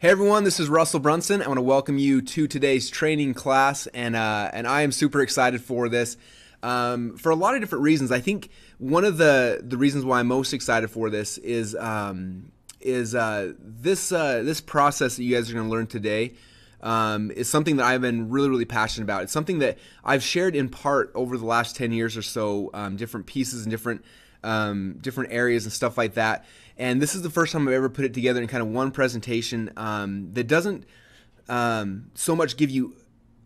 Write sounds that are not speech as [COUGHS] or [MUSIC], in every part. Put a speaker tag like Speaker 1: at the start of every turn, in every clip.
Speaker 1: Hey everyone, this is Russell Brunson. I want to welcome you to today's training class, and uh, and I am super excited for this um, for a lot of different reasons. I think one of the the reasons why I'm most excited for this is um, is uh, this uh, this process that you guys are going to learn today. Um, is something that I've been really, really passionate about. It's something that I've shared in part over the last 10 years or so, um, different pieces and different um, different areas and stuff like that. And this is the first time I've ever put it together in kind of one presentation um, that doesn't um, so much give you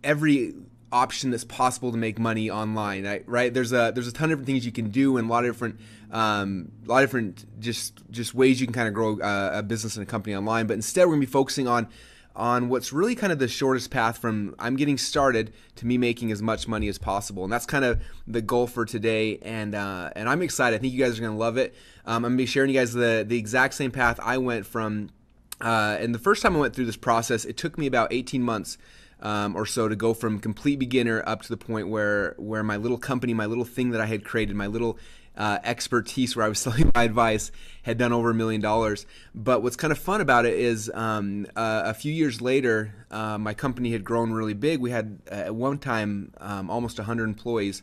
Speaker 1: every option that's possible to make money online. Right? There's a there's a ton of different things you can do and a lot of different um, a lot of different just just ways you can kind of grow uh, a business and a company online. But instead, we're gonna be focusing on on what's really kind of the shortest path from I'm getting started to me making as much money as possible, and that's kind of the goal for today. And uh, and I'm excited. I think you guys are gonna love it. Um, I'm gonna be sharing you guys the the exact same path I went from. Uh, and the first time I went through this process, it took me about 18 months. Um, or so to go from complete beginner up to the point where where my little company, my little thing that I had created, my little uh, expertise where I was [LAUGHS] selling my advice had done over a million dollars. But what's kind of fun about it is um, uh, a few years later, uh, my company had grown really big. We had uh, at one time um, almost 100 employees,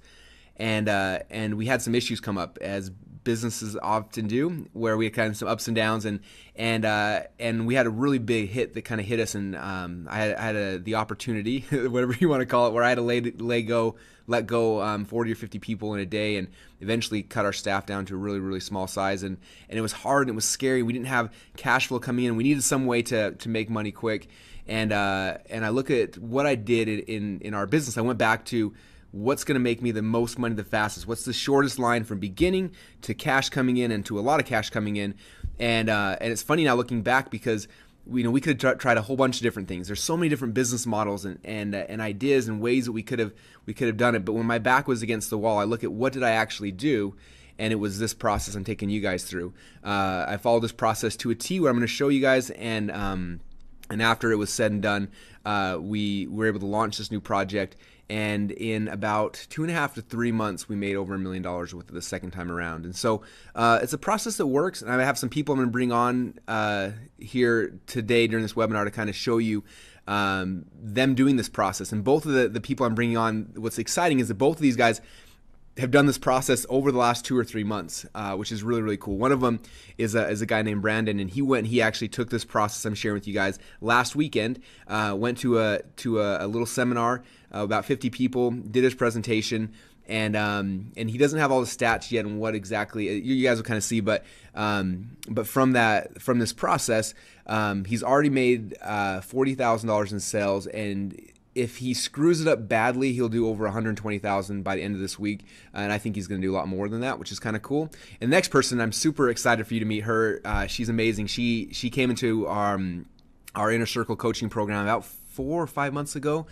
Speaker 1: and uh, and we had some issues come up as businesses often do, where we had kind of some ups and downs, and and uh, and we had a really big hit that kind of hit us, and um, I had, I had a, the opportunity, [LAUGHS] whatever you want to call it, where I had to lay, lay go, let go um, 40 or 50 people in a day, and eventually cut our staff down to a really really small size, and and it was hard, and it was scary. We didn't have cash flow coming in. We needed some way to to make money quick, and uh, and I look at what I did in in our business. I went back to what's going to make me the most money the fastest what's the shortest line from beginning to cash coming in and to a lot of cash coming in and uh, and it's funny now looking back because you know we could have tried a whole bunch of different things. There's so many different business models and and, uh, and ideas and ways that we could have we could have done it. But when my back was against the wall i look at what did i actually do and it was this process i'm taking you guys through. Uh, i followed this process to a t where i'm going to show you guys and um, and after it was said and done uh, we were able to launch this new project and in about two and a half to three months we made over a million dollars with it the second time around and so uh, it's a process that works and i have some people i'm going to bring on uh, here today during this webinar to kind of show you um, them doing this process and both of the, the people i'm bringing on what's exciting is that both of these guys have done this process over the last two or three months, uh, which is really really cool. One of them is a, is a guy named Brandon, and he went. He actually took this process I'm sharing with you guys last weekend. Uh, went to a to a, a little seminar, uh, about 50 people, did his presentation, and um, and he doesn't have all the stats yet and what exactly uh, you, guys will kind of see, but um, but from that from this process, um, he's already made uh, forty thousand dollars in sales and if he screws it up badly, he'll do over 120,000 by the end of this week, and I think he's going to do a lot more than that, which is kind of cool. And the next person, I'm super excited for you to meet her. Uh, she's amazing. She she came into our um, our inner circle coaching program about four or five months ago,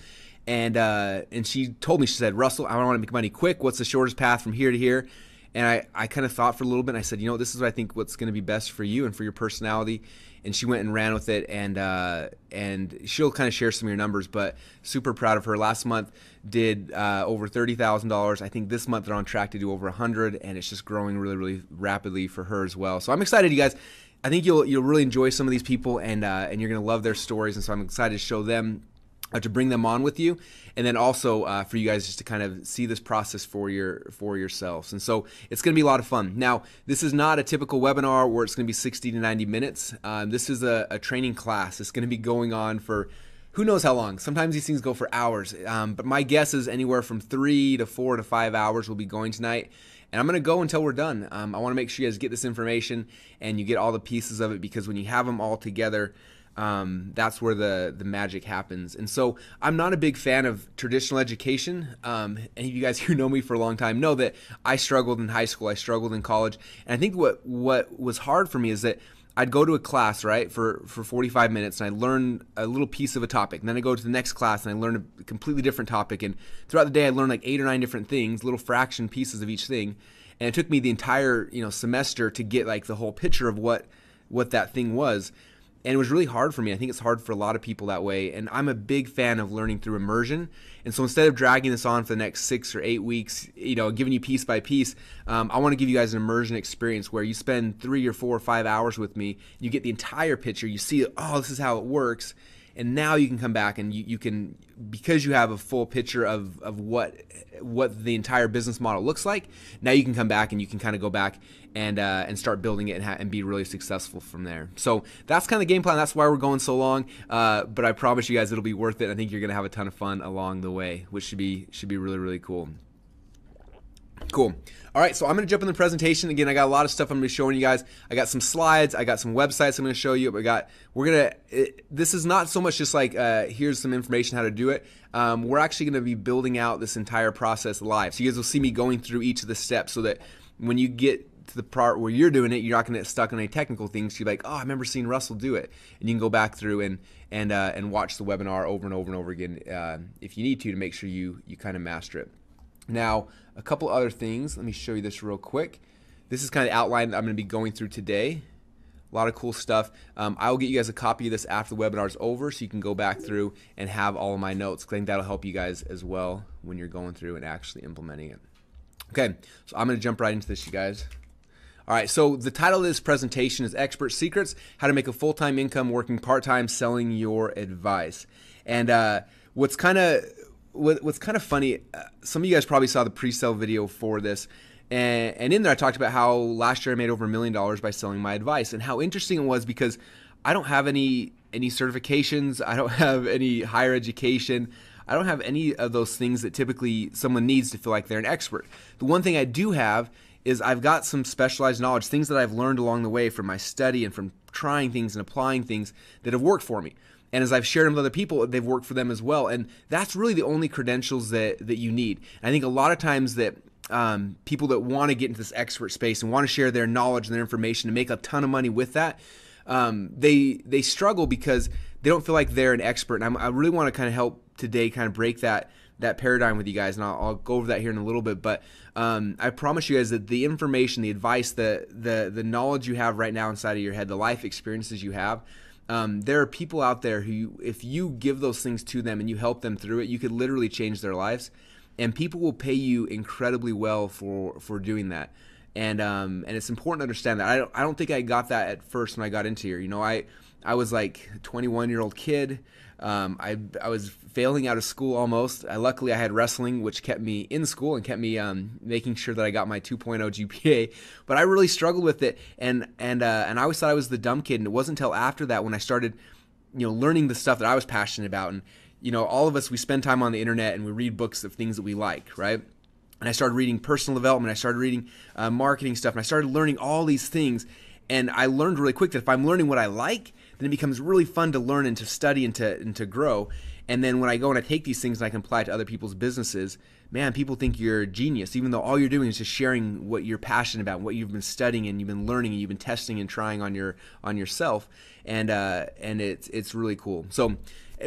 Speaker 1: and uh, and she told me she said, Russell, I want to make money quick. What's the shortest path from here to here? And I, I kind of thought for a little bit. And I said, you know, this is what I think what's going to be best for you and for your personality and she went and ran with it and uh, and she'll kind of share some of your numbers but super proud of her last month did uh, over $30000 i think this month they're on track to do over a 100 and it's just growing really really rapidly for her as well so i'm excited you guys i think you'll you'll really enjoy some of these people and uh, and you're going to love their stories and so i'm excited to show them uh, to bring them on with you and then also uh, for you guys just to kind of see this process for your for yourselves. And so it's going to be a lot of fun. Now this is not a typical webinar where it's going to be 60 to 90 minutes. Um, this is a, a, training class. It's going to be going on for who knows how long. Sometimes these things go for hours. Um, but my guess is anywhere from three to four to five hours will be going tonight. And I'm going to go until we're done. Um, I want to make sure you guys get this information and you get all the pieces of it because when you have them all together, um, that's where the the magic happens. And so I'm not a big fan of traditional education. Um, any of you guys [LAUGHS] who know me for a long time know that I struggled in high school, I struggled in college, and I think what what was hard for me is that I'd go to a class right for for 45 minutes and I learn a little piece of a topic. And then I go to the next class and I learn a completely different topic. And throughout the day, I learned like eight or nine different things, little fraction pieces of each thing. And it took me the entire you know semester to get like the whole picture of what what that thing was and it was really hard for me. I think it's hard for a lot of people that way. And I'm a big fan of learning through immersion. And so instead of dragging this on for the next six or eight weeks, you know, giving you piece by piece, um, I want to give you guys an immersion experience where you spend three or four or five hours with me. You get the entire picture. You see, oh, this is how it works and now you can come back and you, you can because you have a full picture of, of what what the entire business model looks like now you can come back and you can kind of go back and uh, and start building it and, ha- and, be really successful from there so that's kind of the game plan that's why we're going so long uh, but i promise you guys it'll be worth it i think you're gonna have a ton of fun along the way which should be should be really really cool Cool. All right, so I'm going to jump in the presentation. Again, I got a lot of stuff I'm going to be showing you guys. I got some slides. I got some websites I'm going to show you. We got, we're going to, this is not so much just like, uh, here's some information how to do it. Um, we're actually going to be building out this entire process live. So you guys will see me going through each of the steps so that when you get to the part where you're doing it, you're not going to get stuck on any technical things. You're like, oh, I remember seeing Russell do it, and you can go back through and and uh, and watch the webinar over and over and over again uh, if you need to to make sure you you kind of master it. Now, a couple other things. Let me show you this real quick. This is kind of outline I'm going to be going through today. A lot of cool stuff. Um, I will get you guys a copy of this after the webinar is over so you can go back through and have all of my notes. I think that'll help you guys as well when you're going through and actually implementing it. Okay, so I'm going to jump right into this, you guys. All right, so the title of this presentation is Expert Secrets How to Make a Full Time Income Working Part Time Selling Your Advice. And uh, what's kind of what, what's kind of funny, uh, some of you guys probably saw the pre-sale video for this, and, and in there I talked about how last year I made over a million dollars by selling my advice, and how interesting it was because I don't have any any certifications, I don't [LAUGHS] have any higher education. I don't have any of those things that typically someone needs to feel like they're an expert. The one thing I do have is I've got some specialized knowledge, things that I've learned along the way from my study and from trying things and applying things that have worked for me. And as I've shared them with other people, they've worked for them as well. And that's really the only credentials that, that you need. And I think a lot of times that um, people that want to get into this expert space and want to share their knowledge and their information and make a ton of money with that, um, they they struggle because they don't feel like they're an expert. And I'm, i really want to kind of help today, kind of break that that paradigm with you guys, and I'll, I'll go over that here in a little bit. But um, I promise you guys that the information, the advice, the the the knowledge you have right now inside of your head, the life experiences you have um, there are people out there who, if you give those things to them and you help them through it, you could literally change their lives, and people will pay you incredibly well for for doing that. And um, and it's important to understand that. I don't I don't think I got that at first when I got into here. You know, I I was like a 21 year old kid. Um, I, I was failing out of school almost. I, luckily, I had wrestling, which kept me in school and kept me um, making sure that I got my 2.0 GPA. But I really struggled with it, and and uh, and I always thought I was the dumb kid. And it wasn't until after that when I started, you know, learning the stuff that I was passionate about. And you know, all of us we spend time on the internet and we read books of things that we like, right? And I started reading personal development. I started reading uh, marketing stuff, and I started learning all these things. And I learned really quick that if I'm learning what I like, then it becomes really fun to learn and to study and to and to grow. And then when I go and I take these things and I can apply it to other people's businesses, man, people think you're a genius, even though all you're doing is just sharing what you're passionate about, what you've been studying and you've been learning and you've been testing and trying on your on yourself. And uh, and it's it's really cool. So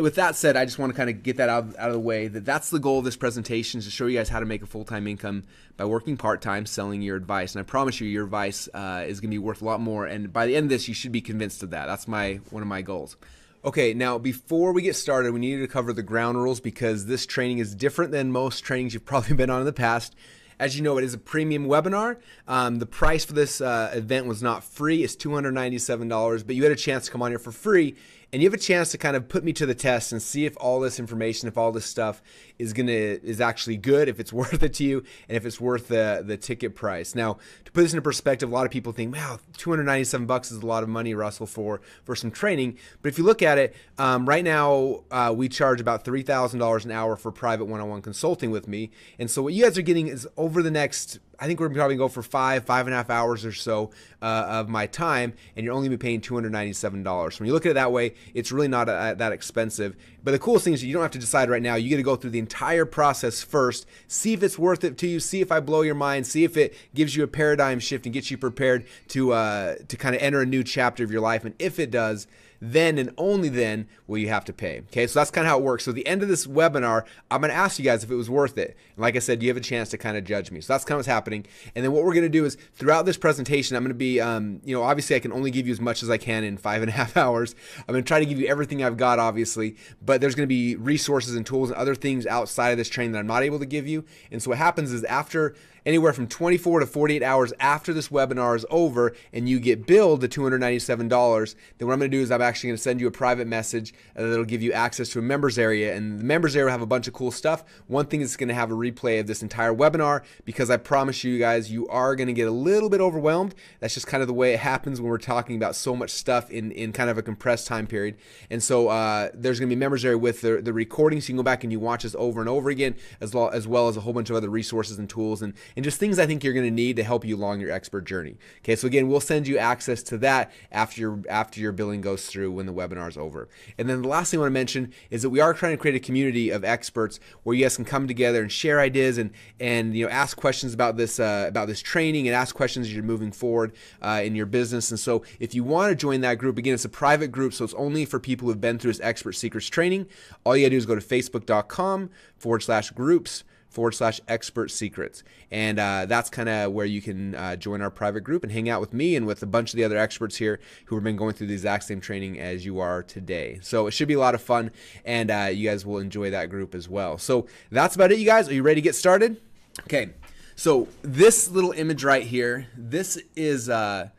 Speaker 1: with that said, I just want to kind of get that out, out of the way that that's the goal of this presentation is to show you guys how to make a full-time income by working part-time selling your advice. And I promise you your advice uh, is going to be worth a lot more. And by the end of this, you should be convinced of that. That's my one of my goals. Okay, now before we get started, we need to cover the ground rules because this training is different than most trainings you've [LAUGHS] probably been on in the past. As you know, it is a premium webinar. Um, the price for this uh, event was not free. It's $297, but you had a chance to come on here for free and you have a chance to kind of put me to the test and see if all this information, if all this stuff is gonna is actually good, if it's [LAUGHS] worth it to you, and if it's worth the the ticket price. Now, to put this into perspective, a lot of people think, wow, 297 bucks is a lot of money, Russell, for for some training. But if you look at it, um, right now uh, we charge about three thousand dollars an hour for private one-on-one consulting with me, and so what you guys are getting is over the next I think we're probably going to go for five, five and a half hours or so uh, of my time, and you're only be paying $297. When you look at it that way, it's really not a, uh, that expensive. But the coolest thing is you don't have to decide right now. You get to go through the entire process first, see if it's worth it to you, see if I blow your mind, see if it gives you a paradigm shift and gets you prepared to uh, to kind of enter a new chapter of your life. And if it does, then and only then will you have to pay. Okay, so that's kind of how it works. So at the end of this webinar, I'm going to ask you guys if it was worth it. And like I said, you have a chance to kind of judge me. So that's kind of what's happening. And then what we're going to do is throughout this presentation, I'm going to be, um, you know, obviously I can only give you as much as I can in five and a [LAUGHS] half hours. I'm going to try to give you everything I've got, obviously, but there's going to be resources and tools and other things outside of this training that I'm not able to give you. And so what happens is after anywhere from 24 to 48 hours after this webinar is over and you get billed the $297, then what I'm going to do is I'm actually going to send you a private message that'll give you access to a members area. And the members area will have a bunch of cool stuff. One thing is going to have a replay of this entire webinar because I promise you guys, you are going to get a little bit overwhelmed. That's just kind of the way it happens when we're talking about so much stuff in, in kind of a compressed time period. And so uh, there's going to be members area with the, the recording so you can go back and you watch this over and over again as well, as well as a whole bunch of other resources and tools and, and just things I think you're going to need to help you along your expert journey. Okay, so again, we'll send you access to that after your after your billing goes through when the webinar is over. And then the last thing I want to mention is that we are trying to create a community of experts where you guys can come together and share ideas and and you know ask questions about this uh, about this training and ask questions as you're moving forward uh, in your business. And so if you want to join that group, again, it's a private group, so it's only for people who've been through this expert secrets training. All you gotta do is go to facebook.com forward slash groups forward slash expert secrets. And uh, that's kind of where you can uh, join our private group and hang out with me and with a bunch of the other experts here who have been going through the exact same training as you are today. So it should be a lot of fun, and uh, you guys will enjoy that group as well. So that's about it, you guys. Are you ready to get started? Okay. So this little image right here, this is uh,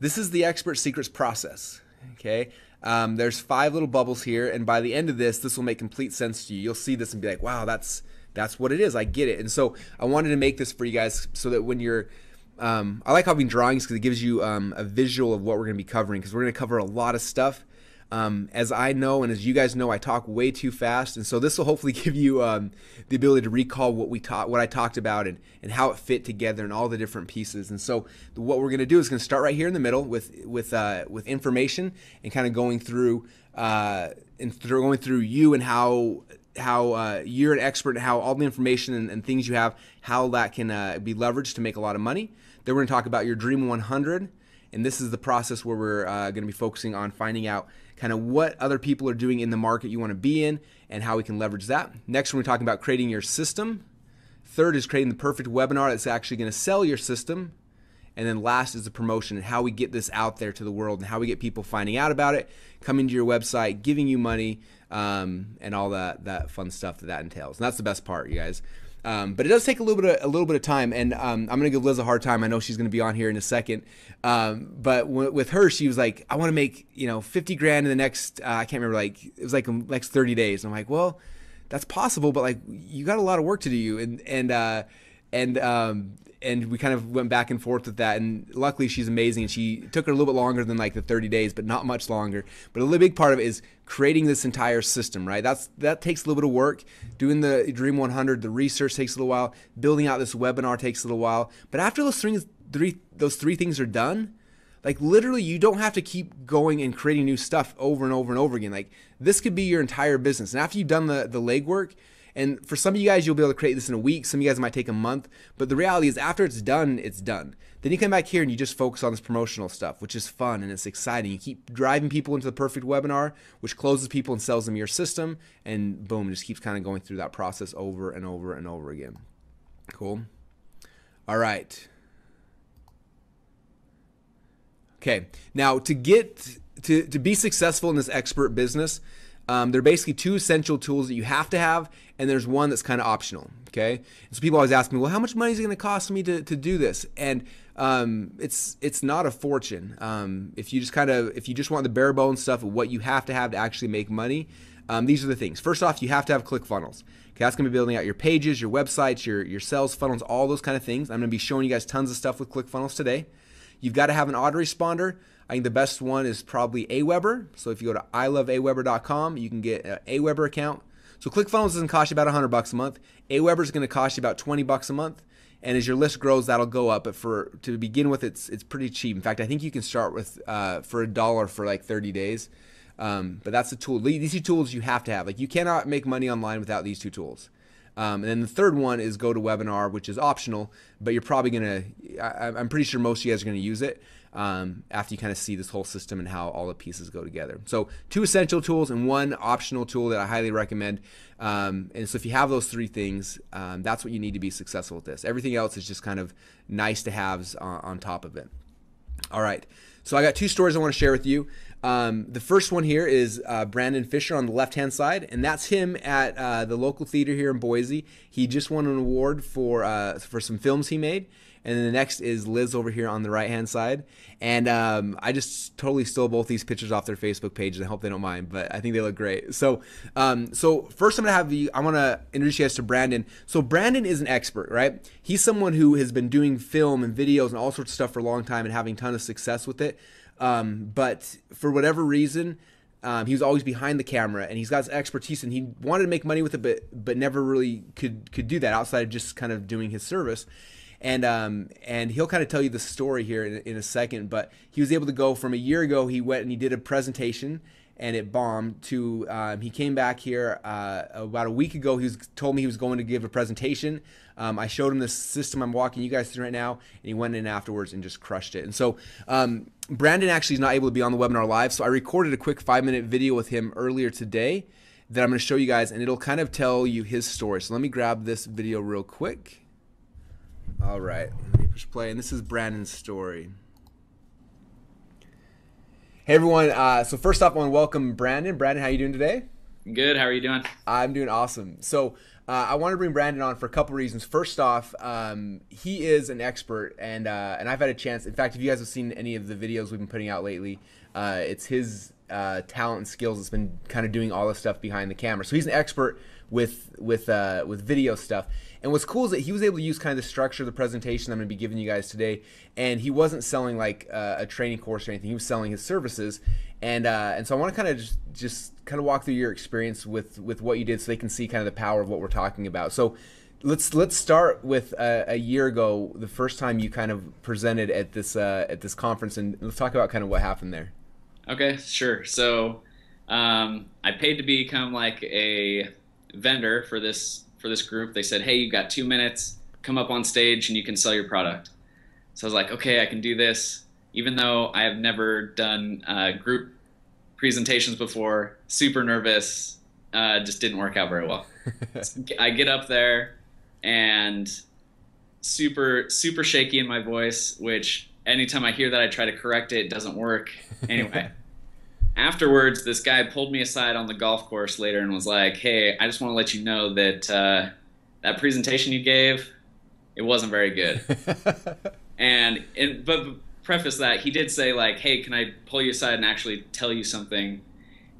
Speaker 1: this is the expert secrets process. Okay. Um, there's five little bubbles here, and by the end of this, this will make complete sense to you. You'll see this and be like, "Wow, that's that's what it is. I get it. And so I wanted to make this for you guys so that when you're um, I like having drawings because it gives you um, a visual of what we're going to be covering because we're going to cover a lot of stuff. Um, as I know and as you guys know, I talk way too fast, and so this will hopefully [LAUGHS] give you um, the ability to recall what we taught, what I talked about, and, and how it fit together, and all the different pieces. And so what we're going to do is going to start right here in the middle with with uh, with information and kind of going through uh, and through, going through you and how how uh, you're an expert how all the information and, and things you have, how that can uh, be leveraged to make a lot of money. Then we're going to talk about your Dream 100, and this is the process where we're uh, going to be focusing on finding out kind of what other people are doing in the market you want to be in and how we can leverage that. Next, we're talking about creating your system. Third is creating the perfect webinar that's actually going to sell your system. And then last is the promotion and how we get this out there to the world and how we get people finding out about it, coming to your website, giving you money, um, and all that that fun stuff that that entails. And that's the best part, you guys. Um, but it does take a little bit of, a little bit of time, and um, I'm gonna give Liz a hard time. I know she's gonna be on here in a second, um, but w- with her, she was like, "I want to make you know 50 grand in the next uh, I can't remember like it was like the next 30 days." And I'm like, "Well, that's possible, but like you got a lot of work to do." And and uh, and um, and we kind of went back and forth with that. And luckily, she's amazing. And she took her a little bit longer than like the 30 days, but not much longer. But a big part of it is creating this entire system, right? That's that takes a little bit of work. Doing the Dream 100, the research takes a little while. Building out this webinar takes a little while. But after those three, three those three things are done, like literally, you don't have to keep going and creating new stuff over and over and over again. Like this could be your entire business. And after you've done the the legwork and for some of you guys, you'll be able to create this in a week. Some of you guys might take a month. But the reality is, after it's done, it's done. Then you come back here and you just focus on this promotional stuff, which is fun and it's exciting. You keep driving people into the perfect webinar, which closes people and sells them your system. And boom, just keeps kind of going through that process over and over and over again. Cool. All right. Okay. Now, to get to, to be successful in this expert business, um, they're basically two essential tools that you have to have, and there's one that's kind of optional. Okay, and so people always ask me, well, how much money is it going to cost me to, to do this? And um, it's it's not a fortune. Um, if you just kind of if you just want the bare bones stuff of what you have to have to actually make money, um, these are the things. First off, you have to have ClickFunnels. Okay, that's going to be building out your pages, your websites, your your sales funnels, all those kind of things. I'm going to be showing you guys tons of stuff with ClickFunnels today. You've got to have an autoresponder. I think the best one is probably Aweber. So if you go to iloveaweber.com, you can get an Aweber account. So ClickFunnels doesn't cost you about 100 bucks a month. Aweber is going to cost you about 20 bucks a month. And as your list grows, that'll go up. But for to begin with, it's it's pretty cheap. In fact, I think you can start with uh, for a dollar for like 30 days. Um, but that's the tool. These two tools you have to have. Like you cannot make money online without these two tools. Um, and then the third one is GoToWebinar, which is optional, but you're probably gonna. I, am pretty sure most of you guys are gonna use it. Um, after you kind of see this whole system and how all the pieces go together. So, two essential tools and one optional tool that I highly recommend. Um, and so, if you have those three things, um, that's what you need to be successful with this. Everything else is just kind of nice to haves on, on top of it. All right. So, I got two stories I want to share with you. Um, the first one here is uh, Brandon Fisher on the left hand side, and that's him at uh, the local theater here in Boise. He just won an award for uh, for some films he made. And then the next is Liz over here on the right hand side. And um, I just totally stole both these pictures off their Facebook page, and I hope they don't mind. But I think they look great. So, um, so first I'm gonna have the I want to introduce you guys to Brandon. So Brandon is an expert, right? He's someone who has been doing film and videos and all sorts of stuff for a long time and having a ton of success with it. Um, but for whatever reason, um, he was always behind the camera, and he's got his expertise, and he wanted to make money with it, but but never really could could do that outside of just kind of doing his service and um, and he'll kind of tell you the story here in, in a second. But he was able to go from a year ago. He went and he did a presentation and it bombed. To um, he came back here uh, about a week ago. He was told me he was going to give a presentation. Um, I showed him the system I'm walking you guys through right now, and he went in afterwards and just crushed it. And so um, Brandon actually is not able to be on the webinar live, so I recorded a quick five minute video with him earlier today that I'm going to show you guys, and it'll kind of tell you his story. So let me grab this video real quick. All right, let me push play, and this is Brandon's story. Hey everyone. Uh, so first off, I want to welcome Brandon. Brandon, how you doing today?
Speaker 2: Good. How are you doing?
Speaker 1: I'm doing awesome. So uh, I want to bring Brandon on for a couple reasons. First off, um, he is an expert, and uh, and I've had a chance. In fact, if you guys have seen any of the videos we've been putting out lately, uh, it's his uh, talent and skills that's been kind of doing all the stuff behind the camera. So he's an expert with with uh, with video stuff. And what's cool is that he was able to use kind of the structure of the presentation I'm going to be giving you guys today. And he wasn't selling like uh, a training course or anything. He was selling his services. And uh, and so I want to kind of just, just kind of walk through your experience with with what you did, so they can see kind of the power of what we're talking about. So let's let's start with uh, a year ago, the first time you kind of presented at this uh, at this conference, and let's talk about kind of what happened there.
Speaker 2: Okay, sure. So um, I paid to become like a vendor for this for this group. They said, "Hey, you got two minutes. Come up on stage and you can sell your product." So I was like, "Okay, I can do this." Even though I have never done uh, group presentations before, super nervous. Uh, just didn't work out very well. [LAUGHS] I get up there and super super shaky in my voice, which anytime I hear that, I try to correct it. It doesn't work. Anyway, afterwards, this guy pulled me aside on the golf course later and was like, "Hey, I just want to let you know that uh, that presentation you gave, it wasn't very good." [LAUGHS] and and but preface that he did say like, "Hey, can I pull you aside and actually tell you something?"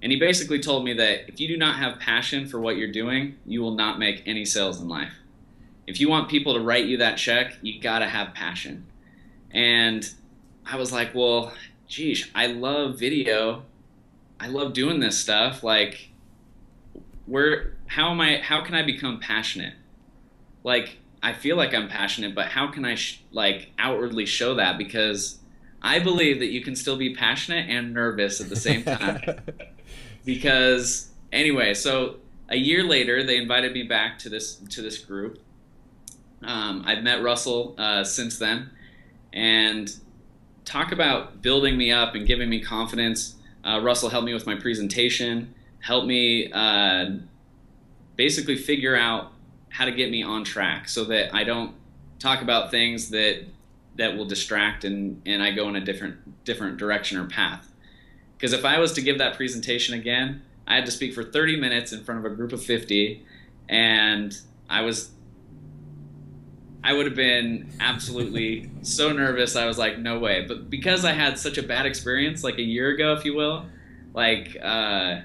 Speaker 2: And he basically told me that if you do not have passion for what you're doing, you will not make any sales in life. If you want people to write you that check, you got to have passion. And I was like, well, geez, I love video I love doing this stuff. Like, where, how am I, how can I become passionate? Like, I feel like I'm passionate, but how can I, sh- like, outwardly show that? Because I believe that you can still be passionate and nervous at the same time. [LAUGHS] because, anyway, so a year later, they invited me back to this, to this group. Um, I've met Russell uh, since then, and talk about building me up and giving me confidence uh, Russell helped me with my presentation, helped me uh, basically figure out how to get me on track so that I don't talk about things that that will distract and, and I go in a different different direction or path. Because if I was to give that presentation again, I had to speak for 30 minutes in front of a group of 50, and I was I would have been absolutely so nervous. I was like, no way. But because I had such a bad experience, like a year ago, if you will, like uh,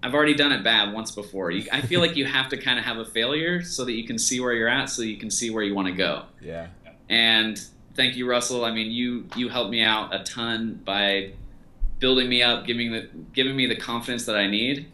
Speaker 2: I've already done it bad once before. You, I feel like you have to kind of have a failure so that you can see where you're at, so you can see where you want to go.
Speaker 1: Yeah.
Speaker 2: And thank you, Russell. I mean, you you helped me out a ton by building me up, giving the giving me the confidence that I need.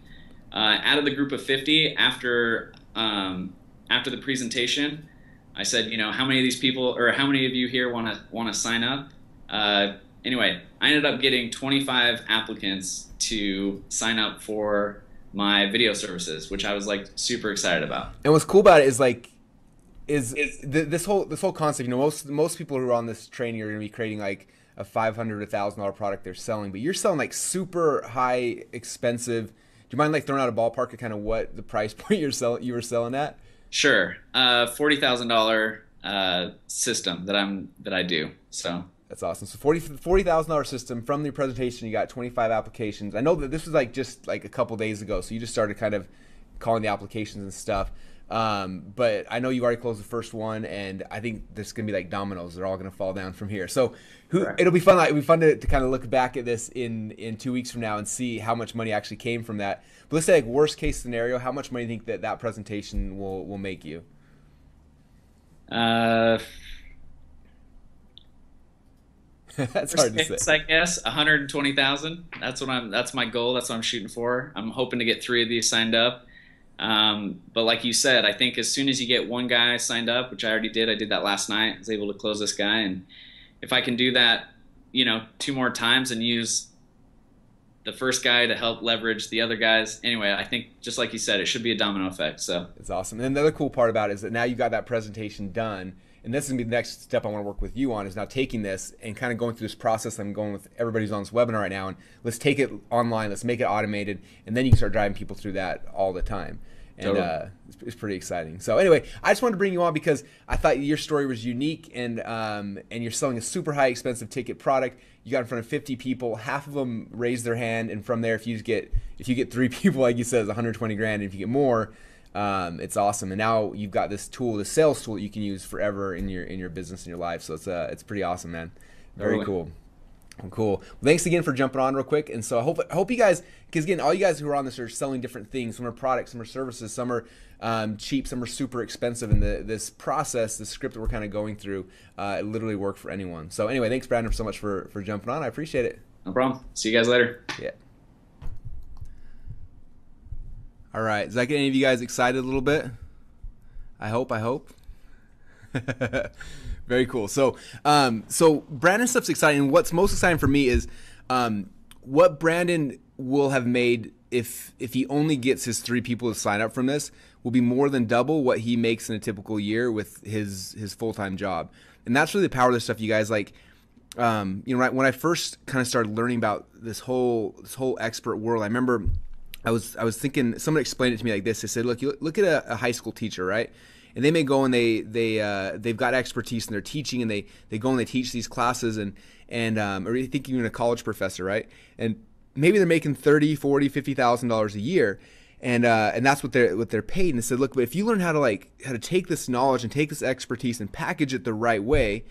Speaker 2: Uh, out of the group of 50, after um, after the presentation, I said, you know, how many of these people or how many of you here want to want to sign up? Uh, anyway, I ended up getting 25 applicants to sign up for my video services, which I was like super excited about.
Speaker 1: And what's cool about it is like is, is this whole this whole concept. You know, most most people who are on this training are going to be creating like a five hundred, a thousand dollar product they're selling, but you're selling like super high, expensive. Do you mind like throwing out a ballpark of kind of what the price [LAUGHS] point you're selling you were selling at?
Speaker 2: Sure, uh, forty thousand uh, system that I'm that I do. So
Speaker 1: that's awesome. So forty forty thousand dollar system from the presentation. You got twenty five applications. I know that this was like just like a couple days ago, so you just started kind of calling the applications and stuff. Um, but I know you already closed the first one, and I think this is gonna be like dominoes. They're all gonna fall down from here. So, who, it'll be fun. Like, it'll be fun to, to kind of look back at this in in two weeks from now and see how much money actually came from that. But let's say like worst case scenario, how much money do you think that that presentation will will make you?
Speaker 2: Uh, [LAUGHS]
Speaker 1: that's hard to say.
Speaker 2: I guess 120,000. That's what I'm. That's my goal. That's what I'm shooting for. I'm hoping to get three of these signed up. Um, but like you said, I think as soon as you get one guy signed up, which I already did, I did that last night. I was able to close this guy, and if I can do that, you know, two more times and use the first guy to help leverage the other guys. Anyway, I think just like you said, it should be a domino effect. So
Speaker 1: it's awesome. And the other cool part about it is that now you got that presentation done and this is gonna be the next step I want to work with you on is now taking this and kind of going through this process I'm going with everybody who's on this webinar right now and let's take it online, let's make it automated, and then you can start driving people through that all the time. And totally. uh, it's, it's, pretty exciting. So anyway, I just wanted to bring you on because I thought your story was unique, and um, and you're selling a super high expensive ticket product. You got in front of 50 people, half of them raised their hand, and from there, if you get if you get three [LAUGHS] people, like you said, it's 120 grand. And if you get more, um, it's awesome. And now you've got this tool, the sales tool that you can use forever in your in your business and your life. So it's uh, it's pretty awesome, man. Very totally. cool. Cool. Well, thanks again for jumping on real quick. And so I hope I hope you guys, because again, all you guys who are on this are selling different things. Some are products, some are services, some are um, cheap, some are super expensive. And the, this process, the script that we're kind of going through, uh, it literally work for anyone. So anyway, thanks Brandon so much for for jumping on. I appreciate it.
Speaker 2: No problem. See you guys later.
Speaker 1: Yeah. All right. Does that get any of you guys excited a little bit? I hope. I hope. [LAUGHS] Very cool. So, um, so Brandon stuff's exciting. What's most exciting for me is um, what Brandon will have made if if he only gets his three people to sign up from this will be more than double what he makes in a typical year with his his full time job. And that's really the power of this stuff, you guys. Like, um, you know, right when I first kind of started learning about this whole this whole expert world, I remember I was I was thinking someone explained it to me like this. They said, look, you look at a, a high school teacher, right? And they may go and they they uh, they've got expertise in their teaching, and they they go and they teach these classes, and and um, or you think even a college professor, right? And maybe they're making thirty, forty, fifty thousand dollars a year, and uh, and that's what they're what they're paid. And they said, look, but if you learn how to like how to take this knowledge and take this expertise and package it the right way,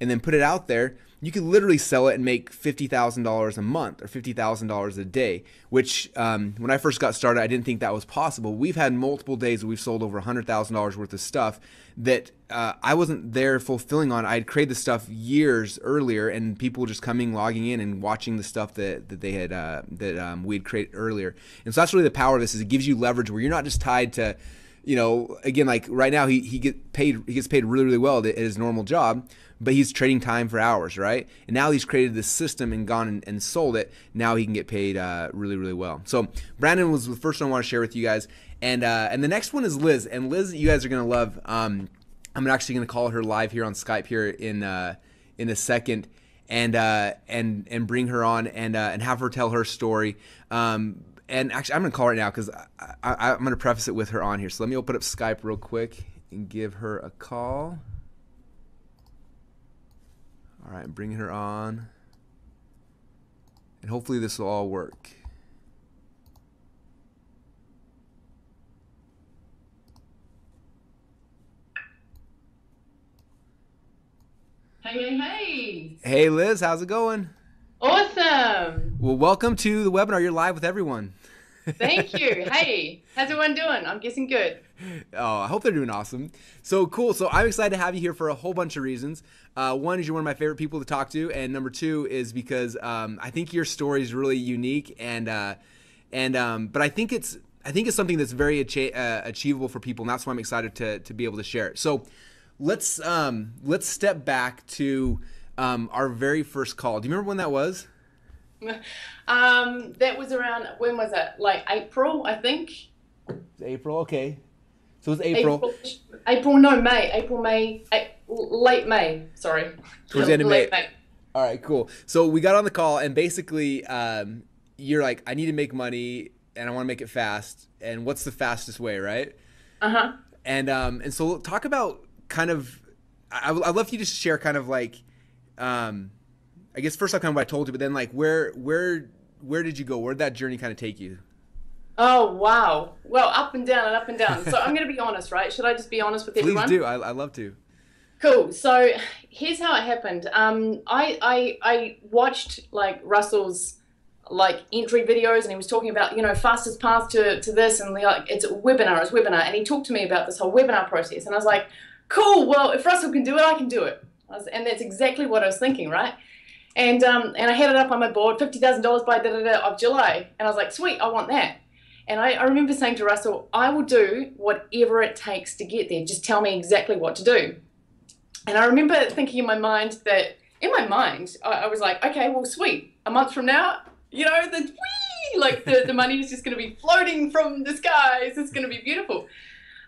Speaker 1: and then put it out there, you could literally sell it and make $50,000 a month or $50,000 a day, which um, when I first got started, I didn't think that was possible. We've had multiple days we've sold over $100,000 worth of stuff that uh, I wasn't there fulfilling on. I'd created the stuff years earlier, and people were just coming, logging in, and watching the stuff that, that they had uh, that um, we had created earlier. And so that's really the power of this: is it gives you leverage where you're not just tied to you know, again, like right now, he, he get paid he gets paid really really well at his normal job, but he's trading time for hours, right? And now he's created this system and gone and, and sold it. Now he can get paid uh, really, really well. So Brandon was the first one I want to share with you guys, and uh, and the next one is Liz, and Liz, you guys are gonna love. Um, I'm actually gonna call her live here on Skype here in uh, in a second, and uh, and and bring her on and uh, and have her tell her story. Um, and actually, I'm gonna call right now because I'm gonna preface it with her on here. So let me open up Skype real quick and give her a call. All right, bringing her on. And hopefully this will all work.
Speaker 3: Hey, hey, hey.
Speaker 1: Hey, Liz, how's it going?
Speaker 3: Awesome.
Speaker 1: Well, welcome to the webinar. You're live with everyone.
Speaker 3: Thank you. Hey, how's everyone doing? I'm guessing good.
Speaker 1: Oh, I hope they're doing awesome. So cool. So I'm excited to have you here for a whole bunch of reasons. Uh, one is you're one of my favorite people to talk to, and number two is because um, I think your story is really unique, and uh, and um, but I think it's I think it's something that's very uh, achievable for people, and that's why I'm excited to to be able to share it. So let's um, let's step back to um, our very first call. Do you remember when that was? [LAUGHS]
Speaker 3: Um, that was around when was it? Like April, I think.
Speaker 1: April, okay. So it was April.
Speaker 3: April, April no, May. April, May, late May. Sorry.
Speaker 1: Towards the end of May. May. All right, cool. So we got on the call, and basically, um, you're like, I need to make money, and I want to make it fast. And what's the fastest way, right?
Speaker 3: Uh huh.
Speaker 1: And um, and so talk about kind of. I, I'd love for you to share kind of like, um, I guess first off, kind of what I told you, but then like where where where did you go? Where did that journey kind of take you?
Speaker 3: Oh wow! Well, up and down and up and down. So I'm going to be honest, right? Should I just be honest with everyone?
Speaker 1: Please do. I, I love to.
Speaker 3: Cool. So here's how it happened. Um, I, I I watched like Russell's like entry videos, and he was talking about you know fastest path to, to this, and like it's a webinar, it's a webinar, and he talked to me about this whole webinar process, and I was like, cool. Well, if Russell can do it, I can do it. I was, and that's exactly what I was thinking, right? And um, and I had it up on my board, fifty thousand dollars by da da da of July, and I was like, sweet, I want that. And I, I remember saying to Russell, I will do whatever it takes to get there. Just tell me exactly what to do. And I remember thinking in my mind that, in my mind, I, I was like, okay, well, sweet. A month from now, you know, the whee, like the, the money is just going to be floating from the skies. It's going to be beautiful.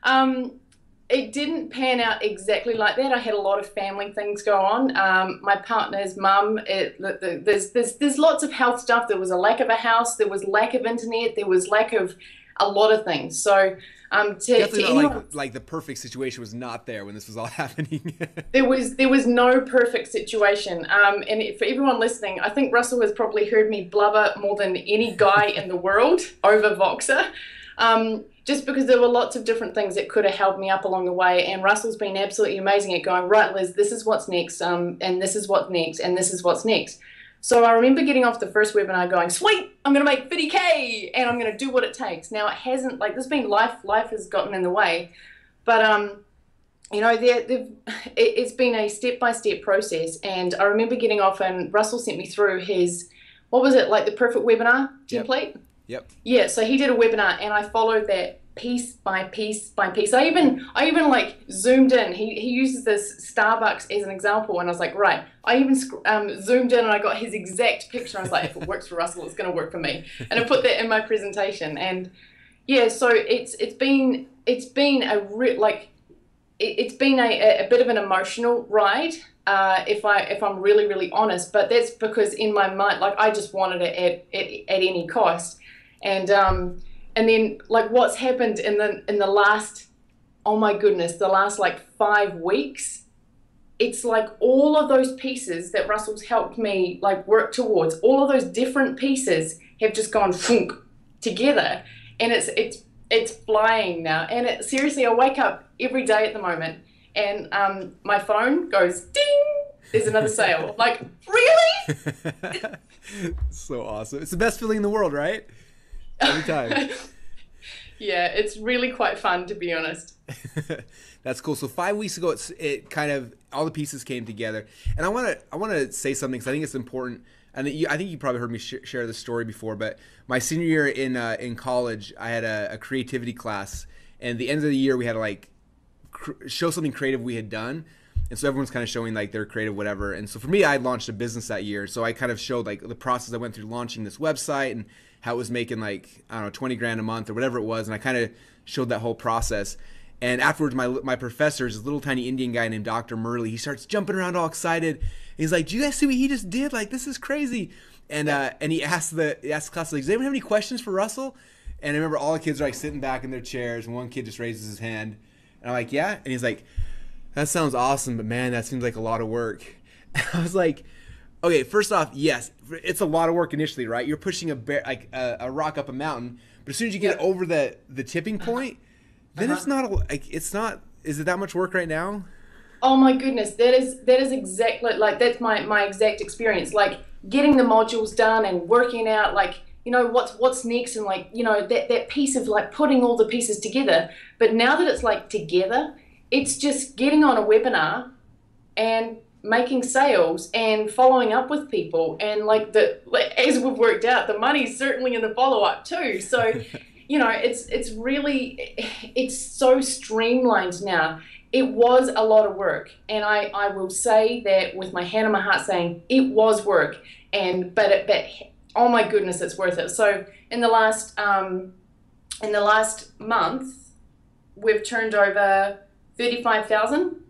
Speaker 3: Um, it didn't pan out exactly like that. I had a lot of family things go on. Um, my partner's mum, the, the, there's, there's, there's lots of health stuff. There was a lack of a house, there was lack of internet, there was lack of a lot of things. So, um, to,
Speaker 1: Definitely
Speaker 3: to
Speaker 1: not
Speaker 3: anyone,
Speaker 1: like like the perfect situation was not there when this was all [LAUGHS] happening.
Speaker 3: there was there was no perfect situation. Um, and for everyone listening, I think Russell has probably heard me blubber more than any guy in the world [LAUGHS] over Voxer. Um, just because there were lots of different things that could have held me up along the way, and Russell's been absolutely amazing at going right, Liz. This is what's next, um, and this is what's next, and this is what's next. So I remember getting off the first webinar going, sweet, I'm gonna make 50k and I'm gonna do what it takes. Now it hasn't like there's been life, life has gotten in the way, but um, you know, [LAUGHS] it, it's been a step by step process. And I remember getting off and Russell sent me through his, what was it like the perfect webinar template?
Speaker 1: yep.
Speaker 3: Yeah, so he did a webinar and I followed that piece by piece by piece. I even I even like zoomed in. He, he uses this Starbucks as an example and I was like, right. I even um, zoomed in and I got his exact picture. I was like, if it works for Russell, it's going to work for me. And I put that in my presentation. And yeah, so it's it's been it's been a re- like it, it's been a, a bit of an emotional ride. Uh, if I if I'm really really honest, but that's because in my mind, like I just wanted it at at, at any cost, and um, and then like what's happened in the in the last oh my goodness the last like five weeks it's like all of those pieces that russell's helped me like work towards all of those different pieces have just gone funk together and it's it's it's flying now and it seriously i wake up every day at the moment and um, my phone goes ding there's another sale [LAUGHS] like really [LAUGHS]
Speaker 1: so awesome. It's the best feeling in the world, right? Every time. [LAUGHS]
Speaker 3: yeah it's really quite fun to be honest [LAUGHS]
Speaker 1: That's cool. So five weeks ago, it's it kind of all the pieces came together, and I want to I want to say something because I think it's important. And you, I think you probably heard me sh- share this story before, but my senior year in uh, in college, I had a, a creativity class, and the end of the year we had to like cr- show something creative we had done, and so everyone's kind of showing like their creative whatever. And so for me, I launched a business that year, so I kind of showed like the process I went through launching this website and how it was making like I don't know twenty grand a month or whatever it was, and I kind of showed that whole process. And afterwards, my my professor is this little tiny Indian guy named Dr. Murley. He starts jumping around all excited. He's like, "Do you guys see what he just did? Like, this is crazy!" And uh, and he asked the he asked the class like, "Does anyone have any questions for Russell?" And I remember all the kids are like sitting back in their chairs, and one kid just raises his hand, and I'm like, "Yeah," and he's like, "That sounds awesome, but man, that seems like a lot of work." [LAUGHS] I was like, "Okay, first off, yes, it's a lot of work initially, right? You're pushing a bear, like a, a rock up a mountain, but as soon as you get
Speaker 3: Yeah.
Speaker 1: over the the tipping point, then it's
Speaker 3: Uh-huh.
Speaker 1: not a, like it's not. Is it that much work right now?
Speaker 3: Oh my goodness, that is that is exactly like that's my my exact experience. Like getting the modules done and working out like you know what's what's next and like you know that that piece of like putting all the pieces together. But now that it's like together, it's just getting on a webinar and making sales and following up with people and like the as we've worked out the money's certainly in the follow up too. So [LAUGHS] you know it's it's really it's so streamlined now. It was a lot of work. And i i will say that with my hand on my heart saying it was work and but it but oh my goodness it's worth it. So in the last um in the last month we've turned over 35000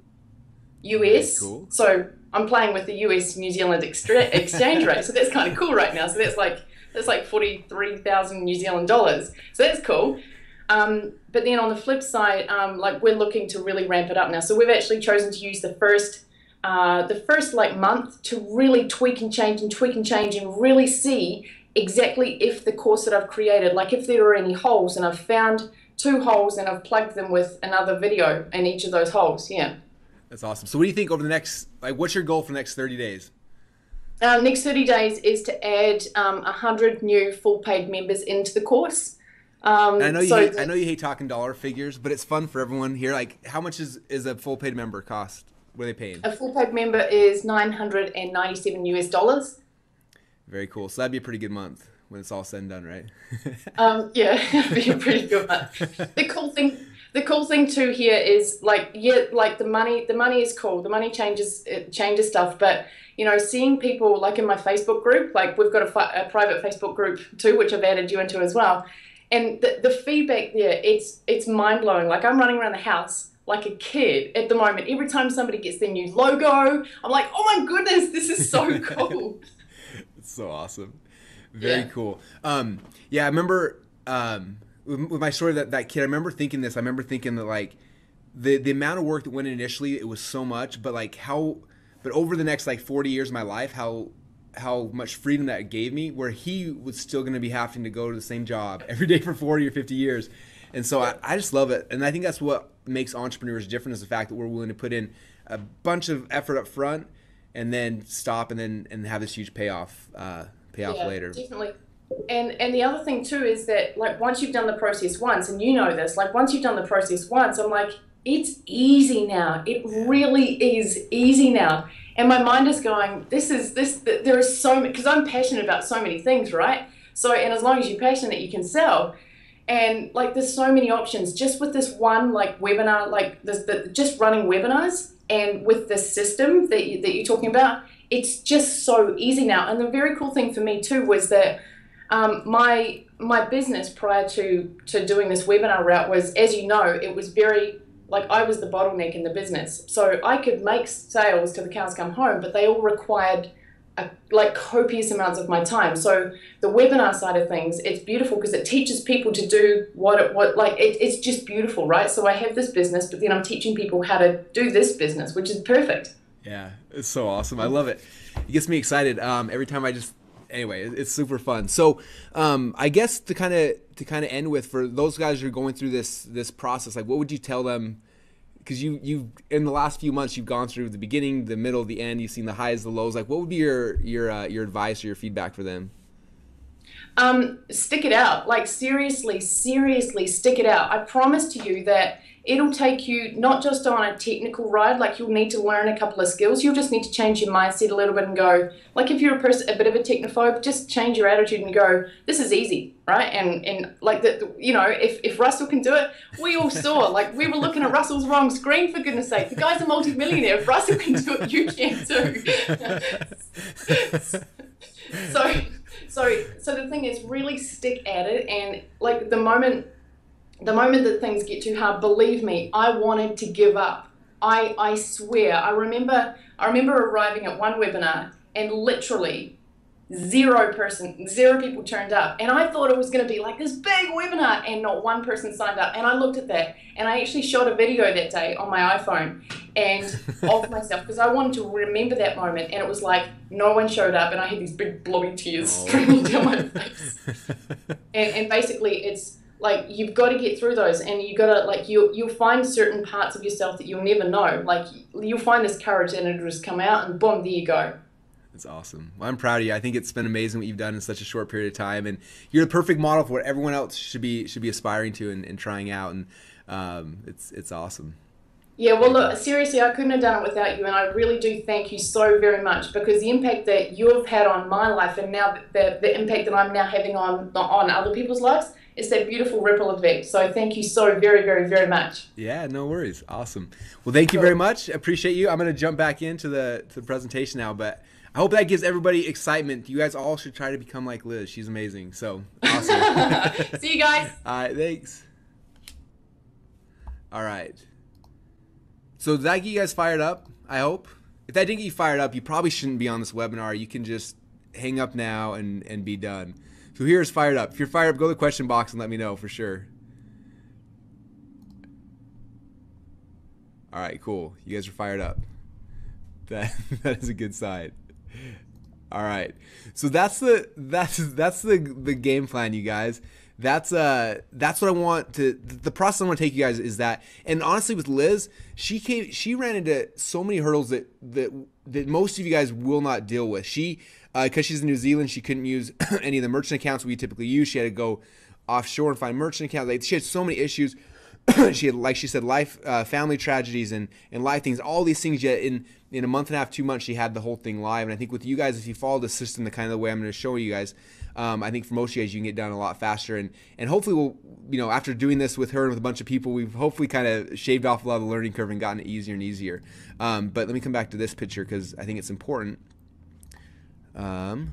Speaker 3: us
Speaker 1: Cool.
Speaker 3: so I'm playing with the US New Zealand extra- [LAUGHS] exchange rate, so that's kind of cool right now. So that's like that's like forty three thousand New Zealand dollars. So that's cool. Um, but then on the flip side, um, like we're looking to really ramp it up now. So we've actually chosen to use the first uh, the first like month to really tweak and change and tweak and change and really see exactly if the course that I've created, like if there are any holes, and I've found two holes and I've plugged them with another video in each of those holes. Yeah.
Speaker 1: That's awesome. So what do you think over the next like what's your goal for the next 30 days?
Speaker 3: Uh, next 30 days is to add um, 100 new full paid members into the course. Um,
Speaker 1: I know you
Speaker 3: so
Speaker 1: hate, I know you hate talking dollar figures, but it's fun for everyone here. Like how much is is a full paid member cost? What are they paying?
Speaker 3: a full paid member is 997 US dollars.
Speaker 1: Very cool. So that'd be a pretty good month when it's all said and done, right? [LAUGHS]
Speaker 3: Um, yeah, [LAUGHS] it'd be a pretty good one. The cool thing, the cool thing too here is like yeah, like the money. The money is cool. The money changes it changes stuff, but you know, seeing people like in my Facebook group, like we've got a, fi- a private Facebook group too, which I've added you into as well. And the, the feedback there, it's it's mind blowing. Like I'm running around the house like a kid at the moment. Every time somebody gets their new logo, I'm like, oh my goodness, this is so [LAUGHS] cool.
Speaker 1: It's so awesome. Very
Speaker 3: Yeah.
Speaker 1: cool. Um, yeah, I remember um, with, my story that that kid. I remember thinking this. I remember thinking that like the the amount of work that went in initially, it was so much, but like how, but over the next like forty years of my life, how how much freedom that gave me. Where he was still going to be having to go to the same job [LAUGHS] every day for forty or fifty years, and so I, I just love it. And I think that's what makes entrepreneurs different is the fact that we're willing to put in a bunch of effort up front and then stop and then and have this huge payoff uh, payoff
Speaker 3: yeah,
Speaker 1: later.
Speaker 3: Definitely. And and the other thing too is that like once you've done the process once, and you know this, like once you've done the process once, I'm like, it's easy now. It really is easy now. And my mind is going, this is this. th- There is so many because I'm passionate about so many things, right? So and as long as you're passionate, you can sell. And like, there's so many options just with this one like webinar, like this, the, just running webinars, and with this system that you, that you're talking about, it's just so easy now. And the very cool thing for me too was that um, my my business prior to to doing this webinar route was, as you know, it was very like I was the bottleneck in the business. So I could make sales till the cows come home, but they all required a, like copious amounts of my time. So the webinar side of things, it's beautiful because it teaches people to do what it what like it, it's just beautiful, right? So I have this business, but then I'm teaching people how to do this business, which is perfect.
Speaker 1: Yeah, it's so awesome. I love it. It gets me excited um, every time I just. Anyway, it's super fun. So, um, I guess to kind of to kind of end with for those guys who are going through this this process, like what would you tell them? Because you you in the last few months you've gone through the beginning, the middle, the end. You've seen the highs, the lows. Like, what would be your your uh, your advice or your feedback for them?
Speaker 3: Um, stick it out. Like seriously, seriously, stick it out. I promise to you that it'll take you not just on a technical ride. Like you'll need to learn a couple of skills. You'll just need to change your mindset a little bit and go. Like if you're a person, a bit of a technophobe, just change your attitude and go. This is easy, right? And and like that, you know, if if Russell can do it, we all saw. Like we were looking at Russell's wrong screen for goodness sake. The guy's a multimillionaire. If Russell can do it, you can too. [LAUGHS] so so so the thing is really stick at it and like the moment the moment that things get too hard believe me i wanted to give up. I i swear. I remember i remember arriving at one webinar and literally zero person zero people turned up. And i thought it was going to be like this big webinar and not one person signed up. And i looked at that and i actually shot a video that day on my iphone and [LAUGHS] of myself because i wanted to remember that moment. And it was like no one showed up and i had these big blobby tears
Speaker 1: Oh.
Speaker 3: streaming down my face. [LAUGHS] And, and basically it's like you've got to get through those and you got to like you you'll find certain parts of yourself that you'll never know like you'll find this courage and it'll just come out and boom there you go
Speaker 1: It's awesome. Well, I'm proud of you. I think it's been amazing what you've done in such a short period of time, and you're the perfect model for what everyone else should be should be aspiring to and, and trying out. And um, it's it's awesome.
Speaker 3: Yeah, well, look, seriously, I couldn't have done it without you, and I really do thank you so very much because the impact that you have had on my life, and now the, the impact that I'm now having on on other people's lives, is that beautiful ripple effect. So, thank you so very, very, very much.
Speaker 1: Yeah, no worries. Awesome. Well, thank you very much. Appreciate you. I'm gonna jump back into the to the presentation now, but I hope that gives everybody excitement. You guys all should try to become like Liz. She's amazing. So awesome. [LAUGHS]
Speaker 3: See you guys. [LAUGHS]
Speaker 1: All right, thanks. All right. So did that get you guys fired up? I hope. if that didn't get you fired up, you probably shouldn't be on this webinar. You can just hang up now and, and be done. So here's fired up. If you're fired up, go to the question box and let me know for sure. All right, cool. You guys are fired up. [LAUGHS] That that is a good sign. All right. So that's the that's that's the the game plan, you guys. That's uh that's what I want to the process I want to take you guys is that and honestly with Liz, she came she ran into so many hurdles that that that most of you guys will not deal with. She because uh, she's in New Zealand, she couldn't use [CLEARS THROAT] any of the merchant accounts we typically use. She had to go offshore and find merchant accounts. Like she had so many issues. [CLEARS THROAT] she had, like she said, life, uh, family tragedies, and and life things. All these things. Yet in in a month and a half, two months, she had the whole thing live. And I think with you guys, if you follow the system the kind of the way I'm going to show you guys, um, I think for most of you guys, you can get done a lot faster. And and hopefully, we'll you know after doing this with her and with a bunch of people, we've hopefully kind of shaved off a lot of the learning curve and gotten it easier and easier. Um, but let me come back to this picture because I think it's important. Um,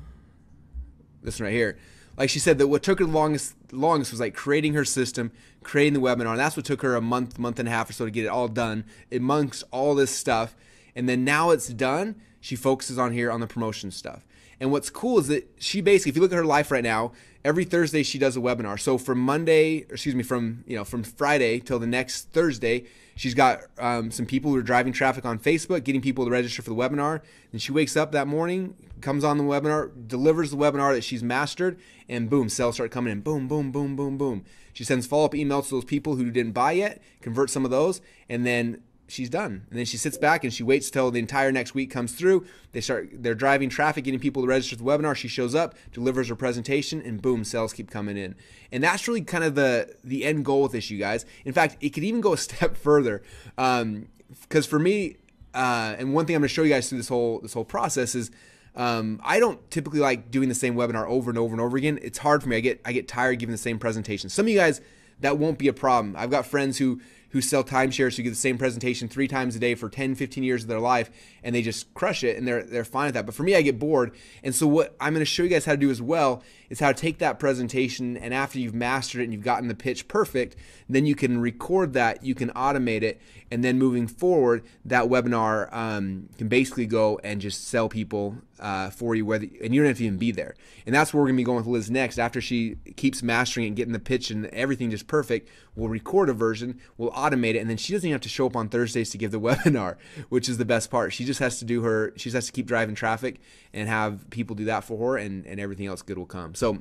Speaker 1: this one right here. Like she said, that what took her the longest longest was like creating her system, creating the webinar, and that's what took her a month, month and a half or so to get it all done amongst all this stuff. And then now it's done, she focuses on here on the promotion stuff. And what's cool is that she basically, if you look at her life right now, every Thursday she does a webinar. So from Monday, excuse me, from you know from Friday till the next Thursday, she's got um, some people who are driving traffic on Facebook, getting people to register for the webinar. And she wakes up that morning, comes on the webinar, delivers the webinar that she's mastered, and boom, sales start coming in. Boom, boom, boom, boom, boom. She sends follow up emails to those people who didn't buy yet, convert some of those, and then she's done. And then she sits back and she waits till the entire next week comes through. They start they're driving traffic, getting people to register the webinar. She shows up, delivers her presentation, and boom, sales keep coming in. And that's really kind of the the end goal with this, you guys. In fact, it could even go a [LAUGHS] step further. Um, because for me, uh, and one thing I'm going to show you guys through this whole this whole process is um, I don't typically like doing the same webinar over and over and over again. It's hard for me. I get I get tired giving the same presentation. Some of you guys that won't be a problem. I've got friends who who sell timeshares who get the same presentation three times a day for 10, 15 years of their life and they just crush it and they're they're fine with that. But for me, I get bored. And so what I'm going to show you guys how to do as well is how to take that presentation and after you've mastered it and you've gotten the pitch perfect, then you can record that, you can automate it, and then moving forward, that webinar um, can basically go and just sell people uh, for you, whether and you don't have to even be there. And that's where we're gonna be going with Liz next. After she keeps mastering and getting the pitch and everything just perfect, we'll record a version, we'll automate it, and then she doesn't even have to show up on Thursdays to give the [LAUGHS] webinar, which is the best part. She just has to do her, she just has to keep driving traffic and have people do that for her, and and everything else good will come. So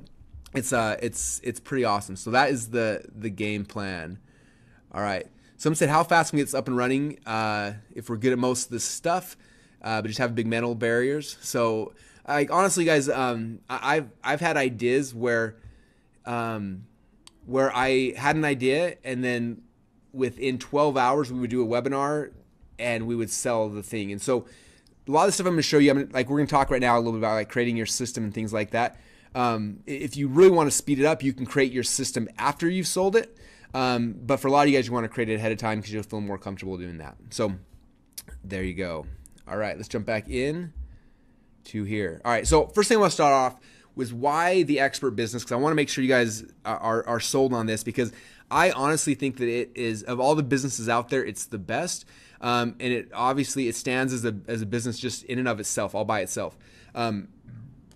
Speaker 1: it's uh it's it's pretty awesome. So that is the the game plan. All right. Some said how fast can we get this up and running uh, if we're good at most of this stuff, uh, but just have big mental barriers. So, like honestly, guys, um, I've I've had ideas where, um, where I had an idea and then within 12 hours we would do a webinar and we would sell the thing. And so, a lot of the stuff I'm going to show you, I'm gonna, like we're going to talk right now a little bit about like creating your system and things like that. Um, if you really want to speed it up, you can create your system after you've sold it. Um, but for a lot of you guys, you want to create it ahead of time because you'll feel more comfortable doing that. So there you go. All right, let's jump back in to here. All right, so first thing I want to start off was why the expert business because I want to make sure you guys are, are sold on this because I honestly think that it is of all the businesses out there, it's the best. Um, and it obviously it stands as a as a business just in and of itself, all by itself. Um,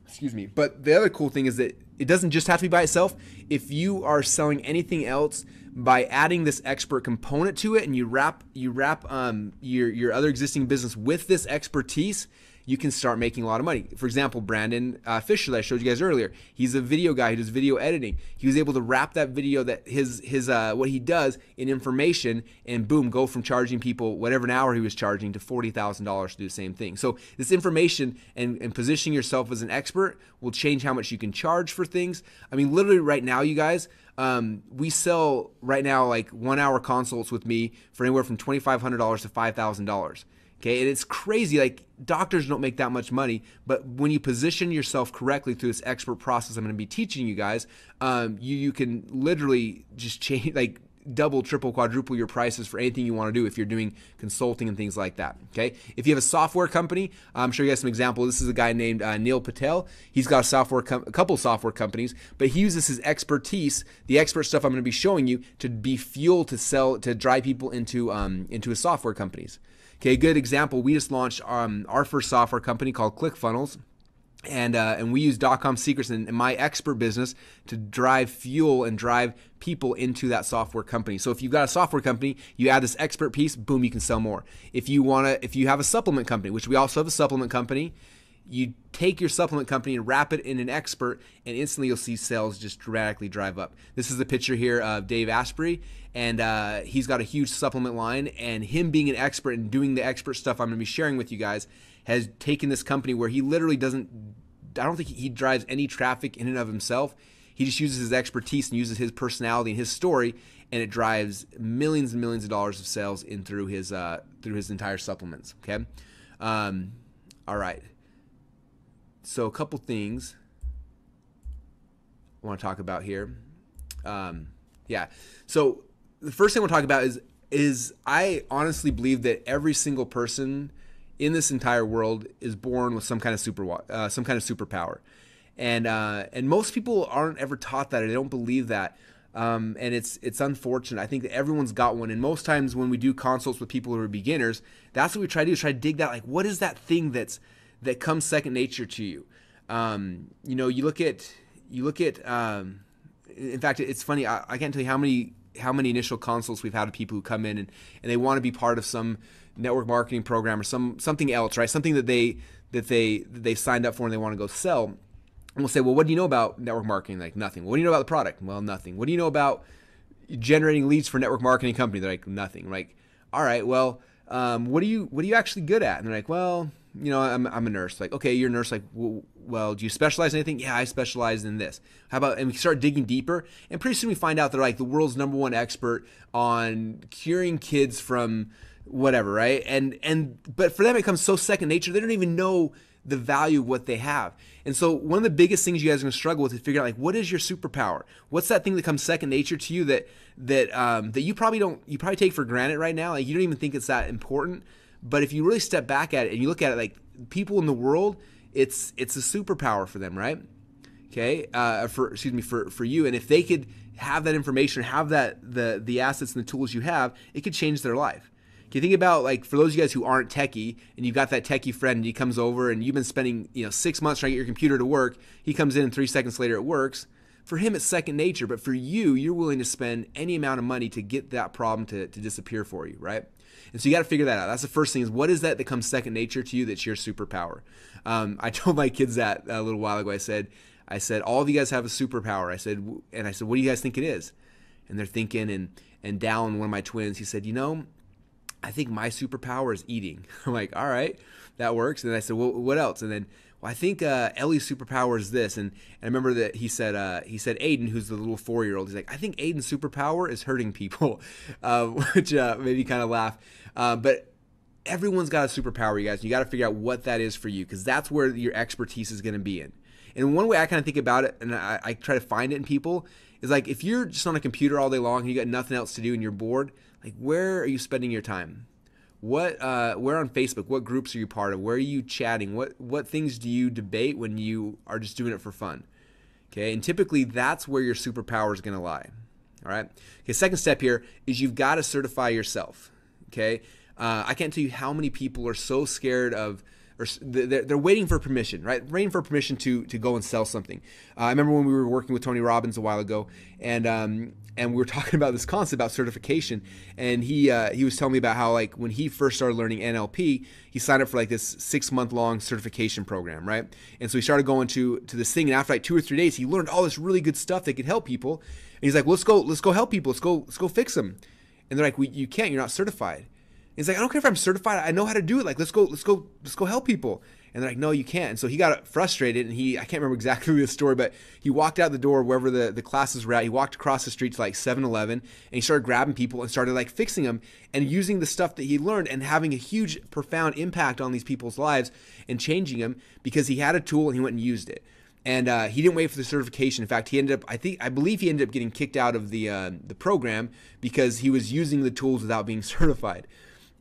Speaker 1: excuse me. But the other cool thing is that it doesn't just have to be by itself. If you are selling anything else by adding this expert component to it and you wrap you wrap um, your your other existing business with this expertise you can start making a lot of money. For example, Brandon uh, Fisher that I showed you guys earlier, he's a video guy who does video editing. He was able to wrap that video that his his uh, what he does in information, and boom, go from charging people whatever an hour he was charging to forty thousand dollars to do the same thing. So this information and, and positioning yourself as an expert will change how much you can charge for things. I mean, literally right now, you guys. Um, we sell right now like one hour consults with me for anywhere from $2,500 to $5,000. Okay, and it's crazy. Like doctors don't make that much money, but when you position yourself correctly through this expert process, I'm going to be teaching you guys. Um, you you can literally just [LAUGHS] change like double, triple, quadruple your prices for anything you want to do if you're doing consulting and things like that. Okay. If you have a software company, I'm sure you guys some examples. This is a guy named uh, Neil Patel. He's got a software, com- a couple software companies, but he uses his expertise, the expert stuff I'm going to be showing you, to be fuel to sell to drive people into um, into his software companies. Okay, good example. We just launched um, our first software company called ClickFunnels and uh, and we use DotCom Secrets in, my expert business to drive fuel and drive people into that software company. So if you've got a software company, you add this expert piece, boom, you can sell more. If you want to, if you have a supplement company, which we also have a supplement company, you take your supplement company and wrap it in an expert, and instantly you'll see sales just dramatically drive up. This is the picture here of Dave Asprey, and uh, he's got a huge supplement line, and him being an expert and doing the expert stuff I'm going to be sharing with you guys has taken this company where he literally doesn't I don't think he drives any traffic in and of himself. He just uses his expertise and uses his personality and his story, and it drives millions and millions of dollars of sales in through his uh, through his entire supplements. Okay, um, all right. So a couple things I want to talk about here. Um, yeah. So the first thing I want to talk about is is I honestly believe that every single person in this entire world is born with some kind of super uh, some kind of superpower, and uh, and most people aren't ever taught that or they don't believe that. Um, and it's it's unfortunate. I think that everyone's got one, and most times when we do consults with people who are beginners, that's what we try to do try to dig that like what is that thing that's that comes second nature to you. Um, you know, you look at you look at. Um, in fact, it's funny. I, I can't tell you how many how many initial consults we've had of people who come in and, and they want to be part of some network marketing program or some something else, right? Something that they that they that they signed up for and they want to go sell. And we'll say, well, what do you know about network marketing? Like nothing. What do you know about the product? Well, nothing. What do you know about generating leads for network marketing company? They're like nothing. Like, all right, well, um, what are you what are you actually good at? And they're like, well, you know, I'm, I'm a nurse. Like, okay, you're a nurse. Like, well, do you specialize in anything? Yeah, I specialize in this. How about, and we start digging deeper. And pretty soon we find out they're like the world's number one expert on curing kids from whatever, right? And, and, but for them, it comes so second nature. They don't even know the value of what they have. And so one of the biggest things you guys are going to struggle with is figuring out like what is your superpower? What's that thing that comes second nature to you that that um, that you probably don't you probably take for granted right now? Like you don't even think it's that important. But if you really step back at it and you look at it like people in the world, it's it's a superpower for them, right? Okay, uh, for excuse me for for you, and if they could have that information, have that the the assets and the tools you have, it could change their life. Can you think about like for those of you guys who aren't techie and you've got that techie friend and he comes over and you've been spending you know six months trying to get your computer to work, he comes in and three seconds later it works. For him, it's second nature, but for you, you're willing to spend any amount of money to get that problem to, to disappear for you, right? And so you got to figure that out. That's the first thing is what is that that comes second nature to you that's your superpower? Um, I [LAUGHS] told my kids that a little while ago. I said, I said, all of you guys have a superpower. I said, and I said, what do you guys think it is? And they're thinking, and and Dallin, one of my twins, he said, you know, I think my superpower is eating. [LAUGHS] I'm like, all right, that works. And I said, well, what else? And then well, I think uh, Ellie's superpower is this, and, and I remember that he said uh, he said Aiden, who's the little four year old, he's like, I think Aiden's superpower is hurting people, [LAUGHS] uh, which uh, made me kind of laugh. Uh, but everyone's got a superpower, you guys. You got to figure out what that is for you, because that's where your expertise is going to be in. And one way I kind of think about it, and I, I try to find it in people, is like if you're just on a computer all day long and you got nothing else to do and you're bored, like where are you spending your time? What uh, where on Facebook? What groups are you part of? Where are you chatting? What what things do you debate when you are just doing it for fun? Okay, and typically that's where your superpower is going to lie. All right. Okay. Second step here is you've got to certify yourself. Okay. Uh, I can't tell you how many people are so scared of or they're, waiting for permission, right? Waiting for permission to to go and sell something. Uh, I remember when we were working with Tony Robbins a while ago, and um, and we were [LAUGHS] talking about this concept about certification, and he uh, he was telling me about how like when he first started learning NLP, he signed up for like this six month long certification program, right? And so he started going to to this thing, and after like two or three days, he learned all this really good stuff that could help people. And he's like, well, let's go, let's go help people, let's go, let's go fix them. And they're like, we, you can't, you're not certified. He's like, I don't care if I'm certified. I know how to do it. Like, let's go, let's go, let's go help people. And they're like, no, you can't. And so he got frustrated and he, I can't remember [LAUGHS] exactly the story, but he walked out the door wherever the, the classes were at. He walked across the street to like 7 Eleven and he started grabbing people and started like fixing them and using the stuff that he learned and having a huge, profound impact on these people's lives and changing them because he had a tool and he went and used it and uh, he didn't wait for the certification. In fact, he ended up I think I believe he ended up getting kicked out of the uh, the program because he was using the tools without being [LAUGHS] certified.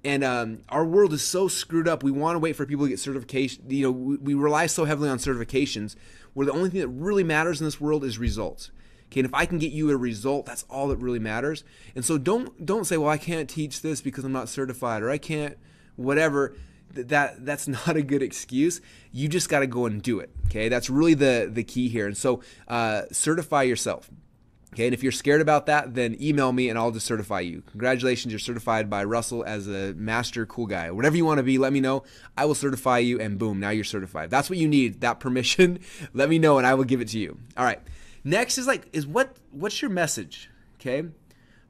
Speaker 1: And um, our world is so screwed up. We want to wait for people to get certification. You know, we, we rely so heavily on certifications, where the only thing that really matters in this world is results. Okay, and if I can get you a result, that's all that really matters. And so don't don't say, well, I can't teach this because I'm not certified, or I can't whatever that that's [LAUGHS] not a good excuse. You just got to go and do it. Okay, that's really the the key here. And so, uh, certify yourself. Okay, and if you're scared about that, then email me and I'll just certify you. Congratulations, you're certified by Russell as a master cool guy. Whatever you want to be, let me know. I will certify you, and boom, now you're certified. That's what you need. That permission. [LAUGHS] let me know, and I will give it to you. All right. Next is like, is what what's your message? Okay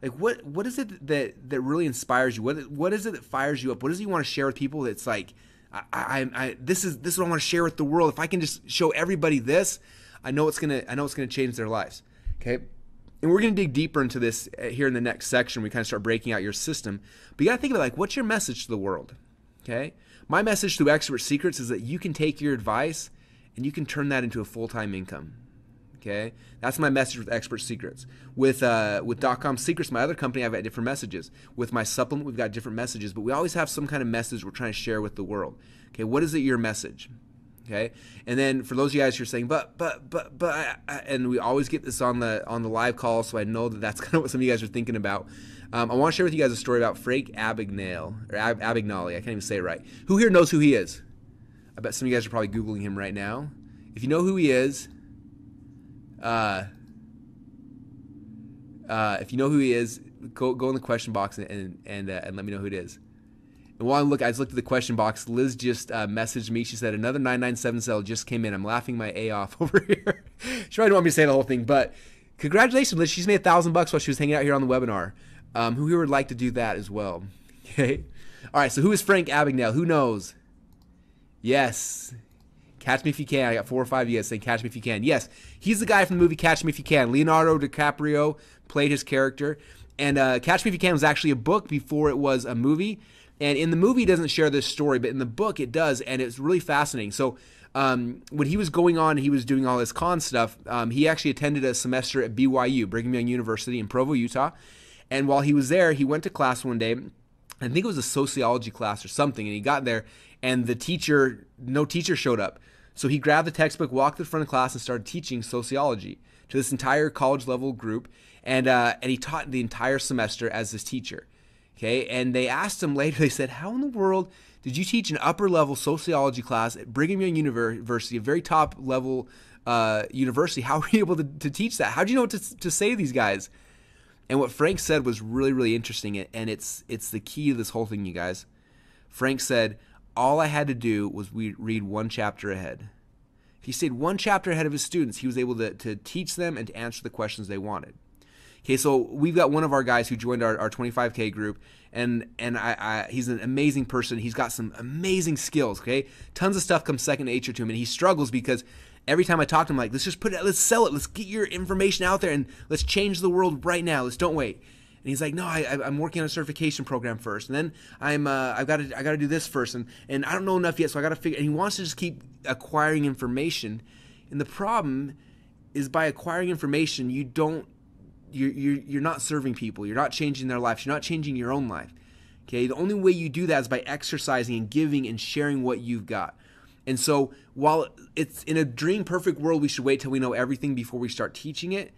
Speaker 1: like what what is it that that really inspires you what what is it that fires you up what does you want to share with people that's like I, I, I this is this is what I want to share with the world if I can just show everybody this I know it's gonna I know it's gonna change their lives okay and we're gonna dig deeper into this uh, here in the next section we kind of start breaking out your system but you gotta think about like what's your message to the world okay my message through expert secrets is that you can take your advice and you can turn that into a full-time income Okay, that's my message with Expert Secrets. With uh, with DotCom Secrets, my other company, I've got different messages. With my supplement, we've got different messages, but we always have some kind of message we're trying to share with the world. Okay, what is it your message? Okay, and then for those of you guys who are saying, but but but but, and we always get this on the on the live call, so I know that that's [LAUGHS] kind of what some of you guys are thinking about. Um, I want to share with you guys a story about Frank Abagnale or Ab- Abagnale. I can't even say it right. Who here knows who he is? I bet some of you guys are probably googling him right now. If you know who he is, uh, uh, if you know who he is, go go in the question box and and and, uh, and let me know who it is. And while I look, I just looked at the question box. Liz just uh, messaged me. She said another 997 cell just came in. I'm laughing my a off [LAUGHS] over here. she probably didn't want me to say the whole thing, but congratulations, Liz. She's made a thousand bucks while she was hanging out here on the webinar. Um, who here would like to do that as well? [LAUGHS] Okay. All right. So who is Frank Abagnale? Who knows? Yes. Catch Me If You Can. I got four or five yes saying Catch Me If You Can. Yes, he's the guy from the movie Catch Me If You Can. Leonardo DiCaprio played his character. And uh, Catch Me If You Can was actually a book before it was a movie. And in the movie, it doesn't share this story, but in the book, it does. And it's really fascinating. So um, when he was going on, he was doing all this con stuff. Um, he actually attended a semester at BYU, Brigham Young University in Provo, Utah. And while he was there, he went to class one day. I think it was a sociology class or something. And he got there, and the teacher, no teacher showed up. So he grabbed the textbook, walked to the front of class, and started teaching sociology to this entire college level group. And, uh, and he taught the entire semester as his teacher. Okay. And they asked him later, [LAUGHS] they said, How in the world did you teach an upper level sociology class at Brigham Young University, a very top level uh, university? How were you able to, to teach that? How do you know what to, to say to these guys? And what Frank said was really, really interesting. And it's, it's the key to this whole thing, you guys. Frank said, all I had to do was we read one chapter ahead. He stayed one chapter ahead of his students, he was able to, to teach them and to answer the questions they wanted. Okay, so we've got one of our guys who joined our, our 25K group, and and I, I, he's an amazing person. He's got some amazing skills. Okay, tons of stuff comes second nature to him, and he struggles because every time I talk to him, I'm like, let's just put it, let's sell it, let's get your information out there, and let's change the world right now. Let's don't wait. And he's like, no, I, am working on a certification program first, and then I'm uh, I've got to I got to do this first, and and I don't know enough yet, so I got to figure. And he wants to just keep acquiring information, and the problem is by acquiring information, you don't you're you're, you're not serving people, you're not changing their lives, you're not changing your own life. Okay, the only way you do that is by exercising and giving and sharing what you've got. And so, while it's in a dream perfect world, we should wait till we know everything before we start teaching it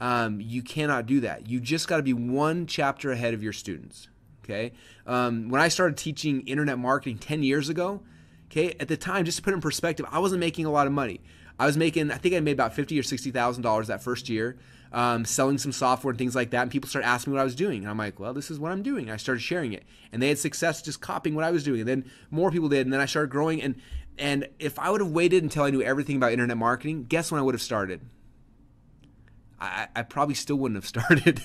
Speaker 1: um, you cannot do that. You just got to be one chapter ahead of your students. Okay. Um, when I started teaching internet marketing 10 years ago, okay, at the time, just to put it in perspective, I wasn't making a lot of money. I was making, I think I made about fifty or sixty thousand dollars that first year, um, selling some software and things like that. And people started asking me what I was doing, and I'm like, well, this is what I'm doing. And I started sharing it, and they had success just copying what I was doing, and then more people did, and then I started growing. And and if I would have waited until I knew everything about internet marketing, guess when I would have started? I, I probably still wouldn't have [LAUGHS] started.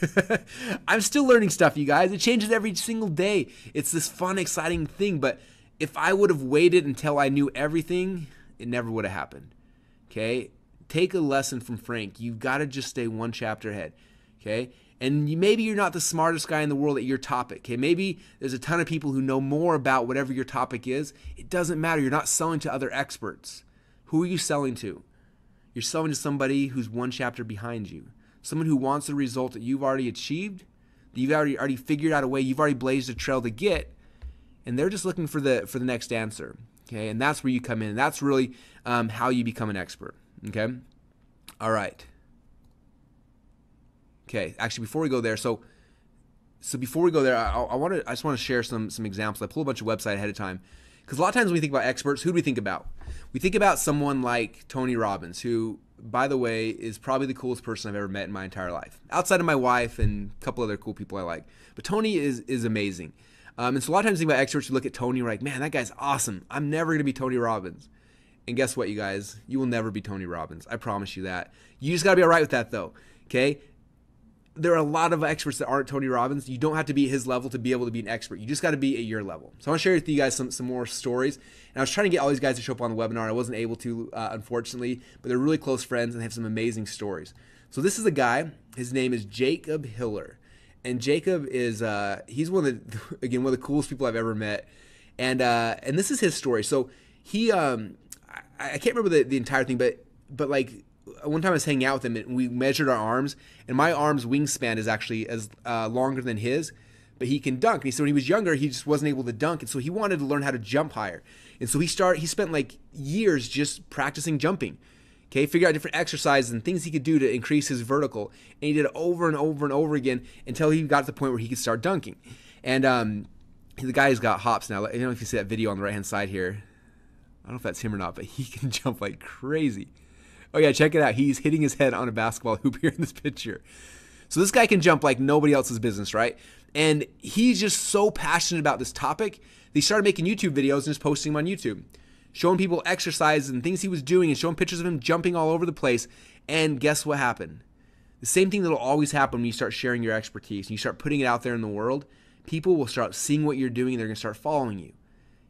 Speaker 1: [LAUGHS] I'm still learning stuff, you guys. It changes every single day. It's this fun, exciting thing. But if I would have waited until I knew everything, it never would have happened. Okay? Take a lesson from Frank. You've got to just stay one chapter ahead. Okay? And you, maybe you're not the smartest guy in the world at your topic. Okay? Maybe there's a ton of people who know more about whatever your topic is. It doesn't matter. You're not selling to other experts. Who are you selling to? You're selling to somebody who's one chapter behind you, someone who wants the result that you've already achieved, that you've already already figured out a way, you've already blazed a trail to get, and they're just looking for the for the next answer. Okay, and that's where you come in. That's really um, how you become an expert. Okay, all right. Okay, actually, before we go there, so so before we go there, I, I want to I just want to share some some examples. I pulled a bunch of website ahead of time because a lot of times when we think about experts, who do we think about? We think about someone like Tony Robbins, who, by the way, is probably the coolest person I've ever met in my entire life, outside of my wife and a couple other cool people I like. But Tony is is amazing. Um, and so a lot of times, we think about experts, you look at Tony, you're like, man, that guy's awesome. I'm never going to be Tony Robbins. And guess what, you guys? You will never be Tony Robbins. I promise you that. You just got to be all right with that, though. Okay? there are a lot of experts that aren't Tony Robbins. You don't have to be his level to be able to be an expert. You just got to be at your level. So I want to share with you guys some, some more stories. And I was trying to get all these guys to show up on the webinar. I wasn't able to, uh, unfortunately, but they're really close friends and they have some amazing stories. So this is a guy. His name is Jacob Hiller, and Jacob is uh, he's one of the [LAUGHS] again one of the coolest people I've ever met. And uh, and this is his story. So he um, I, can't remember the, the entire thing, but but like one time I was hanging out with him and we measured our arms, and my arm's wingspan is actually as uh, longer than his, but he can dunk. And he said when he was younger, he just wasn't able to dunk, and so he wanted to learn how to jump higher. And so he started. He spent like years just practicing jumping. Okay, figure out different exercises and things he could do to increase his vertical, and he did it over and over and over again until he got to the point where he could start dunking. And um, the guy's got hops now. I don't know if you see that video on the right hand side here. I don't know if that's him or not, but he [LAUGHS] can jump like crazy. Oh yeah, check it out. He's hitting his head on a basketball hoop here in this picture. So this guy can jump like nobody else's business, right? And he's just so passionate about this topic. He started making YouTube videos and just posting them on YouTube, showing people exercises and things he was doing, and showing pictures of him jumping all over the place. And guess what happened? The same thing that'll always happen when you start sharing your expertise and you start putting it out there in the world. People will start seeing what you're doing and they're going to start following you.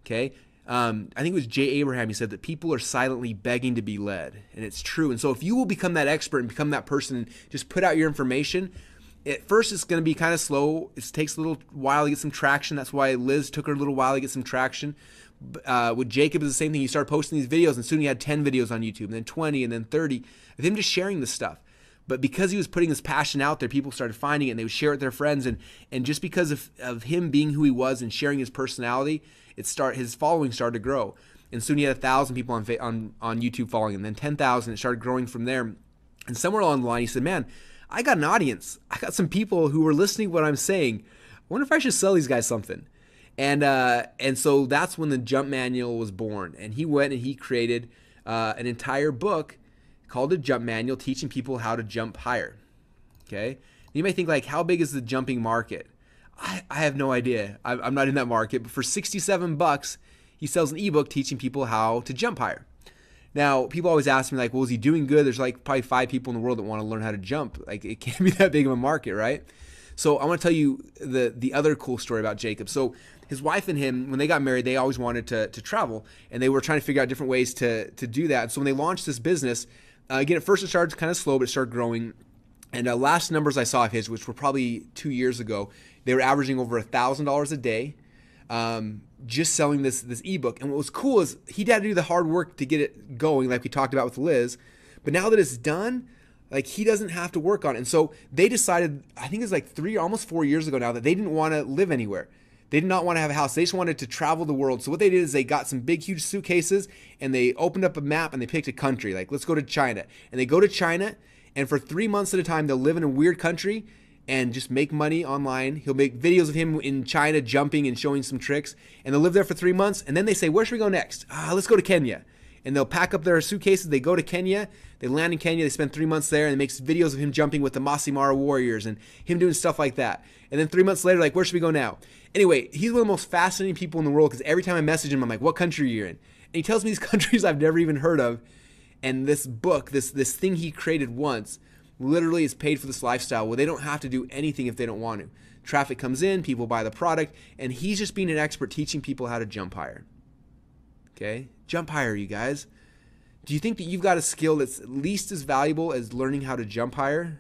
Speaker 1: Okay? Um, I think it was Jay Abraham. He said that people are silently begging to be led, and it's true. And so, if you will become that expert and become that person, and just put out your information, at first it's going to be kind of slow. It takes a little while to get some traction. That's why Liz took her a little while to get some traction. Uh, with Jacob is the same thing. He started posting these videos, and soon he had 10 videos on YouTube, and then 20, and then 30 of him just sharing this stuff. But because he was putting his passion out there, people started finding it, and they would share it with their friends. And and just because of, of him being who he was and sharing his personality, it start his following started to grow, and soon he had a thousand people on on on YouTube following him, then ten thousand. It started growing from there, and somewhere along the line, he said, "Man, I got an audience. I got some people who were listening to what I'm saying. I wonder if I should sell these guys something." And uh, and so that's when the Jump Manual was born, and he went and he created uh, an entire book called the Jump Manual, teaching people how to jump higher. Okay, you may think like, how big is the jumping market? I, I have no idea. I, I'm not in that market, but for 67 bucks, he sells an ebook teaching people how to jump higher. Now, people always ask me, like, well, is he doing good? There's like probably five people in the world that want to learn how to jump. Like, it [LAUGHS] can't be that big of a market, right? So I want to tell you the the other cool story about Jacob. So his wife and him, when they got married, they always wanted to, to travel, and they were trying to figure out different ways to to do that. So when they launched this business, uh, again, at first it started kind of slow, but it started growing. And uh, last numbers I saw of his, which were probably two years ago, they were averaging over a thousand dollars a day, um, just selling this this ebook. And what was cool is he had to do the hard work to get it going, like we talked about with Liz. But now that it's done, like he doesn't have to work on it. And so they decided, I think it's like three, almost four years ago now, that they didn't want to live anywhere. They did not want to have a house. They just wanted to travel the world. So what they did is they got some big, huge suitcases and they opened up a map and they picked a country. Like, let's go to China. And they go to China, and for three months at a time, they'll live in a weird country and just make money online. He'll make videos of him in China jumping and showing some tricks, and they'll live there for three months. And then they say, "Where should we go next? Ah, let's go to Kenya." And they'll pack up their suitcases. They go to Kenya. They land in Kenya. They spend three months there, and makes videos of him jumping with the Masai Mara warriors and him doing stuff like that. And then three months later, like, where should we go now? Anyway, he's one of the most fascinating people in the world because every time I message him, I'm like, "What country are you in?" And he tells me these [LAUGHS] countries I've never even heard of. And this book, this this thing he created once literally is paid for this lifestyle where they don't have to do anything if they don't want to. Traffic comes in, people buy the product, and he's just being an expert teaching people how to jump higher. Okay? Jump higher, you guys. Do you think that you've got a skill that's at least as valuable as learning how to jump higher?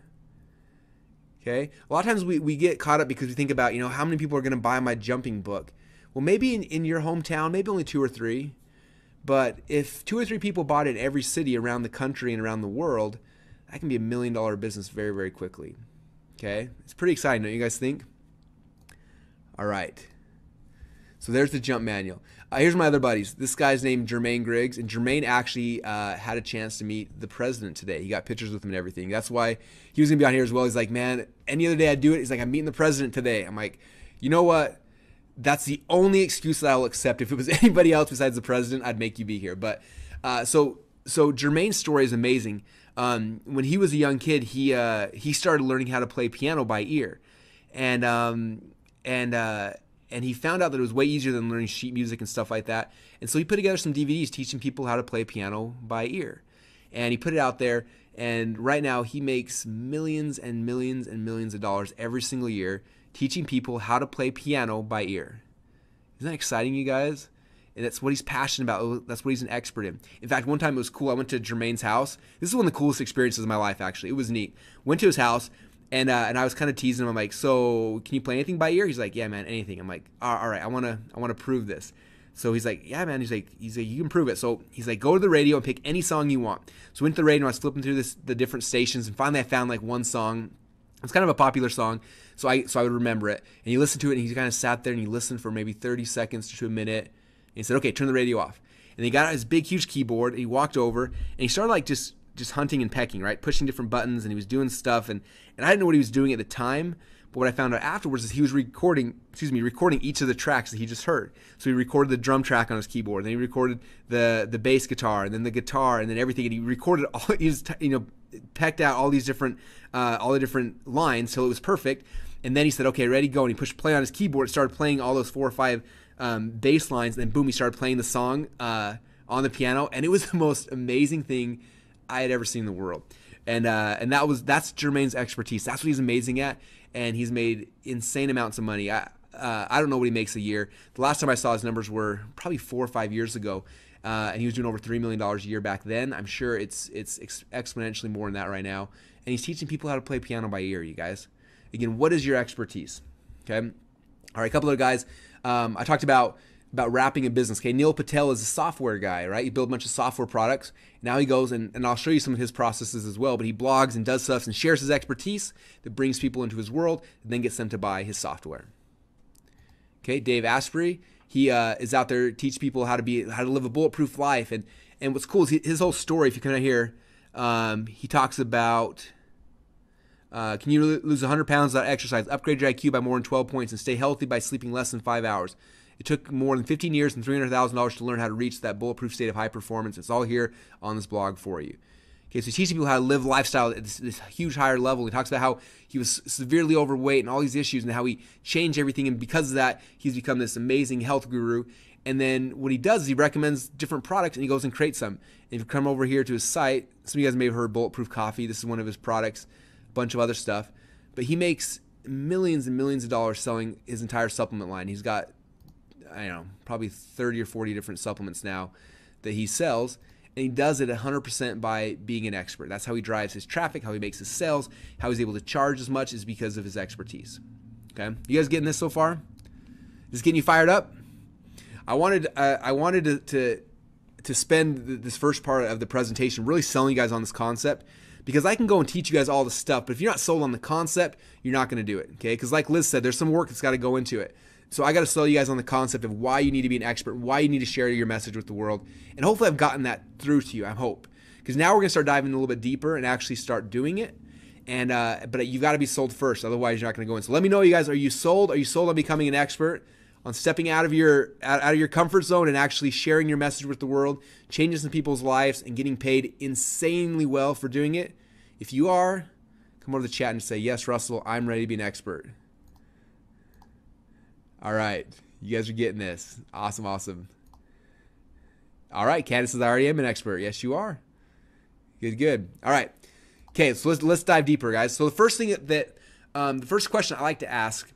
Speaker 1: Okay? A lot of times we, we get caught up because we think about, you know, how many people are going to buy my jumping book? Well, maybe in, in your hometown, maybe only two or three. But if two or three people bought it in every city around the country and around the world, that can be a million dollar business very, very quickly. Okay? It's pretty exciting, don't you guys think? All right. So there's the jump manual. Uh, here's my other buddies. This guy's named Jermaine Griggs, and Jermaine actually uh, had a chance to meet the president today. He got pictures with him and everything. That's why he was gonna be on here as well. He's like, man, any other day I'd do it. He's like, I'm meeting the president today. I'm like, you know what? That's the only excuse that I'll accept. If it was [LAUGHS] anybody else besides the president, I'd make you be here. But uh, so so Jermaine's story is amazing. Um, when he was a young kid, he uh, he started learning how to play piano by ear, and um, and uh, and he found out that it was way easier than learning sheet music and stuff like that. And so he put together some DVDs teaching people how to play piano by ear. And he put it out there. And right now he makes millions and millions and millions of dollars every single year teaching people how to play piano by ear. Isn't that exciting, you guys? And that's what he's passionate about. That's what he's an expert in. In fact, one time it was cool. I went to Jermaine's house. This is one of the coolest experiences of my life, actually. It was neat. Went to his house and uh, and I was kind of teasing him. I'm like, so can you play anything by ear? He's like, yeah, man, anything. I'm like, all right, I wanna I wanna prove this. So he's like, yeah, man. He's like, he's like, you can prove it. So he's like, go to the radio and pick any song you want. So I went to the radio and I was flipping through this the different stations, and finally I found like one song. It's kind of a popular song, so I so I would remember it. And he listened to it, and he kind of sat there and he listened for maybe 30 seconds to a minute. He said, okay, turn the radio off. And he got out his big, huge keyboard. And he walked over and he started like just just hunting and pecking, right? Pushing different buttons and he was doing stuff and, and I didn't know what he was doing at the time. But what I found out afterwards is he was recording, excuse me, recording each of the tracks that he just heard. So he recorded the drum track on his keyboard, then he recorded the the bass guitar, and then the guitar, and then everything. And he recorded all, [LAUGHS] he was, you know, pecked out all these different, uh, all the different lines till it was perfect. And then he said, "Okay, ready, go." And he pushed play on his keyboard, started playing all those four or five um, bass lines, and then boom, he started playing the song uh, on the piano, and it was [LAUGHS] the most amazing thing I had ever seen in the world. And uh, and that was that's Jermaine's expertise. That's what he's amazing at, and he's made insane amounts of money. I uh, I don't know what he makes a year. The last time I saw his numbers were probably four or five years ago, uh, and he was doing over three million dollars a year back then. I'm sure it's it's ex- exponentially more than that right now. And he's teaching people how to play piano by ear. You guys, again, what is your expertise? Okay, all right, a couple of guys. Um, I talked about about wrapping a business. Okay, Neil Patel is a software guy, right? He built a bunch of software products. Now he goes and, and I'll show you some of his processes as well, but he blogs and does stuff and shares his expertise that brings people into his world and then gets them to buy his software. Okay, Dave Asprey, he uh, is out there teach people how to be how to live a bulletproof life and and what's cool is his whole story. If you kind of hear, um, he talks about uh, can you lose 100 pounds without exercise, upgrade your IQ by more than 12 points, and stay healthy by sleeping less than five hours. It took more than 15 years and $300,000 to learn how to reach that bulletproof state of high performance. It's all here on this blog for you. Okay, so he teaches people how to live lifestyle at this, this, huge higher level. He talks about how he was severely overweight and all these issues and how he changed everything. And because of that, he's become this amazing health guru. And then what he does is he recommends different products and he goes and creates them. And if you come over here to his site, some of you guys may have heard Bulletproof Coffee. This is one of his products, bunch of other stuff. But he makes millions and millions of dollars selling his entire supplement line. He's got I don't know, probably 30 or 40 different supplements now that he sells. And he does it 100% by being an expert. That's how he drives his traffic, how he makes his sales, how he's able to charge as much is because of his expertise. Okay, you guys getting this so far? Is getting you fired up? I wanted uh, I wanted to, to to spend this first part of the presentation really selling you guys on this concept because I can go and teach you guys all the stuff, but if you're not sold on the concept, you're not going to do it. Okay, because like Liz said, there's some work that's got to go into it. So I got to sell you guys on the concept of why you need to be an expert, why you need to share your message with the world. And hopefully I've gotten that through to you, I hope. Because now we're going to start diving a little bit deeper and actually start doing it. And uh, but you got to be sold first, otherwise you're not going to go in. So let me know, you guys, are you sold? Are you sold on becoming an expert? On stepping out of your out of your comfort zone and actually sharing your message with the world, changing some people's lives, and getting paid insanely well for doing it. If you are, come over to the chat and say, Yes, Russell, I'm ready to be an expert. All right. You guys are getting this. Awesome, awesome. All right. Candace says, I already am an expert. Yes, you are. Good, good. All right. Okay, so let's, let's dive deeper, guys. So the first thing that, um, the first question I like to ask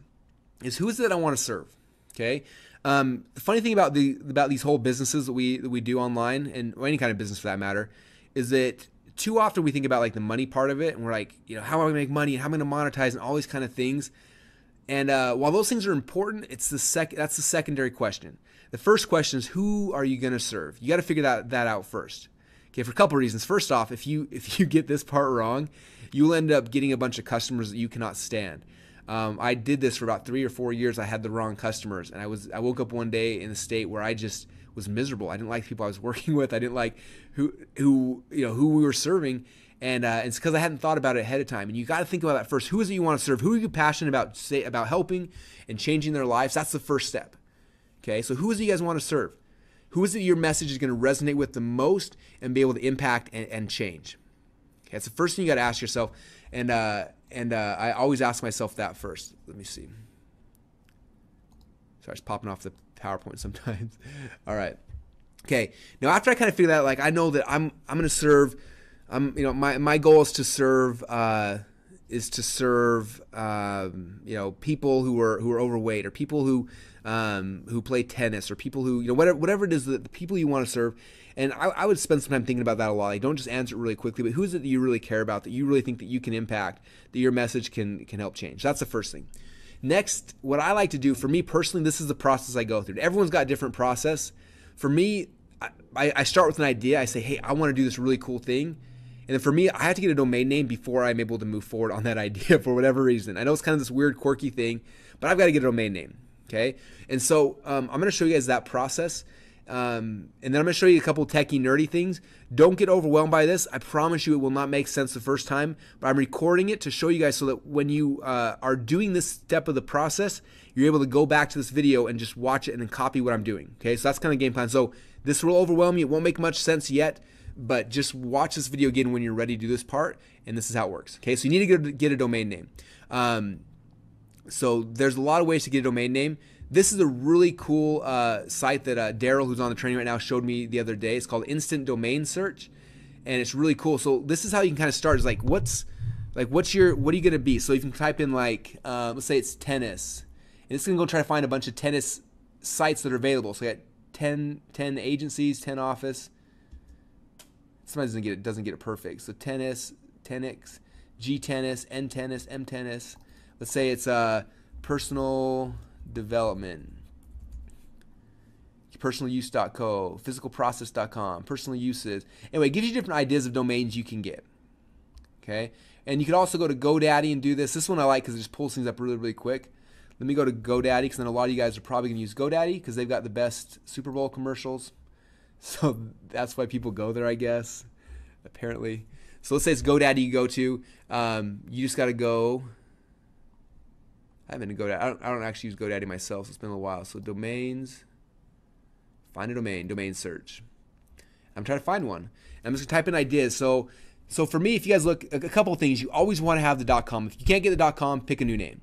Speaker 1: is who is it that I want to serve? Okay. Um, the funny thing about the about these whole businesses that we that we do online and any kind of business for that matter is that too often we think about like the money part of it and we're like, you know, how am I to make money and how am I going to monetize and all these kind of things. And uh, while those things are important, it's the sec- that's the secondary question. The first question is who are you going to serve? You got to figure that that out first. Okay, for a couple of reasons. First off, if you if you get this part wrong, you'll end up getting a bunch of customers that you cannot stand. Um, I did this for about three or four years. I had the wrong customers, and I was I woke up one day in a state where I just was miserable. I didn't like the people I was [LAUGHS] working with. I didn't like who who you know who we were serving, and uh, it's because I hadn't thought about it ahead of time. And you got to think about that first. Who is it you want to serve? Who are you passionate about say about helping and changing their lives? That's the first step. Okay, so who is it you guys want to serve? Who is it your message is going to resonate with the most and be able to impact and, and change? Okay, that's the first thing you got to ask yourself. And uh, and uh, I always ask myself that first. Let me see. Sorry, it's popping off the PowerPoint sometimes. [LAUGHS] All right. Okay. Now after I kind of figure that, like I know that I'm I'm going to serve. I'm you know my my goal is to serve. Uh, is to serve um, you know people who are who are overweight or people who um, who play tennis or people who you know whatever whatever it is that the people you want to serve and I, I, would spend some time thinking about that a lot. Like, don't just answer it really quickly, but who is it that you really care about, that you really think that you can impact, that your message can can help change? That's the first thing. Next, what I like to do for me personally, this is the process I go through. Everyone's got a different process. For me, I, I start with an idea. I say, hey, I want to do this really cool thing. And then for me, I have to get a domain name before I'm able to move forward on that [LAUGHS] idea for whatever reason. I know it's kind of this weird, quirky thing, but I've got to get a domain name. Okay. And so um, I'm going to show you guys that process. Um, and then I'm going to show you a couple techie nerdy things. Don't get overwhelmed by this. I promise you it will not make sense the first time, but I'm recording it to show you guys so that when you uh, are doing this step of the process, you're able to go back to this video and just watch it and then copy what I'm doing. Okay, so that's kind of game plan. So this will overwhelm you. It won't make much sense yet, but just watch this video again when you're ready to do this part, and this is how it works. Okay, so you need to get a domain name. Um, so there's a lot of ways to get a domain name. This is a really cool uh, site that uh, Daryl, who's on the training right now, showed me the other day. It's called Instant Domain Search, and it's really cool. So this is how you can kind of start. Is like what's like what's your what are you gonna be? So you can type in like uh, let's say it's tennis, and it's gonna go try to find a bunch of tennis sites that are available. So you got 10, 10 agencies, 10 office. Sometimes doesn't get it doesn't get it perfect. So tennis, tennis, G tennis, N tennis, M tennis. Let's say it's uh personal development personaluse.co, physicalprocess.com, personal uses. Anyway, it gives you different ideas of domains you can get. Okay? And you can also go to GoDaddy and do this. This one I like because it just pulls things up really, really quick. Let me go to GoDaddy because then a lot of you guys are probably going to use GoDaddy because they've got the best Super Bowl commercials. [LAUGHS] So that's why people go there, I guess, apparently. So let's say it's GoDaddy you go to. Um, you just got to go I haven't GoDaddy. I don't, I don't actually use GoDaddy myself. So it's been a while. So domains, find a domain, domain search. I'm trying to find one. And I'm just gonna type in ideas. So, so for me, if you guys look, a, couple things, you always want to have the .com. If you can't get the .com, pick a new name.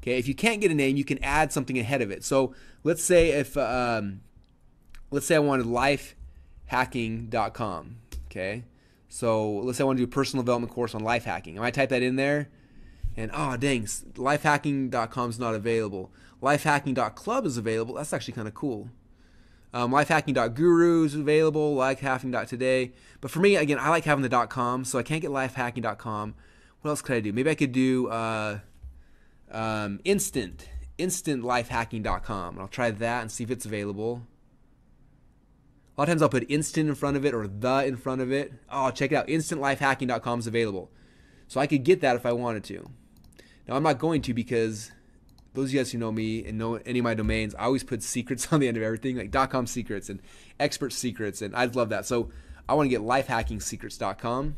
Speaker 1: Okay. If you can't get a name, you can add something ahead of it. So let's say if, um, let's say I wanted lifehacking.com. Okay. So let's say I want to do a personal development course on life hacking. I might type that in there and oh dang, lifehacking.com is not available. Lifehacking.club is available. That's actually kind of cool. Um, lifehacking.guru is available. Lifehacking.today. But for me, again, I like having the .com, so I can't get lifehacking.com. What else could I do? Maybe I could do uh, um, instant, instantlifehacking.com. And I'll try that and see if it's available. A lot of times I'll put instant in front of it or the in front of it. Oh, check it out. Instantlifehacking.com is available. So I could get that if I wanted to. Now I'm not going to because those of you guys who know me and know any of my domains, I always put secrets [LAUGHS] on the end of everything, like .com secrets and expert secrets, and I love that. So I want to get lifehackingsecrets.com.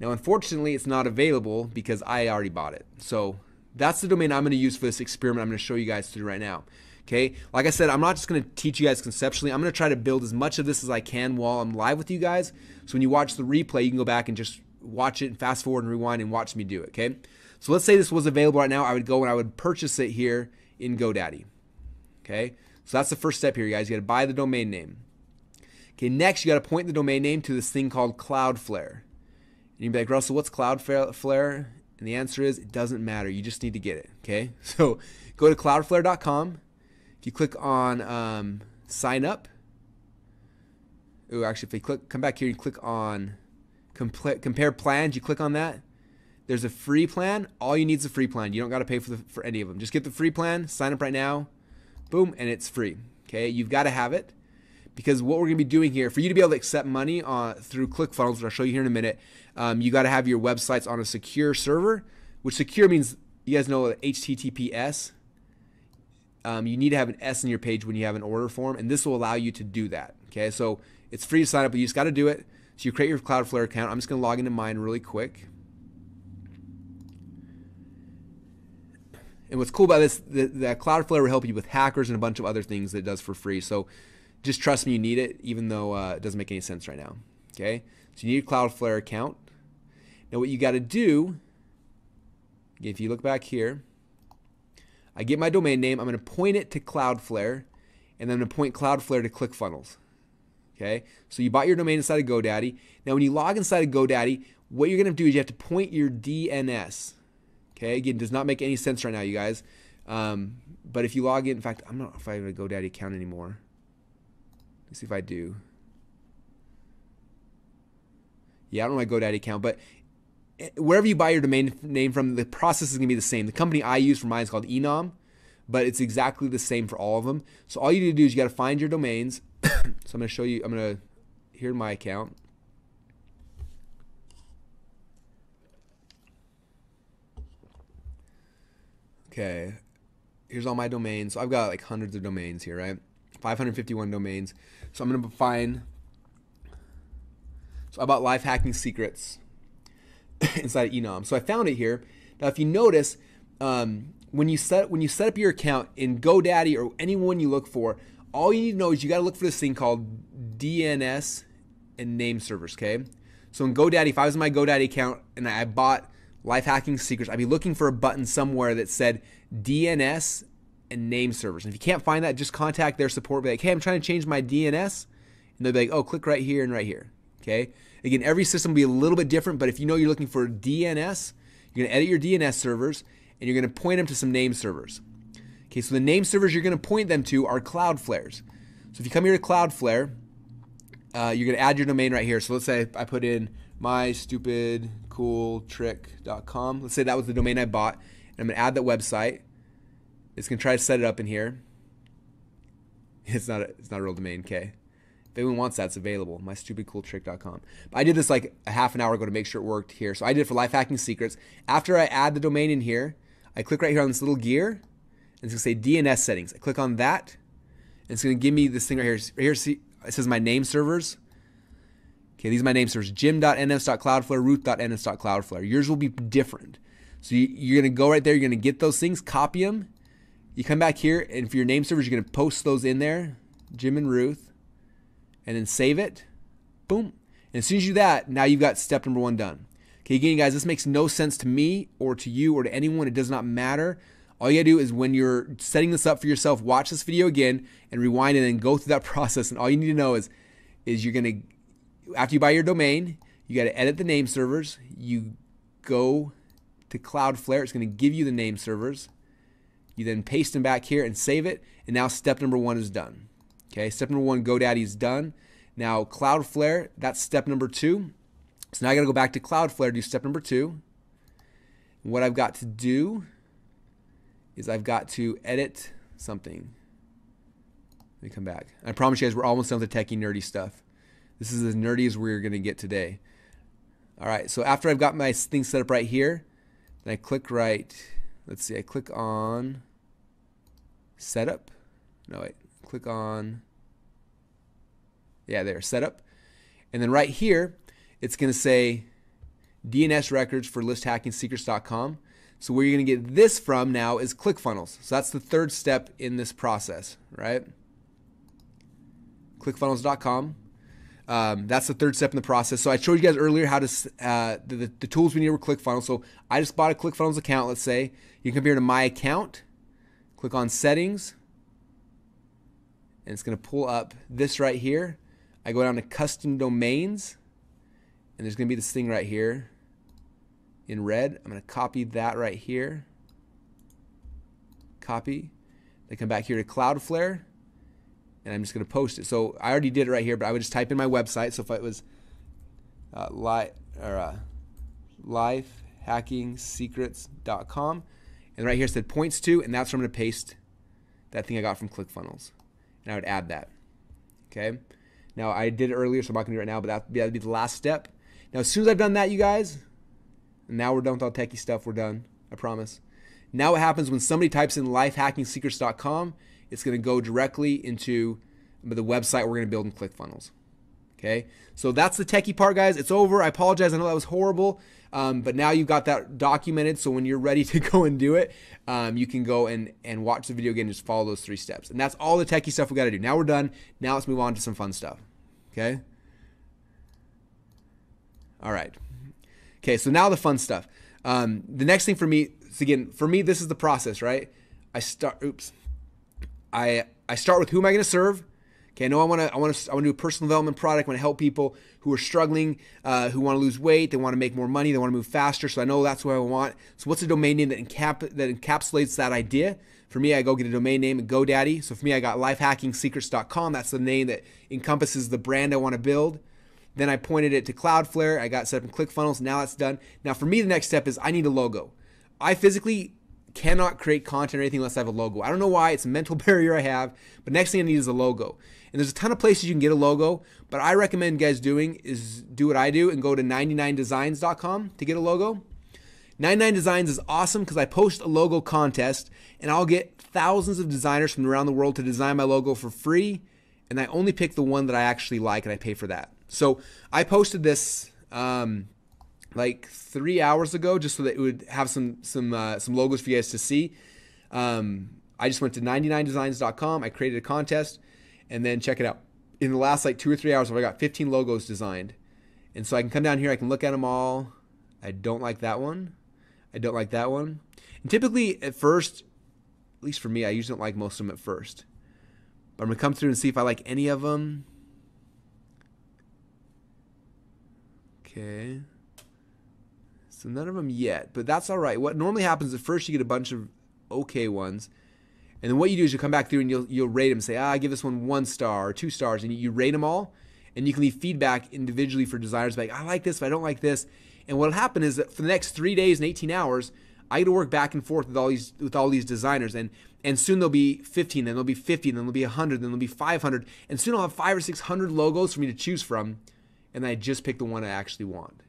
Speaker 1: Now, unfortunately, it's not available because I already bought it. So that's the domain I'm going to use for this experiment I'm going to show you guys through right now. Okay, like I said, I'm not just going to teach you guys conceptually. I'm going to try to build as much of this as I can while I'm live with you guys. So when you watch the replay, you can go back and just watch it and fast forward and rewind and watch me do it, okay? So let's say this was available right now. I would go and I would purchase it here in GoDaddy, okay? So that's the first step here, guys. You got to buy the domain name. Okay, next you got to point the domain name to this thing called Cloudflare. And you'd be like, Russell, what's Cloudflare? And the answer is it doesn't matter. You just need to get it, okay? [LAUGHS] So go to cloudflare.com. If you click on um, sign up, oh, actually, if you click, come back here and click on compare plans. You click on that. There's a free plan. All you need is a free plan. You don't got to pay for the, for any of them. Just get the free plan. Sign up right now. Boom, and it's free. Okay, you've got to have it because what we're going to be doing here for you to be able to accept money uh, through ClickFunnels, which I'll show you here in a minute, um, you got to have your websites on a secure server. Which secure means you guys know HTTPS. Um, you need to have an S in your page when you have an order form, and this will allow you to do that. Okay, so it's free to sign up, but you just got to do it. So you create your Cloudflare account. I'm just going to log into mine really quick. And what's cool about this, that, that Cloudflare will help you with hackers and a bunch of other things that it does for free. So just trust me, you need it, even though uh, it doesn't make any sense right now. Okay, so you need a Cloudflare account. Now what you got to do, if you look back here, I get my domain name. I'm going to point it to Cloudflare, and then I'm going to point Cloudflare to ClickFunnels. Okay, so you bought your domain inside of GoDaddy. Now when you log inside of GoDaddy, what you're going to do is you have to point your DNS. Okay, again, does not make any sense right now, you guys. Um, but if you log in, in fact, I'm not if I have a GoDaddy account anymore. Let's see if I do. Yeah, I don't know my GoDaddy account, but eh, wherever you buy your domain name from, the process is going to be the same. The company I use for mine is called Enom, but it's exactly the same for all of them. So all you need to do is you got to find your domains. [COUGHS] so I'm going to show you. I'm going to here's my account. Okay, here's all my domains. So I've got like hundreds of domains here, right? 551 domains. So I'm to find. So I bought life hacking secrets [LAUGHS] inside of Enom. So I found it here. Now, if you notice, um, when you set when you set up your account in GoDaddy or anyone you look for, all you need to know is you got to look for this thing called DNS and name servers. Okay. So in GoDaddy, if I was in my GoDaddy account and I bought life hacking secrets, I'd be looking for a button somewhere that said DNS and name servers. And if you can't find that, just contact their support. Be like, hey, I'm trying to change my DNS. And they'll be like, oh, click right here and right here. Okay. Again, every system will be a little bit different, but if you know you're looking for DNS, you're going to edit your DNS servers and you're going to point them to some name servers. Okay, so the name servers you're going to point them to are Cloudflares. So if you come here to Cloudflare, uh, you're going to add your domain right here. So let's say I put in mystupidcooltrick.com. Let's say that was the domain I bought. And I'm going to add that website. It's going to try to set it up in here. [LAUGHS] It's not a, it's not a real domain, okay. If anyone wants that, it's available. MyStupidCoolTrick.com. I did this like a half an hour ago to make sure it worked here. So I did it for Life Hacking Secrets. After I add the domain in here, I click right here on this little gear, and it's gonna say DNS settings. I click on that, and it's gonna give me this thing right here. Right here, see, it says my name servers. Okay, these are my name servers: jim.ns.cloudflare. Yours will be different. So you, you're gonna go right there. You're gonna get those things, copy them. You come back here, and for your name servers, you're gonna post those in there, Jim and Ruth and then save it. Boom. And as soon as you do that, now you've got step number one done. Okay, again, guys, this makes no sense to me or to you or to anyone. It does not matter. All you gotta do is when you're setting this up for yourself, watch this video again and rewind and then go through that [LAUGHS] process. And all you need to know is, is you're gonna, after you buy your domain, you gotta edit the name servers. You go to Cloudflare. It's gonna give you the name servers. You then paste them back here and save it. And now step number one is done. Okay, step number one, GoDaddy is done. Now Cloudflare, that's step number two. So now I got to go back to Cloudflare, do step number two. what I've got to do is I've got to edit something. Let me come back. I promise you guys we're almost done with the techie nerdy stuff. This is as nerdy as we're going to get today. All right, so after I've got my thing set up right here, then I click right. Let's see, I click on setup. No, wait click on, yeah, there, setup. And then right here, it's going to say DNS records for lifehackingsecrets.com. So where you're going to get this from now is ClickFunnels. So that's the third step in this process, right? ClickFunnels.com. Um, that's the third step in the process. So I showed you guys earlier how to uh, the, the, tools we need were ClickFunnels. So I just bought a ClickFunnels account. Let's say you can come here to My Account, click on Settings, and it's going to pull up this right here. I go down to custom domains and there's going to be this thing right here in red. I'm going to copy that right here. Copy. Then come back here to Cloudflare and I'm just going to post it. So I already did it right here, but I would just type in my website. So if it was uh, li- or uh, lifehackingsecrets.com and right here said points to, and that's where I'm going to paste that thing I got from ClickFunnels and I would add that. Okay. Now I did it earlier, so I'm not gonna do it right now, but that would be the last step. Now as soon as I've done that, you guys, now we're done with all techie stuff, we're done. I promise. Now what happens when somebody types in lifehackingsecrets.com, it's going to go directly into the website we're going to build in ClickFunnels. Okay, so that's the techie part, guys. It's over. I apologize. I know that was horrible, um, but now you've got that documented. So when you're ready [LAUGHS] to go and do it, um, you can go and and watch the video again. Just follow those three steps, and that's all the techie stuff we got to do. Now we're done. Now let's move on to some fun stuff. Okay. All right. Okay, so now the fun stuff. Um, the next thing for me, so again, for me, this is the process, right? I start. Oops. I I start with who am I going to serve? Okay, I know I want to I want to I want to do a personal development product. I want to help people who are struggling, uh, who want to lose weight, they want to make more money, they want to move faster. So I know that's what I want. So what's a domain name that encap that encapsulates that idea? For me, I go get a domain name at GoDaddy. So for me, I got lifehackingsecrets.com. That's the name that encompasses the brand I want to build. Then I pointed it to Cloudflare. I got set up in ClickFunnels. Now it's done. Now for me, the next step is I need a logo. I physically cannot create content or anything unless I have a logo. I don't know why. It's a mental [LAUGHS] barrier I have. But next thing I need is a logo. And there's a ton of places you can get a logo, but I recommend guys doing is do what I do and go to 99designs.com to get a logo. 99 Designs is awesome because I post a logo contest and I'll get thousands of designers from around the world to design my logo for free. And I only pick the one that I actually like and I pay for that. So I posted this um, like three hours ago just so that it would have some some uh, some logos for you guys to see. Um, I just went to 99designs.com. I created a contest and then check it out. In the last like two or three hours, I got 15 logos designed. And so I can come down here, I can look at them all. I don't like that one. I don't like that one. And typically at first, at least for me, I usually don't like most of them at first. But I'm to come through and see if I like any of them. Okay. So none of them yet, but that's all right. What normally happens at first, you get a bunch of okay ones. And then what you do is you come back through and you'll you'll rate them. Say, ah, I give this one one star or two stars, and you, rate them all, and you can leave feedback individually for designers. Like, I like this, but I don't like this. And what'll happen is that for the next three days and 18 hours, I get to work back and forth with all these with all these designers, and and soon there'll be 15, then there'll be 50, then there'll be 100, then there'll be 500, and soon I'll have five or 600 logos for me to choose from, and I just pick the one I actually want.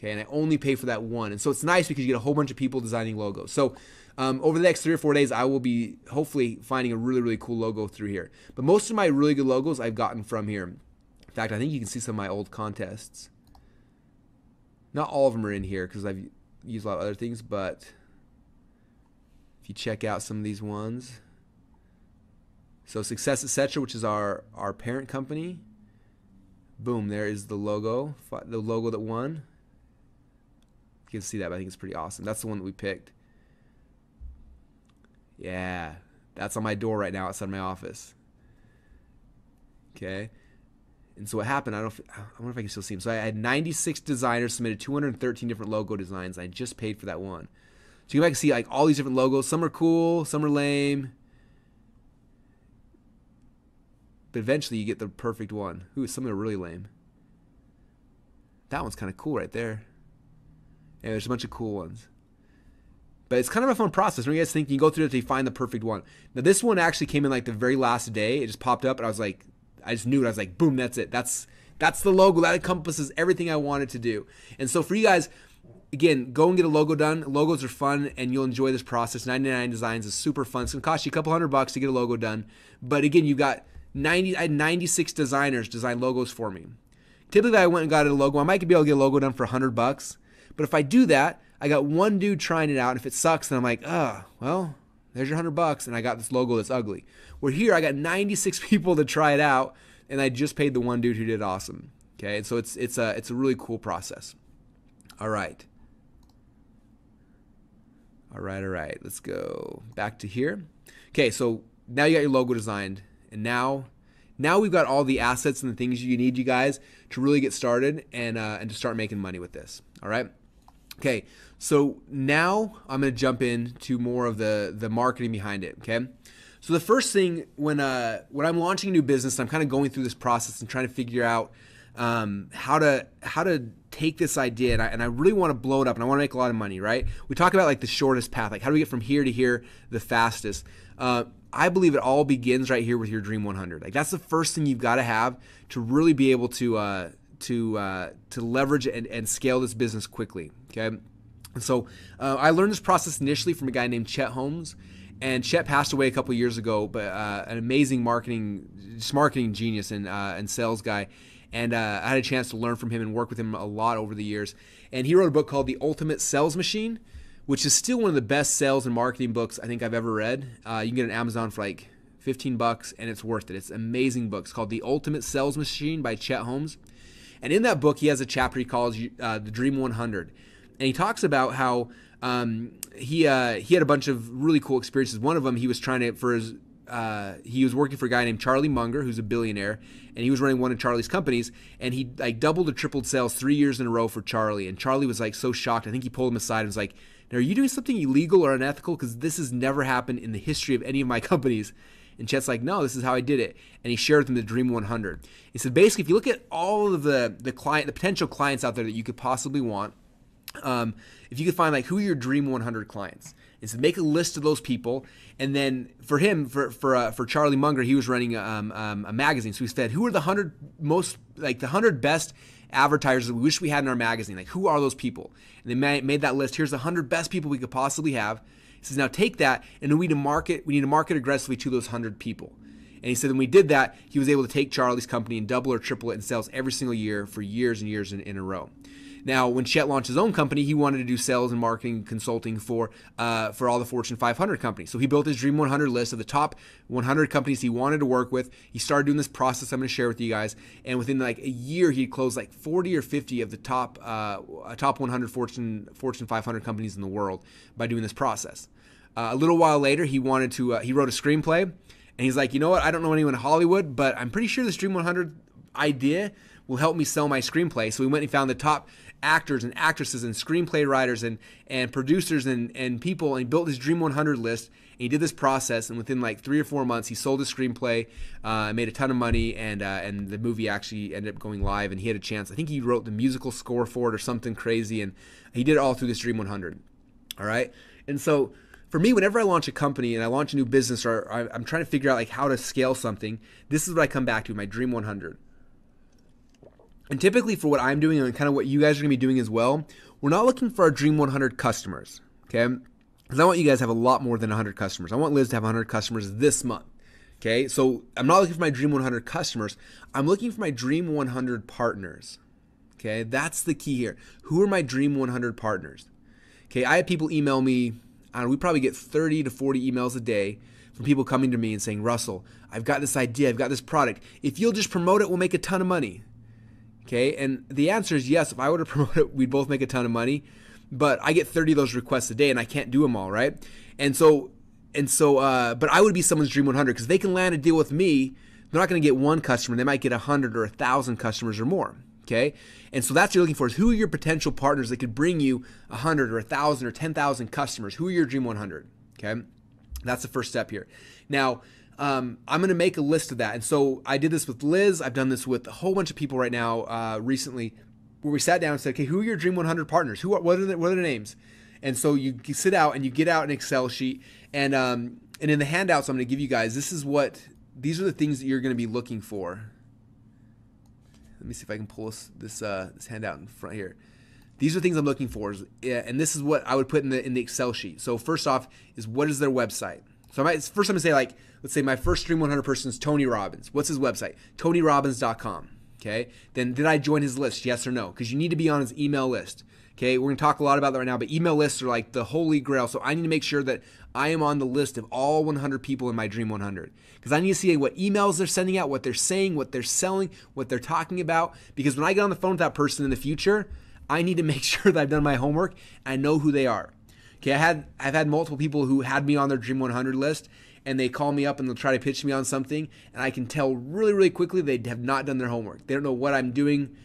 Speaker 1: Okay, and I only pay for that one, and so it's nice because you get a whole bunch of people designing logos. So um, over the next three or four days, I will be hopefully finding a really, really cool logo through here. But most of my really good logos I've gotten from here. In fact, I think you can see some of my old contests. Not all of them are in here because I've used a lot of other things, but if you check out some of these ones. So Success Etc., which is our, our parent company. Boom, there is the logo, the logo that won. You can see that, but I think it's pretty awesome. That's the one that we picked. Yeah, that's on my door right now outside my office. Okay. And so what happened? I don't. I wonder if I can still see them. So I had 96 designers submitted 213 different logo designs. I just paid for that one. So you can see like all these different logos. Some are cool, some are lame. But eventually you get the perfect one. Ooh, some are really lame. That one's kind of cool right there. Yeah, there's a bunch of cool ones. But it's kind of a fun process. When you guys think you go through it to find the perfect one. Now this one actually came in like the very last day. It just popped up and I was like, I just knew it. I was like, boom, that's it. That's that's the logo. That encompasses everything I wanted to do. And so for you guys, again, go and get a logo done. Logos are fun and you'll enjoy this process. 99 Designs is super fun. It's gonna cost you a couple hundred bucks to get a logo done. But again, you've got 90 I had 96 designers design logos for me. Typically I went and got a logo. I might be able to get a logo done for 100 bucks. But if I do that, I got one dude trying it out, and if it sucks, then I'm like, ah, oh, well, there's your hundred bucks, and I got this logo that's ugly. Where here, I got 96 [LAUGHS] people to try it out, and I just paid the one dude who did awesome. Okay, and so it's it's a it's a really cool process. All right. All right, all right. Let's go back to here. Okay, so now you got your logo designed, and now now we've got all the assets and the things you need, you guys, to really get started and uh, and to start making money with this. All right. Okay, so now I'm going to jump into more of the the marketing behind it. Okay, so the first thing when uh when I'm launching a new business, I'm kind of going through this process and trying to figure out um, how to how to take this idea and I, and I really want to blow it up and I want to make a lot of money. Right? We talk about like the shortest path, like how do we get from here to here the fastest. Uh, I believe it all begins right here with your Dream 100. Like that's the first thing you've got to have to really be able to uh, to uh, to leverage and, and scale this business quickly. Okay, And so uh, I learned this process initially from a guy named Chet Holmes. And Chet passed away a couple years ago, but uh, an amazing marketing, just marketing genius and, uh, and sales guy. And uh, I had a chance to learn from him and work with him a lot over the years. And he wrote a book called The Ultimate Sales Machine, which is still one of the best sales and marketing books I think I've ever read. Uh, you can get it on Amazon for like 15 bucks, and it's worth it. It's an amazing book. It's called The Ultimate Sales Machine by Chet Holmes. And in that book, he has a chapter he calls uh, The Dream 100. And he talks about how um, he uh, he had a bunch of really cool experiences. One of them, he was trying to for his uh, he was working for a guy named Charlie Munger, who's a billionaire, and he was running one of Charlie's companies, and he like doubled or tripled sales three years in a row for Charlie. And Charlie was like so shocked. I think he pulled him aside and was like, "Now, are you doing something illegal or unethical? Because this has never happened in the history of any of my [LAUGHS] companies." And Chet's like, "No, this is how I did it." And he shared with him the Dream 100. He said, basically, if you look at all of the the client, the potential clients out there that you could possibly want, um, if you could find like who are your dream 100 clients? And so make a list of those people. And then for him for for uh, for charlie munger he was running um, um, a magazine. So he said who are the 100 most like the 100 best advertisers that we wish we had in our magazine? Like who are those people? And they made that list. Here's the 100 best people we could possibly have he says now take that and we need to market we need to market aggressively to those 100 people. And he said when we did that he was able to take charlie's company and double or triple it in sales every single year for years and years in, in a row now, when Chet launched his own company, he wanted to do sales and marketing consulting for uh, for all the Fortune 500 companies. So he built his Dream 100 list of the top 100 companies he wanted to work with. He started doing this process I'm going to share with you guys, and within like a year, he closed like 40 or 50 of the top uh, top 100 Fortune Fortune 500 companies in the world by doing this process. Uh, a little while later, he wanted to uh, he wrote a screenplay, and he's like, you know what? I don't know anyone in Hollywood, but I'm pretty sure this Dream 100 idea will help me sell my screenplay. So we went and found the top actors and actresses and screenplay writers and, and producers and, and people and he built his Dream 100 list. And he did this process, and within like three or four months, he sold his screenplay, uh, made a ton of money, and uh, and the movie actually ended up going live. And he had a chance. I think he wrote the musical score for it or something crazy, and he did it all through this Dream 100. All right, and so for me, whenever I launch a company and I launch a new business or I'm trying to figure out like how to scale something, this is what I come back to my Dream 100. And typically, for what I'm doing and kind of what you guys are going to be doing as well, we're not looking for our Dream 100 customers, okay? Because I want you guys to have a lot more than 100 customers. I want Liz to have 100 customers this month, okay? So I'm not looking for my Dream 100 customers. I'm looking for my Dream 100 partners, okay? That's the key here. Who are my Dream 100 partners? Okay, I have people email me. Know, we probably get 30 to 40 emails a day from people coming to me and saying, Russell, I've got this idea, I've got this product. If you'll just promote it, we'll make a ton of money. Okay, and the answer is yes. If I were to [LAUGHS] promote it, we'd both make a ton of money. But I get 30 of those requests a day, and I can't do them all, right? And so, and so, uh, but I would be someone's dream 100 because they can land a deal with me. They're not going to get one customer; they might get 100 or 1,000 customers or more. Okay, and so that's what you're looking for is who are your potential partners that could bring you 100 or 1,000 or 10,000 customers? Who are your dream 100? Okay, that's the first step here. Now um, I'm going to make a list of that. And so I did this with Liz. I've done this with a whole bunch of people right now uh, recently, where we sat down and said, okay, who are your Dream 100 partners? Who are, what are the, what are their names? And so you sit out and you get out an Excel sheet, and um, and in the handouts I'm going to give you guys, this is what these are the things that you're going to be looking for. Let me see if I can pull this this, uh, this handout in front here. These are things I'm looking for, and this is what I would put in the in the Excel sheet. So first off, is what is their website? So I might, first I'm gonna say like let's say my first Dream 100 person is Tony Robbins. What's his website? TonyRobbins.com. Okay. Then did I join his list? Yes or no? Because you need to be on his email list. Okay. We're going to talk a lot about that right now, but email lists are like the holy grail. So I need to make sure that I am on the list of all 100 people in my Dream 100 because I need to see what emails they're sending out, what they're saying, what they're selling, what they're talking about. Because when I get on the phone with that person in the future, I need to [LAUGHS] make sure that I've done my homework and I know who they are. Okay, I had I've had multiple people who had me on their Dream 100 list, and they call me up and they'll try to pitch me on something, and I can tell really, really quickly they have not done their homework. They don't know what I'm doing.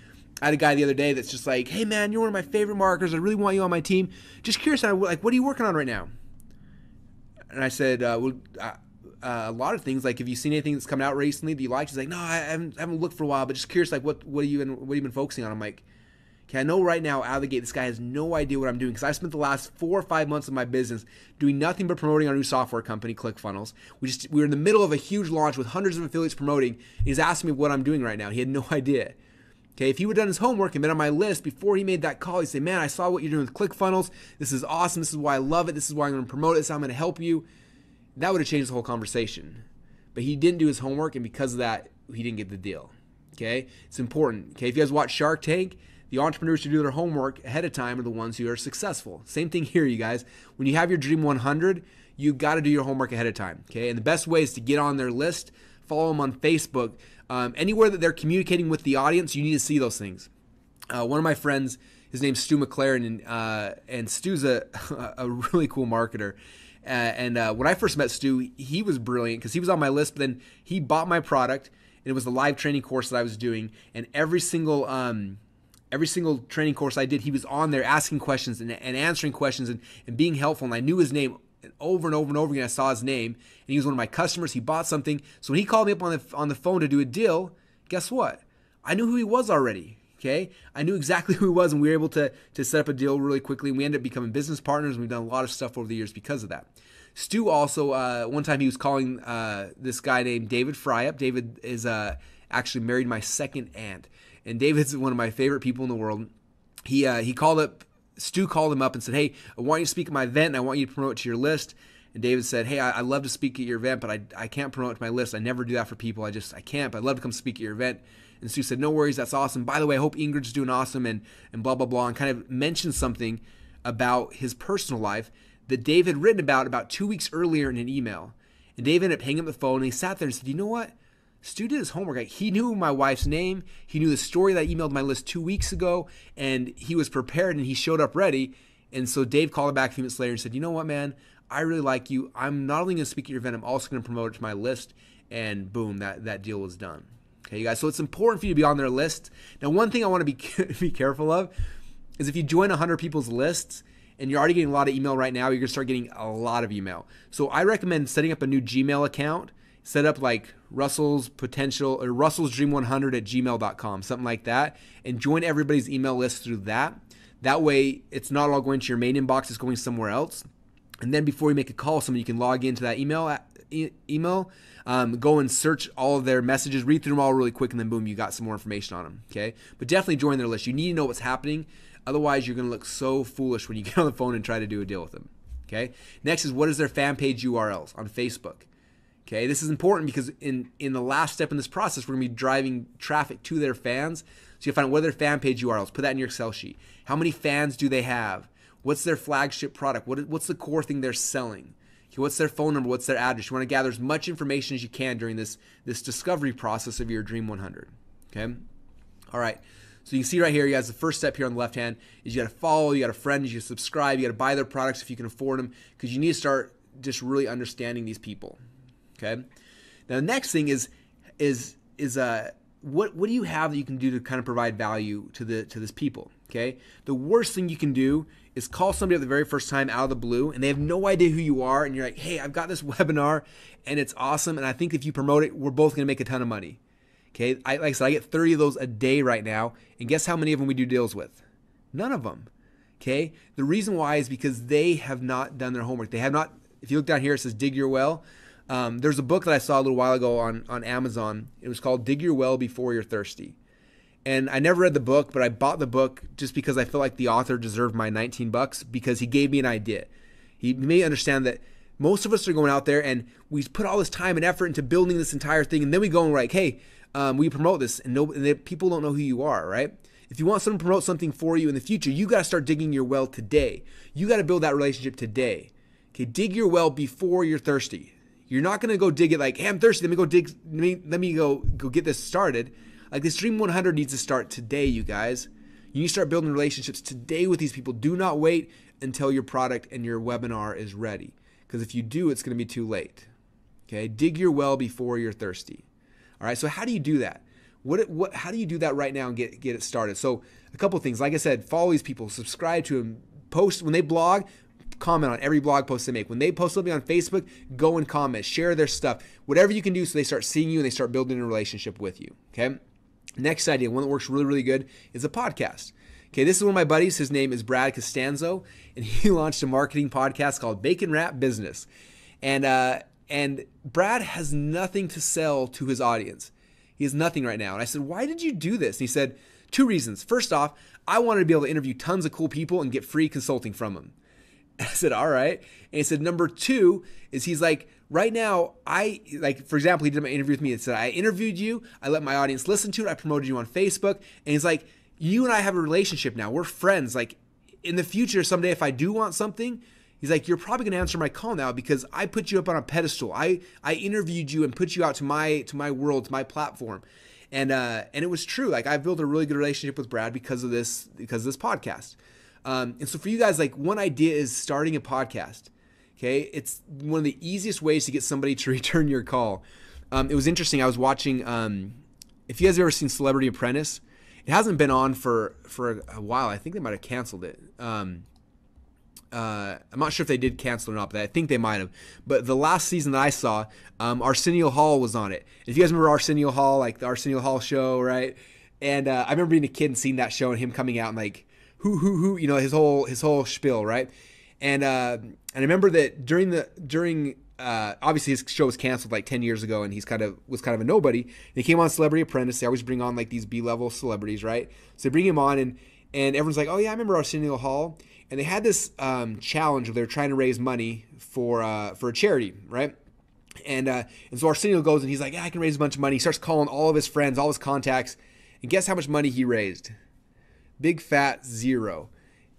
Speaker 1: I had a guy the other day that's just like, "Hey man, you're one of my favorite markers. I really want you on my team. Just curious, like, what are you working on right now?" And I said, uh, "Well, uh, uh, a lot of things. Like, have you seen anything that's coming out recently that you like?" She's like, "No, I haven't, I haven't looked for a while, but just curious, like, what what have you been what have you been focusing on?" I'm like. Okay, I know right now out of the gate, this guy has no idea what I'm doing because I spent the last four or five months of my business doing nothing but promoting our new software company, ClickFunnels. We just we were in the middle of a huge launch with hundreds of affiliates promoting. He's asking me what I'm doing right now. He had no [LAUGHS] idea. Okay, if he would have done his homework and been on my list before he made that call, he'd say, Man, I saw what you're doing with ClickFunnels. This is awesome. This is why I love it. This is why I'm going to promote it. This is how I'm going to help you. That would have changed the whole conversation. But he didn't do his homework, and because of that, he didn't get the deal. Okay, it's important. Okay, if you guys watch Shark Tank, the entrepreneurs who do their homework ahead of time are the ones who are successful. Same thing here, you guys. When you have your Dream 100, you got to do your homework ahead of time. Okay, and the best way is to get on their list, follow them on Facebook. Um, anywhere that they're communicating with the audience, you need to see those things. Uh, one of my friends, his name's Stu McLaren, and, uh, and Stu's a, [LAUGHS] a really cool marketer. Uh, and uh, when I first met Stu, he was brilliant because he was on my list. But then he bought my product, and it was the live training course that I was doing. And every single um, every single training course I did, he was on there asking questions and, and answering questions and, and being helpful. And I knew his name over and over and over again. I saw his name, and he was one of my customers. He bought something, so when he called me up on the on the phone to do a deal, guess what? I knew who he was already. Okay, I knew exactly [LAUGHS] who he was, and we were able to to set up a deal really quickly. And we ended up becoming business partners, and we've done a lot of stuff over the years because of that. Stu also uh, one time he was calling uh, this guy named David Frey up. David is uh, actually married my second aunt, and David's one of my favorite people in the world. He uh, he called up Stu called him up and said, "Hey, I want you to speak at my event, and I want you to promote to your list." And David said, "Hey, I, love to speak at your event, but I, I can't promote to my list. I never do that for people. I just I can't. But I'd love to come speak at your event." And Stu said, "No worries, that's awesome. By the way, I hope Ingrid's doing awesome, and and blah blah blah." And kind of mentioned something about his personal life that Dave had written about about two weeks earlier in an email. And Dave ended up hanging up the phone, and he sat there and said, "You know what?" Stu did his homework. He knew my wife's name. He knew the story that I emailed my list two weeks ago, and he was prepared and he showed up ready. And so Dave called him back a few minutes later and said, "You know what, man? I really like you. I'm not only going to speak at your event, I'm also going to promote it to my list." And boom, that that deal was done. Okay, you guys. So it's important for you to be on their list. Now, one thing I want to be [LAUGHS] be careful of is if you join 100 people's lists and you're already getting a lot of email right now, you're going to start getting a lot of email. So I recommend setting up a new Gmail account. Set up like Russell's potential or Russell's Dream 100 at gmail.com, something like that, and join everybody's email list through that. That way, it's not all going to your main inbox; it's going somewhere else. And then before you make a call, someone you can log into that email e- email, um, go and search all of their messages, read through them all really quick, and then boom, you got some more information on them. Okay, but definitely join their list. You need to know what's happening. Otherwise, you're going to look so foolish when you [LAUGHS] get on the phone and try to do a deal with them. Okay. Next is what is their fan page URLs on Facebook. Okay, this is important because in in the last step in this process, we're gonna be driving traffic to their fans. So you find out what their fan page URLs. Put that in your Excel sheet. How many fans do they have? What's their flagship product? What, what's the core thing they're selling? Okay, what's their phone number? What's their address? You want to gather as much information as you can during this this discovery process of your Dream 100. Okay, all right. So you can see right here, you guys, the first step here on the left hand is you got to follow, you got to friend, you got to subscribe, you got to buy their products if you can afford them, because you need to start just really understanding these people. Okay. Now the next thing is is is uh what what do you have that you can do to kind of provide value to the to this people? Okay. The worst thing you can do is call somebody up the very first time out of the blue and they have no idea who you are and you're like, hey, I've got this [LAUGHS] webinar and it's awesome and I think if you promote it, we're both gonna make a ton of money. Okay. I, like I said, I get 30 of those a day right now, and guess how many of them we do deals with? None of them. Okay. The reason why is because they have not done their homework. They have not. If you look down here, it says dig your well. Um, there's a book that I saw a little while ago on, on Amazon. It was called Dig Your Well Before You're Thirsty. And I never read the book, but I bought the book just because I felt like the author deserved my 19 bucks because he gave me an idea. He may understand that most of us are going out there and we put all this time and effort into building this entire thing, and then we go and like, hey, um, we promote this, and, no, and people don't know who you are, right? If you want someone to promote something for you in the future, you got to start digging your well today. You got to build that relationship today. Okay, dig your well before you're thirsty. You're not gonna go dig it like, hey, I'm thirsty. Let me go dig. Let me, let me go go get this started. Like this Dream 100 needs to start today, you guys. You need to start building relationships today with these people. Do not wait until your product and your webinar is ready, because if you do, it's gonna be too late. Okay, dig your well before you're thirsty. All right. So how do you do that? What what? How do you do that right now and get get it started? So a couple things. Like I said, follow these people, subscribe to them, post when they blog comment on every blog post they make. When they post something on Facebook, go and comment, share their stuff, whatever you can do so they start seeing you and they start building a relationship with you. Okay. Next idea, one that works really, really good, is a podcast. Okay, this is one of my buddies. His name is Brad Costanzo, and [LAUGHS] he launched a marketing podcast called Bacon Wrapped Business. And uh, and Brad has nothing to sell to his audience. He has nothing right now. And I said, Why did you do this? And he said, Two reasons. First off, I wanted to be able to interview tons of cool people and get free consulting from them. [LAUGHS] I said, all right. And he said, number two is he's like, right now, I like, for example, he did my interview with me. It said, I interviewed you, I let my audience listen to it, I promoted you on Facebook. And he's like, you and I have a relationship now. We're friends. Like in the future, someday, if I do want something, he's like, you're probably gonna answer my call now because I put you up on a pedestal. I I interviewed you and put you out to my to my world, to my platform. And uh, and it was true. Like I've built a really good relationship with Brad because of this because of this podcast. Um, and so for you guys, like one idea is starting a podcast. Okay, it's one of the easiest ways to get somebody to [LAUGHS] return your call. Um, it was interesting. I was watching. Um, if you guys have ever seen Celebrity Apprentice, it hasn't been on for for a while. I think they might have canceled it. Um, uh, I'm not sure if they did cancel or not, but I think they might have. But the last season that I saw, um, Arsenio Hall was on it. If you guys remember Arsenio Hall, like the Arsenio Hall show, right? And uh, I remember being a kid and seeing that show and him coming out and like who who who, you know, his whole his whole spiel, right? And uh, and I remember that during the during uh, obviously his show was canceled like 10 years ago and he's kind of was kind of a nobody. And he came on celebrity apprentice. They always bring on like these b-level celebrities right? So they bring him on and and everyone's like oh yeah i remember arsenio hall. And they had this um, challenge where they were trying to raise money for uh, for a charity right? And uh, and so arsenio goes and he's like yeah i can raise a bunch of money. He starts calling all of his friends all his contacts. And guess how much money he raised big fat zero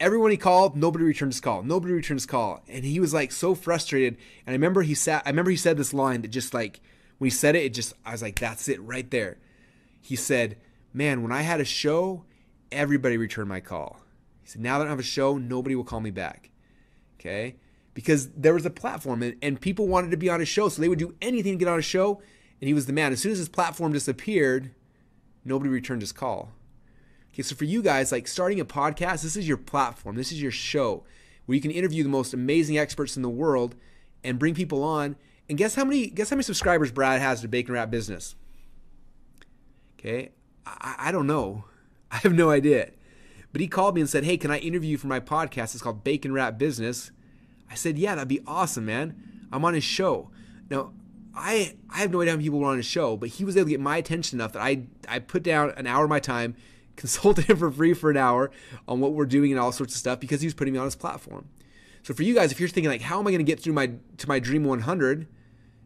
Speaker 1: everyone he called, nobody returned his call. Nobody returned his call. And he was like so frustrated. And I remember he sat I remember he said this line that just like when he said it, it just I was like, that's it right there. He said, Man, when I had a show, everybody returned my call. He said, Now that I have a show, nobody will call me back. Okay? Because there was a platform and, and people wanted to be on his show, so they would do anything to get on a show, and he was the man. As soon as his platform disappeared, nobody returned his call. Okay, so for you guys, like starting a podcast, this is your platform, this is your show where you can interview the most amazing experts in the world and bring people on. And guess how many guess how many subscribers Brad has to Bacon Wrapped Business? Okay, I, I don't know. [LAUGHS] I have no idea. But he called me and said, Hey, can I interview you for my podcast? It's called Bacon Wrapped Business. I said, Yeah, that'd be awesome, man. I'm on his show. Now, I I have no idea how many people were on his show, but he was able to get my attention enough that I I put down an hour of my time consulted him for free for an hour on what we're doing and all sorts of stuff because he was putting me on his platform. So for you guys, if you're thinking like, how am I going to get through my to my dream 100? One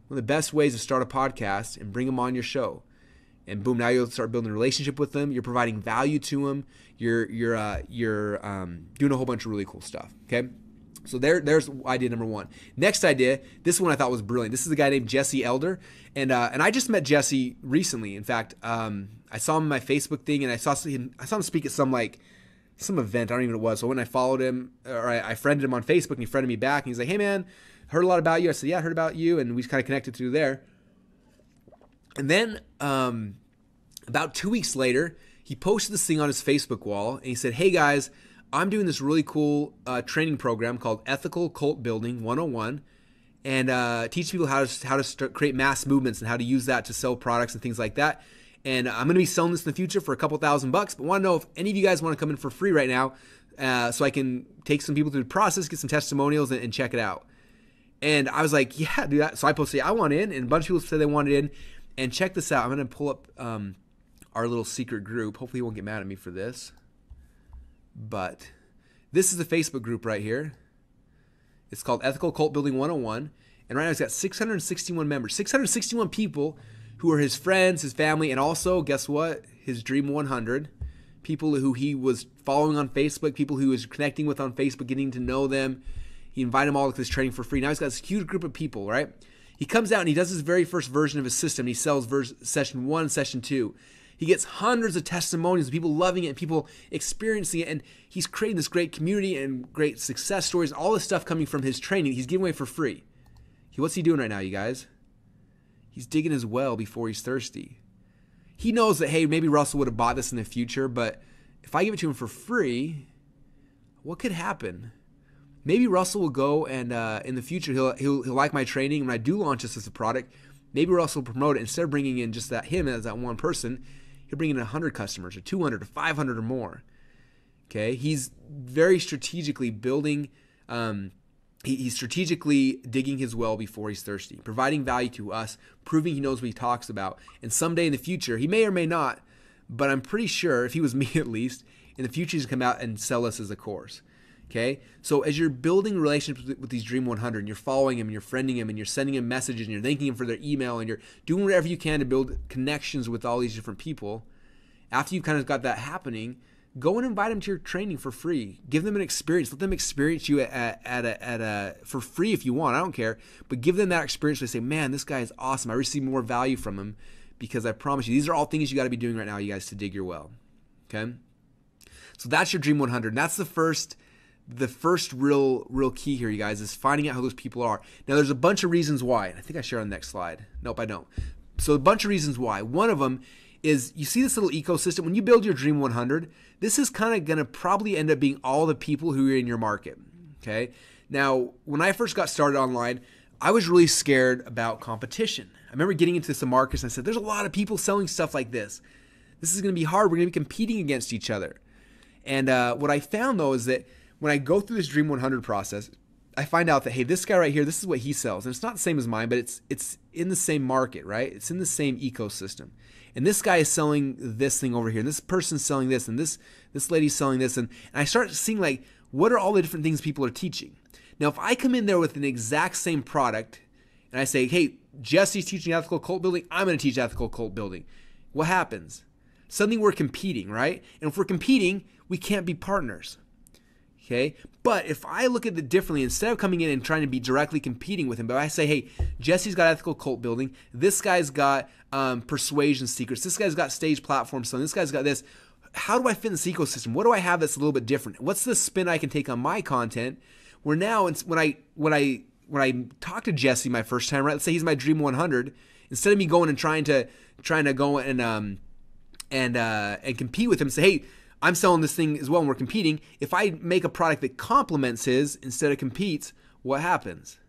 Speaker 1: of the best ways to start a podcast and bring them on your show, and boom, now you'll start building a relationship with them. You're providing value to them. You're you're uh, you're um, doing a whole bunch of really cool stuff. Okay. So there, there's idea number one. Next idea, this one I thought was brilliant. This is a guy named Jesse Elder, and uh, and I just met Jesse recently. In fact, um, I saw him on my Facebook thing, and I saw him, I saw him speak at some like some event. I don't even know what it was. So when I followed him, or I, I friended him on Facebook, and he friended me back, and he's like, "Hey man, heard a lot about you." I said, "Yeah, I heard about you," and we kind of connected through there. And then um, about two weeks later, he posted this thing on his Facebook wall, and he said, "Hey guys." I'm doing this really cool uh, training program called Ethical Cult Building 101 and uh, teach people how to, how to create mass movements and how to use that to sell products and things like that. And I'm going to be selling this in the future for a couple thousand bucks, but want to know if any of you guys want to come in for free right now uh, so I can take some people through the process, get some testimonials, and, and, check it out. And I was like, yeah, do that. So I posted, I want in, and a bunch of people said they wanted in. And check this out. I'm going to pull up um, our little secret group. Hopefully, he won't get mad at me for this. But this is the Facebook group right here. It's called Ethical Cult Building 101. And right now, it's got 661 members, 661 people who are his friends, his family, and also, guess what? His Dream 100. People who he was following on Facebook, people who he was connecting with on Facebook, getting to know them. He invited them all to this training for free. Now he's got this huge group of people, right? He comes out and he does his very first version of his system. He sells verse, session one, session two. He gets hundreds of testimonials of people loving it and people experiencing it. And he's creating this great community and great success stories, all this stuff coming from his training. He's giving away for free. What's he doing right now, you guys? He's digging his well before he's thirsty. He knows that, hey, maybe Russell would have bought this in the future, but if I give it to him for free, what could happen? Maybe Russell will go and uh, in the future he'll, he'll, he'll like my training. When I do launch this as a product, maybe Russell will promote it instead of bringing in just that him as that one person. He'll bring in 100 customers or 200 or 500 or more. Okay, he's very strategically building um, he's strategically digging his well before he's thirsty, providing value to us, proving he knows what he talks about. And someday in the future, he may or may not, but I'm pretty sure, if he was [LAUGHS] me at least, in the future he's come out and sell us as a course. Okay, so as you're building relationships with, these Dream 100, and you're following him, and you're friending him, and you're sending him messages, and you're thanking him for their email, and you're doing whatever you can to build connections with all these different people. After you've kind of got that happening, go and invite them to your training for free. Give them an experience. Let them experience you at, at, a, at a for free if you want. I don't care, but give them that experience. They say, "Man, this guy is awesome. I receive more value from him." Because I promise you, these are all things you got to be doing right now, you guys, to dig your well. Okay, so that's your Dream 100. And that's the first the first real real key here, you guys, is finding out who those people are. Now, there's a bunch of reasons why. I think I share on the next slide. Nope, I don't. So a bunch of reasons why. One of them is you see this little ecosystem. When you build your Dream 100, this is kind of going to probably end up being all the people who are in your market. Okay. Now, when I first got started online, I was really scared about competition. I remember getting into some markets and I said, "There's a lot of people selling stuff like this. This is going to be hard. We're going to be competing against each other." And uh, what I found though is that when I go through this Dream 100 process, I find out that hey, this guy right here, this is what he sells, and it's not the same as mine, but it's it's in the same market, right? It's in the same ecosystem. And this guy is selling this thing over here, and this person's selling this, and this this lady's selling this, and, and I start seeing like what are all the different things people are teaching. Now, if I come in there with an exact same product, and I say, hey, Jesse's teaching ethical cult building, I'm going to teach ethical cult building. What happens? Suddenly we're competing, right? And if we're competing, we can't be partners. Okay. But if I look at it differently, instead of coming in and trying to be directly competing with him, but I say, hey, Jesse's got ethical cult building. This guy's got um, persuasion secrets. This guy's got stage platform selling. This guy's got this. How do I fit in this ecosystem? What do I have that's a little bit different? What's the spin I can take on my content? Where now, when I when I when I talk to Jesse my first time, right? Let's say he's my Dream 100. Instead of me going and trying to trying to go and um and uh and compete with him, say, hey I'm selling this thing as well and we're competing. If I make a product that complements his instead of competes, what happens?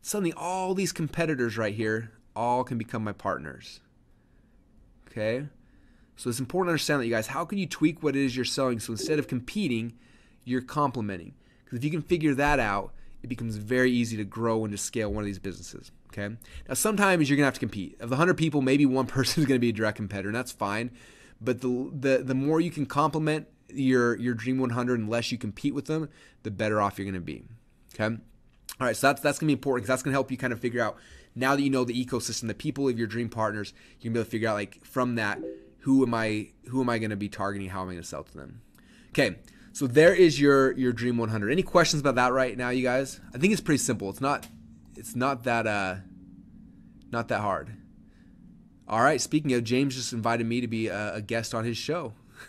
Speaker 1: Suddenly, all these competitors right here all can become my partners. Okay? So it's important to understand that, you guys. How can you tweak what it is you're selling so instead of competing, you're complementing? Because if you can figure that out, it becomes very easy to grow and to scale one of these businesses. Okay? Now, sometimes you're going to have to compete. Of the 100 people, maybe one [LAUGHS] person is going to be a direct competitor, and that's fine. But the the the more you can complement your your Dream 100 and less you compete with them, the better off you're going to be. Okay. All right, so that's that's gonna be important because that's gonna help you kind of figure out now that you know the ecosystem, the people of your dream partners, you can be able to figure out like from that who am I who am I gonna be targeting, how am I gonna sell to them. Okay, so there is your your dream 100. Any questions about that right now, you guys? I think it's pretty simple. It's not it's not that uh not that hard. All right. Speaking of, James just invited me to be a, a guest on his show. [LAUGHS]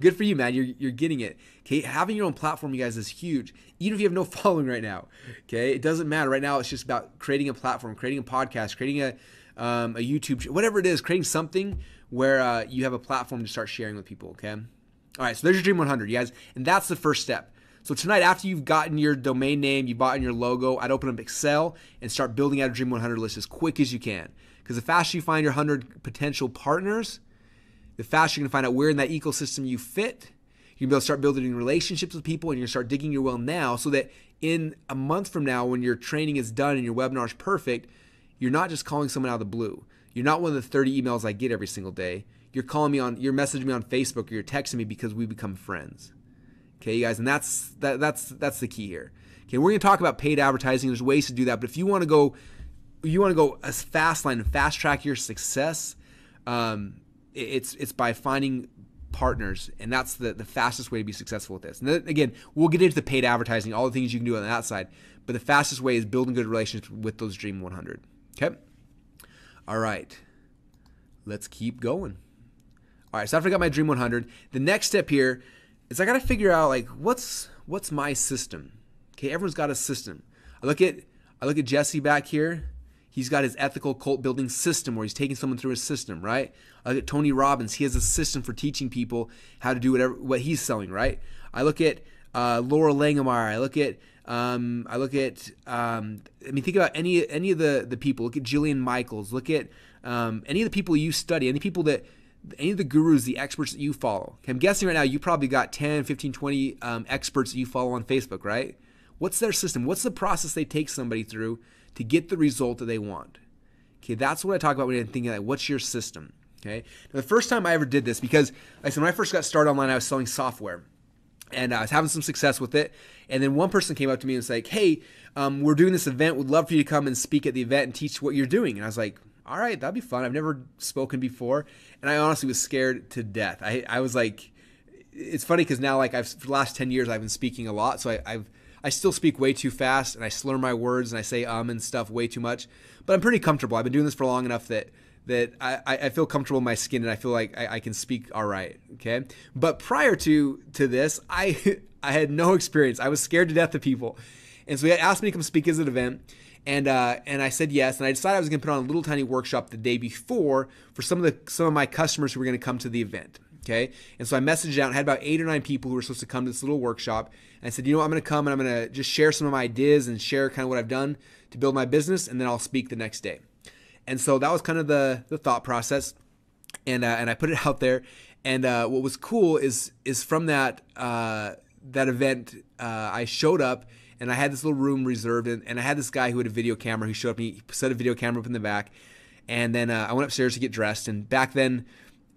Speaker 1: Good for you, man. You're, you're getting it. Okay. Having your own platform, you guys, is huge. Even if you have no [LAUGHS] following right now. Okay. It doesn't matter. Right now, it's just about creating a platform, creating a podcast, creating a, um, a YouTube, whatever it is, creating something where uh, you have a platform to start sharing with people. Okay. All right. So there's your Dream 100, you guys. And that's the first step. So tonight, after you've gotten your domain name, you bought in your logo, I'd open up Excel and start building out a Dream 100 list as quick as you can. Because the faster you find your 100 potential partners, the faster you're to find out where in that ecosystem you fit. You're going to start building relationships with people and you're going to start digging your well now so that in a month from now, when your training is done and your webinar is perfect, you're not just calling someone out of the blue. You're not one of the 30 emails I get every single day. You're calling me on, you're messaging me on Facebook or you're texting me because we become friends. Okay, you guys, and that's that, that's that's the key here. Okay, we're to talk about paid advertising. There's ways to do that, but if you want to go you want to go as fast line and fast track your success, um, it's it's by finding partners, and that's the the fastest way to be successful with this. And then, again, we'll get into the paid advertising, all the things you can do on that side, but the fastest way is building good relationships with those Dream 100. Okay. All right. Let's keep going. All right. So after I got my Dream 100, the next step here is I got to figure out like what's what's my system. Okay. Everyone's got a system. I look at I look at Jesse back here. He's got his ethical cult building system where he's taking someone through his system, right? I look at Tony Robbins. He has a system for teaching people how to do whatever what he's selling, right? I look at uh, Loral Langemeier. I look at um, I look at um, I mean think about any any of the the people. Look at Jillian Michaels. Look at um, any of the people you study. Any people that any of the gurus, the experts that you follow. I'm guessing right now you probably got 10, 15, 20 um, experts that you follow on Facebook, right? What's their system? What's the process they take somebody through to get the result that they want. Okay, that's what I talk about when I'm thinking like, what's your system? Okay. Now, the first time I ever did this, because like I said, when I first got started online, I was selling software and I was having some success with it. And then one person came up to me and was like, "Hey, um, we're doing this event. Would love for you to come and speak at the event and teach what you're doing." And I was like, "All right, that'd be fun. I've never spoken before." And I honestly was scared to death. I, I was like, it's funny because now, like I've for the last ten years, I've been speaking a lot, so I, I've I still speak way too fast and I slur my words and I say um and stuff way too much. But I'm pretty comfortable. I've been doing this for long enough that that I, I feel comfortable in my skin and I feel like I, I can speak all right. Okay. But prior to to this, I [LAUGHS] I had no experience. I was scared to death of people. And so he asked me to come speak at an event. And uh, and I said yes, and I decided I was going to put on a little tiny workshop the day before for some of the some of my customers who were going to come to the event. Okay, and so I messaged out and had about eight or nine people who were supposed to come to this little workshop. And I said, you know, what? I'm going to come and I'm going to just share some of my ideas and share kind of what I've done to build my business, and then I'll speak the next day. And so that was kind of the the thought process, and uh, and I put it [LAUGHS] out there. And uh, what was cool is is from that uh, that event, uh, I showed up and I had this little room reserved, and, and I had this guy who had a video camera who showed up. He set a video camera up in the back, and then uh, I went upstairs to get dressed. And back then,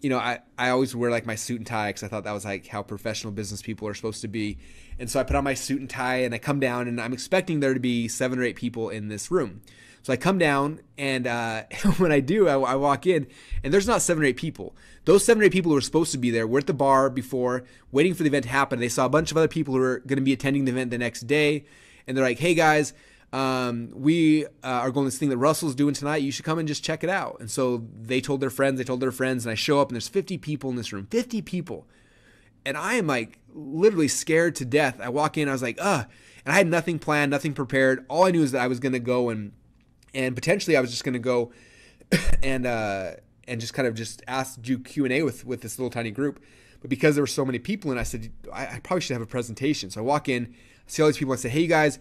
Speaker 1: you know, I, I always wear like my suit and tie because I thought that was like how professional business people are supposed to be. And so I put on my suit and tie, and I come down, and I'm expecting there to be seven or eight people in this room. So I come down, and uh, [LAUGHS] when I do, I, I, walk in, and there's not seven or eight people. Those seven or eight people who were supposed to be there were at the bar before, waiting for the event to happen. They saw a bunch of other people who were going to be attending the event the next day, and they're like, "Hey guys, um, we uh, are going to this thing that Russell's doing tonight. You should come and just check it out." And so they told their friends, they told their friends, and I show up, and there's 50 people in this room, 50 people, and I am like literally scared to death. I walk in, I was like, "Ugh," and I had nothing planned, nothing prepared. All I knew is that I was going to go and and potentially I was just going to go [COUGHS] and uh, and just kind of just ask do Q and A with with this little tiny group. But because there were so many people, and I said I, I probably should have a presentation. So I walk in, see all these people, and say, "Hey, you guys,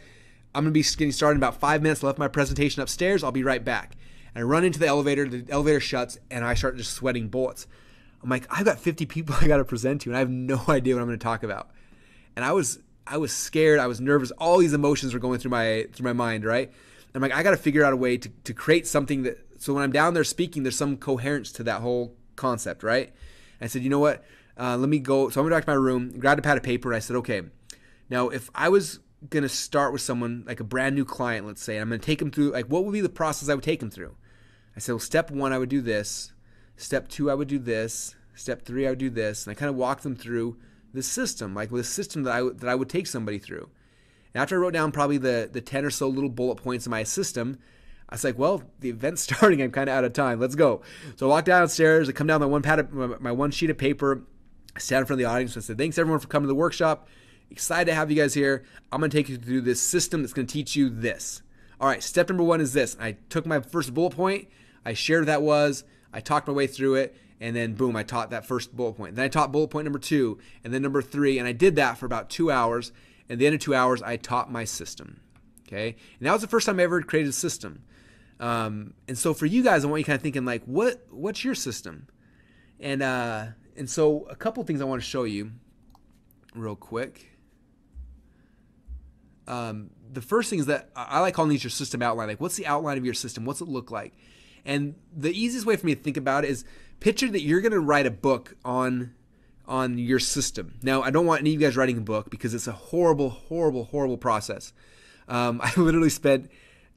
Speaker 1: I'm gonna be getting started in about five minutes. Left my presentation upstairs. I'll be right back." And I run into the elevator. The elevator shuts, and I start just sweating bullets. I'm like, I've got 50 people [LAUGHS] I got to present to, and I have no [LAUGHS] idea what I'm going to talk about. And I was I was scared. I was nervous. All these emotions were going through my through my mind, right? I'm like, I got to figure out a way to, to create something that, so when I'm down there speaking, there's some coherence to that whole concept, right? And I said, you know what? Uh, let me go. So I went back to my room, grabbed a pad of paper, and I said, okay, now if I was to start with someone, like a brand new client, let's say, I'm to take them through, like, what would be the process I would take them through? I said, well, step one, I would do this. Step two, I would do this. Step three, I would do this. And I kind of walked them through the system, like the system that I, that I would take somebody through. And after I wrote down probably the, the 10 or so little bullet points in my system, I was like, well, the event's [LAUGHS] starting. I'm kind of out of time. Let's go. So I walk downstairs. I come down my one pad, of, my one sheet of paper. I stand in front of the audience and said, thanks everyone for coming to the workshop. Excited to have you guys here. I'm going to take you through this system that's going to teach you this. All right, step number one is this. I took my first bullet point. I shared what that was. I talked my way through it. And then, boom, I taught that first bullet point. Then I taught bullet point number two, and then number three. And I did that for about two hours. At the end of two hours, I taught my system. Okay, and that was the first time I ever created a system. Um, and so for you guys, I want you kind of thinking like, what what's your system? And uh, and so a couple things I want to show you, real quick. Um, the first thing is that I like calling these your system outline. Like, what's the outline of your system? What's it look like? And the easiest way for me to think about it is picture that you're going to write a book on on your system. Now, I don't want any of you guys writing a book because it's a horrible, horrible, horrible process. Um, [LAUGHS] I literally spent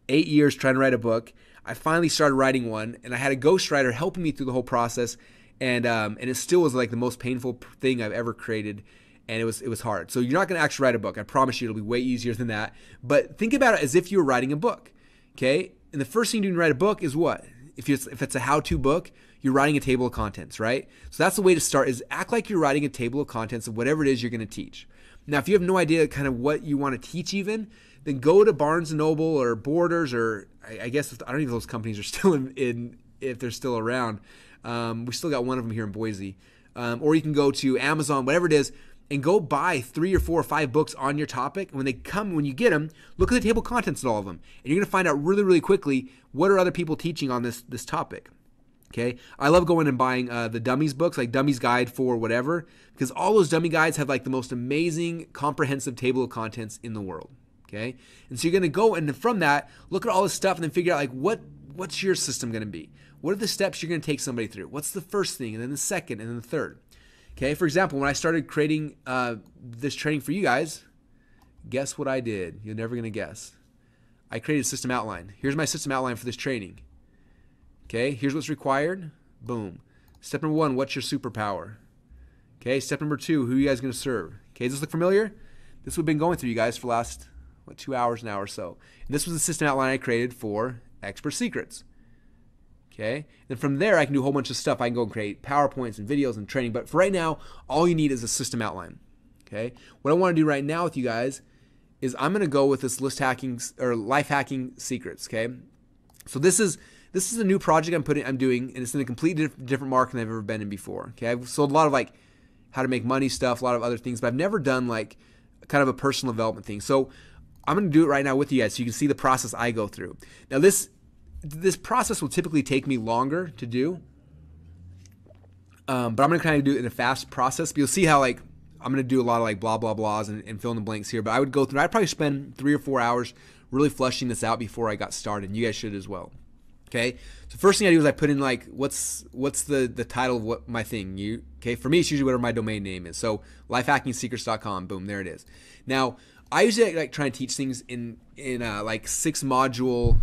Speaker 1: eight years trying to write a book. I finally started writing one, and I had a ghostwriter helping me through the whole process, and um, and it still was like the most painful thing I've ever created, and it was it was hard. So you're not going to actually write a book. I promise you, it'll be way easier than that. But think about it as if you were writing a book, okay? And the first thing you do to write a book is what? If it's if it's a how-to book, you're writing a table of contents, right? So that's the way to start is act like you're writing a table of contents of whatever it is you're going to teach. Now, if you have no idea kind of what you want to teach even, then go to Barnes & Noble or Borders or I, I guess, I don't even know if those companies are [LAUGHS] still in, in if they're still around. Um, we still got one of them here in Boise. Um, or you can go to Amazon, whatever it is, and go buy three or four or five books on your topic. And when they come, when you get them, look at the table of contents of all of them, and you're going to find out really, really quickly what are other people teaching on this this topic. Okay, I love going and buying uh, the dummies books, like Dummies Guide for whatever, because all those dummy guides have like the most amazing, comprehensive table of contents in the world. Okay, and so you're gonna go and from that look at all this stuff and then figure out like what what's your system to be? What are the steps you're to take somebody through? What's the first thing, and then the second, and then the third? Okay, for example, when I started creating uh, this training for you guys, guess what I did? You're never to guess. I created a system outline. Here's my system outline for this training. Okay, here's what's required. Boom. Step number one, what's your superpower? Okay, step number two, who are you guys to serve? Okay, does this look familiar? This we've been going through you guys for last, what, two hours now or so. And this was the system outline I created for Expert Secrets. Okay, then from there I can do a whole bunch of stuff. I can go and create PowerPoints and videos and training. But for right now, all you need is a system outline. Okay, what I want to do right now with you guys is I'm going to go with this list hacking or life hacking secrets. Okay, so this is this is a new project I'm putting I'm doing, and it's in a completely different market than I've ever been in before. Okay, I've sold a lot of like how to make money stuff, a lot of other things, but I've never done like kind of a personal development thing. So I'm going to do it right now with you guys so you can see the process I go through. Now this this process will typically take me longer to do, um, but I'm going to kind of do it in a fast process. But you'll see how like I'm going to do a lot of like blah blah blahs and, and fill in the blanks here. But I would go through. I'd probably spend three or four hours really fleshing this out before I got started. And you guys should as well. Okay. So first thing I do is I put in like what's what's the the title of what my thing. You okay? For me, it's usually whatever my domain name is. So lifehackingsecrets.com. Boom, there it is. Now I usually like try and teach things in in uh, like six module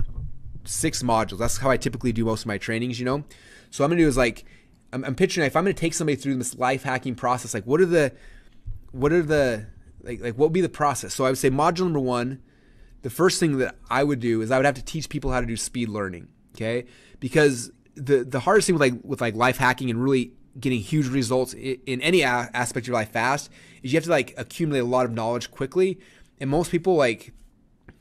Speaker 1: six modules. That's how I typically do most of my trainings. You know. So I'm gonna do is like I'm, I'm picturing if I'm gonna take somebody through this life hacking process, like what are the what are the like like what would be the process? So I would say module number one. The first thing that I would do is I would have to teach people how to do speed learning okay because the the hardest thing with like with like life hacking and really getting huge results in, in any a- aspect of your life fast is you have to like accumulate a lot of knowledge quickly and most people like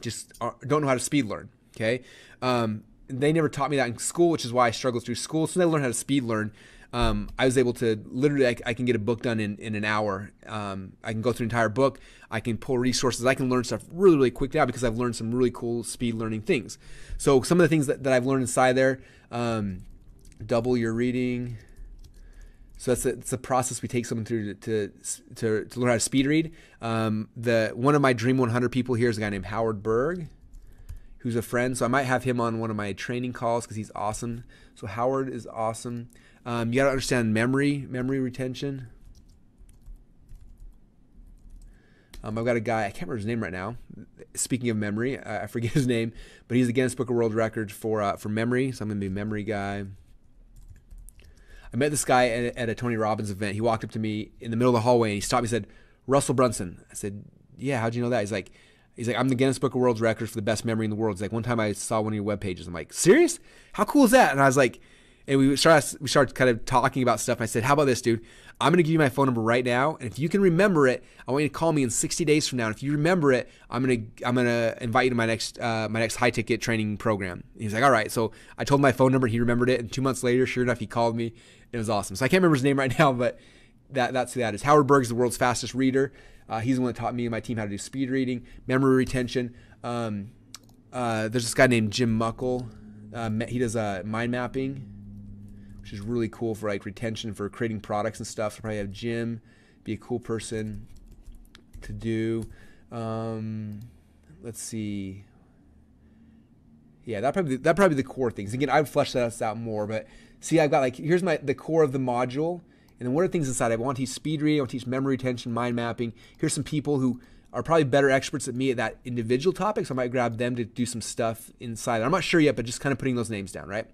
Speaker 1: just are, don't know how to speed learn okay um, they never taught me that in school which is why i struggled through school so i learned how to speed learn um, I was able to literally, I, I, can get a book done in, in an hour. Um, I can go through an entire book. I can pull resources. I can learn stuff really, really quick now because I've learned some really cool speed learning things. So some of the things that, that I've learned inside there, um, double your reading. So that's a process we take someone through to, to, to, learn how to speed read. Um, the one of my Dream 100 people here is a guy named Howard Berg, who's a friend. So I might have him on one of my training calls because he's awesome. So Howard is awesome. Um, you got to understand memory, memory retention. Um, I've got a guy, I can't remember his name right now. Speaking of memory, I, forget [LAUGHS] his name, but he's the Guinness Book of World Records for uh, for memory. So I'm going to be memory guy. I met this guy at, at, a Tony Robbins event. He walked up to me in the middle of the hallway and he stopped me and said, Russell Brunson. I said, Yeah, how'd you know that? He's like, He's like, I'm the Guinness Book of World Records for the best memory in the world. He's like, one time I saw one of your web pages. I'm like, serious? How cool is that? And I was like, and we started we started kind of talking about stuff. I said, "How about this, dude? I'm going to give you my phone number right now, and if you can remember it, I want you to call me in 60 days from now. And if you remember it, I'm going to I'm to invite you to my next uh, my next high ticket training program." And he's like, "All right." So I told him my phone number. He remembered it, and two months later, sure enough, he called me. It was awesome. So I can't remember his name right [LAUGHS] now, but that that's who that is. Howard Berg is the world's fastest reader. Uh, he's the one that taught me and my team how to do speed reading, memory retention. Um, uh, there's this guy named Jim Muckle. Uh, he does uh, mind mapping which is really cool for like retention for creating products and stuff. So probably have Jim be a cool person to do. Um, let's see. Yeah, that probably that probably the core things. Again, I would flesh that out more, but see, I've got like here's my the core of the module, and then what are things inside? I want to teach speed reading, I want to teach memory retention, mind mapping. Here's some people who are probably better experts than me at that individual topic, so I might grab them to do some stuff inside. I'm not sure yet, but just kind of putting those names down, right?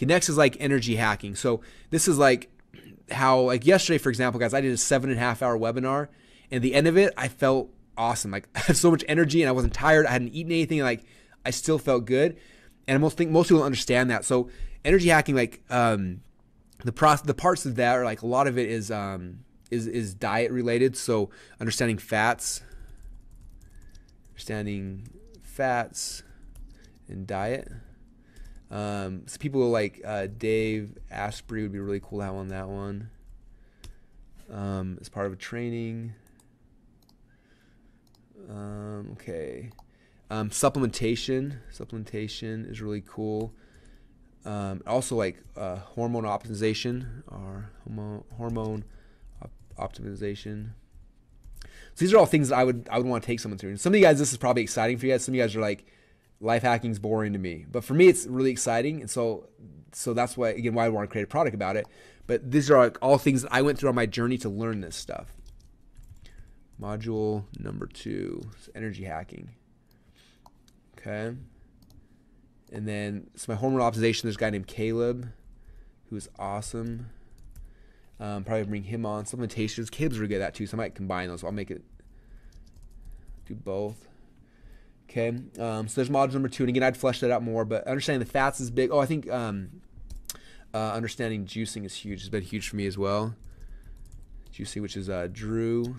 Speaker 1: Next is like energy hacking. So this is like how like yesterday, for example, guys, I did a seven and a half hour webinar, and the end of it, I felt awesome. Like [LAUGHS] I had so much energy, and I wasn't tired. I hadn't eaten anything. Like I still felt good, and I most think most people understand that. So energy hacking, like um, the process, the parts of that are like a lot of it is um, is is diet related. So understanding fats, understanding fats, and diet. Um, so people like uh, Dave Asprey would be really cool to have on that one. Um, as part of a training. Um, okay. Um, supplementation. Supplementation is really cool. Um, also, like uh, hormone optimization or hormone, op- optimization. So these are all things that I would I would want to take someone through. And some of you guys, this is probably exciting for you guys. Some of you guys are like, life hacking is boring to me. But for me, it's really exciting, and so so that's why again why I want to create a product about it. But these are like all things that I went through on my journey to learn this stuff. Module number two, energy hacking. Okay. And then so my hormonal optimization. There's a guy named Caleb, who is awesome. Um, probably bring him on. Supplementations. Caleb's really good at that too, so I might combine those. I'll make it do both. Okay, um, so there's module number two, and again, I'd flesh that out more, but understanding the fats is big. Oh, I think um, uh, understanding juicing is huge. It's been huge for me as well. Juicing, which is uh, Drew.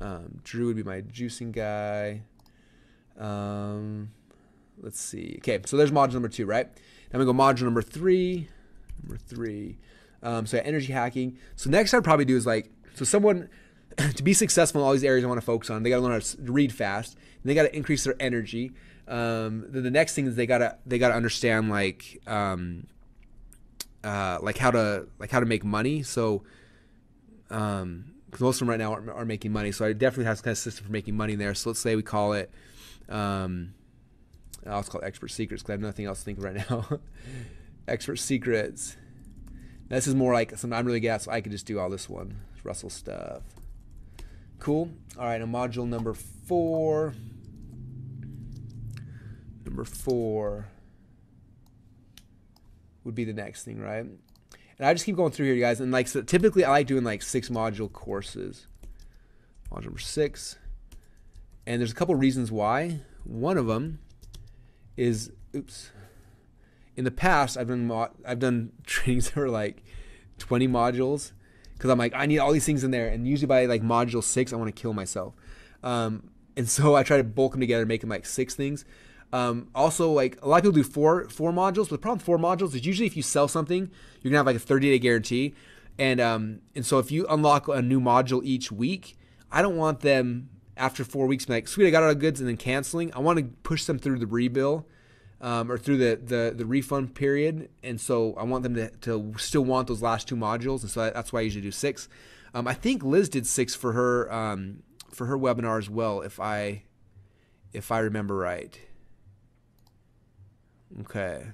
Speaker 1: Um, Drew would be my juicing guy. Um, let's see. Okay, so there's module number two, right? Now gonna go module number three. Number three. Um, so energy hacking. So next I'd probably do is like, so someone [CLEARS THROAT] to be successful in all these areas I want to focus on, they got to learn how to read fast. They got to increase their energy. Um, then the next thing is they gotta they gotta understand like um, uh, like how to like how to make money. So um, because most of them right now are, are, making money, so I definitely have some kind of system for making money there. So let's say we call it um, I'll call it expert secrets because I have nothing else to think of right now. [LAUGHS] expert secrets. This is more like something I'm really at, so I could just do all this one. Russell stuff. Cool. All right, now module number four. Number four would be the next thing, right? And I just keep going through here, you guys. And like, so typically I like doing like six module courses. Module number six. And there's a couple reasons why. One of them is, oops. In the past, I've done I've done [LAUGHS] trainings that were like 20 modules because I'm like, I need all these things in there. And usually by like module six, I want to kill myself. Um, and so I try to bulk them together, make them like six things. Um, also, like a lot of people do four four modules, but the problem with four modules is usually if you sell something, you're gonna have like a 30 day guarantee, and um, and so if you unlock a new module each week, I don't want them after four weeks like, sweet, I got all the goods, and then canceling. I want to push them through the rebill um, or through the, the, the refund period. And so I want them to, to still want those last two modules. And so that's why I usually do six. Um, I think Liz did six for her um, for her webinar as well, if I if I remember right. Okay.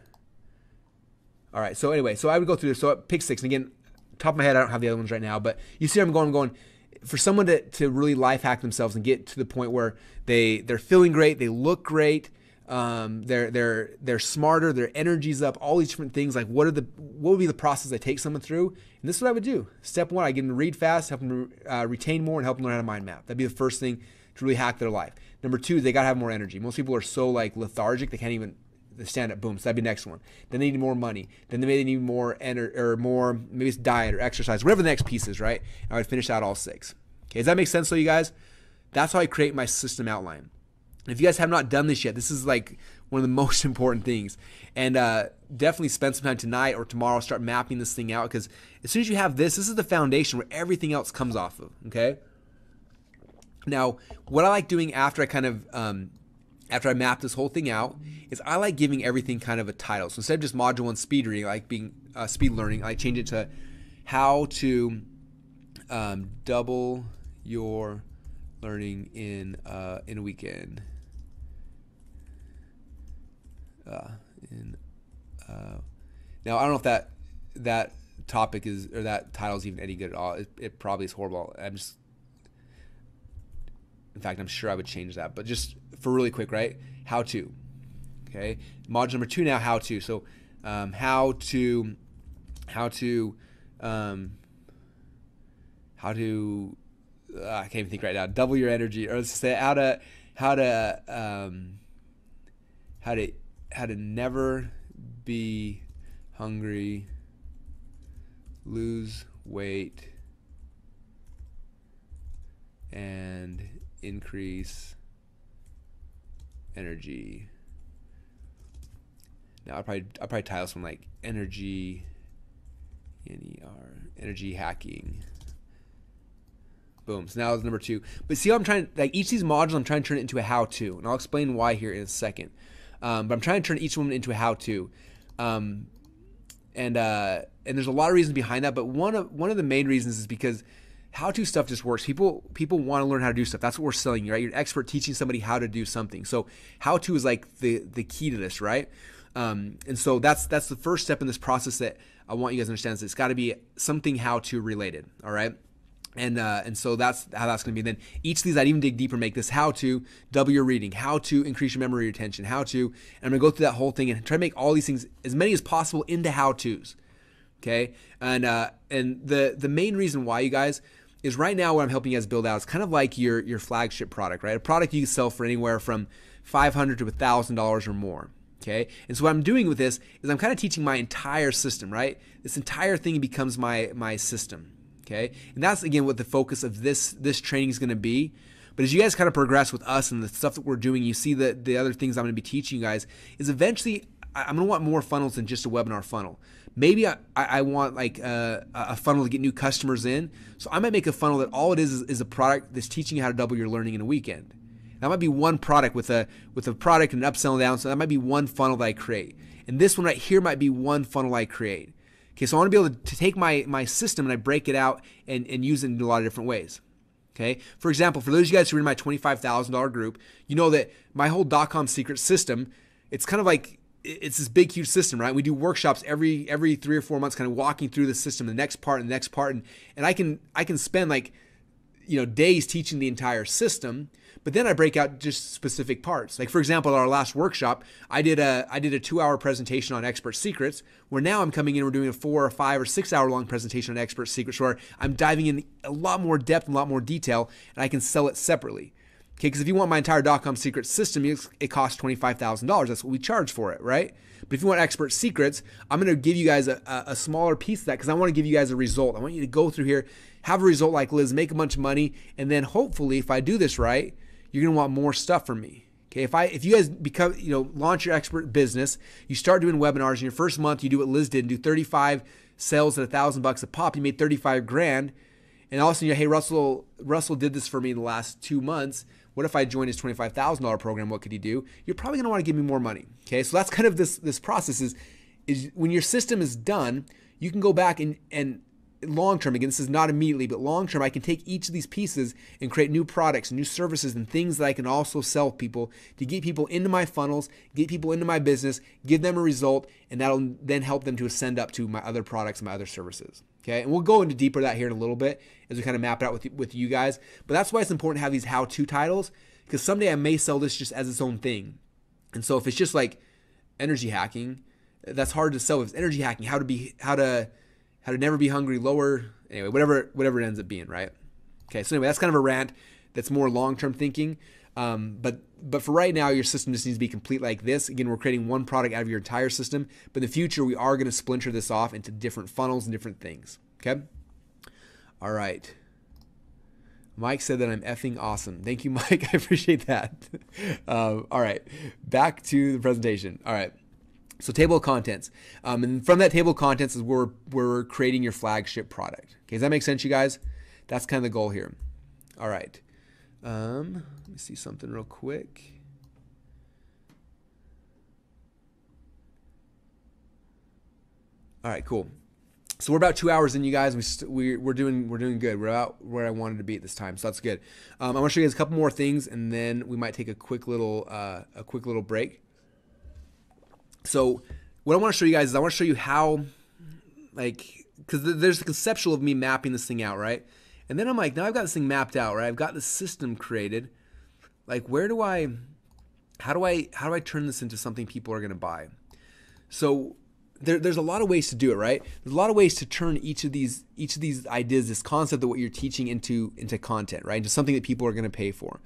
Speaker 1: All right. So anyway, so I would go through this. So pick six. And again, top of my head, I don't have the other ones right now, but you see, I'm going, I'm going. For someone to, to really life hack themselves and get to the point where they they're feeling great, they look great, um, they're they're they're smarter. Their energy's up. All these different things. Like what are the what would be the process I take someone through? And this is what I would do. Step one, I get them to read fast, help them uh, retain more, and help them learn how to mind map. That'd be the first thing to really hack their life. Number two, they gotta have more energy. Most people are so like lethargic they can't even stand up. Boom. So that'd be the next one. Then they need more money. Then they maybe need more ener- or more maybe it's diet or exercise, whatever the next piece is. Right. And I would finish out all six. Okay. Does that make sense? So you guys, that's how I create my system outline. If you guys have not done this yet, this is like one of the [LAUGHS] most important things. And uh, definitely spend some time tonight or tomorrow, start mapping this thing out because as soon as you have this, this is the foundation where everything else comes off of. Okay. Now, what I like doing after I kind of um, after I map this whole thing out is I like giving everything kind of a title. So instead of just module one speed reading, I like being uh, speed learning, I change it to how to um, double your learning in uh, in a weekend uh, in uh, now I don't know if that that topic is or that title is even any good at all. It, it probably is horrible. I'm just in fact I'm sure I would change that. But just for really quick, right? How to. Okay. Module number two now. How to. So um, how to how to um, how to uh, I can't even think right now. Double your energy, or let's say how to how to um, how to how to never be hungry, lose weight, and increase energy. Now I'll probably I'll probably title some like energy N-E-R energy hacking. Boom. So now it's number two. But see how I'm trying like each of these modules I'm trying to turn it into a how to. And I'll explain why here in a second. Um, but I'm trying to turn each one into a how-to. Um, and uh, and there's a lot of reasons behind that, but one of one of the main reasons is because how to stuff just works. People people want to learn how to do stuff. That's what we're selling, right? You're an expert teaching somebody how to do something. So how to is like the the key to this, right? Um, and so that's that's the first step in this process that I want you guys to understand. Is it's got to be something how to related. All right. And uh, and so that's how that's going to be. And then each of these, I'd even dig deeper, make this how to double your reading, how to increase your memory retention, how to, and I'm going to go through that whole thing and try to make all these things as many as possible into how tos. Okay, and uh, and the the main reason why you guys is right now what I'm helping you guys build out is kind of like your your flagship product, right? A product you can sell for anywhere from five hundred to thousand dollars or more. Okay, and so what I'm doing with this is I'm kind of teaching my entire system, right? This entire thing becomes my my system okay and that's again what the focus of this this training is going to be but as you guys kind of progress with us and the stuff that we're doing you see that the other things i'm going to be teaching you guys is eventually i'm going to want more funnels than just a webinar funnel maybe i, I want like uh, a, a, funnel to get new customers in. So i might make a funnel that all it is, is is a product that's teaching you how to double your learning in a weekend. That might be one product with a with a product and an upsell and down so that might be one funnel that i create. And this one right here might be one funnel i create. Okay, so I want to be able to, take my, my system and I break it out and, and use it in a lot of different ways. Okay, for example, for those of you guys who are in my $25,000 group, you know that my whole dot-com secret system, it's kind of like it's this big huge system right we do workshops every every three or four months kind of walking through the system the next part and the next part and, and i can i can spend like you know days teaching the entire system but then I break out just specific parts. Like for example, our last workshop, I did a I did a two hour presentation on expert secrets. Where now I'm coming in, we're doing a four or five or six hour long presentation on expert secrets, where I'm diving in a lot more depth and a lot more detail, and I can sell it separately. Okay, because if you want my entire dot-com secret system, it costs twenty-five thousand dollars. That's what we charge for it, right? But if you want expert secrets, I'm going to give you guys a, a, smaller piece of that because I want to give you guys a result. I want you to go through here, have a result like Liz, make a bunch of money, and then hopefully, if I do this right, you're going to want more stuff from me. Okay, if I if you guys become you know launch your expert business, you start doing webinars in your first month, you do what Liz did and do 35 sales at a thousand bucks a pop, you made 35 grand, and all of a sudden you're hey Russell Russell did this for me in the last two months. What if I joined his $25,000 program? What could he do? You're probably going to want to give me more money. Okay, so that's kind of this this process is is when your system is done, you can go back and and long term, again, this is not immediately, but long term, I can take each of these pieces and create new products, new services, and things that I can also sell people to get people into my funnels, get people into my business, give them a result, and that'll then help them to ascend up to my other products my other services. Okay, and we'll go into deeper that here in a little bit as we kind of map it out with with you guys. But that's why it's important to have these how-to titles because someday I may sell this just as its own thing. And so if it's just like energy hacking, that's hard to sell. If it's energy hacking, how to be how to how to never be hungry, lower anyway, whatever whatever it ends up being, right? Okay, so anyway, that's kind of a rant that's more long-term thinking. Um, but but for right now, your system just needs to be complete like this. Again, we're creating one product out of your entire system. But in the future, we are going to splinter this off into different funnels and different things. Okay. All right. Mike said that I'm effing awesome. Thank you, [LAUGHS] Mike. I appreciate that. [LAUGHS] Um, all right, back to the presentation. All right. So table of contents, um, and from that table of contents is where we're creating your flagship product. Okay, does that make sense, you guys? That's kind of the goal here. All right. Um, let me see something real quick. All right, cool. So we're about two hours in, you guys. We st- we we're doing we're doing good. We're about where I wanted to be at this time, so that's good. Um, I want to show you guys a couple more things, and then we might take a quick little uh, a quick little break. So what I want to show you guys is I want to show you how, like, because there's the conceptual of me mapping this thing out, right? And then I'm like, now I've got this thing mapped out, right? I've got the system created. Like, where do I, how do I, how do I turn this into something people are going to buy? So there, there's a lot of ways to do it, right? There's a lot of ways to turn each of these, each of these ideas, this concept of what you're teaching into, into content, right? Into something that people are going to pay for.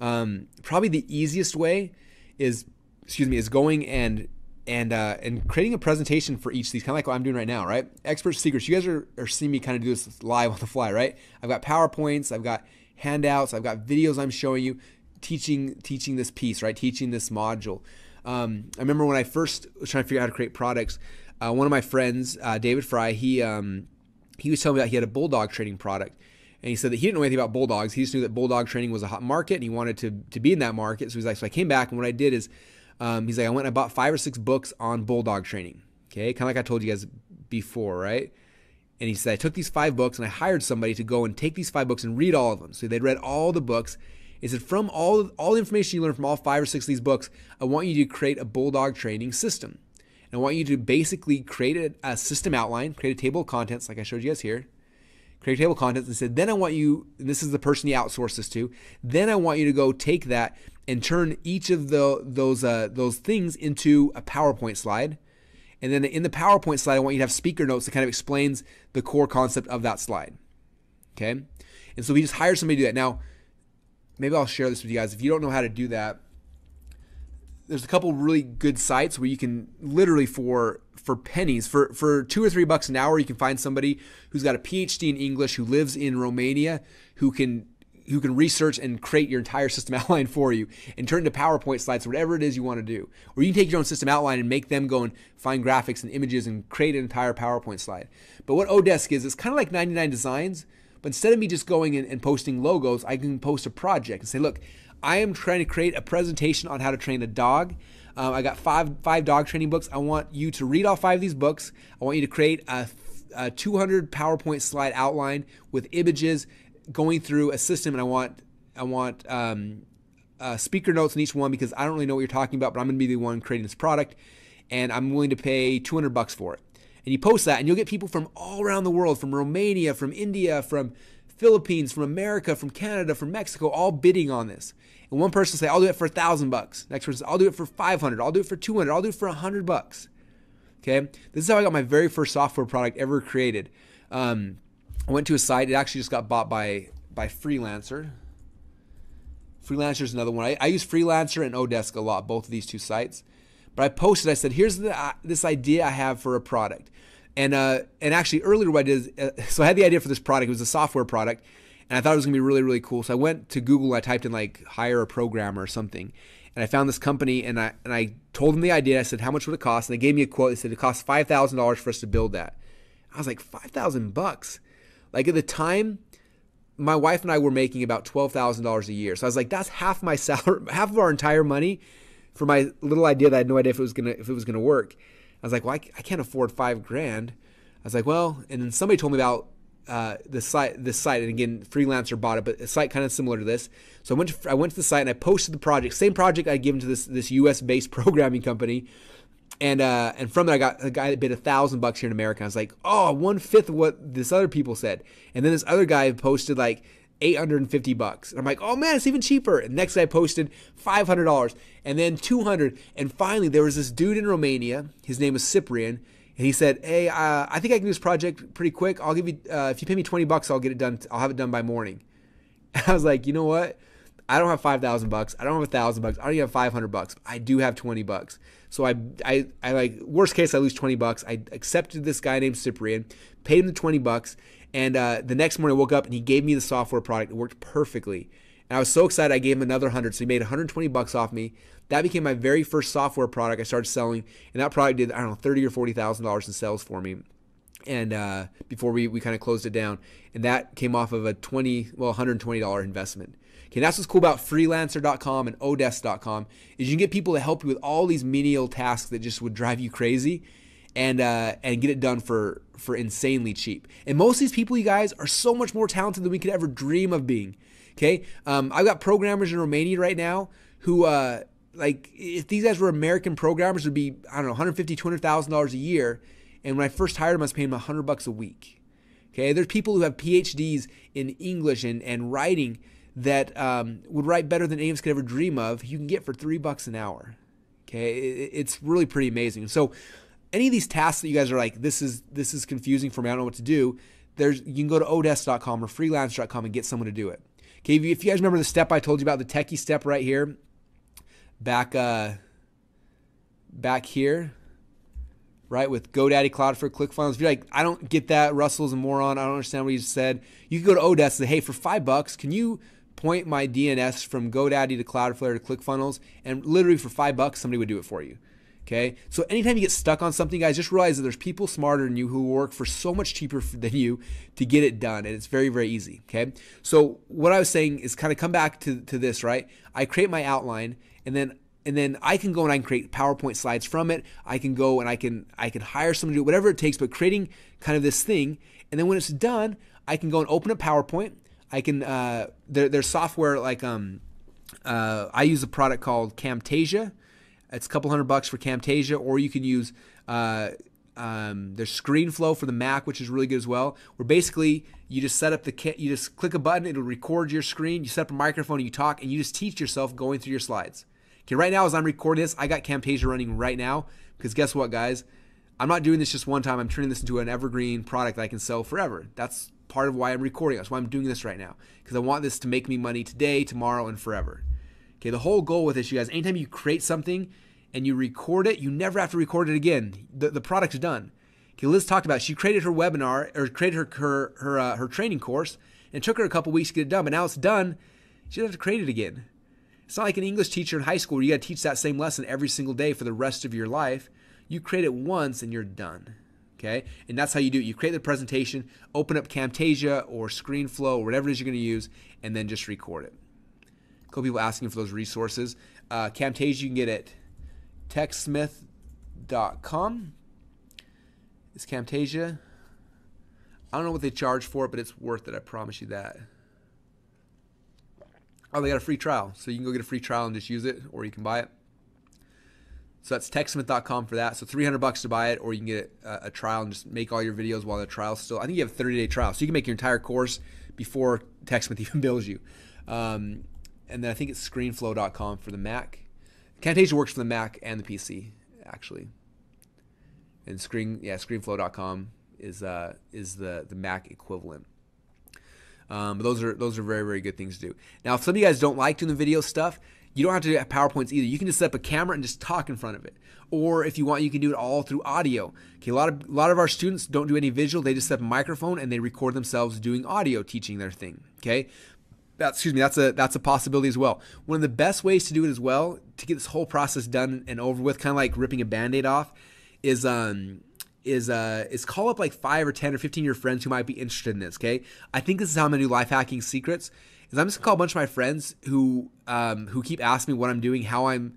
Speaker 1: Um, probably the easiest way is, excuse me, is going and and uh, and creating a presentation for each of these, kind of like what I'm doing right now, right? Expert secrets. You guys are, are seeing me kind of do this live [LAUGHS] on the fly, right? I've got PowerPoints, I've got handouts, I've got videos I'm showing you, teaching teaching this piece, right? Teaching this module. Um, I remember when I first was trying to figure out how to create products, uh, one of my friends, uh, David Frey, he um, he was telling me that he had a bulldog training product. And he said that he didn't know anything about bulldogs. He just knew that bulldog training was a hot market and he wanted to, to be in that market. So he's like, so I came back and what I did is um, he's like, I went and bought five or six books on bulldog training. Okay, kind of like I told you guys before, right? And he said, I took these five books and I hired somebody to go and take these five books and read all of them. So they'd read all the books. He said, from all, all the information you learn from all five or six of these books, I want you to create a bulldog training system. And I want you to basically create a, a system outline, create a table of contents, like I showed you guys here. Create table contents and said, then I want you, this is the person you outsource this to, then I want you to go take that and turn each of the those uh, those things into a PowerPoint slide and then in the PowerPoint slide, I want you to have speaker notes that kind of explains the core concept of that slide. Okay. And so we just hire somebody to do that. Now, maybe I'll share this with you guys. If you don't know how to do that, there's a couple really good sites where you can literally for for pennies for for two or three bucks an hour you can find somebody who's got a phd in english who lives in romania who can who can research and create your entire system [LAUGHS] outline for you and turn into PowerPoint slides, whatever it is you want to do. Or you can take your own system outline and make them go and find graphics and images and create an entire PowerPoint slide. But what Odesk is, it's kind of like 99 Designs, but instead of me just going and, and posting logos, I can post a project and say, look, I am trying to create a presentation on how to train a dog. Um, I got five five dog training books. I want you to read all five of these books. I want you to create a, a 200 PowerPoint slide outline with images going through a system and I want I want um, uh, speaker notes in each one because I don't really know what you're talking about, but I'm going to be the one creating this product, and I'm willing to pay 200 bucks for it. And you post that, and you'll get people from all around the world, from Romania, from India, from Philippines, from America, from Canada, from Mexico, all bidding on this. And one person will say, "I'll do it for a thousand bucks." Next person, "I'll do it for 500. I'll do it for 200. I'll do it for a 100 bucks." Okay, this is how I got my very first software product ever created. Um, I went to a site. It actually just got bought by by Freelancer. Freelancer is another one. I, I, use Freelancer and Odesk a lot, both of these two sites. But I posted. I said, "Here's the, uh, this idea I have for a product." And uh, and actually earlier what I did, is, uh, [LAUGHS] so I had the idea for this product. It was a software product, and I thought it was gonna be really really cool. So I went to Google. I typed in like hire a programmer or something, and I found this company. And I and I told them the idea. I said, "How much would it cost?" And they gave me a quote. They said it costs five thousand dollars for us to build that. I was like, five thousand bucks. Like at the time, my wife and I were making about twelve thousand dollars a year. So I was like, that's half my [LAUGHS] salary, half of our entire money for my little idea that I had no idea if it was gonna if it was gonna work. I was like, well, I, I can't afford five grand. I was like, well, and then somebody told me about uh, the site, this site, and again, freelancer bought it, but a site kind of similar to this. So I went to I went to the site and I posted the project, same project I'd given to this this U.S. based [LAUGHS] programming company and uh, and from there, I got a guy that bid a thousand bucks here in America. I was like, oh, one fifth of what this other people said. And then this other guy posted like 850 bucks. And I'm like, oh man, it's even cheaper. And next guy posted $500 and then 200. And finally, there was this dude in Romania. His name was Cyprian. And he said, hey, uh, I think I can do this project pretty quick. I'll give you, uh, if you pay me 20 bucks, I'll get it done. I'll have it done by morning. And [LAUGHS] I was like, you know what? I don't have 5,000 bucks. I don't have a thousand bucks. I don't even have 500 bucks. I do have 20 bucks. So I, I, I like worst case, I lose 20 bucks. I accepted this guy named Cyprian, paid him the 20 bucks. And uh, the next morning I woke up and he gave me the software product. It worked perfectly. And I was so excited. I gave him another 100. So he made 120 bucks off me. That became my very first software product I started selling. And that product did, I don't know, 30 or $40,000 in sales for me and uh, before we, we kind of closed it down and that came off of a 20 well $120 investment Okay, that's what's cool about freelancer.com and odesk.com is you can get people to help you with all these menial tasks that just would drive you crazy and uh, and get it done for for insanely cheap. And most of these people, you guys, are so much more talented than we could ever dream of being. Okay, um, I've got programmers in Romania right now who uh, like if these guys were American programmers would be I don't know 150 200,000 dollars a year. And when I first hired them, I was paying them 100 bucks a week. Okay, there's people who have PhDs in English and, and writing that um, would write better than any of us could ever dream of, you can get for three bucks an hour. Okay, it's really pretty amazing. So, any of these tasks that you guys are like, this is this is confusing for me. I don't know what to do. There's you can go to odesk.com or freelancer.com and get someone to do it. Okay, if you, guys remember the step I told you about, the techie step right here, back uh, back here, right with GoDaddy, Cloudflare, ClickFunnels. If you're like, I don't get that, Russell's a moron. I don't understand what he just said. You can go to Odesk and say, hey, for five bucks, can you point my DNS from GoDaddy to Cloudflare to ClickFunnels, and literally for five bucks, somebody would do it for you. Okay, so anytime you get stuck on something, guys, just realize that there's people smarter than you who work for so much cheaper [LAUGHS] than you to get it done, and it's very, very easy. Okay, so what I was saying is kind of come back to, to this, right? I create my outline, and then and then I can go and I can create PowerPoint slides from it. I can go and I can I can hire someone to do whatever it takes, but creating kind of this thing, and then when it's done, I can go and open up PowerPoint. I can uh, there, there's software like um, uh, I use a product called Camtasia. It's a couple hundred bucks for Camtasia, or you can use uh, um, there's ScreenFlow for the Mac, which is really good as well. Where basically you just set up the kit, you just click a button, it'll record your screen. You set up a microphone, and you talk, and you just teach yourself going through your slides. Okay, right now as I'm recording this, I got Camtasia running right now because guess what, guys? I'm not doing this just one time. I'm turning this into an evergreen product that I can sell forever. That's part of why I'm recording. That's why I'm doing this right now because I want this to make me money today, tomorrow, and forever. Okay, the whole goal with this, you guys, anytime you create something and you record it, you never have to record it again. The, the product's done. Okay, Liz talked about it. she created her webinar or created her her her, uh, her training course and took her a couple weeks to get it done, but now it's done. She doesn't have to create it again. It's not like an English teacher in high school where you got to teach that same lesson every single day for the rest of your life. You create it once and you're done. Okay? And that's how you do it. You create the presentation, open up Camtasia or ScreenFlow or whatever it is you're going to use, and then just record it. A couple people asking for those resources. Uh, Camtasia you can get at techsmith.com. It's Camtasia. I don't know what they charge for it, but it's worth it. I promise you that. Oh, they got a free trial. So you can go get a free trial and just use it, or you can buy it. So that's techsmith.com for that. So 300 bucks to buy it, or you can get a, a trial and just make all your videos while the trial's still. I think you have a 30 day trial, so you can make your entire course before TechSmith [LAUGHS] even bills you. Um, and then I think it's ScreenFlow.com for the Mac. Camtasia works for the Mac and the PC actually. And Screen, yeah, ScreenFlow.com is uh, is the the Mac equivalent. Um, but those are those are very very good things to do. Now, if some of you guys don't like doing the video stuff, you don't have to do PowerPoints either. You can just set up a camera and just talk in front of it. Or if you want, you can do it all through audio. Okay, a lot of a lot of our students don't do any visual. They just set up a microphone and they record themselves doing audio, teaching their thing. Okay, that, excuse me, that's a that's a possibility as well. One of the best ways to do it as well to get this whole process done and over with, kind of like ripping a band-aid off, is um is uh is call up like five or ten or fifteen of your friends who might be interested in this. Okay, I think this is how I'm gonna do life hacking secrets. Is I'm just gonna call a bunch of my friends who um who keep asking me what I'm doing, how I'm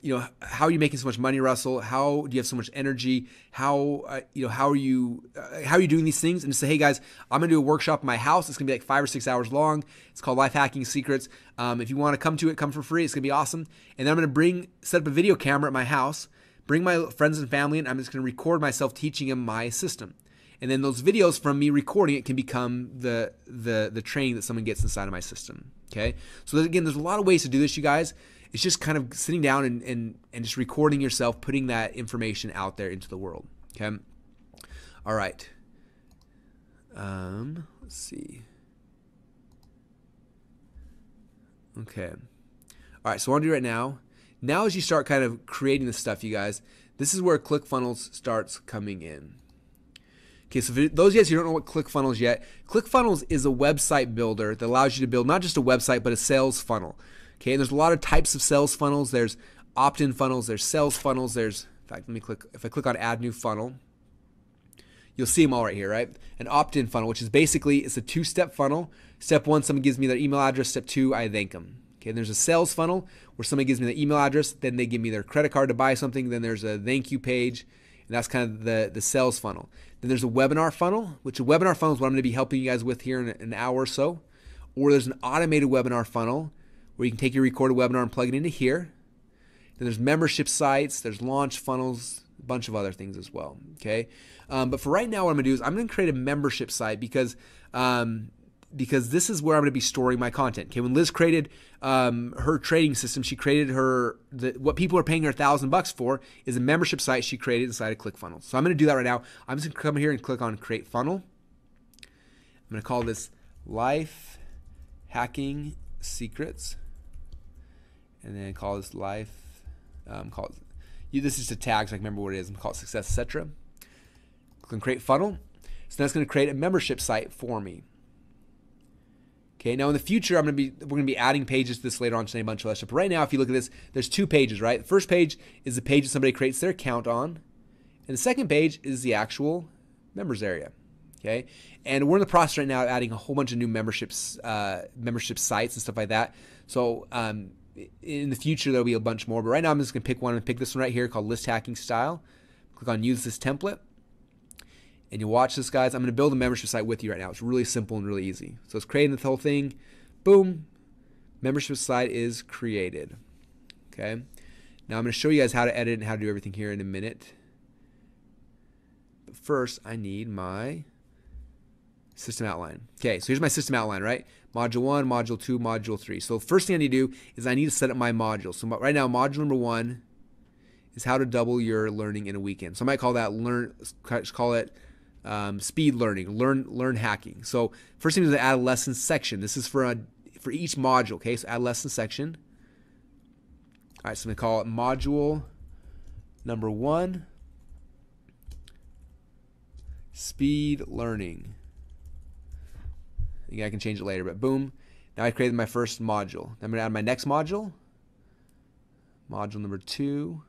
Speaker 1: you know how are you making so much money russell? How do you have so much energy? How uh, you know how are you uh, how are you doing these things? And say hey guys i'm gonna do a workshop in my house. It's gonna be like five or six hours long. It's called life hacking secrets. Um, if you want to come to it come for free. It's gonna be awesome. And then i'm gonna bring set up a video camera at my house bring my friends and family and i'm just gonna record myself teaching them my system. And then those videos from me recording it can become the the the training that someone gets inside of my system okay? So again there's a lot of ways to do this you guys it's just kind of sitting down and, and, and just recording yourself, putting that information out there into the world. Okay. All right. Um, let's see. Okay. All right. So what I want to do right now, now as you start kind of creating this stuff, you guys, this is where ClickFunnels starts coming in. Okay, so for those of you who don't know what ClickFunnels yet, ClickFunnels is a website builder that allows you to build not just a website, but a sales funnel. Okay, and there's a lot of types of sales funnels. There's opt-in funnels, there's sales funnels, there's in fact, let me click if I click on add new funnel, you'll see them all right here, right? An opt-in funnel, which is basically it's a two-step funnel. Step one, someone gives me their email address. Step two, I thank them. Okay, and there's a sales funnel where somebody gives me their email address, then they give me their credit card to buy something, then there's a thank you page, and that's kind of the, the sales funnel. Then there's a webinar funnel, which a webinar funnel is what I'm to be helping you guys with here in an hour or so. Or there's an automated webinar funnel, where you can take your recorded webinar and plug it into here. Then there's membership sites, there's launch funnels, a bunch of other things as well. Okay, um, but for right now, what I'm gonna do is I'm gonna create a membership site because um, because this is where I'm gonna be storing my content. Okay, when Liz created um, her trading system, she created her the, what people are paying her a thousand bucks for is a membership site she created inside of ClickFunnels. So I'm gonna do that right now. I'm just gonna come here and click on Create Funnel. I'm gonna call this Life Hacking Secrets and then call this life. Um, call it, you, this is just a tag, so I can remember what it is. I'm call it success, etc. Click create funnel. So that's going to create a membership site for me. Okay, now in the future, I'm going to be we're going to be adding pages to this later on today, a bunch of stuff. But right now, if you look at this, there's two pages, right? The first page is the page that somebody creates their account on, and the second page is the actual members area. Okay, and we're in the process right now of adding a whole bunch of new memberships, uh, membership sites and stuff like that. So um, in the future there'll be a bunch more, but right now I'm just gonna pick one and pick this one right here called list hacking style. Click on use this template, and you watch this, guys. I'm gonna build a membership site with you right now. It's really simple and really easy. So it's creating the whole thing. Boom, membership site is created. Okay. Now I'm gonna show you guys how to edit and how to do everything here in a minute. But first, I need my system outline. Okay, so here's my system outline, right? Module 1, Module 2, Module 3. So first thing I need to do is I need to set up my modules. So right now, Module number 1 is how to double your learning in a weekend. So I might call that learn, call it um, speed learning, learn learn hacking. So first thing is to add lesson section. This is for a, for each module, okay? So add lesson section. All right, so I'm gonna call it module number one, speed learning. Again, I can change it later, but boom. Now I created my first module. I'm going to add my next module. Module number two.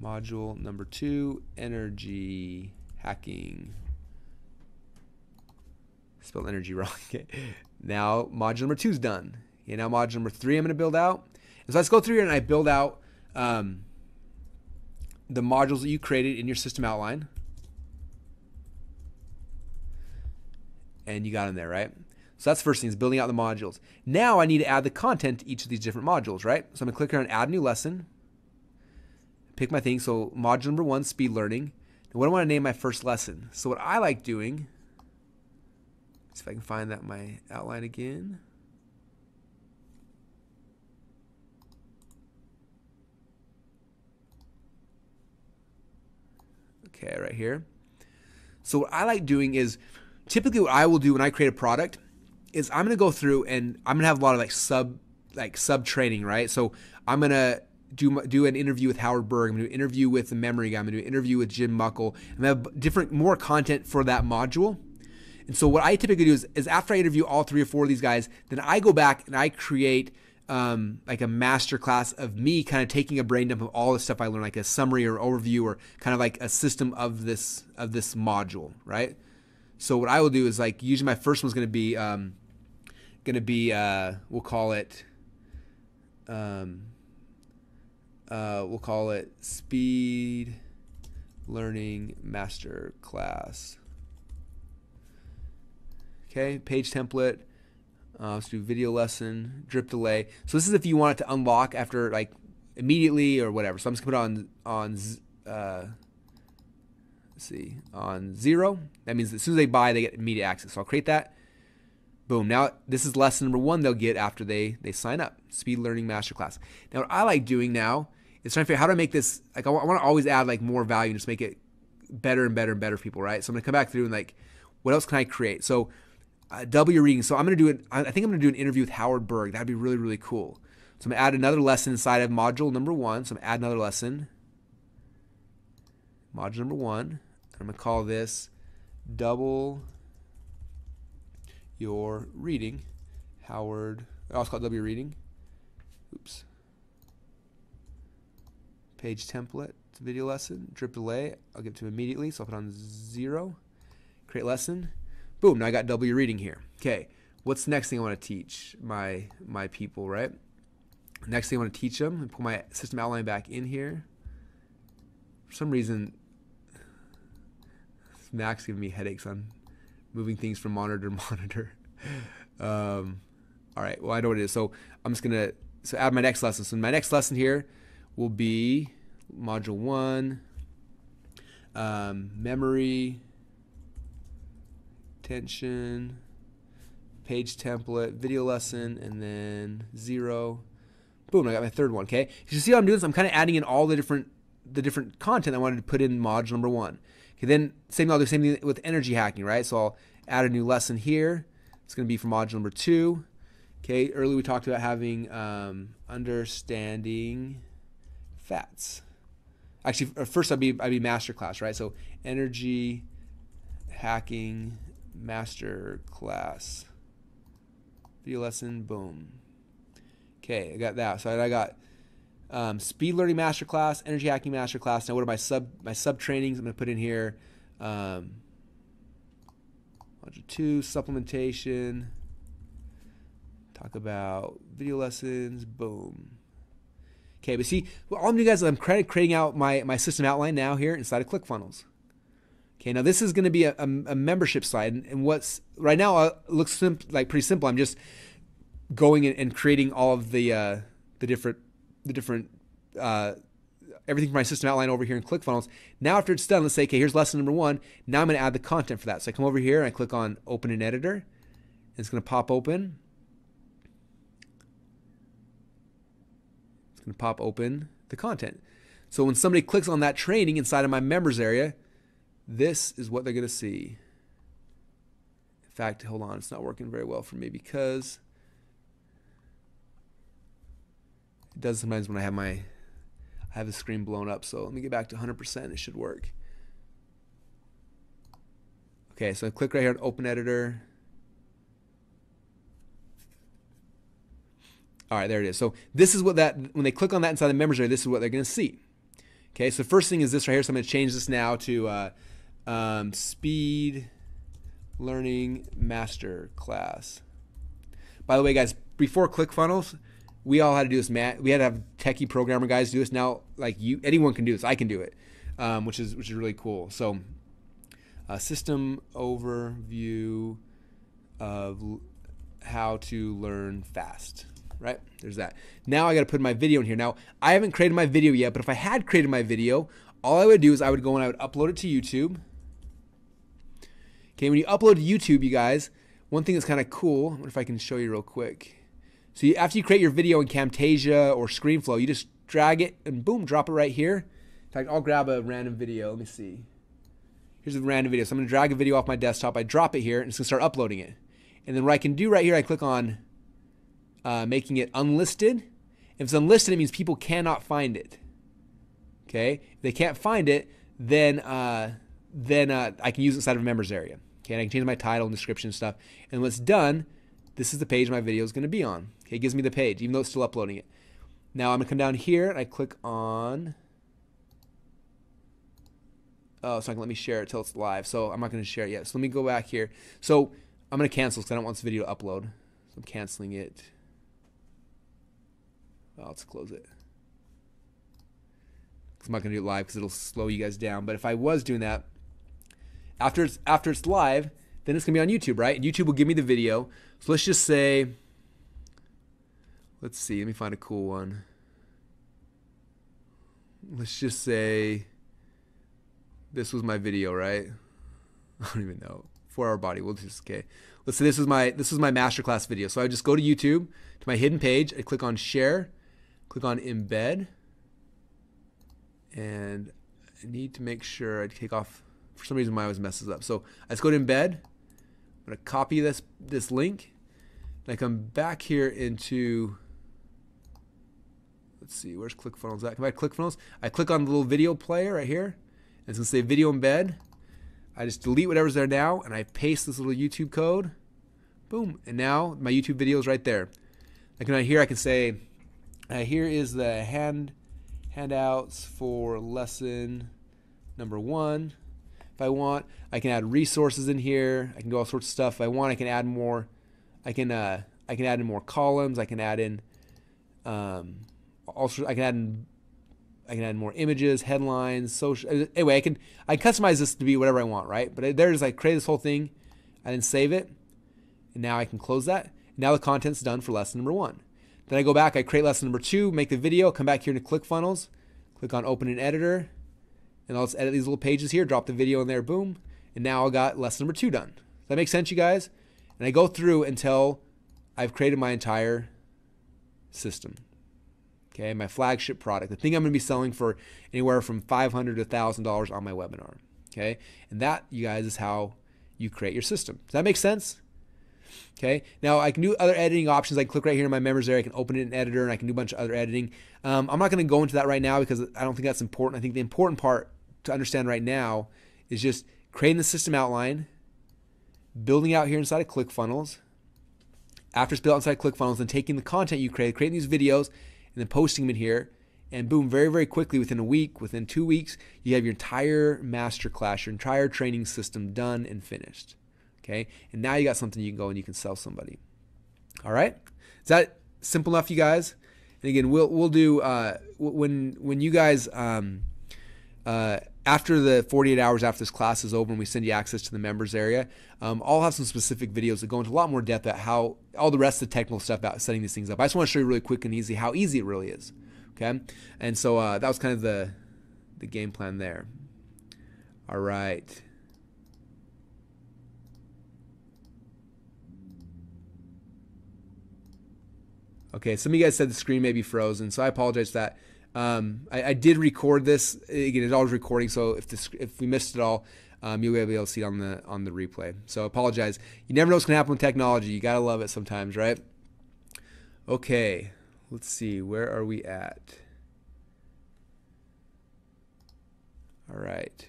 Speaker 1: Module number two, energy hacking. Spelled energy [LAUGHS] wrong. Okay. Now module number two is done. Okay, now module number three I'm going to build out. And so let's go through here and I build out um, the modules that you created in your system outline. And you got them there, right? So that's the first thing is building out the modules. Now I need to add the content to each of these different modules, right? So I'm gonna click here on add new lesson, pick my thing. So module number one, speed learning. Now what do I want to name my first lesson? So what I like doing, see if I can find that my outline again. Okay, right here. So what I like doing is typically what I will do when I create a product is I'm gonna go through and I'm gonna have a lot of like sub like sub training, right? So I'm gonna do do an interview with Howard Berg. I'm gonna do an interview with the memory guy. I'm gonna do an interview with Jim Muckle. And I'm gonna have different more content for that module. And so what I typically do is, is after I interview all three or four of these guys, then I go back and I create um, like a master class of me kind of taking a brain dump of all the stuff I learned, like a summary or overview or kind of like a system of this of this module, right? So what I will do is like usually my first one's to be um, to be uh, we'll call it um, uh, we'll call it speed learning master class. Okay, page template. Uh, let's do video lesson, drip delay. So this is if you want it to unlock after like immediately or whatever. So I'm just gonna put on on uh, let's see, on zero. That means as soon as they buy, they get immediate access. So I'll create that. Boom. Now this is lesson number one they'll get after they they sign up. Speed Learning Masterclass. Now what I like doing now is trying to figure out how to make this like I want, to always add like more value and just make it better and better and better for people, right? So I'm gonna come back through and like what else can I create? So uh, double your reading. So I'm gonna do it. I think I'm gonna do an interview with Howard Berg. That'd be really really cool. So I'm gonna add another lesson inside of module number one. So I'm gonna add another lesson. Module number one. I'm going to call this double your reading. Howard, I also call it W reading. Oops. Page template, video lesson, drip delay. I'll give it to immediately, so I'll put on zero. Create lesson. Boom, now I got W reading here. Okay, what's the next thing I want to teach my my people, right? Next thing I want to teach them, and put my system outline back in here. For some reason, Mac's giving me headaches on moving things from monitor to [LAUGHS] monitor. Um, all right, well, I know what it is. So I'm just going to so add my next lesson. So my next lesson here will be module one, um, memory, tension, page template, video lesson, and then zero. Boom, I got my third one, okay? You see how I'm doing this? I'm kind of adding in all the different the different content I wanted to put in module number one. Okay, then same thing, I'll do the same thing with energy hacking, right? So I'll add a new lesson here. It's going to be for module number two. Okay, earlier we talked about having um, understanding fats. Actually, first I'd be I'd be master class, right? So energy hacking master class video lesson. Boom. Okay, I got that. So I got um, speed learning masterclass, energy hacking masterclass. Now, what are my sub my sub trainings? I'm going to put in here. Um, two supplementation. talk about video lessons. Boom. Okay, but see, all I'm doing guys I'm creating out my, my system outline now here inside of ClickFunnels. Okay, now this is going to be a, a, a, membership site, and, and what's right now uh, looks simp- like pretty simple. I'm just going and, and creating all of the uh, the different the different uh, everything for my system outline over here in ClickFunnels. Now after it's done, let's say, okay, here's lesson number one. Now I'm going to add the content for that. So I come over here and I click on Open in Editor. It's going to pop open. It's going to pop open the content. So when somebody clicks on that training inside of my members area, this is what they're going to see. In fact, hold on, it's not working very well for me because it does sometimes when I have my I have the screen blown up. So let me get back to 100%. It should work. Okay, so I click right here on Open Editor. All right, there it is. So this is what that, when they click on that inside the members area, this is what they're going to see. Okay, so the first thing is this right here. So I'm going to change this now to uh, um, Speed Learning Master Class. By the way, guys, before ClickFunnels, we all had to do this. Matt, we had to have techie programmer guys do this. Now, like you, anyone can do this. I can do it, um, which is which is really cool. So, uh, system overview of how to learn fast. Right there's that. Now I got to put my video in here. Now I haven't created my video yet, but if I had created my video, all I would do is I would go and I would upload it to YouTube. Okay, when you upload to YouTube, you guys, one thing that's kind of cool. If I can show you real quick. So you, after you create your video in Camtasia or ScreenFlow, you just drag it and boom, drop it right here. In fact, I'll grab a random video. Let me see. Here's a random video. So I'm going to drag a video off my desktop. I drop it here and it's going to start uploading it. And then what I can do right here, I click on uh, making it unlisted. If it's unlisted, it means people cannot find it. Okay? If they can't find it, then uh, then uh, I can use it inside of a members area. Okay, and I can change my title and description and stuff. And when it's done, this is the page my video is going to be on. Okay, it gives me the page, even though it's still uploading it. Now I'm going to come down here and I click on. Oh, not going to let me share it till it's live. So I'm not going to share it yet. So let me go back here. So I'm going to cancel because I don't want this video to upload. So I'm canceling it. Well, let's close it. I'm not going to do it live because it'll slow you guys down. But if I was doing that, after it's after it's live, then it's gonna be on YouTube, right? YouTube will give me the video. So let's just say, let's see, let me find a cool one. Let's just say this was my video, right? [LAUGHS] I don't even know. Four hour body. We'll just okay. Let's say this is my this is my masterclass video. So I just go to YouTube to my hidden page. I click on share, click on embed, and I need to make sure I take off. For some reason, my always messes up. So I just go to embed. I'm going to copy this, this link. And I come back here into, let's see, where's ClickFunnels at? Come back to ClickFunnels. I click on the little video player right here. And it's going to say video embed. I just delete whatever's there now and I paste this little YouTube code. Boom. And now my YouTube video is right there. Like right here, I can say, uh, here is the hand handouts for lesson number one if I want. I can add resources in here. I can do all sorts of stuff. If I want, I can add more. I can uh, I can add in more columns. I can add in um, also I can add in I can add more images, headlines, social. Anyway, I can I customize this to be whatever I want, right? But there's I create this whole thing, I then save it, and now I can close that. Now the content's done for lesson number one. Then I go back, I create lesson number two, make the video, come back here to ClickFunnels, click on Open in Editor, and I'll just edit these little pages here, drop the video in there, boom, and now I got lesson number two done. Does that make sense, you guys? And I go through until I've created my entire system. Okay, my flagship product, the thing I'm going to be selling for anywhere from 500 to $1,000 on my webinar. Okay, and that, you guys, is how you create your system. Does that make sense? Okay, now I can do other editing options. I can click right here in my members area. I can open it in editor and I can do a bunch of other editing. Um, I'm not going to go into that right now because I don't think that's important. I think the important part to understand right now is just creating the system outline, building out here inside of ClickFunnels. After it's built inside ClickFunnels, then taking the content you create, creating these videos, and then posting them in here. And boom, very, very quickly, within a week, within two weeks, you have your entire master class, your entire training system done and finished. Okay? And now you got something you can go and you can sell somebody. All right? Is that simple enough, you guys? And again, we'll we'll do uh, when when you guys um, uh, after the 48 hours after this class is over and we send you access to the members area, um, I'll have some specific videos that go into a lot more depth at how all the rest of the technical stuff about setting these things up. I just want to show you really quick and easy how easy it really is. Okay, and so uh, that was kind of the the game plan there. All right. Okay, some of you guys said the screen may be frozen, so I apologize for that. Um, I, I, did record this. Again, it's always recording, so if this, if we missed it all, um, you'll be able to see it on the on the replay. So apologize. You never know what's gonna happen with technology. You gotta love it sometimes, right? Okay, let's see. Where are we at? All right.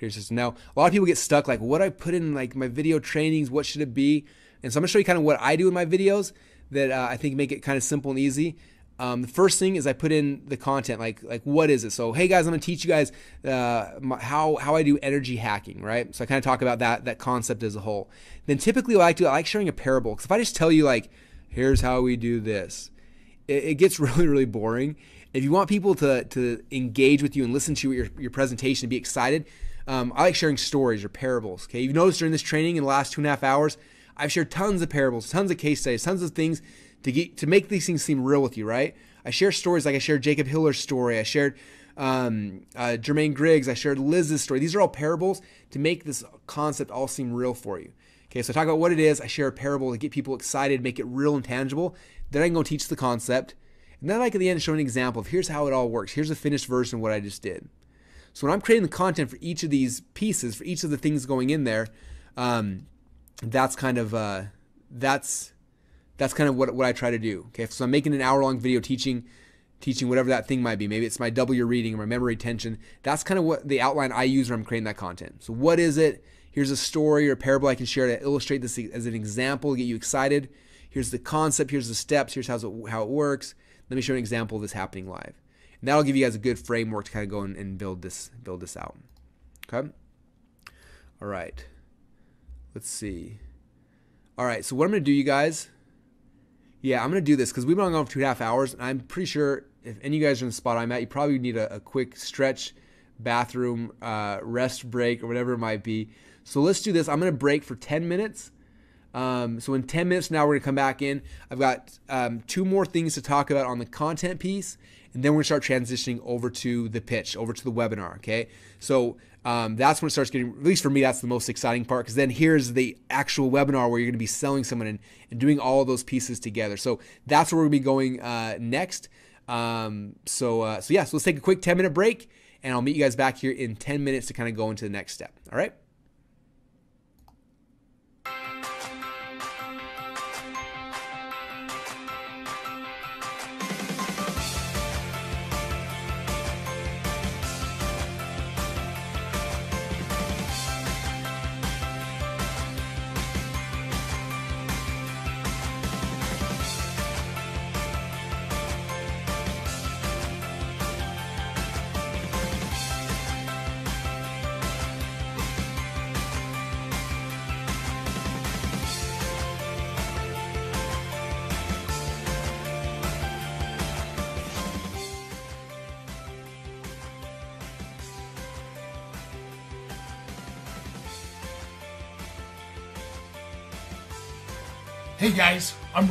Speaker 1: System. Now, a lot of people get stuck like, what do I put in like my video trainings? What should it be? And so I'm gonna show you kind of what I do in my videos that uh, I think make it kind of simple and easy. Um, the first thing is I put in the content, like like what is it? So hey guys, I'm gonna teach you guys uh, how how I do energy hacking, right? So I kind of talk about that that concept as a whole. Then typically what I like to I like sharing a parable because if I just tell you like here's how we do this, it, it, gets [LAUGHS] really really boring. If you want people to to engage with you and listen to your your presentation and be excited, um, I like sharing stories or parables. Okay, you've noticed during this training in the last two and a half hours, I've shared tons of parables, tons of case studies, tons of things to get to make these things seem real with you, right? I share stories like I shared Jacob Hiller's story. I shared um, uh, Jermaine Griggs. I shared Liz's story. These are all parables to make this concept all seem real for you. Okay, so I talk about what it is. I share a parable to get people excited, make it real and tangible. Then I can go teach the concept. And then, like at the end, show an example of here's how it all works. Here's the finished version of what I just did. So when I'm creating the content for each of these pieces, for each of the things going in there, um, that's kind of uh, that's that's kind of what, what I try to do. Okay, so I'm making an hour long video teaching teaching whatever that thing might be. Maybe it's my double your reading or my memory retention. That's kind of what the outline I use when I'm creating that content. So what is it? Here's a story or a parable I can share to illustrate this as an example, get you excited. Here's the concept. Here's the steps. Here's how it, how it works. Let me show an example of this happening live. And that'll give you guys a good framework to kind of go and, and build this build this out. Okay. All right. Let's see. All right. So what I'm going to do, you guys, yeah, I'm gonna do this because we've been on for two and a half hours, and I'm pretty sure if any of you guys are in the spot I'm at, you probably need a, a quick stretch, bathroom, uh, rest break, or whatever it might be. So let's do this. I'm gonna break for 10 minutes. Um, so in 10 minutes now, we're gonna come back in. I've got um, two more things to talk about on the content piece, and then we're gonna start transitioning over to the pitch, over to the webinar. Okay, so um, that's when it starts getting, at least for me, that's the most exciting part because then here's the actual webinar where you're going to be selling someone and, and doing all those pieces together. So that's where to be going uh, next. Um, so, uh, so yeah, so let's take a quick 10 minute break and I'll meet you guys back here in 10 minutes to kind of go into the next step. All right.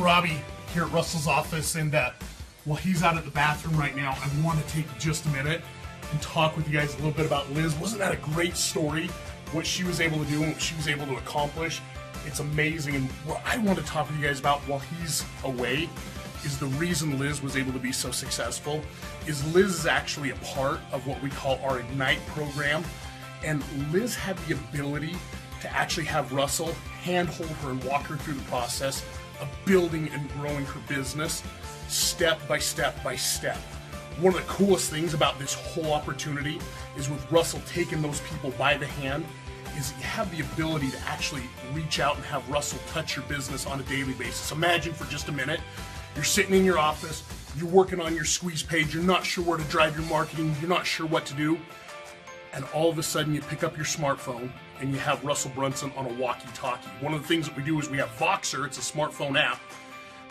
Speaker 4: Robbie here at Russell's office, and uh, while he's out at the bathroom right now, I want to take just a minute and talk with you guys a little bit about Liz. Wasn't that a great story? What she was able to do and what she was able to accomplish. It's amazing, and what I want to talk with you guys about while he's away is the reason Liz was able to be so successful. Is Liz is actually a part of what we call our Ignite program, and Liz had the ability to actually have Russell handhold her and walk her through the process of building and growing her business step by step by step. One of the coolest things about this whole opportunity is with Russell taking those people by the hand is you have the ability to actually reach out and have Russell touch your business on a daily basis. Imagine for just a minute, you're sitting in your office, you're working on your squeeze page, you're not sure where to drive your marketing, you're not sure what to do, and all of a sudden you pick up your smartphone and you have Russell Brunson on a walkie-talkie. One of the things that we do is we have Voxer, it's a smartphone app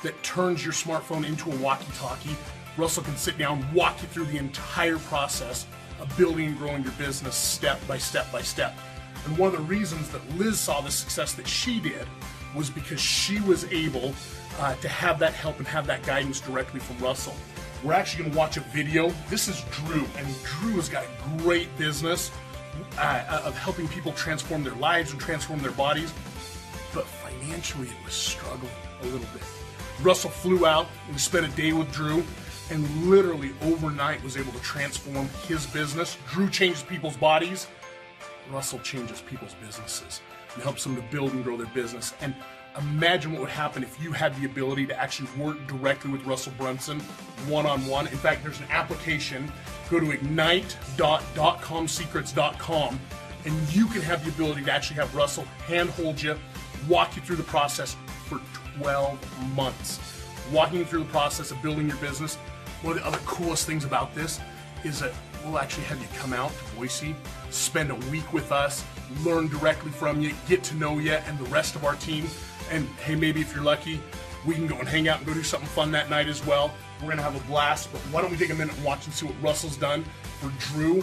Speaker 4: that turns your smartphone into a walkie-talkie. Russell can sit down, walk you through the entire process of building and growing your business step by step by step. And one of the reasons that Liz saw the success that she did was because she was able uh, to have that help and have that guidance directly from Russell. We're actually going to watch a video. This is Drew, and Drew has got a great business uh, of helping people transform their lives and transform their bodies. But financially, it was struggling a little bit. Russell flew out and spent a day with Drew and literally overnight was able to transform his business. Drew changes people's bodies. Russell changes people's businesses and helps them to build and grow their business. And imagine what would happen if you had the ability to actually work directly with Russell Brunson one on one. In fact, there's an application. Go to ignite.dotcomsecrets.com and you can have the ability to actually have Russell handhold you, walk you through the process for 12 months. Walking you through the process of building your business. One of the other coolest things about this is that we'll actually have you come out to Boise, spend a week with us, learn directly from you, get to know you and the rest of our team. And hey, maybe if you're lucky, we can go and hang out and go do something fun that night as well. We're gonna have a blast, but why don't we take a minute and watch and see what Russell's done for Drew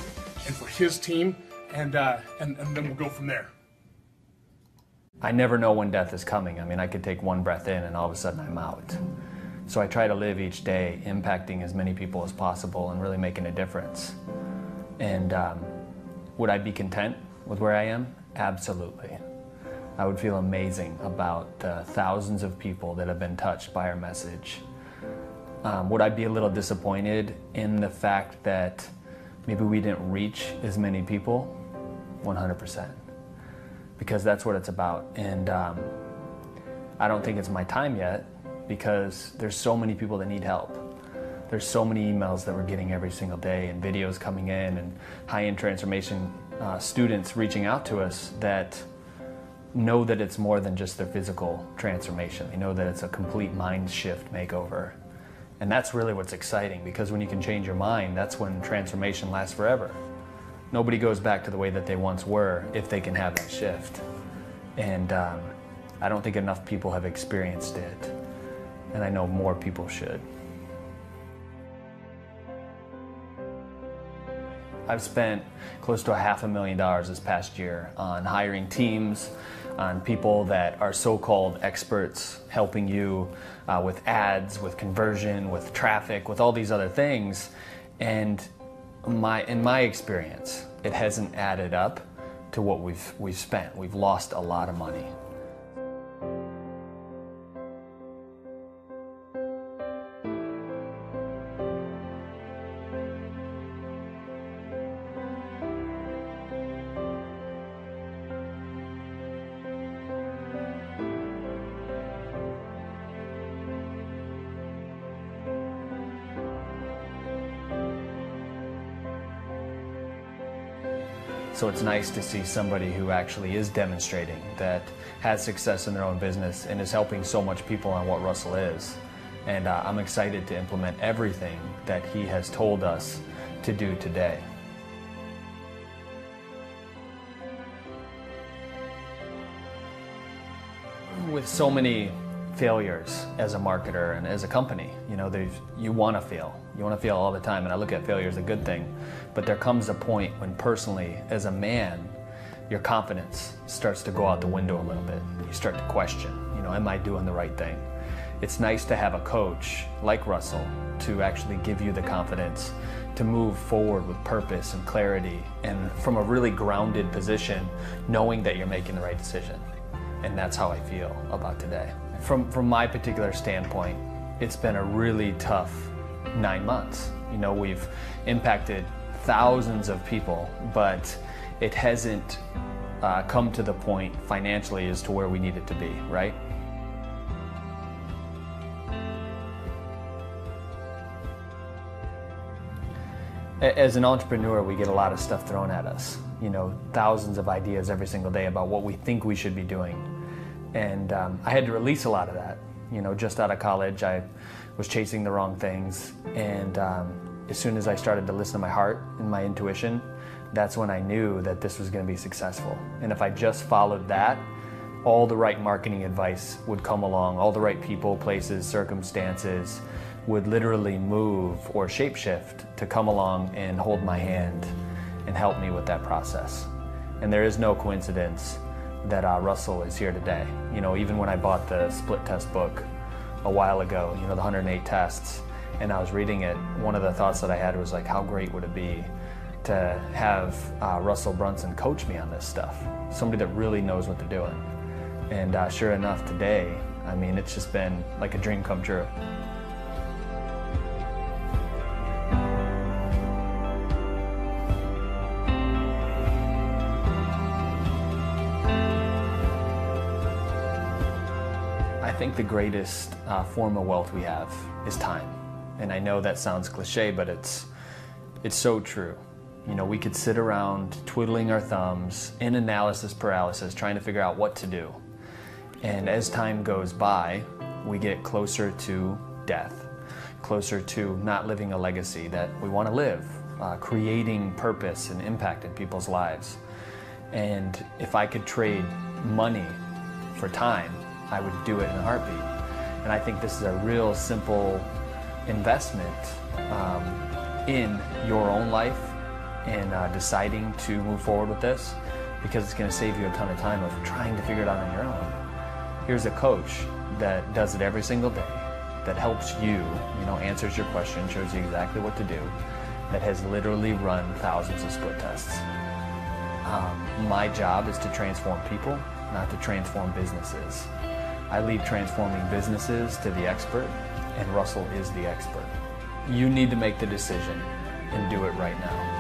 Speaker 4: and for his team, and uh, and, and then we'll go from there.
Speaker 5: I never know when death is coming. I mean, I could take one breath in and all of a sudden I'm out. So I try to live each day impacting as many people as possible and really making a difference. And um, would I be content with where I am? Absolutely. I would feel amazing about the thousands of people that have been touched by our message. Um, would I be a little disappointed in the fact that maybe we didn't reach as many people? 100%. Because that's what it's about. And um, I don't think it's my time yet because there's so many people that need help. There's so many emails that we're getting every single day and videos coming in and high-end transformation uh, students reaching out to us that know that it's more than just their physical transformation. They know that it's a complete mind shift makeover. And that's really what's exciting because when you can change your mind, that's when transformation lasts forever. Nobody goes back to the way that they once were if they can have that shift. And um, I don't think enough people have experienced it. And I know more people should. I've spent close to a half a million dollars this past year on hiring teams, on people that are so-called experts helping you uh, with ads, with conversion, with traffic, with all these other things. And my, in my experience, it hasn't added up to what we've, we've spent. We've lost a lot of money. So it's nice to see somebody who actually is demonstrating that has success in their own business and is helping so much people on what Russell is. And uh, I'm excited to implement everything that he has told us to do today. With so many failures as a marketer and as a company. You know, you want to fail. You want to fail all the time, and I look at failure as a good thing. But there comes a point when, personally, as a man, your confidence starts to go out the window a little bit. You start to question, you know, am I doing the right thing? It's nice to have a coach like Russell to actually give you the confidence to move forward with purpose and clarity and from a really grounded position, knowing that you're making the right decision. And that's how I feel about today. From, from my particular standpoint, it's been a really tough nine months. You know, we've impacted thousands of people, but it hasn't uh, come to the point financially as to where we need it to be, right? As an entrepreneur, we get a lot of stuff thrown at us. You know, thousands of ideas every single day about what we think we should be doing and um, I had to release a lot of that. You know, just out of college, I was chasing the wrong things. And um, as soon as I started to listen to my heart and my intuition, that's when I knew that this was going to be successful. And if I just followed that, all the right marketing advice would come along, all the right people, places, circumstances would literally move or shapeshift to come along and hold my hand and help me with that process. And there is no coincidence that uh, Russell is here today. You know, even when I bought the split test book a while ago, you know, the 108 tests, and I was reading it, one of the thoughts that I had was like, how great would it be to have uh, Russell Brunson coach me on this stuff? Somebody that really knows what they're doing. And uh, sure enough, today, I mean, it's just been like a dream come true. The greatest uh, form of wealth we have is time. And I know that sounds cliche, but it's, it's so true. You know, we could sit around twiddling our thumbs in analysis paralysis, trying to figure out what to do. And as time goes by, we get closer to death, closer to not living a legacy that we want to live, uh, creating purpose and impact in people's lives. And if I could trade money for time, I would do it in a heartbeat. And I think this is a real simple investment um, in your own life in uh, deciding to move forward with this because it's going to save you a ton of time of trying to figure it out on your own. Here's a coach that does it every single day, that helps you, you know, answers your question, shows you exactly what to do, that has literally run thousands of split tests. Um, my job is to transform people, not to transform businesses. I leave transforming businesses to the expert, and Russell is the expert. You need to make the decision and do it right now.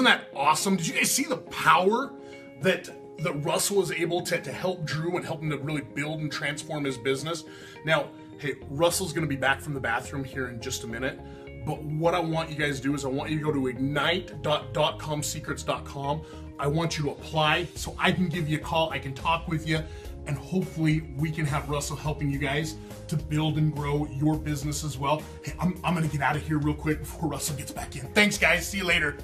Speaker 4: Wasn't that awesome? Did you guys see the power that that Russell was able to, to help Drew and help him to really build and transform his business? Now, hey, Russell's gonna be back from the bathroom here in just a minute. But what I want you guys to do is I want you to go to ignite.dotcomsecrets.com. I want you to apply so I can give you a call, I can talk with you, and hopefully we can have Russell helping you guys to build and grow your business as well. Hey, I'm, I'm gonna get out of here real quick before Russell gets back in. Thanks, guys. See you later.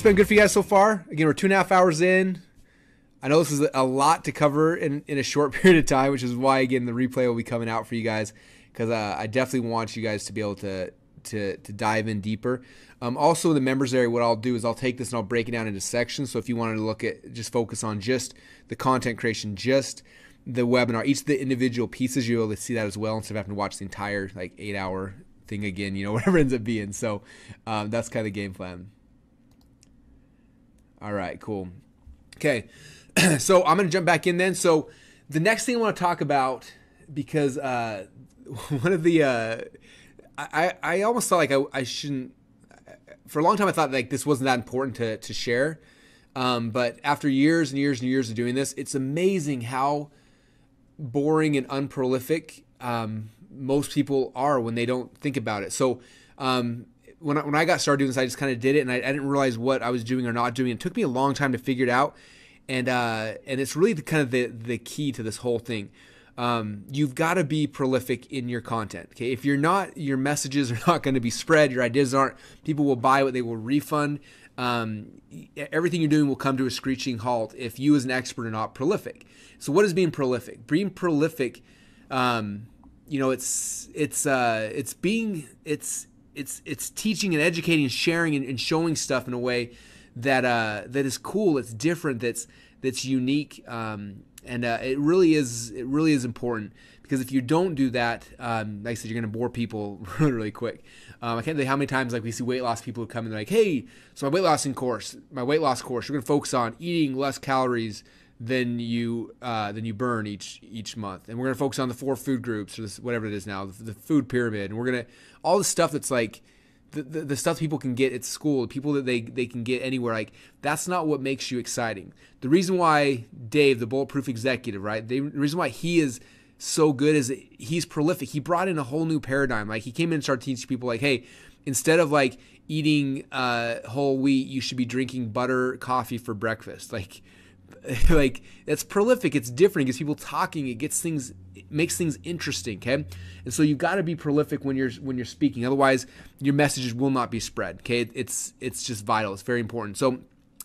Speaker 1: This been good for you guys so far? Again, we're two and a half hours in. I know this is a lot to cover in, in a short [LAUGHS] period of time, which is why again the replay will be coming out for you guys because uh, I definitely want you guys to be able to to, to dive in deeper. Um, also, in the members area, what I'll do is I'll take this and I'll break it down into sections. So if you wanted to look at just focus on just the content creation, just the webinar, each of the individual pieces, you'll be able to see that as well instead of having to watch the entire like eight hour thing again. You know, [LAUGHS] whatever ends up being. So um, that's kind of the game plan. All right, cool. Okay, [CLEARS THROAT] so I'm gonna jump back in then. So the next thing I want to talk about because uh, [LAUGHS] one of the uh, I I almost thought like I, I shouldn't. For a long time, I thought like this wasn't that important to to share, um, but after years and years and years of doing this, it's amazing how boring and unprolific um, most people are when they don't think about it. So um, when I, when I got started doing this, I just kind of did it, and I, I, didn't realize what I was doing or not doing. It took me a long time to figure it out, and uh, and it's really the kind of the the key to this whole thing. Um, you've got to be prolific in your content. Okay, if you're not, your messages are [LAUGHS] not going to be spread. Your ideas aren't. People will buy what they will refund. Um, everything you're doing will come to a screeching halt if you, as an expert, are not prolific. So, what is being prolific? Being prolific, um, you know, it's it's uh, it's being it's it's it's teaching and educating and sharing and, and showing stuff in a way that uh, that is cool. It's different. That's that's unique, um, and uh, it really is it really is important because if you don't do that, um, like I said, you're going to bore people [LAUGHS] really really quick. Um, I can't you how many times like we see weight loss people who come and they're like, "Hey, so my weight loss course, my weight loss course, we're going to focus on eating less calories." than you uh, than you burn each each month. And we're gonna focus on the four food groups or this, whatever it is now, the, the, food pyramid. And we're gonna all the stuff that's like the, the, the, stuff people can get at school, people that they they can get anywhere. Like that's not what makes you exciting. The reason why Dave, the bulletproof executive, right? The reason why he is so good is he's prolific. He brought in a whole new paradigm. Like he came in and started teaching people like, hey, instead of like eating uh, whole wheat, you should be drinking butter coffee for breakfast. Like [LAUGHS] like that's prolific. It's different. It gets people talking. It gets things it makes things interesting okay? And so you've got to be prolific when you're when you're speaking. Otherwise your messages will not be spread okay? It's it's just vital. It's very important. So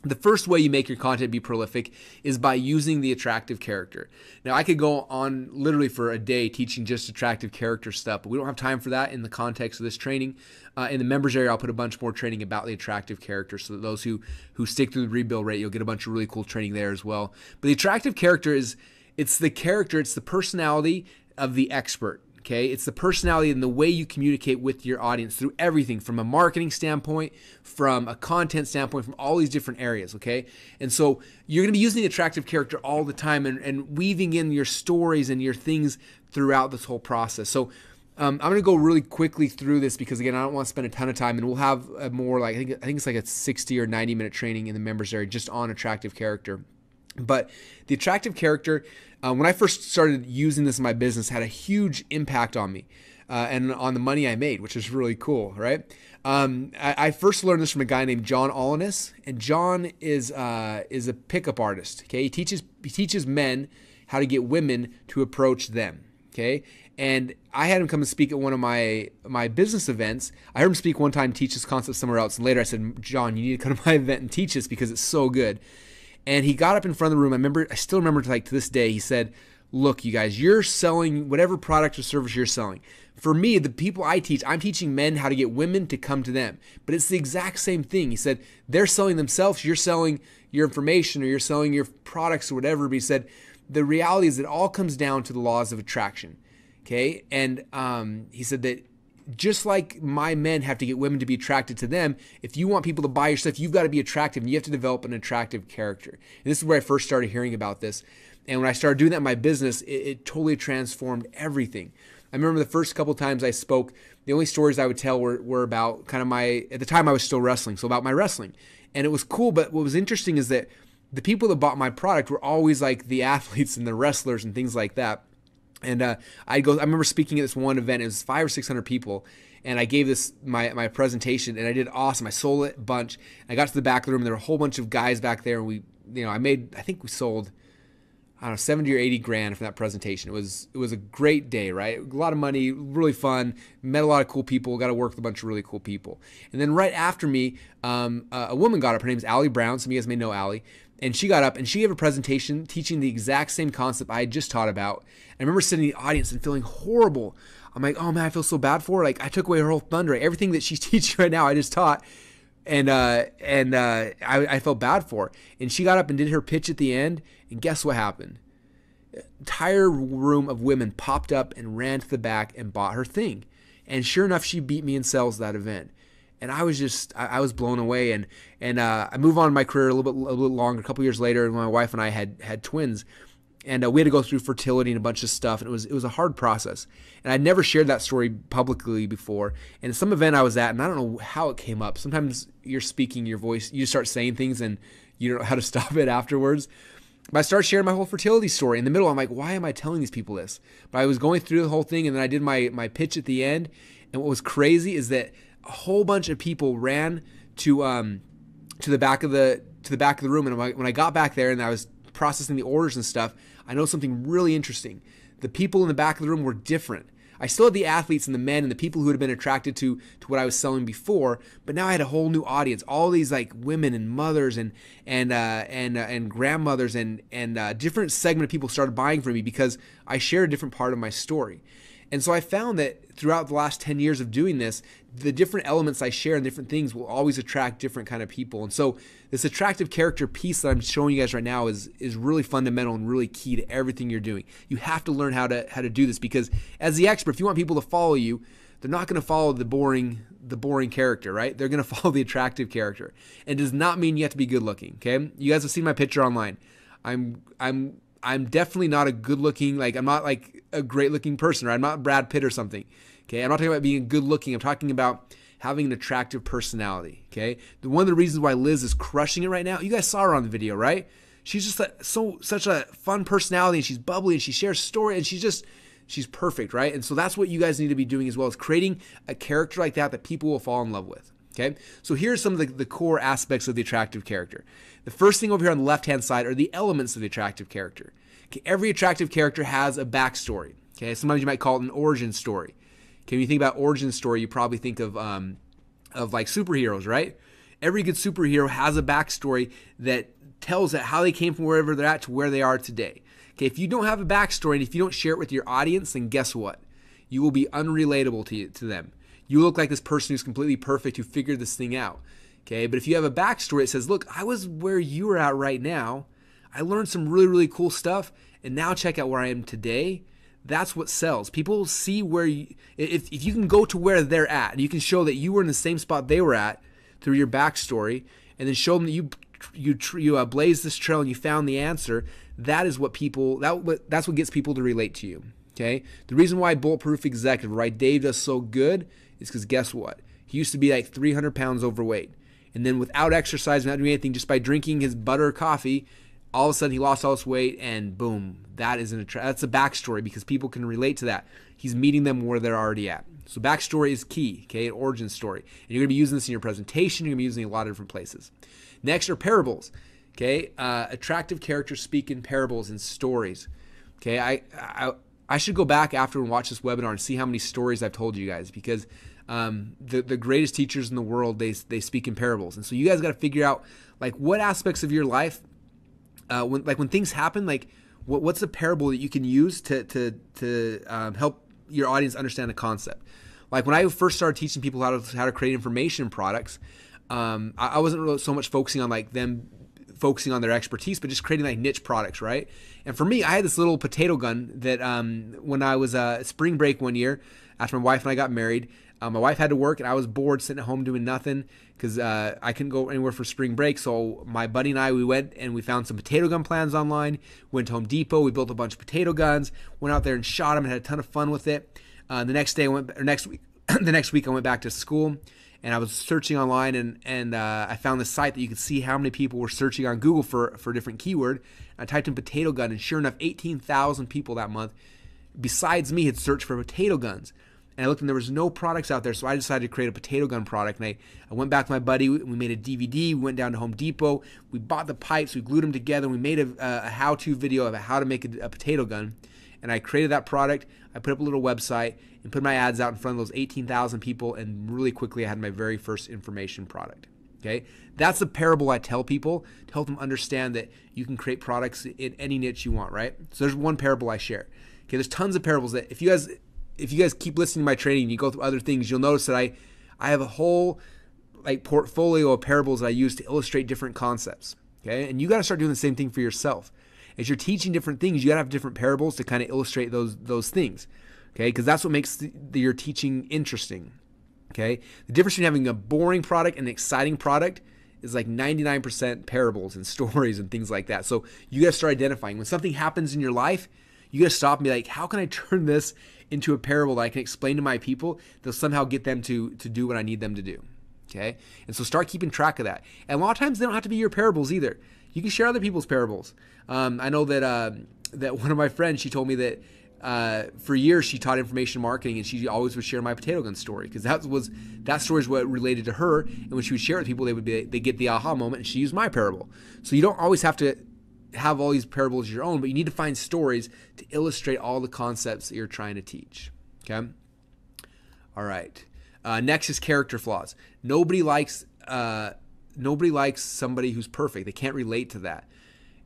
Speaker 1: the first way you make your content be prolific is by using the attractive character. Now, I could go on literally for a day teaching just attractive character stuff, but we don't have time for that in the context of this training. Uh, in the members area, I'll put a bunch more training about the attractive character so that those who, who stick through the rebuild rate, you'll get a bunch of really cool training there as well. But the attractive character is it's the character, it's the personality of the expert. Okay, it's the personality and the way you communicate with your audience through everything from a marketing standpoint, from a content standpoint, from all these different areas. Okay, and so you're going to be using the attractive character all the time and, and weaving in your stories and your things throughout this whole process. So um, I'm going to go really quickly through this because again, I don't want to spend a ton of time, and we'll have a more like I think I think it's like a 60 or 90 minute training in the members area just on attractive character. But the attractive character, uh, when I first started using this in my business, had a huge impact on me uh, and on the money I made, which is really cool, right? Um, I, I, first learned this from a guy named John Alanis, and John is uh, is a pickup artist. Okay, he teaches he teaches men how to get women to approach them. Okay, and I had him come and speak at one of my my business events. I heard him speak one time, teach this concept somewhere else, and later I said, John, you need to come to my event and teach this because it's so good. And he got up in front of the room. I remember, I still remember, like to this day, he said, "Look, you guys, you're selling whatever product or service you're selling. For me, the people I teach, I'm teaching men how to get women to come to them. But it's the exact same thing." He said, "They're selling themselves. You're selling your information, or you're selling your products, or whatever." But he said, "The reality is, it all comes down to the laws of attraction." Okay, and um, he said that just like my men have to get women to be attracted to them, if you want people to buy your stuff, you've got to be attractive and you have to develop an attractive character. And this is where I first started hearing about this. And when I started doing that in my business, it, it totally transformed everything. I remember the first couple times I spoke, the only stories I would tell were, were about kind of my, at the time I was still wrestling, so about my wrestling. And it was cool, but what was interesting is that the people that bought my product were always like the [LAUGHS] athletes and the wrestlers and things like that. And uh, I go. I remember speaking at this one event. It was five or six hundred people, and I gave this my my presentation, and I did awesome. I sold it a bunch. I got to the back of the room. There were a whole bunch of guys back there, and we, you know, I made. I think we sold. I don't know, 70 or 80 grand from that presentation. It was it was a great day, right? A lot of money, really fun. Met a lot of cool people. Got to work with a bunch of really cool people. And then right after me, um, uh, a woman got up. Her name's Ali Brown. Some of you guys may know Ali and she got up and she gave a presentation teaching the exact same concept I had just taught about. I remember sitting in the audience and feeling horrible. I'm like, oh man, I feel so bad for her. Like I took away her whole thunder. Everything that she's [LAUGHS] teaching right now, I just taught, and uh, and uh, I, I felt bad for her. And she got up and did her pitch at the end, and guess what happened? Entire room of women popped up and ran to the back and bought her thing. And sure enough, she beat me in sales that event and I was just I, was blown away and and uh, I move on in my career a little bit a little longer a couple years later my wife and I had had twins and uh, we had to go through fertility and a bunch of stuff and it was it was a hard process and I'd never shared that story publicly before and some event I was at and I don't know how it came up sometimes you're speaking your voice you start saying things and you don't know how to [LAUGHS] stop it afterwards but I started sharing my whole fertility story in the middle I'm like why am I telling these people this? But I was going through the whole thing and then I did my my pitch at the end and what was crazy is that a whole bunch of people ran to um, to the back of the to the back of the room, and when I got back there and I was processing the orders and stuff, I noticed something really interesting. The people in the back of the room were different. I still had the athletes and the men and the people who had been attracted to to what I was selling before, but now I had a whole new audience. All these like women and mothers and and uh, and uh, and grandmothers and and uh, different segment of people started buying from me because I shared a different part of my story. And so I found that throughout the last 10 years of doing this, the different elements I share and different things will always attract different kind of people. And so this attractive character piece that I'm showing you guys right now is is really fundamental and really key to everything you're doing. You have to learn how to how to do this because as the expert, if you want people to follow you, they're not going to follow the boring the boring character, right? They're going [LAUGHS] to follow the attractive character. And it does not mean you have to be good looking, okay? You guys have seen my picture online. I'm I'm I'm definitely not a good looking like I'm not like a great looking person, right? I'm not Brad Pitt or something. Okay? I'm not talking about being good looking. I'm talking about having an attractive personality, okay? The, one of the reasons why Liz is crushing it right now, you guys saw her on the video, right? She's just a, so such a fun personality and she's bubbly and she shares story and she's just she's perfect, right? And so that's what you guys need to be doing as well as creating a character like that that people will fall in love with. Okay, so here's some of the, the core aspects of the attractive character. The first thing over here on the left hand side are the elements of the attractive character. Okay, every attractive character has a backstory. Okay, sometimes you might call it an origin story. Okay, when you think about origin story, you probably think of um, of like superheroes, right? Every good superhero has a backstory that tells that how they came from wherever they're at to where they are today. Okay, if you don't have a backstory and if you don't share it with your audience, then guess what? You will be unrelatable to, to them. You look like this person who's completely perfect who figured this thing out. Okay, but if you have a backstory that says, look, I was where you are at right now, I learned some really, really cool stuff, and now check out where I am today. That's what sells. People see where you, if, if you can go to where they're at and you can show that you were in the same spot they were at through your backstory, and then show them that you you you uh, blaze this trail and you found the answer. That is what people that what that's what gets people to relate to you. Okay. The reason why Bulletproof Executive, right, Dave does so good is because guess what? He used to be like 300 pounds overweight, and then without exercise, without doing anything, just by drinking his butter coffee, all of a sudden he lost all his weight, and boom, that is an attra- that's a backstory because people can relate to that. He's meeting them where they're already at. So backstory is key, okay, origin story, and you're gonna be using this in your presentation. You're gonna be using it in a lot of different places. Next are parables. Okay, uh, attractive characters speak in parables and stories. Okay, I, I I should go back after and watch this webinar and see how many stories I've told you guys because um, the the greatest teachers in the world they they speak in parables, and so you guys got to figure out like what aspects of your life, uh, when like when things happen, like what what's a parable that you can use to to to um, help your audience understand the concept. Like when I first started teaching people how to how to create information products, um, I, I wasn't really so much focusing on like them focusing on their expertise, but just creating like niche products, right? And for me, I had this little potato gun that um, when I was uh, spring break one year after my wife and I got married, uh, my wife had to work and I was bored sitting at home doing nothing because uh, I couldn't go anywhere for spring break. So my buddy and I, we went and we found some potato gun plans online. Went to Home Depot. We built a bunch of potato guns. Went out there and shot them and had a ton of fun with it. Uh, the next day, I went or next week, [CLEARS THROAT] the next week I went back to school and I was searching online and and uh, I found this site that you could see how many people were searching on Google for for a different keyword. I typed in potato gun, and sure enough, 18,000 people that month, besides me, had searched for potato guns. And I looked and there was no products out there, so I decided to create a potato gun product. And I, I went back to my buddy, we made a DVD, we went down to Home Depot, we bought the pipes, we glued them together, we made a, a how-to video of how to make a, a potato gun. And I created that product, I put up a little website, and put my ads out in front of those 18,000 people, and really quickly I had my very first information product. Okay, that's the parable I tell people to help them understand that you can create products in any niche you want. Right. So there's one parable I share. Okay, there's tons of parables that if you guys if you guys keep listening to my training, and you go through other things, you'll notice that I I have a whole like portfolio of parables that I use to illustrate different concepts. Okay, and you got to start doing the same thing for yourself. As you're teaching different things, you got to have different parables to kind of illustrate those those things okay because that's what makes the, your teaching interesting okay the difference between having a boring product and an exciting product is like 99% parables and [LAUGHS] stories and things like that so you got to start identifying when something happens in your life you got to stop and be like how can i turn this into a parable that i can explain to my people that'll somehow get them to to do what i need them to do okay? And so start keeping track of that. And a lot of times they don't have to be your parables either. You can share other people's parables. Um, i know that uh, that [LAUGHS] one of my friends she told me that uh, for years she taught information marketing and she always would share my potato gun story because that was that story is what related to her. And when she would share it with people they would be they get the aha moment and she used my parable. So you don't always have to have all these parables your own but you need to find stories to illustrate all the concepts that you're trying to teach okay all right uh, next is character flaws nobody likes uh, nobody likes somebody who's perfect they can't relate to that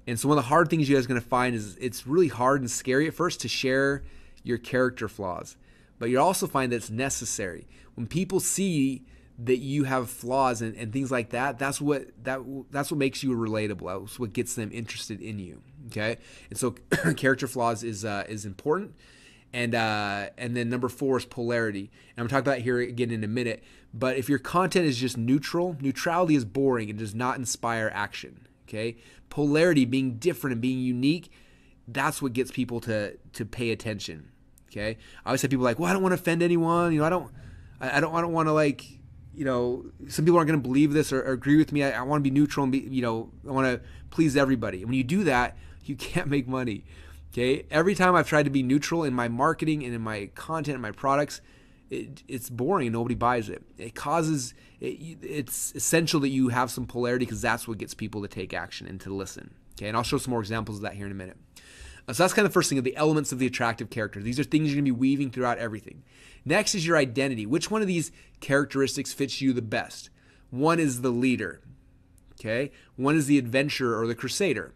Speaker 1: and so one of the hard things you guys are going to find is it's really hard and scary at first to share your character flaws. but you'll also find that it's necessary. When people see that you have flaws and, and things like that, that's what that that's what makes you relatable. That's what gets them interested in you. Okay, and so [CLEARS THROAT] character flaws is uh, is important. And uh, and then number four is polarity. And I'm talking about here again in a minute. But if your content is just neutral, neutrality is boring and does not inspire action. Okay, polarity, being different and being unique, that's what gets people to to pay attention. Okay, I always have people like, well, I don't want to offend anyone. You know, I don't, I, don't, I don't want to like, you know, some people aren't going to believe this or, or, agree with me. I, I want to be neutral and be, you know, I want to please everybody. And when you do that, you [LAUGHS] can't make money. Okay, every time I've tried to be neutral in my marketing and in my content and my products, it, it's boring and nobody buys it. It causes it, it's essential that you have some polarity because that's what gets people to take action and to listen. Okay, and I'll show some more examples of that here in a minute. So that's kind of the first thing of the elements of the attractive character. These are things you're going to be weaving throughout everything. Next is your identity. Which one of these characteristics fits you the best? One is the leader. Okay, one is the adventurer or the crusader.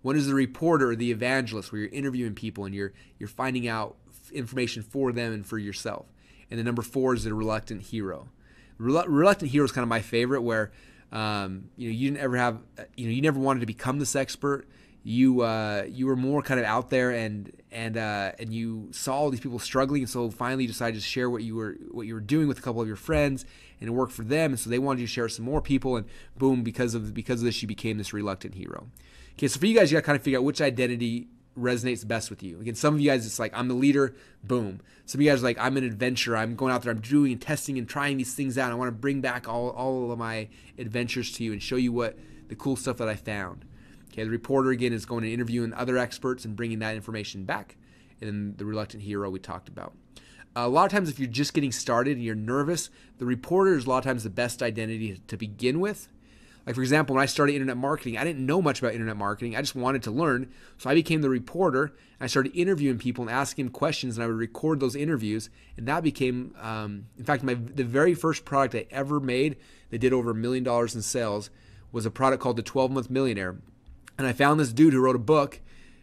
Speaker 1: One is the reporter or the evangelist, where you're interviewing people and you're you're finding out information for them and for yourself. And the number four is the reluctant hero. Reluctant hero is kind of my favorite, where um, you know you didn't ever have you know you never wanted to become this expert. You uh, you were more kind of out there and and uh, and you saw all these people struggling, and so finally you decided to share what you were what you were doing with a couple of your friends, and it worked for them, and so they wanted you to share some more people, and boom, because of because of this, you became this reluctant hero. Okay, so for you guys, you got to kind of figure out which identity resonates best with you. Again, some of you guys, it's like, I'm the leader, boom. Some of you guys are like, I'm an adventurer. I'm going out there, I'm doing and testing and trying these things out. I want to bring back all, all of my adventures to you and show you what the cool stuff that I found. Okay, the reporter, again, is going to interview and interviewing other experts and bringing that information back. And then the reluctant hero we talked about. A lot of times, if you're just getting started and you're nervous, the reporter is a lot of times the best identity to begin with like, for example, when I started internet marketing, I didn't know much about internet marketing. I just wanted to learn. So I became the reporter. I started interviewing people and asking them questions, and I would record those interviews. And that became, um, in fact, my the very first product I ever made that did over a million dollars in sales was a product called the 12 Month Millionaire. And I found this dude who wrote a book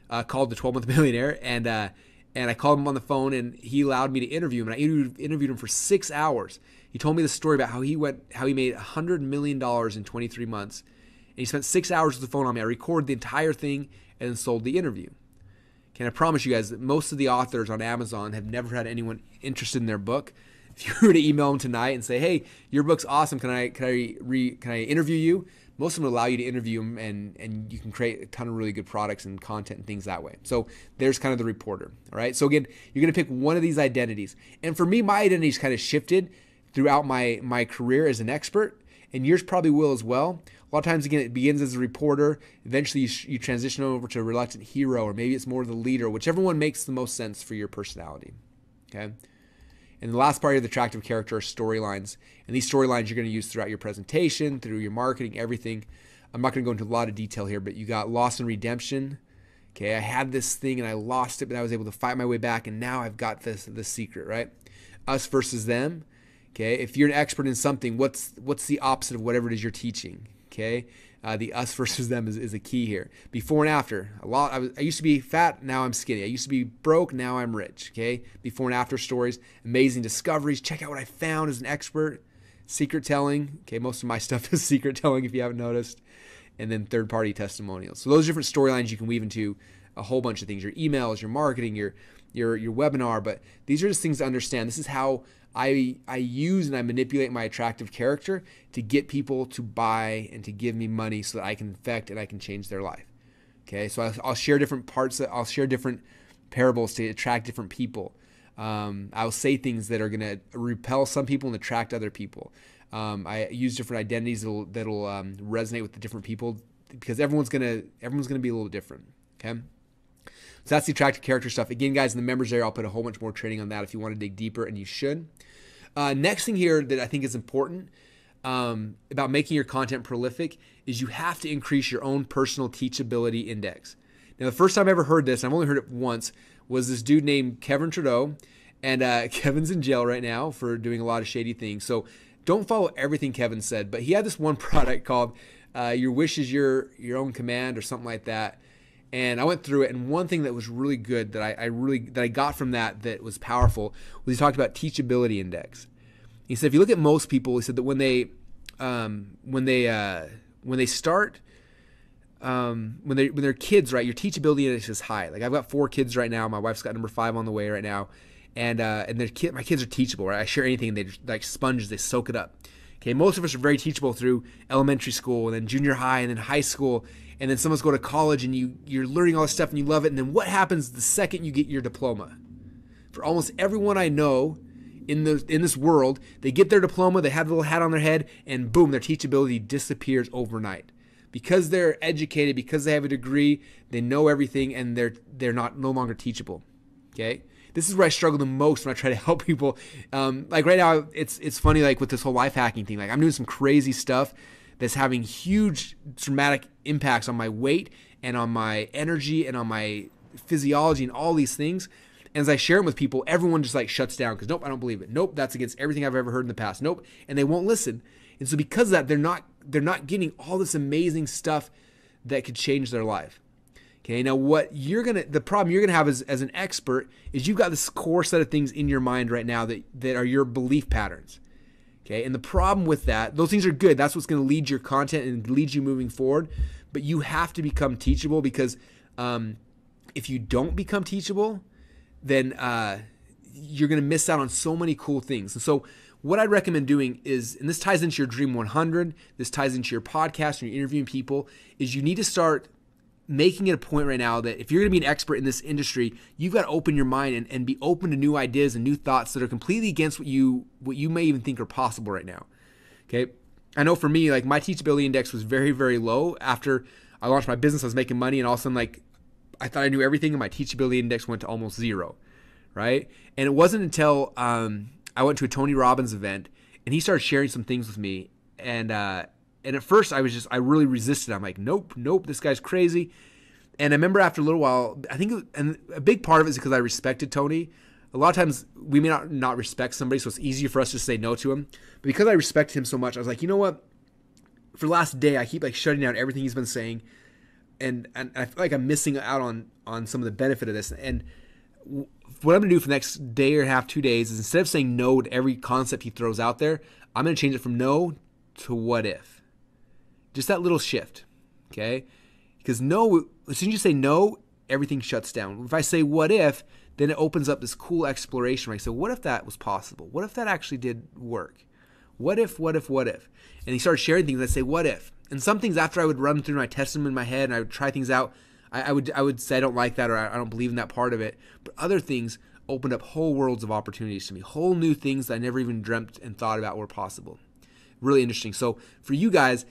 Speaker 1: uh, called The 12 Month [LAUGHS] Millionaire. And, uh, and I called him on the phone, and he allowed me to interview him. And I interviewed, interviewed him for six hours. He told me the story about how he went, how he made $100 million in 23 months. And he spent six hours with the phone on me. I recorded the entire thing and then sold the interview. Can I promise you guys that most of the authors on Amazon have never had anyone interested in their book. If you were to email them tonight and say, "Hey, your book's awesome. Can I can I re, can I interview you?" Most of them allow you to interview them, and and you can create a ton of really good products and content and things that way. So there's kind of the reporter. All right. So again, you're gonna pick one of these identities. And for me, my identity's kind of shifted throughout my my career as an expert, and yours probably will as well. A lot of times, again, it begins as a reporter. Eventually, you, you transition over to a reluctant hero, or maybe it's more the leader, whichever one makes the most sense for your personality. Okay. And the last part of the attractive character are storylines. And these storylines you're going to use throughout your presentation, through your marketing, everything. I'm not going to go into a lot of detail here, but you got loss and redemption. Okay, I had this thing and I lost it, but I was able to fight my way back, and now I've got this this secret, right? Us versus them. Okay, if you're an expert in something, what's what's the opposite of whatever it is you're teaching? Okay, uh, the us versus them is, is a key here. Before and after, a lot. I, was, I used to be fat, now I'm skinny. I used to be broke, now I'm rich. Okay, before and after stories, amazing discoveries. Check out what I found as an expert. Secret telling. Okay, most of my [LAUGHS] stuff is secret telling if you haven't noticed. And then third party testimonials. So those different storylines you can weave into a whole bunch of things. Your emails, your marketing, your your your webinar. But these are just things to understand. This is how I I use and I manipulate my attractive character to get people to buy and to give me money so that I can affect and I can change their life. Okay, so I'll, I'll share different parts. That, I'll share different parables to attract different people. Um, I'll say things that are going to repel some people and attract other people. Um, I use different identities that'll, that'll um, resonate with the different people because everyone's gonna everyone's gonna be a little different. Okay. So that's the attractive character stuff. Again, guys, in the members area, I'll put a whole bunch more training on that if you want to dig deeper, and you should. Uh, next thing here that I think is important um, about making your content prolific is you have to increase your own personal teachability index. Now, the first time I ever heard this, I've only heard it once, was this dude named Kevin Trudeau. And uh, [LAUGHS] Kevin's in jail right now for doing a lot of shady things. So don't follow everything Kevin said. But he had this one [LAUGHS] product called uh, "Your Wish Is Your Your Own Command" or something like that and I went through it. And one thing that was really good that I, I really that I got from that that was powerful was he talked about teachability index. He said if you look at most people, he said that when they um, when they uh, when they start um, when they when they're kids, right, your teachability index is high. Like I've got four kids right now. My wife's got number five on the way right now, and uh, and their kid, my kids are teachable. Right, I share anything, they just, like sponges, they soak it up. Okay, most of us are very teachable through elementary school, and then junior high, and then high school, and then someone's go to college, and you you're learning all this stuff, and you love it. And then what happens the second you get your diploma? For almost everyone I know, in the in this world, they get their diploma, they have a little hat on their head, and boom, their teachability disappears overnight. Because they're educated, because they have a degree, they know everything, and they're they're not no longer teachable. Okay, this is where I struggle the most when I try to [LAUGHS] help people. Um, like right now, it's it's funny like with this whole life hacking thing. Like I'm doing some crazy stuff that's having huge dramatic impacts on my weight and on my energy and on my physiology and all these things. And as I share them with people, everyone just like shuts down because nope, I don't believe it. Nope, that's against everything I've ever heard in the past. Nope, and they won't listen. And so because of that, they're not they're not getting all this amazing stuff that could change their life. Okay, now what you're gonna the problem you're gonna have as, as an expert is you've got this core set of things in your mind right now that, that are your belief patterns. Okay, and the problem with that, those things are good. That's what's gonna lead your content and lead you moving forward. But you have to become teachable because um, if you don't become teachable, then uh, you're gonna miss out on so many cool things. And so what I'd recommend doing is, and this ties into your Dream 100, this ties into your podcast and you're interviewing people, is you need to start making it a point right now that if you're going to be an expert in this industry, you've got to open your mind and, and be open to new ideas and new thoughts that are completely against what you what you may even think are possible right now. Okay, I know for me, like my teachability index was very very low after I launched my business. I was making money, and all of a sudden, like I thought I knew everything, and my teachability index went to almost zero. Right, and it wasn't until um, I went to a Tony Robbins event and he started sharing some things with me. And uh, and at first I was just I really resisted. I'm like, nope, nope, this guy's crazy. And I remember after a little while, I think, and a big part of it is because I respected Tony. A lot of times we may not not respect somebody, so it's easier for us to say no to him. But because I respected him so much, I was like, you know what? For the last day, I keep like shutting down everything he's been saying, and and I feel like I'm missing out on on some of the benefit of this. And what I'm gonna do for the next day or half, two days is instead of saying no to every concept he throws out there, I'm gonna change it from no to what if. Just that little shift, okay? Because no, as soon as you say no, everything shuts down. If I say what if, then it opens up this cool exploration I say, what if that was possible? What if that actually did work? What if, what if, what if? And he started sharing things. I say, what if? And some things after I would run through and I test them in my head and I would try things out, I, I, would I would say I don't like that or I, I don't believe in that part of it. But other things opened up whole worlds of opportunities to me, whole new things that I never even dreamt and thought about were possible. Really interesting. So for you guys,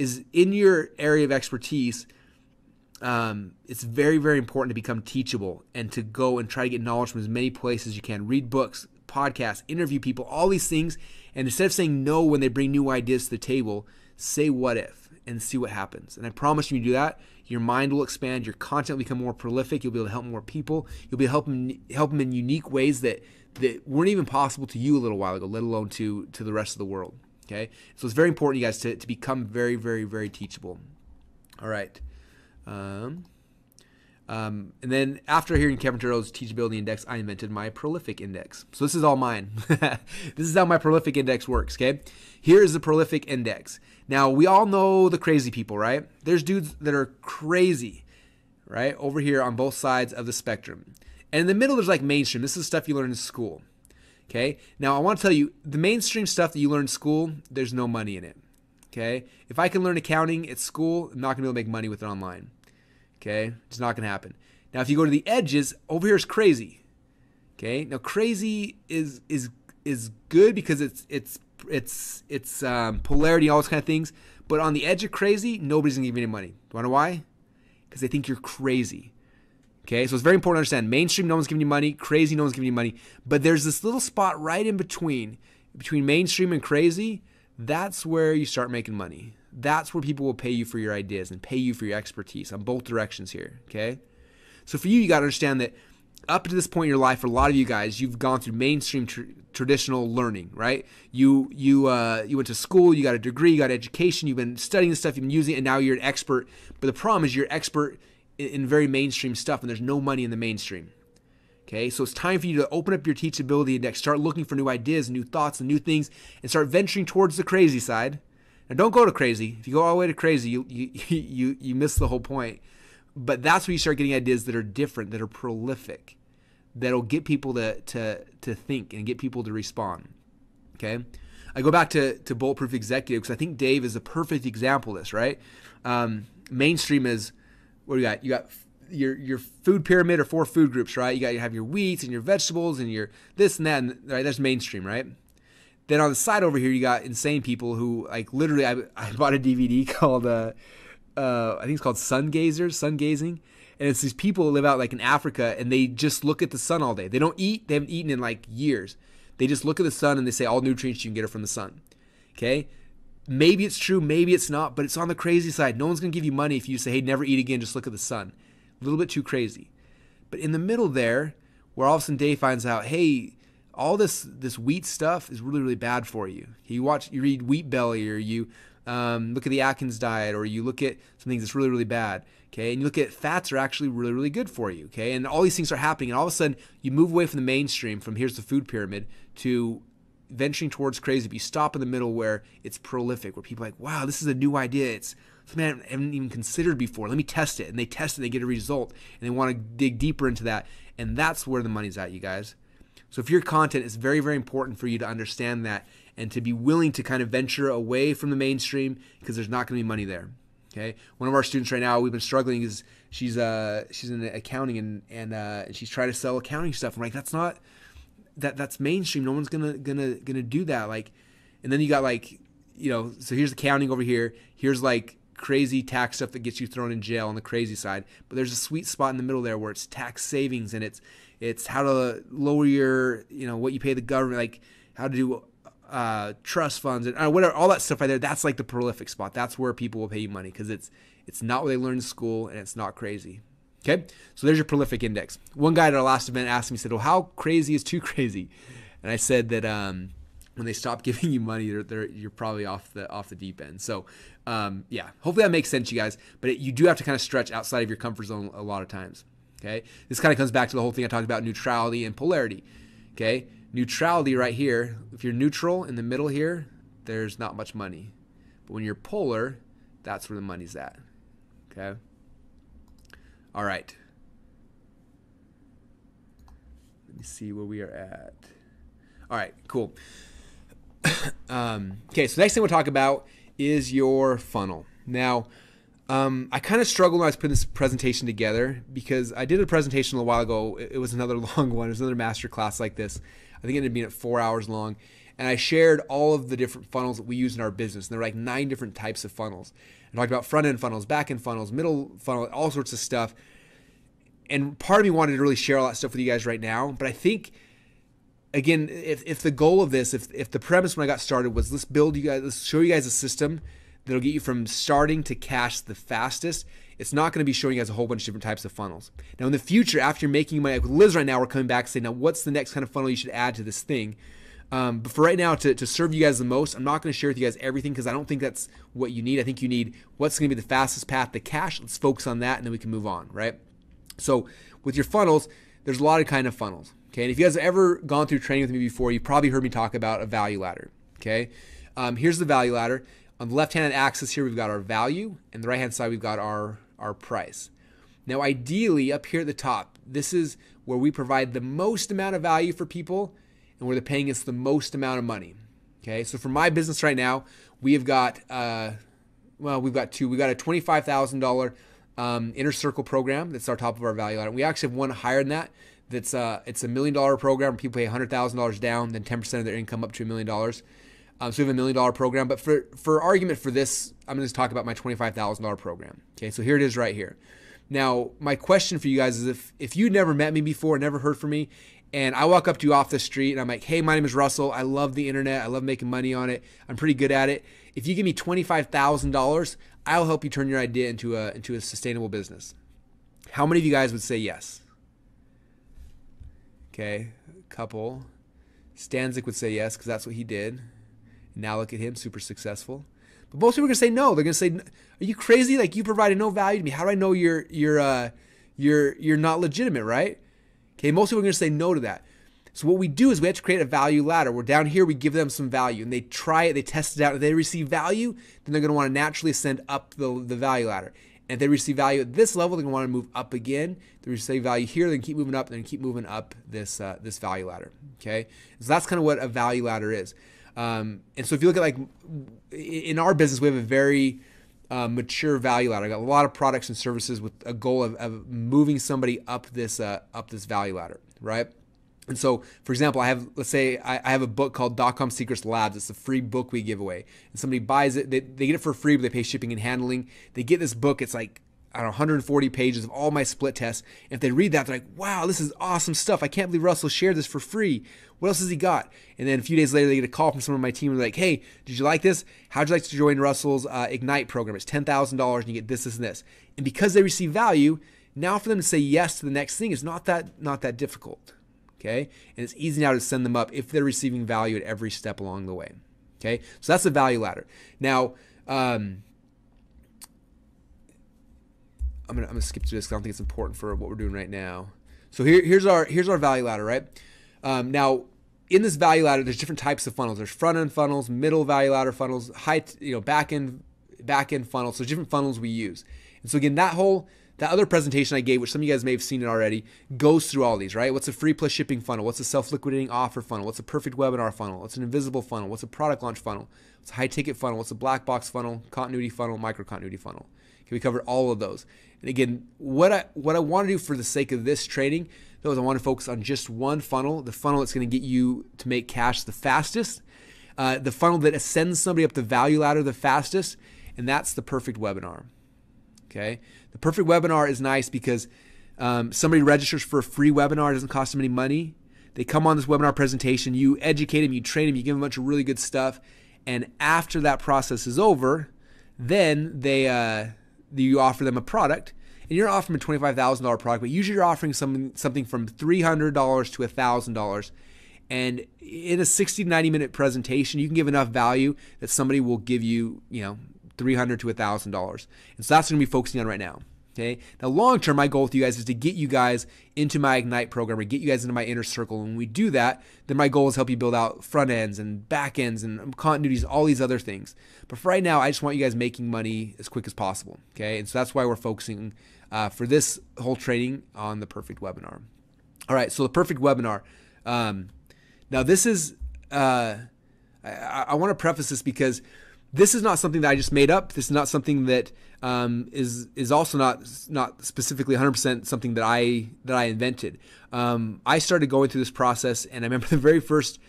Speaker 1: is in your area of expertise, um, it's very very important to become teachable and to go and try to get knowledge from as many places as you can. Read books, podcasts, interview people, all these things. And instead of saying no when they bring new ideas to the table, say what if and see what happens. And I promise you, you do that, your mind will expand, your content will become more prolific, you'll be able to help more people, you'll be helping help them in unique ways that that weren't even possible to you a little while ago, let alone to to the rest of the world. Okay, so it's very important, you guys, to, to become very, very, very teachable. All right. Um, um, and then after hearing Kevin Trudeau's Teachability Index, I invented my Prolific Index. So this is all mine. [LAUGHS] this is how my Prolific Index works, okay? Here is the Prolific Index. Now, we all know the crazy people, right? There's dudes that are crazy, right? Over here on both sides of the spectrum. And in the middle, there's like mainstream. This is stuff you learn in school, okay? Now, I want to tell you, the mainstream stuff that you learn in school, there's no money in it, okay? If I can learn accounting at school, I'm not going to be able to make money with it online. Okay, it's not going to happen. Now, if you go to the edges, over here is crazy. Okay, now crazy is is is good because it's it's it's it's um, polarity, all those kind of things. But on the edge of crazy, nobody's gonna give you any money. Do you want to know why? Because they think you're crazy. Okay, so it's very important to understand. Mainstream, no one's giving you money. Crazy, no one's giving you money. But there's this little spot right in between, between mainstream and crazy. That's where you start making money that's where people will pay you for your ideas and pay you for your expertise on both directions here. Okay. So for you, you got to understand that up to this point in your life, for a lot of you guys, you've gone through mainstream tr- traditional learning, right? You you uh, you went to school, you got a degree, you got education, you've been studying this stuff, you've been using it, and now you're an expert. But the problem is you're expert in, very mainstream stuff, and there's no money in the mainstream. Okay, so it's time for you to open up your teachability index, start looking for new ideas, new thoughts, and new things, and start venturing towards the crazy side. Now, don't go to crazy. If you go all the way to crazy, you you [LAUGHS] you you miss the whole point. But that's where you start getting ideas that are different, that are prolific, that'll get people to to to think and get people to respond. Okay, I go back to to bulletproof executive because I think Dave is a perfect example of this. Right, um, mainstream is what do you got? You got your your food pyramid or four food groups, right? You got you have your wheats and your vegetables and your this and that, and, right? That's mainstream, right? Then on the side over here, you got insane people who like literally. I, [LAUGHS] I bought a DVD [LAUGHS] called uh, uh, I think it's called Sun Gazers, Sun Gazing, and it's these people who live out like in Africa and they just look at the sun all day. They don't eat. They haven't eaten in like years. They just look at the sun and they say all nutrients you can get are from the sun. Okay. Maybe it's true, maybe it's not, but it's on the crazy side. No one's gonna give you money if you say, "Hey, never eat again. Just look at the sun." a little bit too crazy. But in the middle there, where all of a sudden Dave finds out, hey, all this this wheat stuff is really really bad for you. You watch, you read Wheat Belly, or you um, look at the Atkins diet, or you look at something that's really really bad. Okay, and you look at fats are actually really really good for you. Okay, and all these things are happening, and all of a sudden you move away from the mainstream, from here's the food pyramid, to venturing towards crazy. But you stop in the middle where it's prolific, where people are like, wow, this is a new idea. It's something I haven't even considered before. Let me test it. And they test it, they get a result, and they want to dig deeper into that. And that's where the money's at, you guys. So if your content is very, very important for you to understand that and to be willing to kind of venture away from the mainstream because there's not going to be money there. Okay. One of our students right now, we've been struggling is she's uh she's in accounting and and uh, she's trying to sell accounting stuff. I'm like, that's not that that's mainstream. No one's gonna gonna gonna do that. Like, and then you got like, you know, so here's accounting over here. Here's like crazy tax stuff that gets you thrown in jail on the crazy side. But there's a sweet spot in the middle there where it's tax savings and it's it's how to lower your you know what you pay the government, like how to do uh, trust funds and uh, whatever all that stuff right there. That's like the prolific spot. That's where people will pay you money because it's it's not what they learn in school and it's not crazy. Okay, so there's your prolific index. One guy at our last event asked me, said, "Well, how crazy is too crazy?" And I said that um, when they stop [LAUGHS] giving you money, they're, they're, you're probably off the off the deep end. So um, yeah, hopefully that makes sense, you guys. But it, you do have to kind of stretch outside of your comfort zone a lot of times. Okay, this kind of comes back to the whole thing I talked about neutrality and polarity. Okay, neutrality right here. If you're neutral in the middle here, there's not much money. But when you're polar, that's where the money's at. Okay. All right. Let me see where we are at. All right, cool. [COUGHS] um, okay, so next thing we'll talk about is your funnel. Now, um, I kind of struggled when I was putting this presentation together because I did a presentation a little while ago. It was another [LAUGHS] long one. It was another master class like this. I think it ended up being at four hours long. And I shared all of the different funnels that we use in our business. And there are like nine different types of funnels. I talked about front end funnels, back end funnels, middle funnel, all sorts of stuff. And part of me wanted to really share all that stuff with you guys right now. But I think again, if, if the goal of this, if, if the premise when I got started was let's build you guys, let's show you guys a system that'll get you from starting to cash the fastest, it's not going to be showing you guys a whole bunch of different types of funnels. Now, in the future, after you're making money, like with Liz right now, we're coming back saying, now what's the next kind of funnel you should add to this thing? Um, but for right now, to, to serve you guys the most, I'm not going to share with you guys everything because I don't think that's what you need. I think you need what's going to be the fastest path to cash. Let's focus on that and then we can move on, right? So with your funnels, there's a lot of kind of funnels. Okay, and if you guys have ever gone through training with me before, you've probably heard me talk about a value ladder. Okay, um, here's the value ladder. On the left-hand axis here, we've got our value, and the right-hand side, we've got our our price. Now, ideally, up here at the top, this is where we provide the most amount of value for people, and where they're paying us the most amount of money. Okay, so for my business right now, we have got uh, well, we've got two. We got a twenty-five thousand um, inner circle program. That's our top of our value ladder. We actually have one higher than that that's uh, it's a million dollar program. People pay hundred thousand dollars down, then ten percent of their income up to a million dollars. Um, so we have a million dollar program. But for for argument for this, I'm going to talk about my twenty five thousand dollar program. Okay, so here it is right here. Now, my question for you guys is if if you never met me before, never heard from me, and I walk up to you off the street and I'm like, hey, my name is Russell. I love the internet. I love making money on it. I'm pretty good at it. If you give me twenty five thousand dollars, I'll help you turn your idea into a into a sustainable business. How many of you guys would say yes? Okay, a couple. Stanzik would say yes because that's what he did. Now look at him, super successful. But most people are gonna say no. They're gonna say, "Are you crazy? Like you provided no value to me. How do I know you're you're uh, you're you're not legitimate, right?" Okay, most people are gonna say no to that. So what we do is we have to create a value ladder. We're down here, we give them some value, and they try it, they test it out. If they receive value, then they're gonna want to naturally ascend up the, the value ladder. And if they receive value at this level, they're gonna want to move up again. If they receive value here, they can keep moving up, then keep moving up this uh, this value ladder. Okay, so that's kind of what a value ladder is. Um, and so if you look at like in our business, we have a very uh, mature value ladder. I got a lot of products and services with a goal of, of moving somebody up this uh, up this value ladder, right? And so, for example, I have, let's say, I, I have a book called DotCom Secrets Labs. It's a free book we give away. And somebody buys it, they, they get it for free, but they pay shipping and handling. They get this book, it's like, I don't know, 140 pages of all my split tests. And if they read that, they're like, wow, this is awesome stuff. I can't believe Russell shared this for free. What else has he got? And then a few days later, they get a call from someone on my team and they're like, hey, did you like this? How'd you like to join Russell's uh, Ignite program? It's $10,000 and you get this, this, and this. And because they receive value, now for them to say yes to the next thing is not that not that difficult okay? And it's easy now to send them up if they're receiving value at every step along the way, okay? So that's the value ladder. Now, um, I'm gonna, I'm gonna skip through this because I don't think it's important for what we're doing right now. So here, here's our here's our value ladder, right? Um, now, in this value ladder, there's different types of funnels. There's front end funnels, middle value ladder funnels, high, you know, back end back end funnels. So different funnels we use. And so again, that whole that other presentation I gave, which some of you guys may have seen it already, goes through all these, right? What's a free plus shipping funnel? What's a self liquidating offer funnel? What's a perfect webinar funnel? What's an invisible funnel? What's a product launch funnel? What's a high ticket funnel? What's a black box funnel? Continuity funnel? Micro continuity funnel? Okay, we covered all of those. And again, what I what I want to do for the sake of this training, though, is I want to focus on just one funnel, the funnel that's going to get you to make cash the fastest, uh, the funnel that ascends somebody up the value ladder the fastest, and that's the perfect webinar. Okay. The perfect webinar is nice because um, somebody registers for a free webinar, it doesn't cost them any money. They come on this webinar presentation, you educate them, you train them, you give them a bunch of really good stuff. And after that process is over, then they uh, you offer them a product. And you're offering a $25,000 product, but usually you're offering something, something from $300 to $1,000. And in a 60 to 90 minute presentation, you can give enough value that somebody will give you, you know, 300 to $1,000. And so that's what I'm going to be focusing on right now. Okay. Now, long term, my goal with you guys is to get you guys into my Ignite program or get you guys into my inner circle. And when we do that, then my goal is help you build out front ends and back ends and continuities, all these other things. But for right now, I just want you guys making money as quick as possible. Okay. And so that's why we're focusing uh, for this whole training on the perfect webinar. All right. So the perfect webinar. Um, now, this is, uh, I, I want to preface this because this is not something that I just made up. This is not something that um, is is also not not specifically 100% something that I that I invented. Um, I started going through this process, and I remember the very first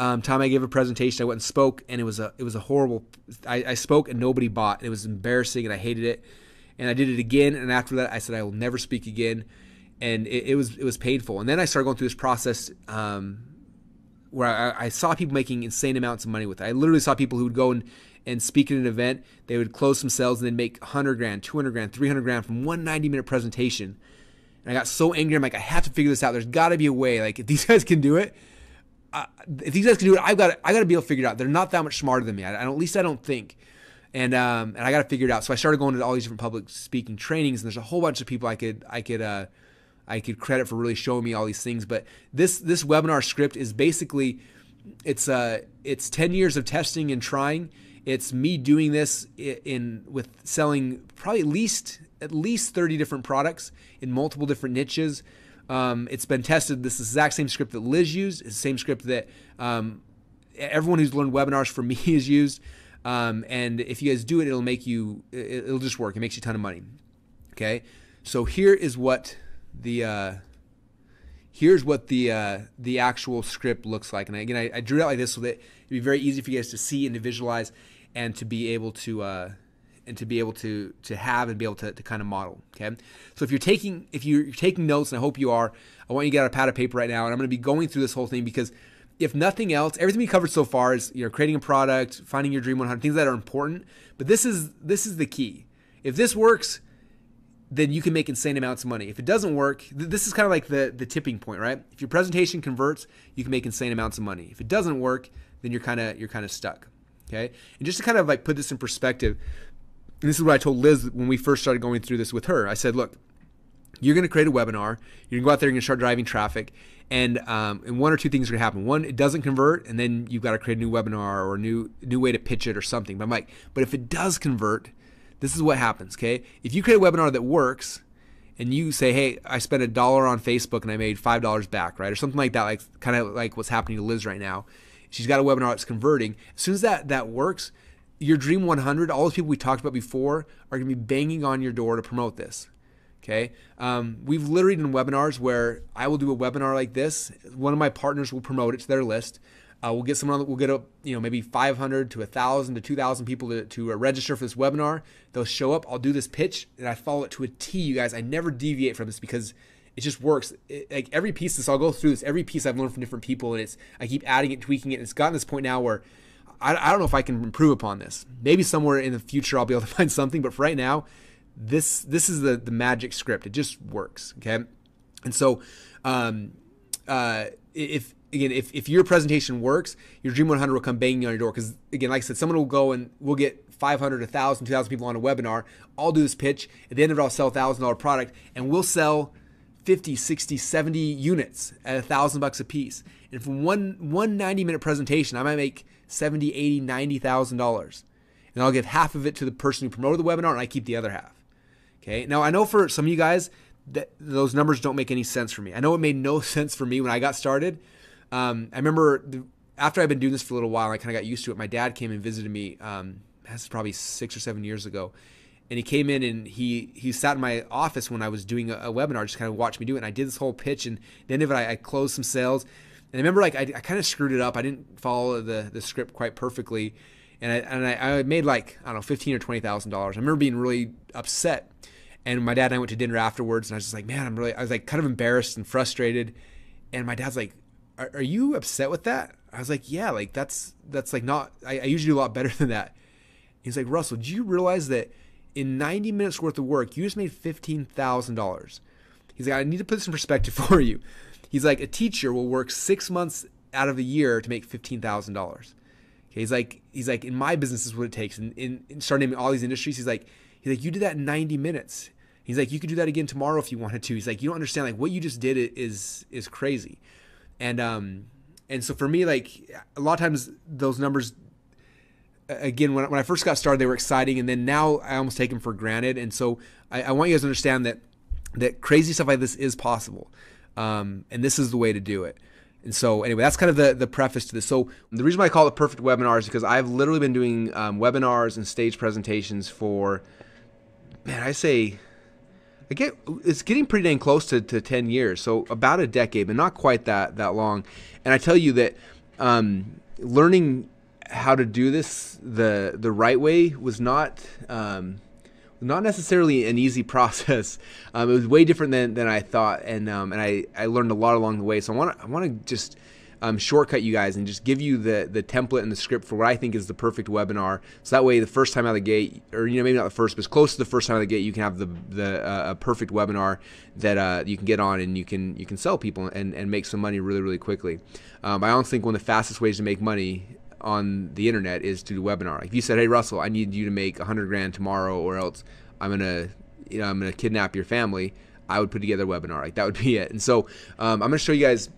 Speaker 1: um, time I gave a presentation, I went and spoke, and it was a it was a horrible. I, I spoke and nobody bought. And it was embarrassing, and I hated it. And I did it again, and after that, I said I will never speak again, and it, it was it was painful. And then I started going through this process um, where I, I, saw people making insane amounts of money with it. I literally saw people who would go and and speak at an event, they would close sales and then make 100 grand, 200 grand, 300 grand from one 90 minute presentation. And I got so angry. I'm like, I have to figure this out. There's got to be a way. Like, if these [LAUGHS] guys can do it, uh, if these guys can do it, I've got I got to be able to figure it out. They're not that much smarter than me. I, I don't, at least I don't think. And um, and I got to figure it out. So I started going to all these different public speaking trainings, and there's a whole bunch of people I could I could uh, I could credit for really showing me all these things. But this this webinar script is basically it's uh it's 10 years of testing and trying it's me doing this in with selling probably at least at least 30 different products in multiple different niches. Um, it's been tested. This is the exact same script that Liz used. It's the same script that um, everyone who's learned webinars from [LAUGHS] me has used. Um, and if you guys do it, it'll make you. It'll just work. It makes you a ton of money. Okay. So here is what the uh, here's what the uh, the actual script looks like. And again, I, I, drew it out like this so that it'd be very easy for you guys to see and to visualize and to be able to uh, and to be able to to have and be able to, to kind of model. Okay, so if you're taking if you're taking notes, and I hope you are, I want you to get out a pad of paper right now, and I'm going to be going through this whole thing because if nothing else, everything we covered so far is you know creating a product, finding your dream 100, things that are important. But this is this is the key. If this works, then you can make insane amounts of money. If it doesn't work, th- this is kind of like the the tipping point, right? If your presentation converts, you can make insane amounts of money. If it doesn't work, then you're kind of you're kind of stuck. Okay, and just to kind of like put this in perspective, and this is what I told Liz when we first started going through this with her. I said, look, you're going to create a webinar. You're going to go out there. You're going to start driving traffic, and um, and one or two things are going to happen. One, it doesn't convert, and then you've got to create a new webinar or a new new way to pitch it or something. But I'm like, but if it does convert, this is what happens. Okay, if you create a webinar that works, and you say, hey, I spent a dollar on Facebook and I made five dollars back, right, or something like that, like kind of like what's happening to Liz right now. She's got a webinar that's converting. As soon as that that works, your Dream 100, all those people we talked about before, are going to be banging on your door to promote this. Okay. Um, we've literally done webinars where I will do a webinar like this. One of my partners will promote it to their list. Uh, we'll get someone. We'll get a you know maybe 500 to 1,000 to 2,000 people to, to uh, register for this webinar. They'll show up. I'll do this pitch and I follow it to a T. You guys, I never deviate from this because it just works. It, like every piece, this I'll go through this. Every piece I've learned from different people, and it's I keep adding it, tweaking it. And it's gotten this point now where I, I don't know if I can improve upon this. Maybe somewhere in the future I'll be able to [LAUGHS] find something, but for right now, this this is the the magic script. It just works. Okay, and so um, uh, if again if, if your presentation works, your Dream 100 will come banging on your door because again, like I said, someone will go and we'll get 500, 1,000, 2,000 people on a webinar. I'll do this pitch. At the end of it, I'll sell a thousand dollar product, and we'll sell 50, 60, 70 units at a thousand bucks a piece. And from one one 90 minute presentation, I might make 70, 80, 90,000 dollars. And I'll give half of it to the person who promoted the webinar, and I keep the other half. Okay. Now I know for some of you guys that those numbers don't make any sense for me. I know it made no [LAUGHS] sense for me when I got started. Um, I remember the, after I've been doing this for a little while, I kind of got used to it. My dad came and visited me. Um, that's probably six or seven years ago, and he came in and he he sat in my office when I was doing a, a webinar, just kind of watched me do it. And I did this whole pitch, and the end of it, I, I closed some sales. And I remember like I, I kind of screwed it up. I didn't follow the the script quite perfectly, and I and I, I made like I don't know fifteen or twenty thousand dollars. I remember being really upset and my dad and I went to dinner afterwards, and I was just like, man, I'm really, I was like kind of embarrassed and frustrated. And my dad's like, are, are you upset with that? I was like, yeah, like that's that's like not. I, I usually do a lot better [LAUGHS] than that. He's like, Russell, do you realize that in 90 minutes worth of work, you just made fifteen thousand dollars? He's like, I need to put this in perspective [LAUGHS] for you. He's like, a teacher will work six months out of the year to make fifteen thousand dollars. Okay, he's like, he's like, in my business is what it takes. And in, in starting all these industries, he's like, He's like, you did that in 90 minutes. He's like, you could do that again tomorrow if you wanted to. He's like, you don't understand. Like what you just did is is crazy, and um, and so for me, like a lot of times those numbers, again, when when I first got started, they were exciting, and then now I almost take them for granted. And so I, I want you guys to understand that that crazy stuff like this is possible, um, and this is the way to do it. And so, anyway, that's kind of the, the preface to this. So, the reason why I call it perfect webinars is because I've literally been doing um, webinars and stage presentations for, man, I say, I get it's getting pretty dang close to, to 10 years. So, about a decade, but not quite that that long. And I tell you that um, learning how to do this the the right way was not. Um, not necessarily an easy [LAUGHS] process. Um, it was way different than, than I thought, and um, and I, I learned a lot along the way. So I want I want to just um, shortcut you guys and just give you the the template and the script for what I think is the perfect webinar. So that way, the first time out of the gate, or you know maybe not the first, but close to the first time out of the gate, you can have the the uh, a perfect webinar that uh, you can get on and you can you can sell people and, and make some money really really quickly. Um, I honestly think one of the fastest ways to make money on the internet is to do webinar. If you said, "Hey Russell, I need you to make hundred grand tomorrow, or else I'm gonna, you know, I'm gonna kidnap your family," I would put together a webinar. Like that would [LAUGHS] be it. And so um, I'm gonna show you guys.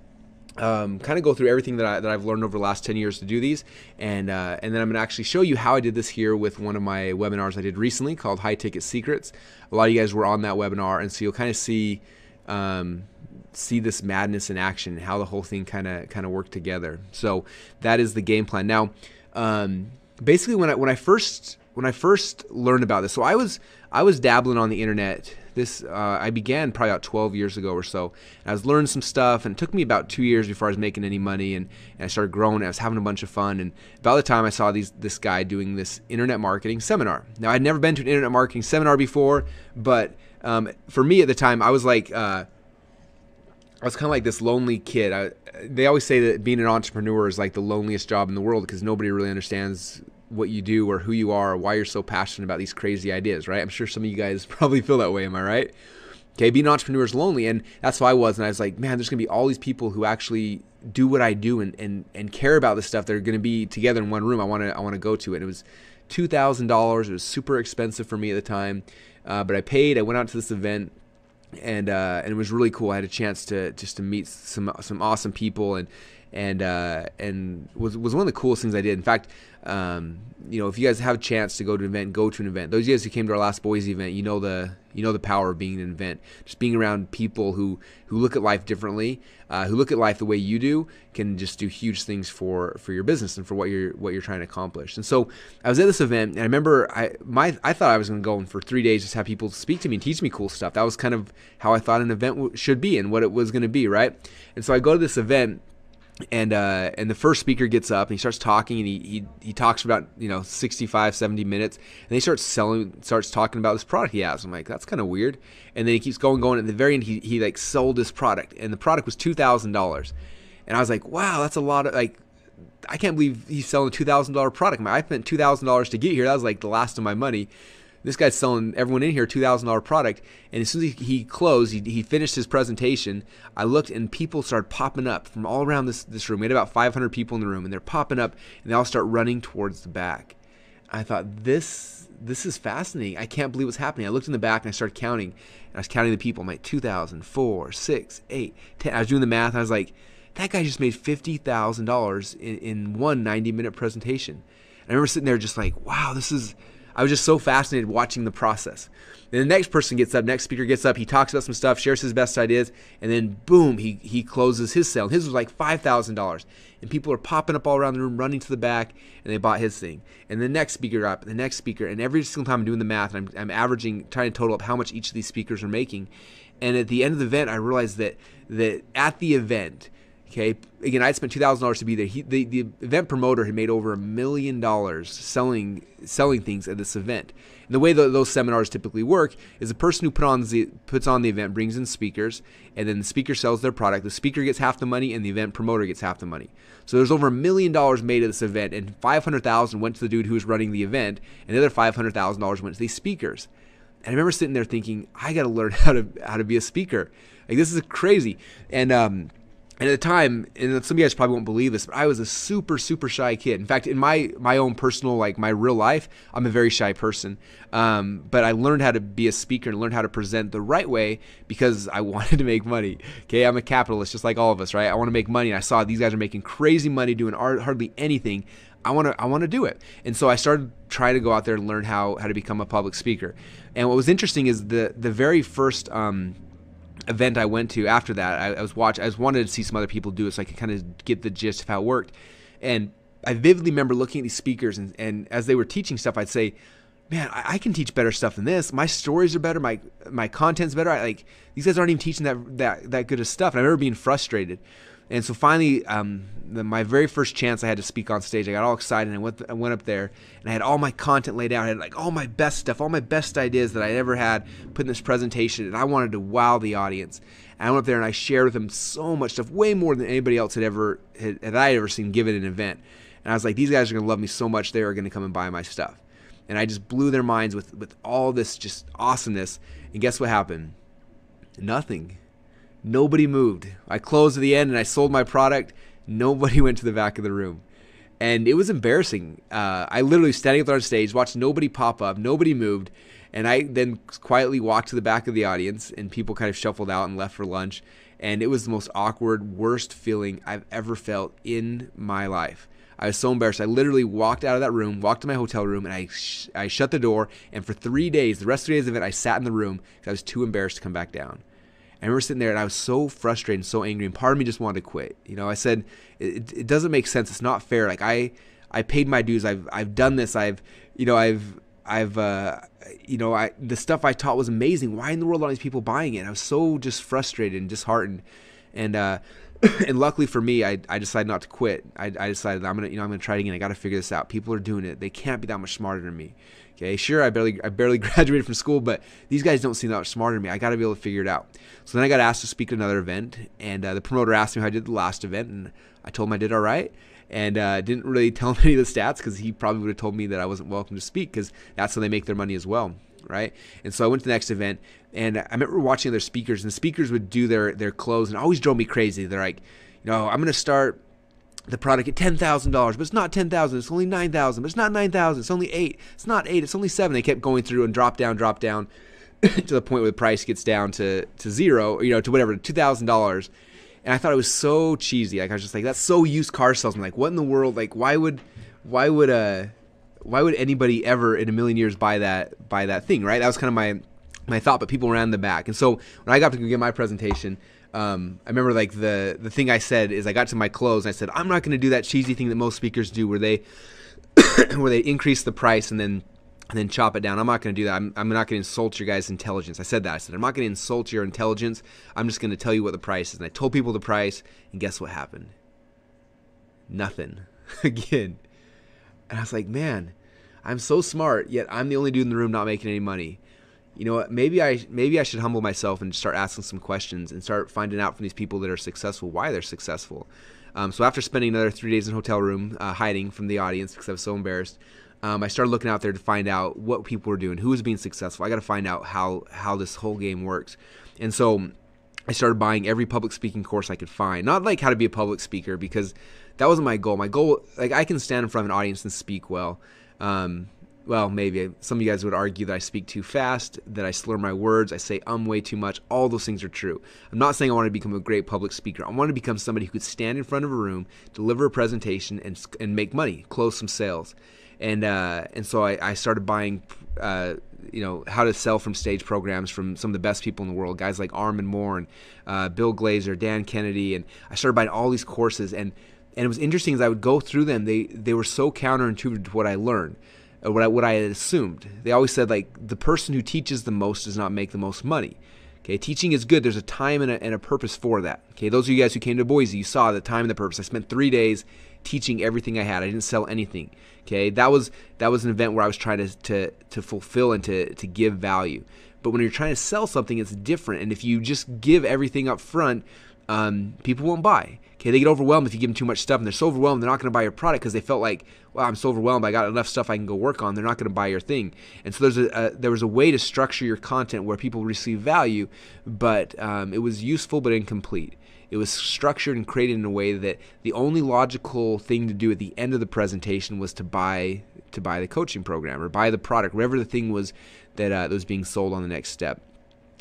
Speaker 1: Um, kind of go through everything that, I, that I've learned over the last 10 years to do these and uh, and then I'm to actually show you how I did this here with one of my webinars I did recently called High Ticket Secrets. A lot of you guys were on that webinar and so you'll kind of see um, see this madness in action, and how the whole thing kind of kind of worked together. So that is the game plan. Now, um, basically, when I when I first when I first learned about this, so I was I was dabbling on the internet. This uh, I began probably about 12 years ago or so. And I was learning some stuff, and it took me about two years before I was making any money, and, and I started growing. And I was having a bunch of fun, and about the time I saw these this guy doing this internet marketing seminar. Now I'd never been to an internet marketing seminar before, but um, for me at the time, I was like. Uh, I was kind of like this lonely kid. I, they always say that being an entrepreneur is like the loneliest job in the world because nobody really understands what you do or who you are or why you're so passionate about these crazy ideas, right? I'm sure some of you guys [LAUGHS] probably feel that way, am I right? Okay, being an entrepreneur is lonely, and that's how I was. And I was like, man, there's gonna be all these people who actually do what I do and and, and care about this stuff. They're gonna be together in one room. I want to I want to go to it. And it was two thousand dollars. It was super expensive for me at the time, uh, but I paid. I went out to this event, and uh, and it was really cool. I had a chance to just to meet some some awesome people and and uh, and was was one of the coolest things I did. In fact, um, you know, if you guys have a chance to go to an event, go to an event. Those of you guys who came to our last Boise event, you know the you know the power of being an event. Just being around people who who look at life differently, uh, who look at life the way you do, can just do huge things for for your business and for what you're what you're trying to accomplish. And so I was at this event, and I remember I my I thought I was going to go and for three days just have people speak to me and teach me cool stuff. That was kind of how I thought an event should be and what it was going to be, right? And so I go to this event and uh, and the first speaker gets up and he starts talking and he, he he talks for about you know 65 70 minutes and he starts selling starts talking about this product he has. I'm like that's kind of weird. And then he keeps going going. At the very end he, he like sold this product and the product was $2000 and i was like wow that's a lot of like i can't believe he's selling a $2000 product. I, spent $2000 to get here. That was like the last of my money this guy's selling everyone in here $2,000 product. And as soon as he, closed, he, he, finished his presentation, I looked and people started popping up from all around this, this room. We had about 500 people in the room and they're popping up and they all start running towards the back. I thought, this, this is fascinating. I can't believe what's happening. I looked in the back and I started counting and I was counting the people. I'm like, 2,000, 4, 6, 8, 10. I was doing the math. I was like, that guy just made $50,000 in, in one 90 minute presentation. And I remember sitting there just like, wow, this is I was just so fascinated watching the process. Then the next person gets up, next speaker gets up, he talks about some stuff, shares his best ideas, and then boom, he, he closes his sale. His was like $5,000. And people are popping up all around the room, running to the back, and they bought his thing. And the next speaker up, the next speaker, and every single time I'm doing the math, and I'm, I'm averaging, trying to total up how much each of these speakers are making. And at the end of the event, I realized that that at the event, Okay, again, I spent two thousand dollars to be there. He, the, the event promoter had made over a million dollars selling selling things at this event. And the way the, those seminars typically work is the person who put on the puts on the event brings in speakers, and then the speaker sells their product. The speaker gets half the money, and the event promoter gets half the money. So there's over a million dollars made at this event, and five hundred thousand went to the dude who was running the event, and the other five hundred thousand dollars went to these speakers. And I remember sitting there thinking, I got to learn [LAUGHS] how to how to be a speaker. Like this is crazy, and um and at the time, and some of you guys probably won't believe this, but I was a super, super shy kid. In fact, in my my own personal, like my real life, I'm a very shy person. Um, but I learned how to be a speaker and learned how to present the right way because I [LAUGHS] wanted to make money. Okay, I'm a capitalist, just like all of us, right? I want to make money, and I saw these guys are making crazy money doing hardly anything. I want to I want to do it. And so I started trying to go out there and learn how how to become a public speaker. And what was interesting is the the very first um, event I went to after that, I, I was watch. I was wanted to see some other people do it, so I could kind of get the gist of how it worked. And I vividly remember looking at these speakers, and, and as they were teaching stuff, I'd say, "Man, I, I, can teach better stuff than this. My stories are better. My my content's better. I, like these guys aren't even teaching that that that good of stuff." And I remember being frustrated. And so finally, um, the, my very first chance I had to speak on stage, I got all excited and I went, I went up there and I had all my content laid out. I had like all my best stuff, all my best ideas that I ever had put in this presentation, and I wanted to wow the audience. And I went up there and I shared with them so much stuff, way more than anybody else had ever had, had I ever seen given an event. And I was like, these guys are gonna love me so much, they are gonna come and buy my stuff. And I just blew their minds with with all this just awesomeness. And guess what happened? Nothing Nobody moved. I closed at the end and I sold my product. Nobody [LAUGHS] went to the back of the room. And it was embarrassing. Uh, I literally standing up on stage, watched nobody pop up, nobody moved. And I then quietly walked to the back of the audience, and people kind of shuffled out and left for lunch. And it was the most awkward, worst feeling I've ever felt in my life. I was so embarrassed. I literally walked out of that room, walked to my hotel room, and I sh- I shut the door. And for three days, the rest of the days of it, I sat in the room because I was too embarrassed to come back down. I remember sitting there and I was so frustrated and so angry, and part of me just wanted to quit. You know, I said, it, it doesn't make sense. It's not fair. Like I, I paid my dues. I've, I've done this. I've, you know, I've, I've, uh, you know, I the stuff I taught was amazing. Why in the world are these people buying it? I was so just frustrated and disheartened, and uh, [COUGHS] and luckily for me, I, I decided not to quit. I, I decided I'm gonna, you know, I'm gonna try it again. I got to figure this out. People are doing it. They can't be that much smarter than me. Okay, sure, I barely I barely [LAUGHS] graduated from school, but these guys don't seem that much smarter than me. I got to be able to figure it out. So then I got asked to speak at another event, and uh, the promoter asked me how I did the last event, and I told him I did all right, and uh, didn't really [LAUGHS] tell him any of the stats because he probably would have told me that I wasn't welcome to speak because that's how they make their money as well. right? And so I went to the next event, and I remember watching other speakers, and the speakers would do their their close, and always drove me crazy. They're like, you know, I'm gonna start the product at ten thousand dollars, but it's not ten thousand. It's only nine thousand, but it's not nine thousand. It's only eight. It's not eight. It's only seven. They kept going through and drop down, drop down, [COUGHS] to the point where the price gets down to to zero. You know, to whatever two thousand dollars. And I thought it was so cheesy. Like I was just like, that's so used car salesman. Like, what in the world? Like, why would, why would uh, why would anybody ever in a million years buy that buy that thing? Right? That was kind of my my thought. But people ran the back. And so when I got to give my presentation, um, I remember like the the thing I said is I got to my close and I said I'm not going to do that cheesy thing that most speakers do where they [COUGHS] where they increase the price and then and then chop it down. I'm not going to do that. I'm, I'm not going to insult your guys' intelligence. I said that. I said I'm not going to insult your intelligence. I'm just going to tell you what the price is. And I told people the price, and guess what happened? Nothing. [LAUGHS] Again. And I was like, man, I'm so smart, yet I'm the only dude in the room not making any money you know what maybe i maybe i should humble myself and start asking some questions and start finding out from these people that are successful why they're successful. Um, so after spending another three days in a hotel room uh, hiding from the audience because i was so embarrassed um, i started looking out there to find out what people were doing who was being successful. I got to find out how how this whole game works. And so i started buying every public speaking course i could find. Not like how to be a public speaker because that wasn't my goal. My goal like i can stand in front of an audience and speak well. Um, well, maybe some of you guys would argue that I speak too fast, that I slur my words, I say um way too much. All those things are true. I'm not saying I want to become a great public speaker. I want to become somebody who could stand in front of a room, deliver a presentation, and and make money, close some sales. And uh, and so I, I started buying, uh, you know, how to sell from stage programs from some of the best people in the world, guys like Armand Morin, and uh, Bill Glazer, Dan Kennedy, and I started buying all these courses. And and it was interesting as I would go through them, they they were so counterintuitive to what I learned what I, what I had assumed. They always said like the person who teaches the most does not make the most money. Okay, teaching is good. There's a time and a, and a purpose for that. Okay, those of you guys who came to Boise, you saw the time and the purpose. I spent three days teaching everything I had. I didn't sell anything. Okay, that was that was an event where I was trying to to, to fulfill and to to give value. But when you're trying to sell something, it's different. And if you just give everything up front, um, people won't buy. Okay, they get overwhelmed if you give them too much stuff, and they're so overwhelmed they're not going to buy your product because they felt like, well, I'm so overwhelmed, I got enough stuff I can go work on. They're not going to buy your thing. And so there's a, a, there was a way to structure your content where people receive value, but um, it was useful but incomplete. It was structured and created in a way that the only logical thing to do at the end of the presentation was to buy to buy the coaching program or buy the product, whatever the thing was that, uh, that was being sold on the next step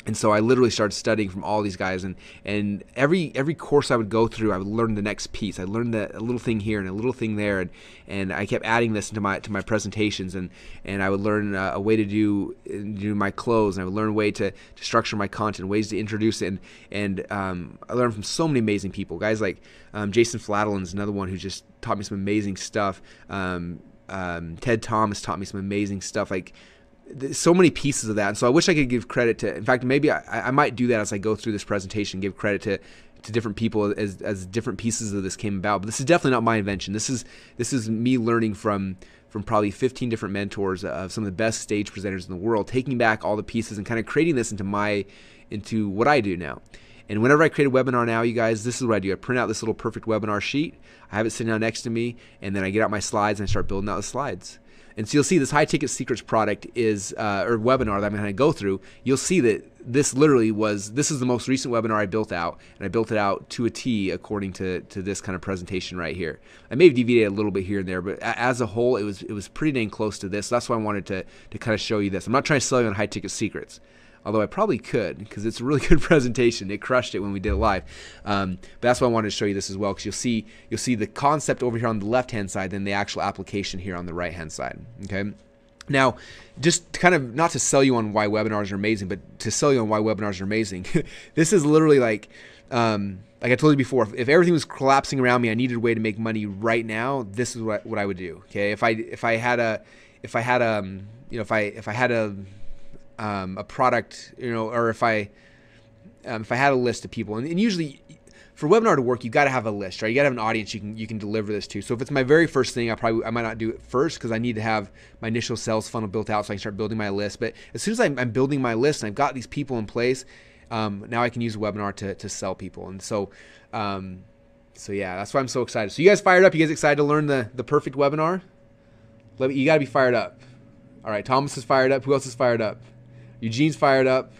Speaker 1: and so I literally started studying from all these guys, and and every every course I would go through, I would learn the next piece. I learned a little thing here and a little thing there, and and I kept adding this into my to my presentations, and and I would learn a, a way to do do my clothes, and I would learn a way to, to structure my content, ways to introduce it, and and um, I learned from so many amazing people, guys like um, Jason Fladlien is another one who just taught me some amazing stuff. Um, um Ted Thomas taught me some amazing stuff, like so many pieces of that. And so I wish I could give credit to, in fact, maybe I, I might do that as I go through this presentation, give credit to, to different people as, as different pieces of this came about. But this is definitely not my invention. This is, this is me learning from, from probably 15 different mentors of some of the best stage presenters in the world, taking back all the pieces and kind of creating this into my, into what I do now. And whenever I create a webinar now, you guys, this is what I do. I print out this little perfect webinar sheet. I have it sitting down next to me, and then I get out my slides and I start building out the slides. And so you'll see this high ticket secrets product is, uh, or webinar that I'm going to go through. You'll see that this literally was, this is the most recent webinar I built out, and I built it out to a T according to, to this kind of presentation right here. I may have deviated a little bit here and there, but as a whole, it was it was pretty dang close to this. That's why I wanted to, to kind of show you this. I'm not trying to sell you on high ticket secrets although I probably could because it's a really [LAUGHS] good presentation. It crushed it when we did it live. Um, but that's why I wanted to show you this as well because you'll see you'll see the concept over here on the left hand side, then the actual application here on the right hand side. Okay. Now, just kind of not to sell you on why webinars are amazing, but to sell you on why webinars are amazing. [LAUGHS] this is literally like. Um, like I told you before, if, if everything was collapsing around me, I needed a way to make money right now. This is what, what I would do. Okay, if I if I had a if I had a um, you know if I if I had a um, a product, you know, or if I um, if I had a list of people, and, and usually for webinar to work, you got to have a list, right? You got to have an audience you can you can deliver this to. So if it's my very first thing, I probably I might not do it first because I need to have my initial sales funnel built out so I can start building my list. But as soon as I'm, I'm building my list and I've got these people in place, um, now I can use a webinar to to sell people. And so. Um, so yeah, that's why I'm so excited. So you guys fired up? You guys excited to learn the the perfect webinar? Me, you got to be fired up. All right, Thomas is fired up. Who else is fired up? Eugene's fired up.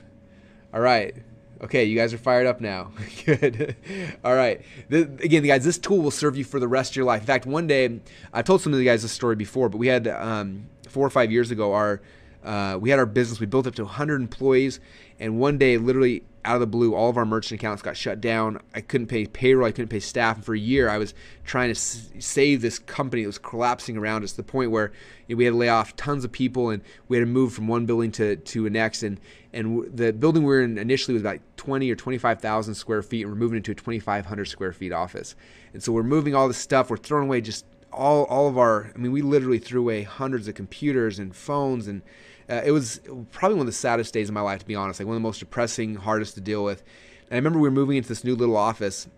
Speaker 1: All right. Okay, you guys are fired up now. [LAUGHS] Good. [LAUGHS] All right. The, again, guys, this tool will serve you for the rest of your life. In fact, one day, I told some of you guys this story before, but we had um, four or five years ago, our uh, we had our business. We built up to 100 employees, and one day, literally out of the blue, all of our merchant accounts got shut down. I couldn't pay payroll. I couldn't pay staff. And for a year, I was trying to s- save this company that was collapsing around us to the point where you know, we had to lay off tons of people, and we had to move from one building to to a next. And and w- the building we were in initially was about 20 or 25,000 square feet, and we're moving into a 2,500 square feet office. And so we're moving all this stuff. We're throwing away just all all of our. I mean, we literally threw away hundreds of computers and phones and uh, it was probably one of the saddest days of my life, to be honest. Like one of the most depressing, hardest to deal with. And I remember we were moving into this new little office,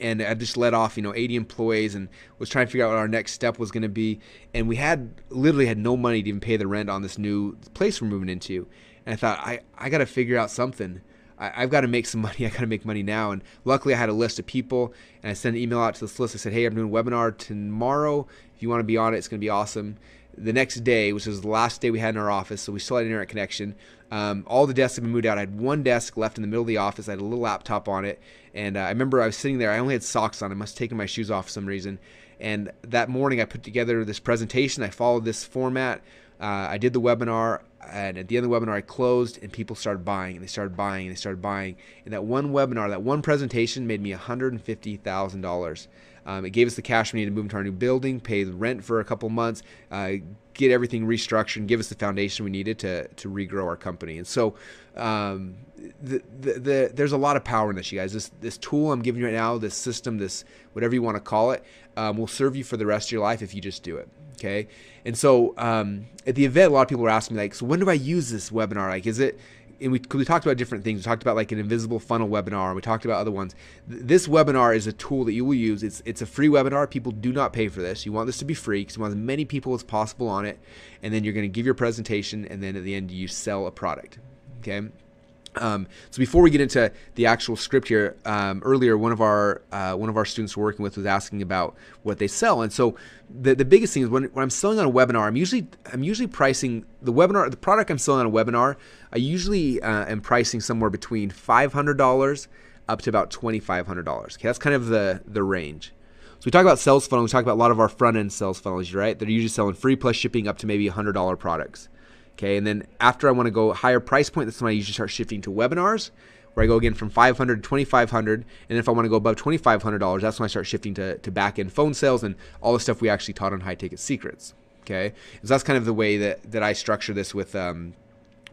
Speaker 1: and I just let off, you know, 80 employees, and was trying to figure out what our next step was going to be. And we had literally had no money to even pay the rent on this new place we're moving into. And I thought, I I got to figure out something. I, have got to make some [LAUGHS] money. I got to make money now. And luckily, I had a list of people, and I sent an email out to this list. I said, Hey, I'm doing a webinar tomorrow. If you want to be on it, it's going to be awesome the next day, which was the last day we had in our office, so we still had internet connection. Um, all the desks had been moved out. I had one desk left in the middle of the office. I had a little laptop on it, and uh, I remember I was sitting there. I only had socks on. I must have taken my shoes off for some reason. And that morning, I put together this presentation. I followed this format. Uh, I did the webinar, and at the end of the webinar, I closed, and people started buying, and they started buying, and they started buying. And that one webinar, that one presentation, made me $150,000. Um, it gave us the cash we needed to move into our new building, pay the rent for a couple months, uh, get everything restructured, give us the foundation we needed to to regrow our company. And so, um, the, the, the, there's a lot of power in this, you guys. This this tool I'm giving you right now, this system, this whatever you want to call it, um, will serve you for the rest of your life if you just do it. Okay. And so um, at the event, a lot of people were asking me like, so when do I use this webinar? Like, is it and we, we talked about different things. We talked about like an invisible funnel webinar. We talked about other ones. This webinar is a tool that you will use. It's it's a free webinar. People do not pay for this. You want this to be free because you want as many people as possible on it. And then you're going to give your presentation, and then at the end you sell a product. Okay. Um, so before we get into the actual script here, um, earlier one of our uh, one of our students we're working with was asking about what they sell, and so the, the biggest thing is when, when I'm selling on a webinar, I'm usually I'm usually pricing the webinar the product I'm selling on a webinar. I usually uh, am pricing somewhere between five hundred dollars up to about twenty five hundred dollars. Okay, that's kind of the the range. So we talk about sales funnels. We talk about a lot of our front end sales funnels, right? They're usually selling free plus shipping up to maybe hundred dollar products. Okay, and then after I want to go higher price point, that's when I usually start shifting to webinars, where I go again from 500 to 2500 and if I want to go above $2,500, that's when I start shifting to, to back end phone sales and all the stuff we actually taught on high ticket secrets. Okay, so that's kind of the way that, that I structure this with um,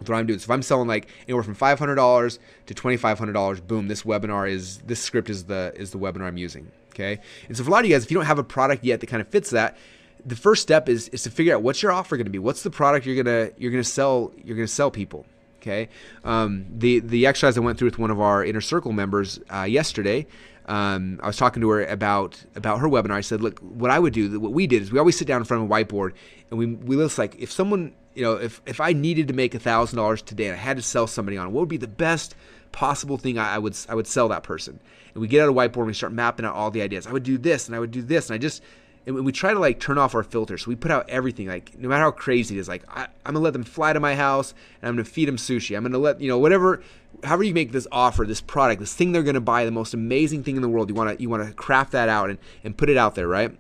Speaker 1: what I'm doing. So if I'm selling like anywhere from five hundred dollars to twenty five hundred dollars, boom, this webinar is this script is the is the webinar I'm using. Okay, and so for a lot of you guys, if you don't have a product yet that kind of fits that, the first step is is to figure out what's your offer going to be. What's the product you're gonna you're gonna sell you're gonna sell people. Okay, um, the the exercise I went through with one of our inner circle members uh, yesterday. Um, I was talking to her about about her webinar. I said, look, what I would do, what we did is we always sit down in front of a whiteboard and we we list like if someone you know if if I needed to make a thousand dollars today and I had to sell somebody on, what would be the best possible thing I, would I would sell that person? And we get out a whiteboard and we start mapping out all the ideas. I would do this and I would do this and I just and we try to like turn off our filter. So we put out everything, like no matter how crazy it is. Like I, am gonna let them fly to my house, and I'm gonna feed them sushi. I'm gonna let you know whatever, however you make this offer, this product, this thing they're gonna buy, the most amazing thing in the world. You wanna you wanna craft that out and, and put it out there, right?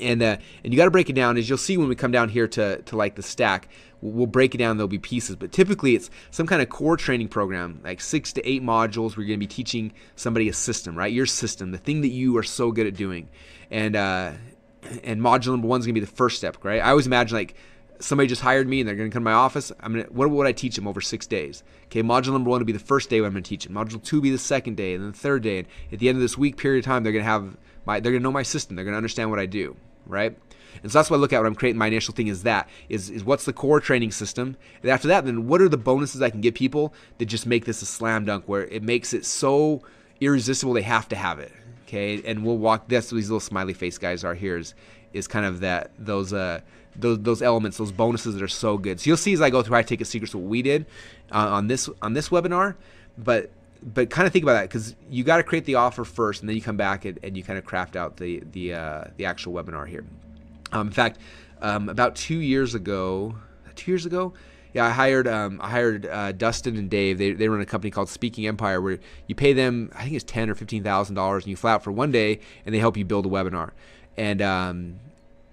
Speaker 1: And uh, and you got to break it down. As you'll see when we come down here to to like the stack, we'll break it down. There'll be pieces, but typically it's some kind of core training program, like six to eight modules. We're going to be teaching somebody a system, right? Your system, the thing that you are so good at doing, and uh, and module number one is gonna be the first step, right? I always imagine like somebody just hired me and they're gonna come to my office. I'm gonna what would I teach them over six days? Okay, module number one would be the first day I'm gonna teach them. Module two would be the second day, and then the third day. And at the end of this week period of time, they're gonna have my they're gonna know my system. They're gonna understand what I do, right? And so that's what I look at when I'm creating my initial thing is that is is what's the core training system, and after that, then what are the bonuses I can give people that just make this a slam dunk where it makes it so irresistible they have to have it okay? And we'll walk that's these little smiley face guys are here is is kind of that those uh those those elements those bonuses that are so good. So you'll see as i go through high ticket secrets what we did uh, on this on this webinar. But but kind of think about that because you got to create the offer first and then you come back and, and you kind of craft out the the uh, the actual webinar here. Um, in fact um, about two years ago two years ago. Yeah, I hired um, I hired uh, Dustin and Dave. They, they run a company called Speaking Empire, where you pay them I think it's ten or fifteen thousand dollars, and you fly out for one day, and they help you build a webinar. And um,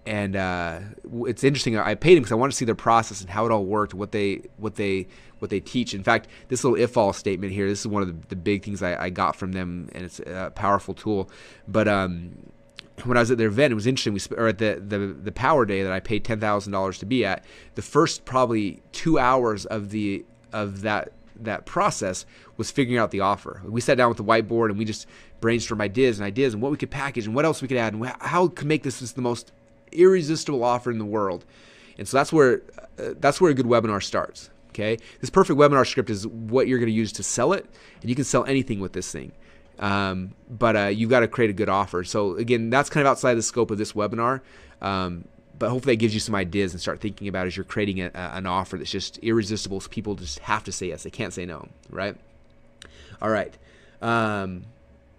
Speaker 1: and uh, it's interesting. I paid them because I wanted to see their process and how it all worked, what they what they what they teach. In fact, this little if all statement here, this is one of the, the big things I, I, got from them, and it's a powerful tool. But um, when I was at their event, it was interesting. We or at the the, the Power Day that I paid ten thousand dollars to be at. The first probably two hours of the of that that process was figuring out the offer. We sat down with the whiteboard and we just brainstormed ideas and ideas and what we could package and what else we could add and how we could make this the most irresistible offer in the world. And so that's where uh, that's where a good webinar starts. Okay, this perfect webinar script is what you're going to use to sell it, and you can sell anything with this thing. Um, but uh, you've got to create a good offer. So again, that's kind of outside the scope of this webinar. Um, but hopefully that gives you some ideas and start thinking about as you're creating a, an offer that's just irresistible. So people just have to say yes; they can't say no. Right? All right. Um,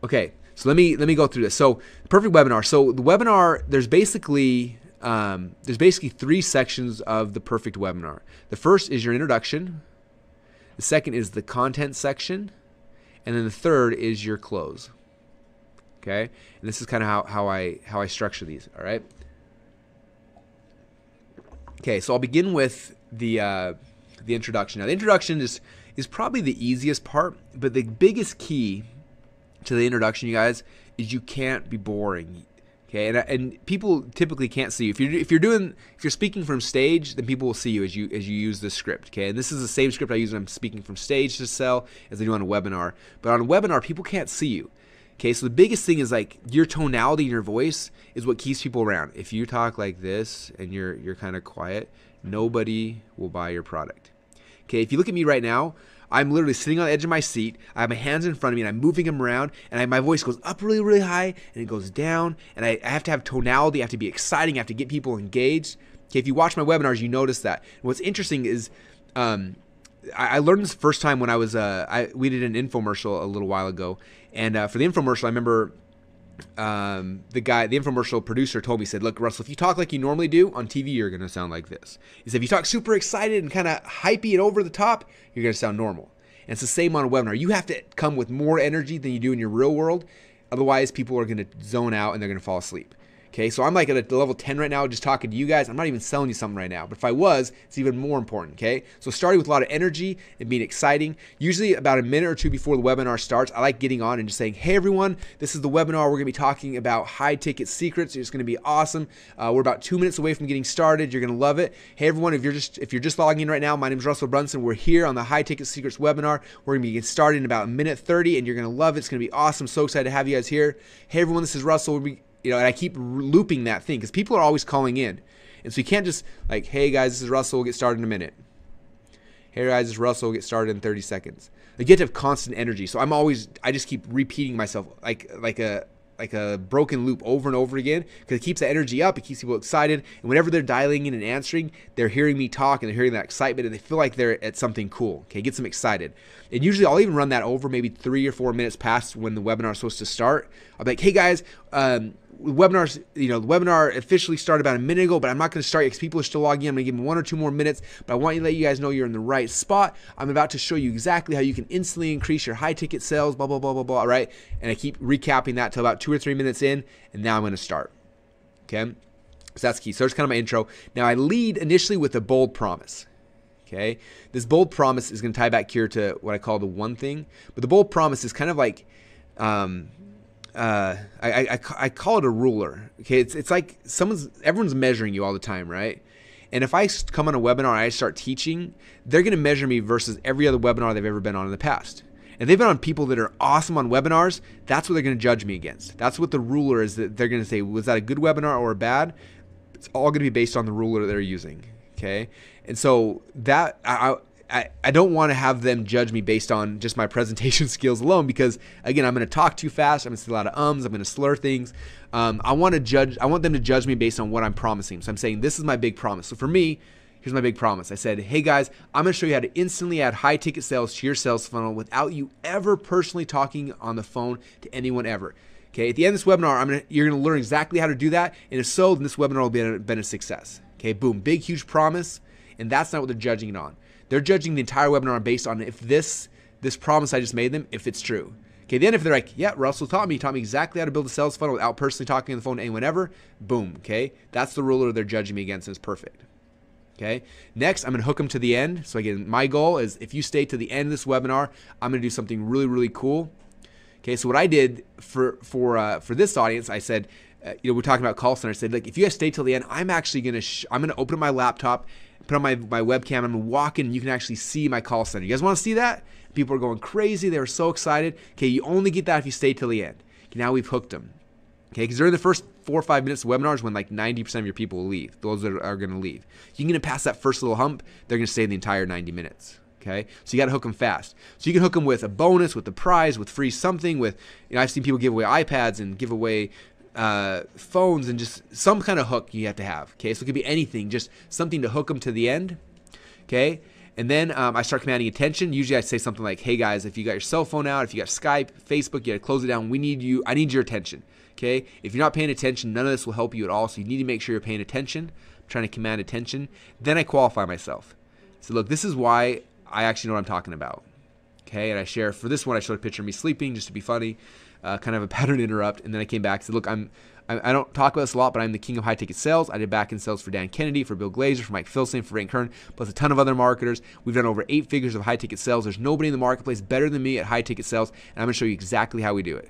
Speaker 1: okay. So let me let me go through this. So perfect webinar. So the webinar, there's basically um, there's basically three sections of the perfect webinar. The first is your introduction. The second is the content section, and then the third is your close. Okay, and this is kind of how, how I how I structure these. All right. Okay, so I'll begin with the uh, the introduction. Now, the introduction is is probably the easiest part, but the biggest key to the introduction, you guys, is you can't be boring. Okay, and, and people typically can't see you. If you're if you're doing if you're speaking from stage, then people will see you as you as you use this script. Okay, and this is the same script I use when I'm speaking from stage to sell as I do on a webinar. But on a webinar, people can't see you. Okay, so the biggest thing is like your tonality in your voice is what keeps people around. If you talk like this and you're you're kind of quiet, nobody will buy your product. Okay, if you look at me right now, I'm literally sitting on the edge of my seat. I have my hands in front of me and I'm moving them around and I, my voice goes up really, really high and it goes down. And I, I have to have tonality. I have to be exciting. I have to get people engaged. Okay, if you watch my webinars, you notice that. And what's interesting is um, I, I, learned this first time when I was, uh, I, we did an infomercial a little while ago. And uh, for the infomercial, I remember um, the guy, the infomercial producer told me, said, look, Russell, if you talk like you normally do on TV, you're going to sound like this. He said, if you talk super excited and kind of hypey and over the top, you're going to sound normal. And it's the same on a webinar. You have to come with more energy than you do in your real world. Otherwise, people are going to zone out and they're going to fall asleep. Okay, so I'm like at a level 10 right now, just talking to you guys. I'm not even selling you something right now, but if I was, it's even more important. Okay, so starting with a lot of energy and being exciting. Usually, about a minute or two before the webinar starts, I like getting on and just saying, "Hey, everyone, this is the webinar. We're going to be talking about high ticket secrets. It's going to be awesome. Uh, we're about two minutes away from getting started. You're going to love it. Hey, everyone, if you're just if you're just logging in right now, my name is Russell Brunson. We're here on the high ticket secrets webinar. We're going to be getting started in about a minute 30, and you're going to love it. It's going to be awesome. So excited to have you guys here. Hey, everyone, this is Russell. We'll be you know, and I keep looping that thing because people are always calling in. And so you can't just like, hey guys, this is Russell, we'll get started in a minute. Hey guys, this is Russell, we'll get started in 30 seconds. Like you have to have constant energy. So I'm always, I just keep repeating myself like like a like a broken loop over and over again because it keeps the energy up. It keeps people excited. And whenever they're dialing in and answering, they're hearing me talk and they're hearing that excitement and they feel like they're at something cool. Okay, gets them excited. And usually I'll even run that over maybe three or four minutes past when the webinar is supposed to start. I'll be like, hey guys, um, webinars, you know, the webinar officially started about a minute ago, but I'm not going to start because people are still logging in. I'm going to give them one or two more minutes, but I want you to let you guys know you're in the right spot. I'm about to show you exactly how you can instantly increase your high ticket sales, blah, blah, blah, blah, blah, right? And I keep recapping that till about two or three minutes in, and now I'm going to start. Okay? So that's key. So that's kind of my intro. Now I lead initially with a bold promise. Okay? This bold promise is going to tie back here to what I call the one thing, but the bold promise is kind of like, um, uh, I, I, I call it a ruler. Okay, it's it's like someone's everyone's measuring you all the time, right? And if I come on a webinar and I start teaching, they're going to measure me versus every other webinar they've ever been on in the past. And they've been on people that are awesome on webinars. That's what they're going to judge me against. That's what the ruler is. That they're going to say was that a good webinar or a bad? It's all going to be based on the ruler they're using. Okay, and so that I, I, I don't want to have them judge me based on just my [LAUGHS] presentation skills alone because again I'm going to talk too fast I'm going to say a lot of ums I'm going to slur things. Um, I want to judge I want them to judge me based on what I'm promising. So I'm saying this is my big promise. So for me here's my big promise. I said hey guys I'm going to show you how to instantly add high ticket sales to your sales funnel without you ever personally talking on the phone to anyone ever. Okay at the end of this webinar I'm gonna you're going to learn exactly how to do that. And if so then this webinar will be a, been a success. Okay boom big huge promise And that's not what they're judging it on. They're judging the entire webinar based on if this this promise I just made them, if it's true. Okay, then if they're like, yeah, Russell taught me, taught me exactly how to build a sales funnel without personally talking on the phone to anyone ever, boom, okay? That's the ruler they're judging me against and it's perfect. Okay. Next, I'm to hook them to the end. So again, my goal is if you stay to the end of this webinar, I'm to do something really, really cool. Okay. So what I did for for uh, for this audience, I said, uh, you know, we're talking about call center. I said, like, if you guys stay till the end, I'm actually sh- I'm to open my laptop, put on my my webcam, I'm going to walk in, and you can actually see my call center. You guys want to see that? People are going crazy. They were so excited. Okay, you only get that if you stay till the end. Okay, now we've hooked them. Okay, because during the first four or five minutes of webinars, when like 90% of your people will leave, those that are going to leave. you're going to pass that first little hump, they're going to stay the entire 90 minutes. Okay, so you got to hook them fast. So you can hook them with a bonus, with the prize, with free something. With you know, I've seen people give away iPads and give away uh, phones and just some kind of hook you have to have. Okay, so it could be anything, just something to hook them to the end. Okay, and then um, I start commanding attention. Usually I say something like, "Hey guys, if you got your cell phone out, if you got Skype, Facebook, you got to close it down. We need you. I need your attention." Okay, if you're not paying attention, none of this will help you at all. So you need to make sure you're paying attention. I'm trying to command attention. Then I qualify myself. So look, this is why I actually know what I'm talking about. Okay, and I share for this one. I showed a picture of me sleeping just to be funny, uh, kind of a [LAUGHS] pattern interrupt. And then I came back and said, look, I'm I, don't talk about this a lot, but I'm the king of high ticket sales. I did back end sales for Dan Kennedy, for Bill Glazer, for Mike Filsaime, for Frank Kern, plus a ton of other marketers. We've done over eight figures of high ticket sales. There's nobody in the marketplace better than me at high ticket sales, and I'm gonna show you exactly how we do it.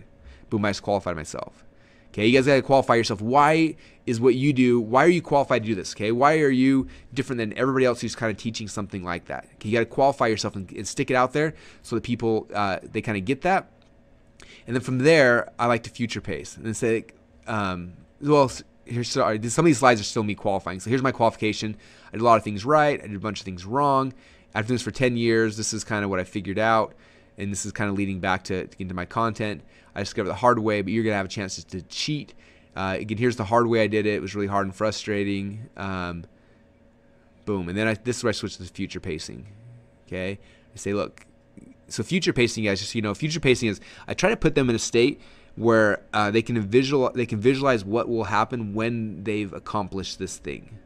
Speaker 1: Boom, I just qualified myself. Okay, you guys gotta qualify yourself. Why is what you do? Why are you qualified to do this? Okay, why are you different than everybody else who's kind of teaching something like that? Okay, you gotta qualify yourself and, and stick it out there so that people uh, they kind of get that. And then from there, I like to future pace and then say, um, well, here's sorry, some of these slides are still me qualifying. So here's my qualification. I did a lot of things right. I did a bunch of things wrong. I've done this for 10 years. This is kind of what I figured out and this is kind of leading back to, to into my content. I discovered the hard way, but you're gonna have a chance to cheat. Uh, again, here's the hard way I did it. It was really hard and frustrating. Um, boom, and then I, this is where I switch to future pacing. Okay, I say, look, so future pacing, guys, just so you know, future pacing is I try to put them in a state where uh, they can visual they can visualize what will happen when they've accomplished this thing.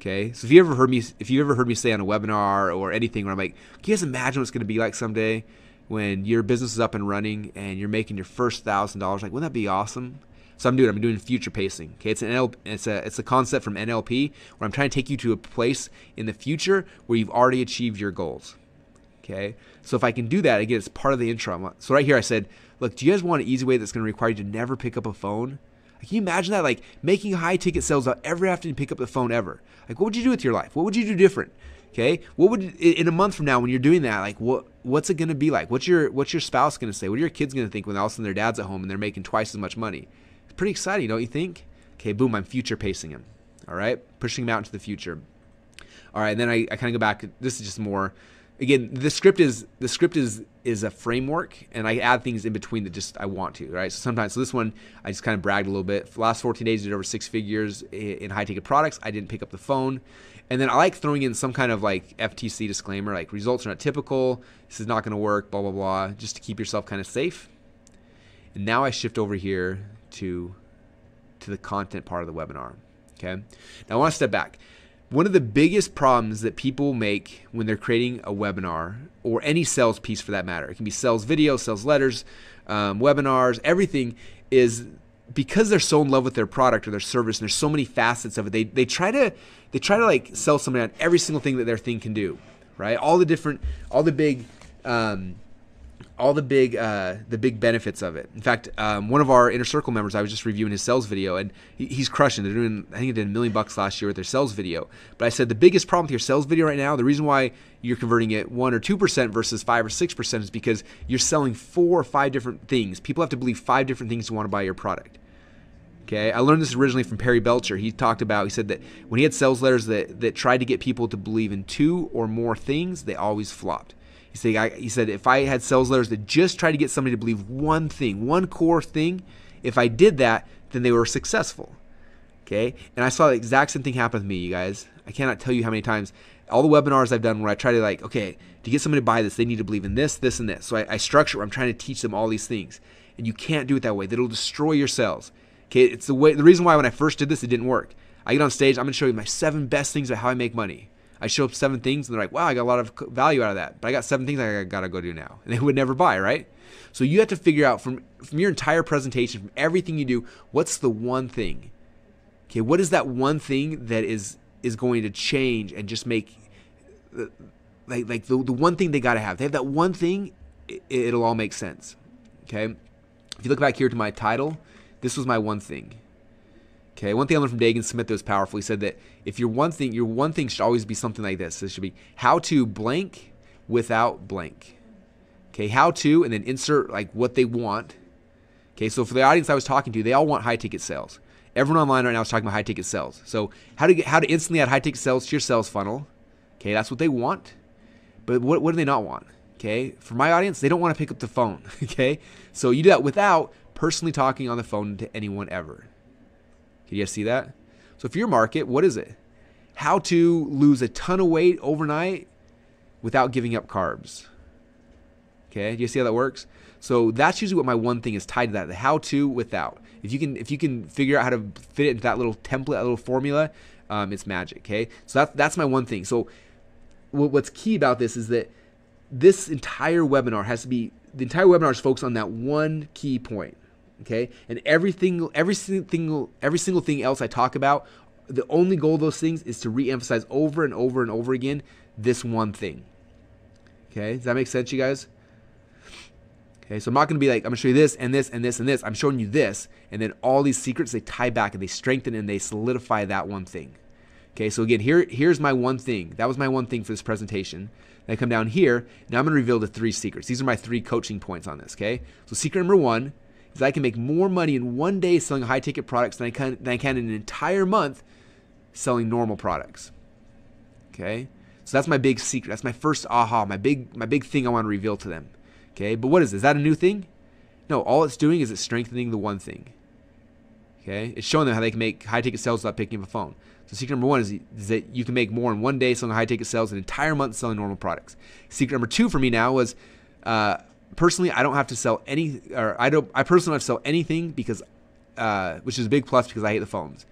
Speaker 1: Okay, so if you ever heard me if you ever heard me say on a webinar or anything where I'm like, can you guys imagine what it's going to be like someday? when your business is up and running and you're making your first thousand dollars. Like, wouldn't that be awesome? So I'm doing. I'm doing future pacing. Okay, it's an NLP, it's a it's a concept from NLP where I'm trying to take you to a place in the future where you've already achieved your goals. Okay, so if I can do that, again, it's part of the intro. So right here, I said, look, do you guys want an easy way that's going to require you to never pick up a phone? Can you imagine that? Like making high ticket sales out ever having to pick up the phone ever. Like, what would you do with your life? What would you do different? Okay, what would in a month from now when you're doing that, like what what's it going to be like? What's your what's your spouse going to say? What are your kids going to think when all of a sudden their dad's at home and they're making twice as much money? It's pretty exciting, don't you think? Okay, boom, I'm future pacing him. All right, pushing him out into the future. All right, and then I, I kind of go back. This is just more. Again, the script is the script is is a framework, and I add things in between that just I want to. Right. So sometimes, so this one I just kind of bragged a little bit. Last 14 days, I did over six figures in high ticket products. I didn't pick up the phone. And then I like throwing in some kind of like FTC disclaimer, like results are not typical. This is not going to work. Blah blah blah, just to keep yourself kind of safe. And now I shift over here to to the content part of the webinar. Okay. Now I want to step back. One of the biggest problems that people make when they're creating a webinar or any sales piece for that matter, it can be sales video, sales letters, um, webinars, everything, is because they're so in love with their product or their service and there's so many facets of it they, they try to they try to like sell somebody on every single thing that their thing can do right? All the different all the big um, all the big uh, the big benefits of it. In fact, um, one of our inner circle members, I was just reviewing his sales video, and he, he's crushing. They're doing, I think, they did a million bucks last year with their sales video. But I said the biggest problem with your sales video right now, the reason why you're converting it one or two percent versus five or six percent, is because you're selling four or five different things. People have to believe five different things to want to buy your product. Okay, I learned this originally from Perry Belcher. He talked about, he said that when he had sales letters that, that tried to get people to believe in two or more things, they always flopped. He said, I, he said, if I had sales letters that just tried to get somebody to believe one thing, one core thing, if I did that, then they were successful. Okay, and I saw the exact same thing happen with me, you guys. I cannot tell you how many times all the webinars I've done where I try to like, okay, to get somebody to buy this, they need to believe in this, this, and this. So I, I structure. I'm trying to teach them all these things, and you can't do it that way. That'll destroy your sales. Okay, it's the way the reason why when I first did this it didn't work. I get on stage, I'm gonna show you my seven best things about how I make money. I show up seven things and they're like, wow, I got a lot of value out of that. But I got seven things I got to go do now. And they would never buy, right? So you have to figure out from, from your entire presentation, from everything you do, what's the one thing? Okay, what is that one thing that is is going to change and just make like like the, the one thing they got to have. They have that one thing, it, it'll all make sense. Okay? If you look back here to my title, this was my one thing. Okay, one thing I learned from Dagan Smith that was powerful. He said that if your one thing, your one thing should always be something like this. This should be how to blank without blank. Okay, how to, and then insert like what they want. Okay, so for the audience I was talking to, they all want high ticket sales. Everyone online right now is talking about high ticket sales. So how to get how to instantly add high ticket sales to your sales funnel. Okay, that's what they want. But what, what do they not want? Okay, for my audience, they don't want to pick up the phone. [LAUGHS] Okay, so you do that without personally talking on the phone to anyone ever. Can you guys see that? So for your market, what is it? How to lose a ton of weight overnight without giving up carbs. Okay, do you see how that works? So that's usually what my one thing is tied to that. The how to without. If you can if you can figure out how to fit it into that little template, that little formula, um, it's magic. Okay, so that's that's my one thing. So what's key about this is that this entire webinar has to be the entire webinar is focused on that one key point okay? And everything every single every single thing else i talk about the only goal of those things is to re-emphasize over and over and over again this one thing. Okay? Does that make sense you guys? Okay so i'm not going to be like i'm going to show you this and this and this and this. I'm showing you this and then all these secrets they tie back and they strengthen and they solidify that one thing. Okay so again here here's my one thing. That was my one thing for this presentation. I come down here now i'm going to reveal the three secrets. These are my three coaching points on this okay? So secret number one is I can make more money in one day selling high ticket products than I can than I can in an entire month selling normal products. Okay? So that's my big secret. That's my first aha, my big my big thing I want to reveal to them. Okay? But what is this? Is that a new thing? No, all it's doing is it's strengthening the one thing. Okay? It's showing them how they can make high ticket sales without picking up a phone. So secret number one is, is that you can make more in one day selling high ticket sales, an entire month selling normal products. Secret number two for me now was uh, personally, I don't have to sell any, or I don't, I personally don't have to sell anything because, uh, which is a big plus because I hate the phones.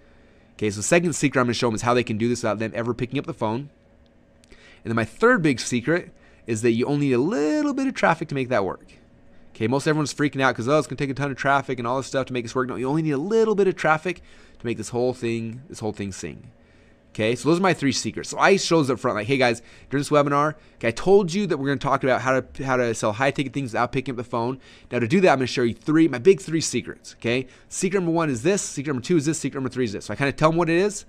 Speaker 1: Okay, so second secret I'm going to show them is how they can do this without them ever picking up the phone. And then my third big secret is that you only need a little bit of traffic to make that work. Okay, most everyone's freaking out because oh, it's going to take a ton of traffic and all this stuff to make this work. No, you only need a little bit of traffic to make this whole thing, this whole thing sing. Okay, so those are my three secrets. So I shows up front like, hey guys, during this webinar, okay, I told you that we're going to talk about how to how to sell high ticket things without picking up the phone. Now to do that, I'm going to show you three, my big three secrets. Okay, secret number one is this. Secret number two is this. Secret number three is this. So I kind of tell them what it is.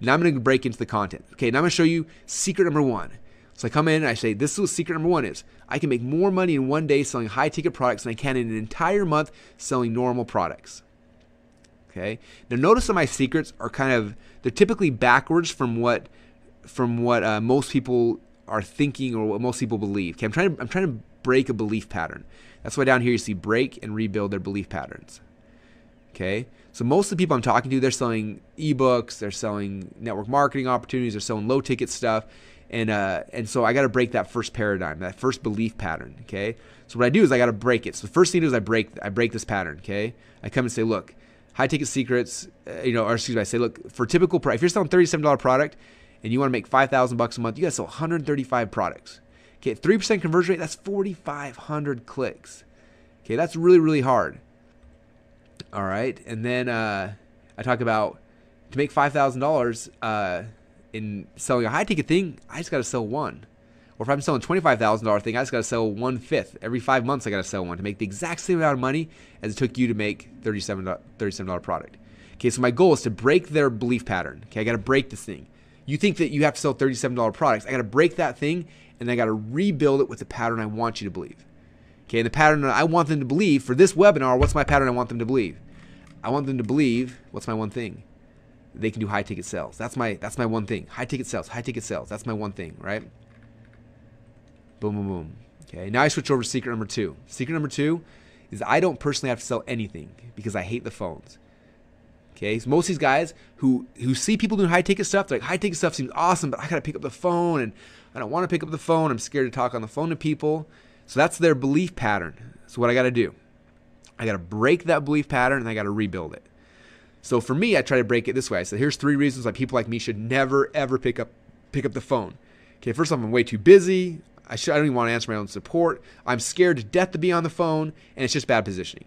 Speaker 1: Now I'm going to break into the content. Okay, now I'm going to show you secret number one. So I come in and I say, this is what secret number one is. I can make more money in one day selling high ticket products than I can in an entire month selling normal products. Okay. Now notice that my secrets are kind of they're typically backwards from what from what uh, most people are thinking or what most people believe. Okay, I'm trying to I'm trying to break a belief pattern. That's why down here you see break and rebuild their belief patterns. Okay, so most of the people I'm talking to, they're selling ebooks, they're selling network marketing opportunities, they're selling low ticket stuff, and uh, and so I got to break that first paradigm, that first belief pattern. Okay, so what I do is I got to break it. So the first thing is I break I break this pattern. Okay, I come and say, look, high ticket secrets, uh, you know, or excuse me, I say, look, for typical price, if you're selling $37 product and you want to make 5,000 bucks a month, you got to sell 135 products. Okay, 3% conversion rate, that's 4,500 clicks. Okay, that's really, really hard. All right, and then uh, I talk about to make $5,000 uh, in selling a high ticket thing, I just got to sell one. Or if I'm selling $25,000 thing, I just got to sell one fifth. Every five months, I got to sell one to make the exact same amount of money as it took you to make $37, $37 product. Okay, so my goal is to break their belief pattern. Okay, I got to break this thing. You think that you have to sell $37 products. I got to break that thing and I got to rebuild it with the pattern I want you to believe. Okay, and the pattern I want them to believe for this webinar, what's my pattern I want them to believe? I want them to believe, what's my one thing? They can do high ticket sales. That's my that's my one thing. High ticket sales, high ticket sales. That's my one thing, right? Boom, boom, boom. Okay, now I switch over to secret number two. Secret number two is I don't personally have to sell anything because I hate the phones. Okay, so most of these guys who who see people doing high ticket stuff, they're like high ticket stuff seems awesome, but I gotta pick up the phone and I don't want to pick up the phone. I'm scared to talk on the phone to people. So that's their belief pattern. So what I gotta do, I gotta break that belief pattern and I gotta rebuild it. So for me, I try to break it this way. I said, here's three reasons why people like me should never ever pick up pick up the phone. Okay, first off, I'm way too busy. I, should, I don't even want to answer my own support. I'm scared to death to be on the phone, and it's just bad positioning.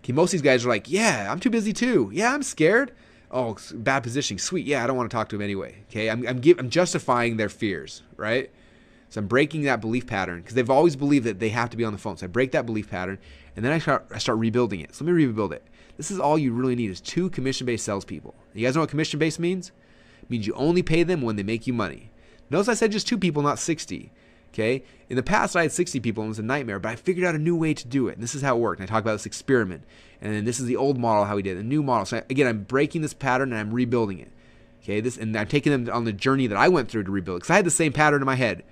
Speaker 1: Okay, most of these guys are like, yeah, I'm too busy too. Yeah, I'm scared. Oh, bad positioning. Sweet. Yeah, I don't want to talk to him anyway. Okay, I'm, I'm, give, I'm justifying their fears, right? So I'm breaking that belief pattern because they've always believed that they have to be on the phone. So I break that belief pattern, and then I start, I start rebuilding it. So let me rebuild it. This is all you really need is two commission-based salespeople. You guys know what commission-based means? It means you only pay them when they make you money. Notice I said just two people, not 60. Okay. In the past, I had 60 people and it was a nightmare, but I figured out a new way to do it. And this is how it worked. And I talk about this experiment. And then this is the old model, how we did it, the new model. So again, I'm breaking this pattern and I'm rebuilding it. Okay. This, and I'm taking them on the journey that I went through to rebuild because I had the same pattern in my head.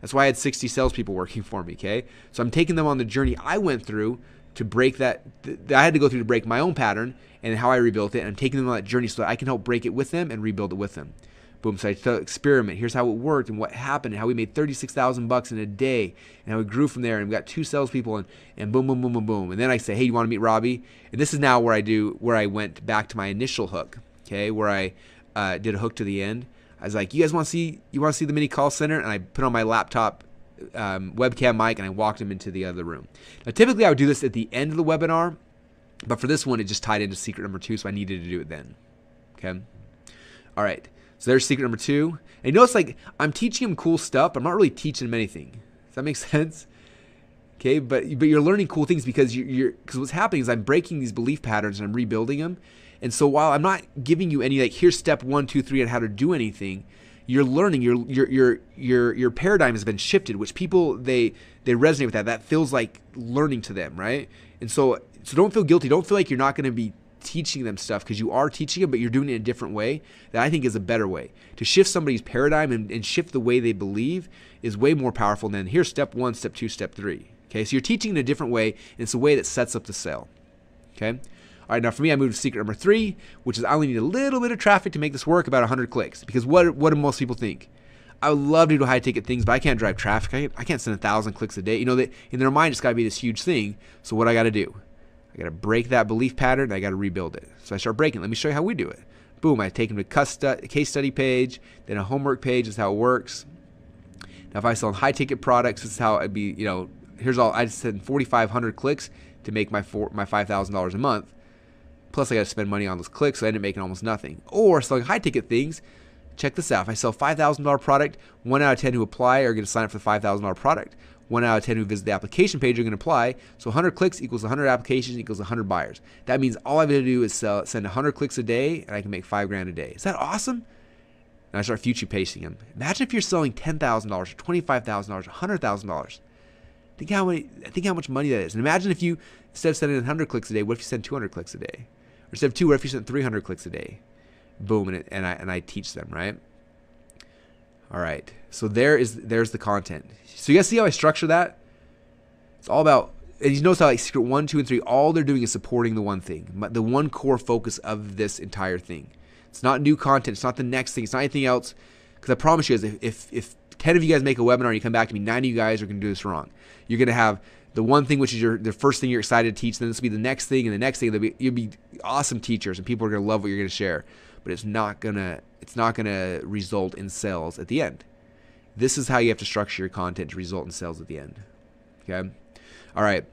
Speaker 1: That's why I had 60 salespeople working for me. Okay. So I'm taking them on the journey I went through to break that, that I had to go through to break my own pattern and how I rebuilt it. And I'm taking them on that journey so that I can help break it with them and rebuild it with them. Boom. So I experiment. Here's how it worked and what happened and how we made 36,000 bucks in a day and how we grew from there and we got two salespeople and, and boom, boom, boom, boom, boom. And then I say, hey, you want to meet Robbie? And this is now where I do, where I went back to my initial hook, okay, where I uh, did a hook to the end. I was like, you guys want to see, you want to see the mini call center? And I put on my laptop um, webcam mic and I walked him into the other room. Now, typically I would do this at the end of the webinar, but for this one, it just tied into secret number two, so I needed to do it then. Okay. All right. So there's secret number two. And you notice like I'm teaching him cool stuff, but I'm not really teaching him anything. Does that make [LAUGHS] sense? Okay, but but you're learning cool things because you're because what's happening is I'm breaking these belief patterns and I'm rebuilding them. And so while I'm not giving you any like here's step one, two, three on how to do anything, you're learning. Your your your your your paradigm has been shifted, which people they they resonate with that. That feels like learning to them, right? And so so don't feel guilty. Don't feel like you're not going to be teaching them stuff because you are teaching them, but you're doing it in a different way that I think is a better way. To shift somebody's paradigm and, and shift the way they believe is way more powerful than here's step one, step two, step three. Okay, so you're teaching in a different way, and it's a way that sets up the sale. Okay. All right, now for me, I moved to secret number three, which is I only need a little bit of traffic to make this work, about 100 clicks. Because what what do most people think? I would love to do high ticket things, but I can't drive traffic. I, I can't send a thousand clicks a day. You know, that in their mind, it's got to be this huge thing. So what I got to do? I got to break that belief pattern. I got to rebuild it. So I start breaking. Let me show you how we do it. Boom, I take them to case study page, then a homework page is how it works. Now, if I sell high ticket products, this is how I'd be, you know, here's all, I send 4,500 clicks to make my four, my $5,000 a month. Plus, I got to spend money on those clicks, so I end up making almost nothing. Or selling high ticket things, check this out. If I sell $5,000 product, one out of 10 who apply are going to sign up for the $5,000 product one out of 10 who visit the application page are going to apply. So 100 clicks equals 100 applications equals 100 buyers. That means all I've to do is sell, send 100 clicks a day and I can make five grand a day. Is that awesome? And I start future pacing them. Imagine if you're selling $10,000 or $25,000 or $100,000. Think how think how much money that is. And imagine if you, instead of sending 100 clicks a day, what if you send 200 clicks a day? Or instead of two, what if you send 300 clicks a day? Boom, and, it, and, I, and I teach them, right? All right. So there is there's the content. So you guys see how I structure that? It's all about and you notice how like secret one, two, and three, all they're doing is supporting the one thing, the one core focus of this entire thing. It's not new content. It's not the next thing. It's not anything else. Because I promise you, guys, if, if if ten of you guys make a webinar and you come back to me, nine of you guys are going to do this wrong. You're going to have the one thing which is your the first thing you're excited to teach. Then this will be the next thing, and the next thing. Be, you'll be awesome teachers, and people are going to love what you're going to share. But it's not gonna it's not gonna result in sales at the end. This is how you have to structure your content to result in sales at the end. Okay. All right.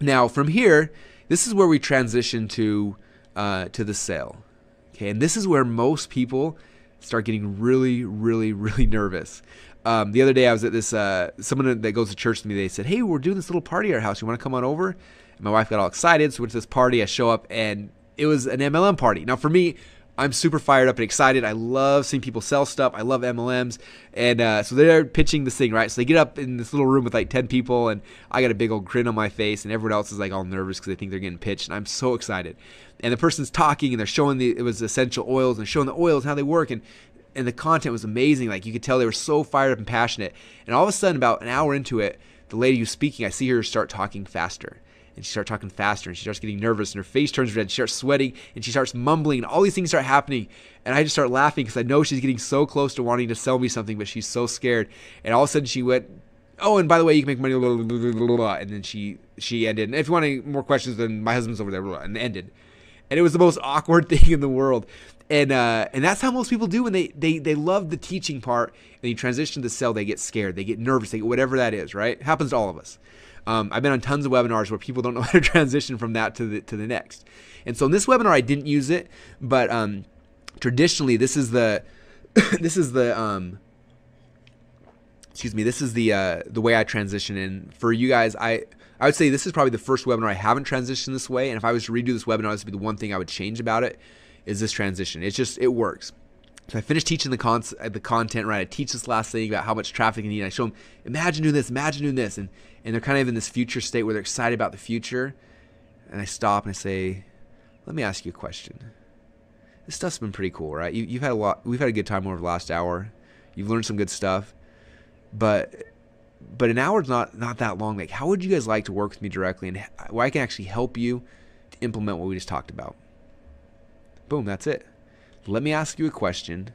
Speaker 1: Now from here, this is where we transition to uh, to the sale. Okay, and this is where most people start getting really, really, really nervous. Um, the other day, I was at this. Uh, someone that goes to church with me. They said, "Hey, we're doing this little party at our house. You want to come on over?" And my wife got all excited. So went to this party. I show up, and it was an MLM party. Now, for me, I'm super fired up and excited. I love seeing people sell stuff. I love MLMs. And uh, so they're pitching this thing, right? So they get up in this little room with like 10 people, and I got a big old grin on my face, and everyone else is like all nervous because they think they're getting pitched. And I'm so excited. And the person's talking, and they're showing the, it was essential oils, and showing the oils, how they work. And, and the content was amazing. Like you could tell they were so fired up and passionate. And all of a sudden, about an hour into it, the lady who's speaking, I see her start talking faster and she starts talking faster and she starts getting nervous and her face turns red. She starts sweating and she starts mumbling and all these things start happening. And I just start laughing because I know she's getting so close to wanting to sell me something, but she's so scared. And all of a sudden she went, Oh, and by the way, you can make money. Blah, blah, blah, and then she she ended. And if you want any more questions, then my husband's over there and ended. and it was the most [LAUGHS] awkward thing in the world. And uh, and that's how most people do when they they they love the teaching part and you transition to sell, they get scared, they get nervous, they get whatever that is, right? It happens to all of us. Um, I've been on tons of webinars where people don't know [LAUGHS] how to transition from that to the to the next. And so in this webinar, I didn't use it, but um, traditionally, this is the [COUGHS] this is the um, excuse me, this is the uh, the way I transition. And for you guys, I I would say this is probably the first webinar I haven't transitioned this way. And if I was to redo this webinar, this would be the one thing I would change about it is this transition. It's just it works. So I finished teaching the con- the content right. I teach this last thing about how much traffic you need. I show them, imagine doing this, imagine doing this, and and they're kind of in this future state where they're excited about the future. And I stop and I say, let me ask you a question. This stuff's been pretty cool, right? You, you've had a lot. We've had a good time over the last hour. You've learned some good stuff, but but an hour's not not that long. Like, how would you guys like to work with me directly, and where I can actually help you to implement what we just talked about? Boom, that's it. Let me ask you a question, and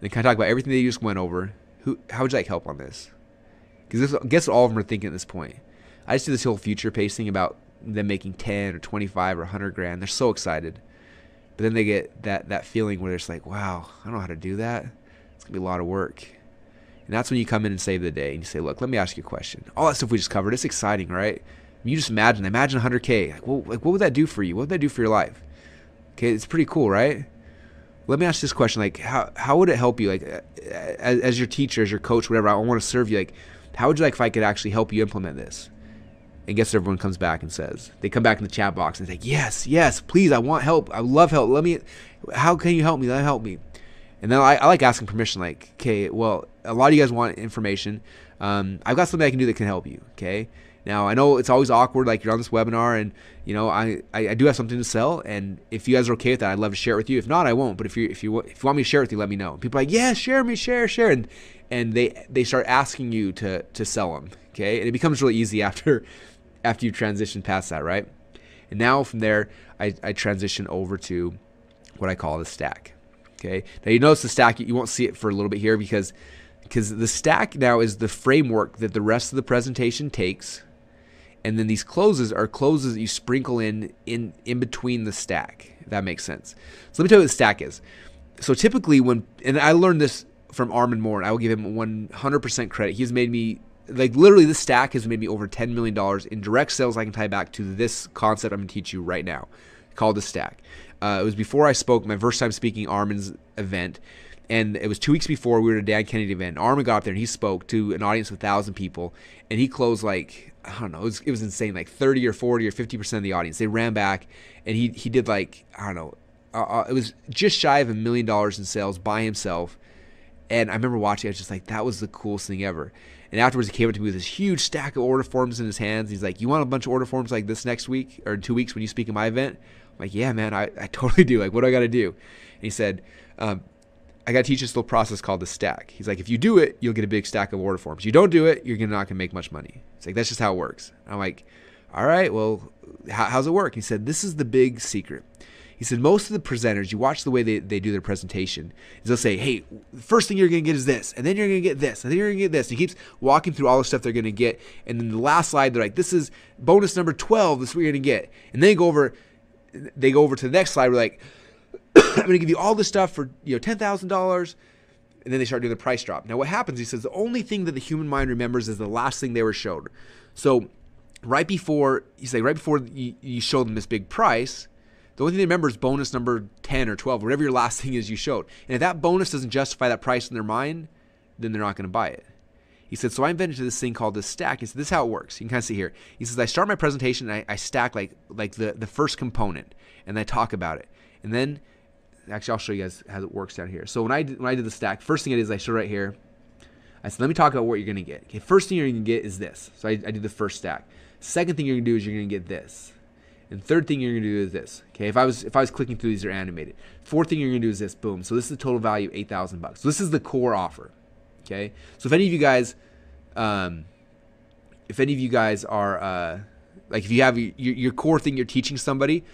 Speaker 1: then kind of talk about everything that you just went over. Who, how would you like help on this? Because I guess all of them are thinking at this point. I just do this whole future pacing about them making 10 or 25 or 100 grand. They're so excited. But then they get that, that feeling where just like, wow, I don't know how to do that. It's going to be a lot of work. And that's when you come in and save the day and you say, look, let me ask you a question. All that stuff we just covered, it's exciting, right? You just imagine, imagine 100K. Like, well, like, what would that do for you? What would that do for your life? Okay, it's pretty cool, right? Let me ask this question: like, how how would it help you, like, as, as your teacher, as your coach, whatever? I want to serve you. Like, how would you like if I could actually help you implement this? And guess what everyone comes back and says? They come back in the chat box and say, "Yes, yes, please, I want help. I love help. Let me. How can you help me? Let me help me." And then I, I like asking permission. Like, okay, well, a lot of you guys want information. Um, I've got something I can do that can help you. Okay. Now I know it's always awkward, like you're on this webinar, and you know I, I, I, do have something to sell, and if you guys are okay with that, I'd love to share it with you. If not, I won't. But if you if you if you want me to share it with you, let me know. People are like, yeah, share me, share, share, and and they they start asking you to to sell them. Okay, and it becomes really easy [LAUGHS] after after you transition past that, right? And now from there, I, I transition over to what I call the stack. Okay, now you notice the stack, you won't see it for a little bit here because because the stack now is the framework that the rest of the presentation takes and then these closes are closes that you sprinkle in in in between the stack. If that makes sense. So let me tell you what the stack is. So typically when and I learned this from Armand Morin, and I will give him 100% credit. He's made me like literally this stack has made me over 10 million dollars in direct sales. I can tie back to this concept I'm to teach you right now, called the stack. Uh, it was before I spoke my first time speaking Armand's event, and it was two weeks before we were at a Dan Kennedy event. Armand got up there and he spoke to an audience of thousand people, and he closed like I don't know, it was, it was insane, like 30 or 40 or 50 percent of the audience. They ran back, and he he did like I don't know, uh, uh, it was just shy of a million dollars in sales by himself. And I remember watching, I was just like, that was the coolest thing ever. And afterwards, he came up to me with this huge stack of order forms in his hands. He's like, "You want a bunch of order forms like this next week or in two weeks when you speak at my event?" I'm like, "Yeah, man, I, I [LAUGHS] totally do. Like, what do I got to do?" And he said, um, I got to teach this little process called the stack. He's like, if you do it, you'll get a big stack of order forms. You don't do it, you're not going to make much money. It's like, that's just how it works. I'm like, all right, well, how, how's it work? He said, this is the big secret. He said, most of the presenters, you watch the way they, they do their presentation, is they'll say, hey, first thing you're going to get is this, and then you're going to get this, and then you're going to get this. And he keeps walking through all the stuff they're going to get. And then the last slide, they're like, this is bonus number 12, this is what you're going to get. And then they go over, they go over to the next slide, we're like, [COUGHS] I'm going to give you all this stuff for you know ten thousand dollars, and then they start doing the price drop. Now what happens? He says the only thing that the human mind remembers is the last thing they were showed. So right before he's like right before you, you show them this big price, the only thing they remember is bonus number ten or twelve, whatever your last thing is you showed. And if that bonus doesn't justify that price in their mind, then they're not going to buy it. He said, so I invented this thing called this stack. He said, this is how it works. You can kind of see here. He says, I start my presentation and I, I stack like like the, the first component and I talk about it. And then actually I'll show you guys how it works down here. So when I did, when I did the stack, first thing I did is I showed right here. I said, let me talk about what you're gonna get. Okay, first thing you're gonna get is this. So I, I did the first stack. Second thing you're gonna do is you're gonna get this. And third thing you're gonna do is this. Okay, if I was if I was clicking through these are animated. Fourth thing you're gonna do is this. Boom. So this is the total value, eight thousand bucks. So this is the core offer. Okay. So if any of you guys, um, if any of you guys are uh, like if you have your, your core thing you're teaching somebody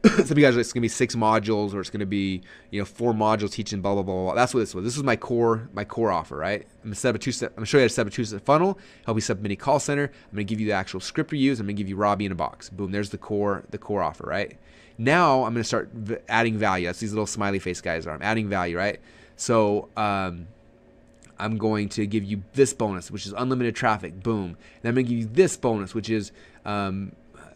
Speaker 1: [COUGHS] some of you guys are it's gonna be six modules or it's gonna be you know four modules teaching blah blah blah blah. That's what this was. This is my core my core offer, right? I'm gonna set up a two step. I'm gonna show you how to set up a two step funnel. Help you set up a mini call center. I'm gonna give you the actual script to use. I'm gonna give you Robbie in a box. Boom. There's the core the core offer, right? Now I'm gonna start adding value. That's these little smiley face guys are. I'm adding value, right? So um, I'm going to give you this bonus, which is unlimited traffic. Boom. And I'm going to give you this bonus, which is um,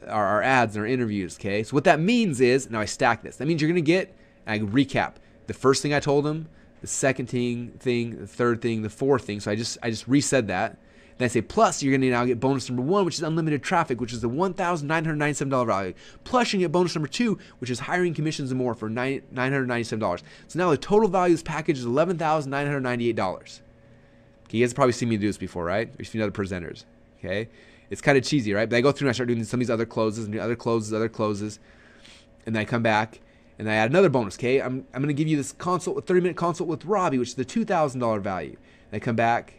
Speaker 1: our, our, ads and our interviews. Okay. So what that means is now I stack this. That means you're to get. I recap the first thing I told them, the second thing, thing, the third thing, the fourth thing. So I just I just reset that. Then I say plus you're to now get bonus number one, which is unlimited traffic, which is the one thousand nine hundred ninety-seven dollar value. Plus you get bonus number two, which is hiring commissions and more for nine hundred ninety-seven dollars. So now the total value of this package is eleven thousand nine hundred ninety-eight dollars. Okay, you guys have probably seen me do this before, right? Or seen other presenters. Okay, it's kind of cheesy, right? But I go through and I start doing some of these other closes and other closes, other closes, and then I come back and I add another bonus. Okay, I'm I'm gonna give you this consult, a 30 minute consult with Robbie, which is the two thousand dollar value. And I come back,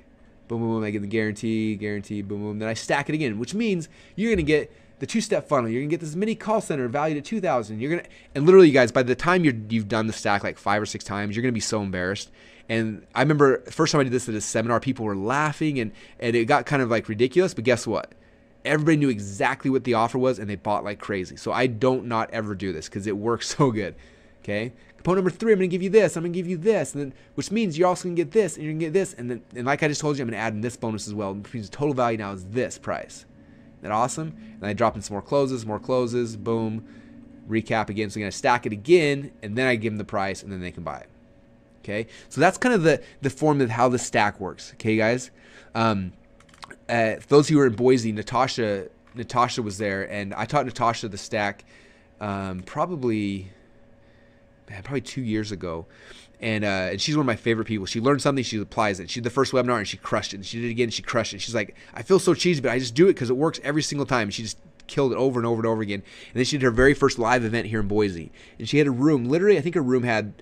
Speaker 1: boom, boom, boom. I get the guarantee, guarantee, boom, boom. Then I stack it again, which means you're gonna get the two-step funnel. You're gonna get this mini call center valued at two thousand. You're gonna and literally, you guys, by the time you're you've done the stack like five or six times, you're gonna be so embarrassed. And I remember first time I did this at a seminar, people were laughing and and it got kind of like ridiculous. But guess what? Everybody knew exactly what the offer was and they bought like crazy. So I don't not ever do this because it works [LAUGHS] so good. Okay. Component number three, I'm gonna give you this. I'm gonna give you this, and then which means you're also gonna get this, and you're gonna get this, and then and like I just told you, I'm gonna add in this bonus as well. Which means the total value now is this price. Isn't that awesome? And I drop in some more closes, more closes, boom. Recap again. So I'm gonna stack it again, and then I give them the price, and then they can buy it. Okay, so that's kind of the the form of how the stack works. Okay, guys. Um, uh, those who were in Boise, Natasha Natasha was there, and I taught Natasha the stack um, probably man, probably two years ago. And, uh, and she's one of my favorite people. She learned something, she applies it. She did the first webinar and she crushed it. And she did it again, and she crushed it. She's like, I feel so cheesy, but I just do it because it works every single time. And she just killed it over and over and over again. And then she did her very first live event here in Boise. And she had a room, literally, I think her room had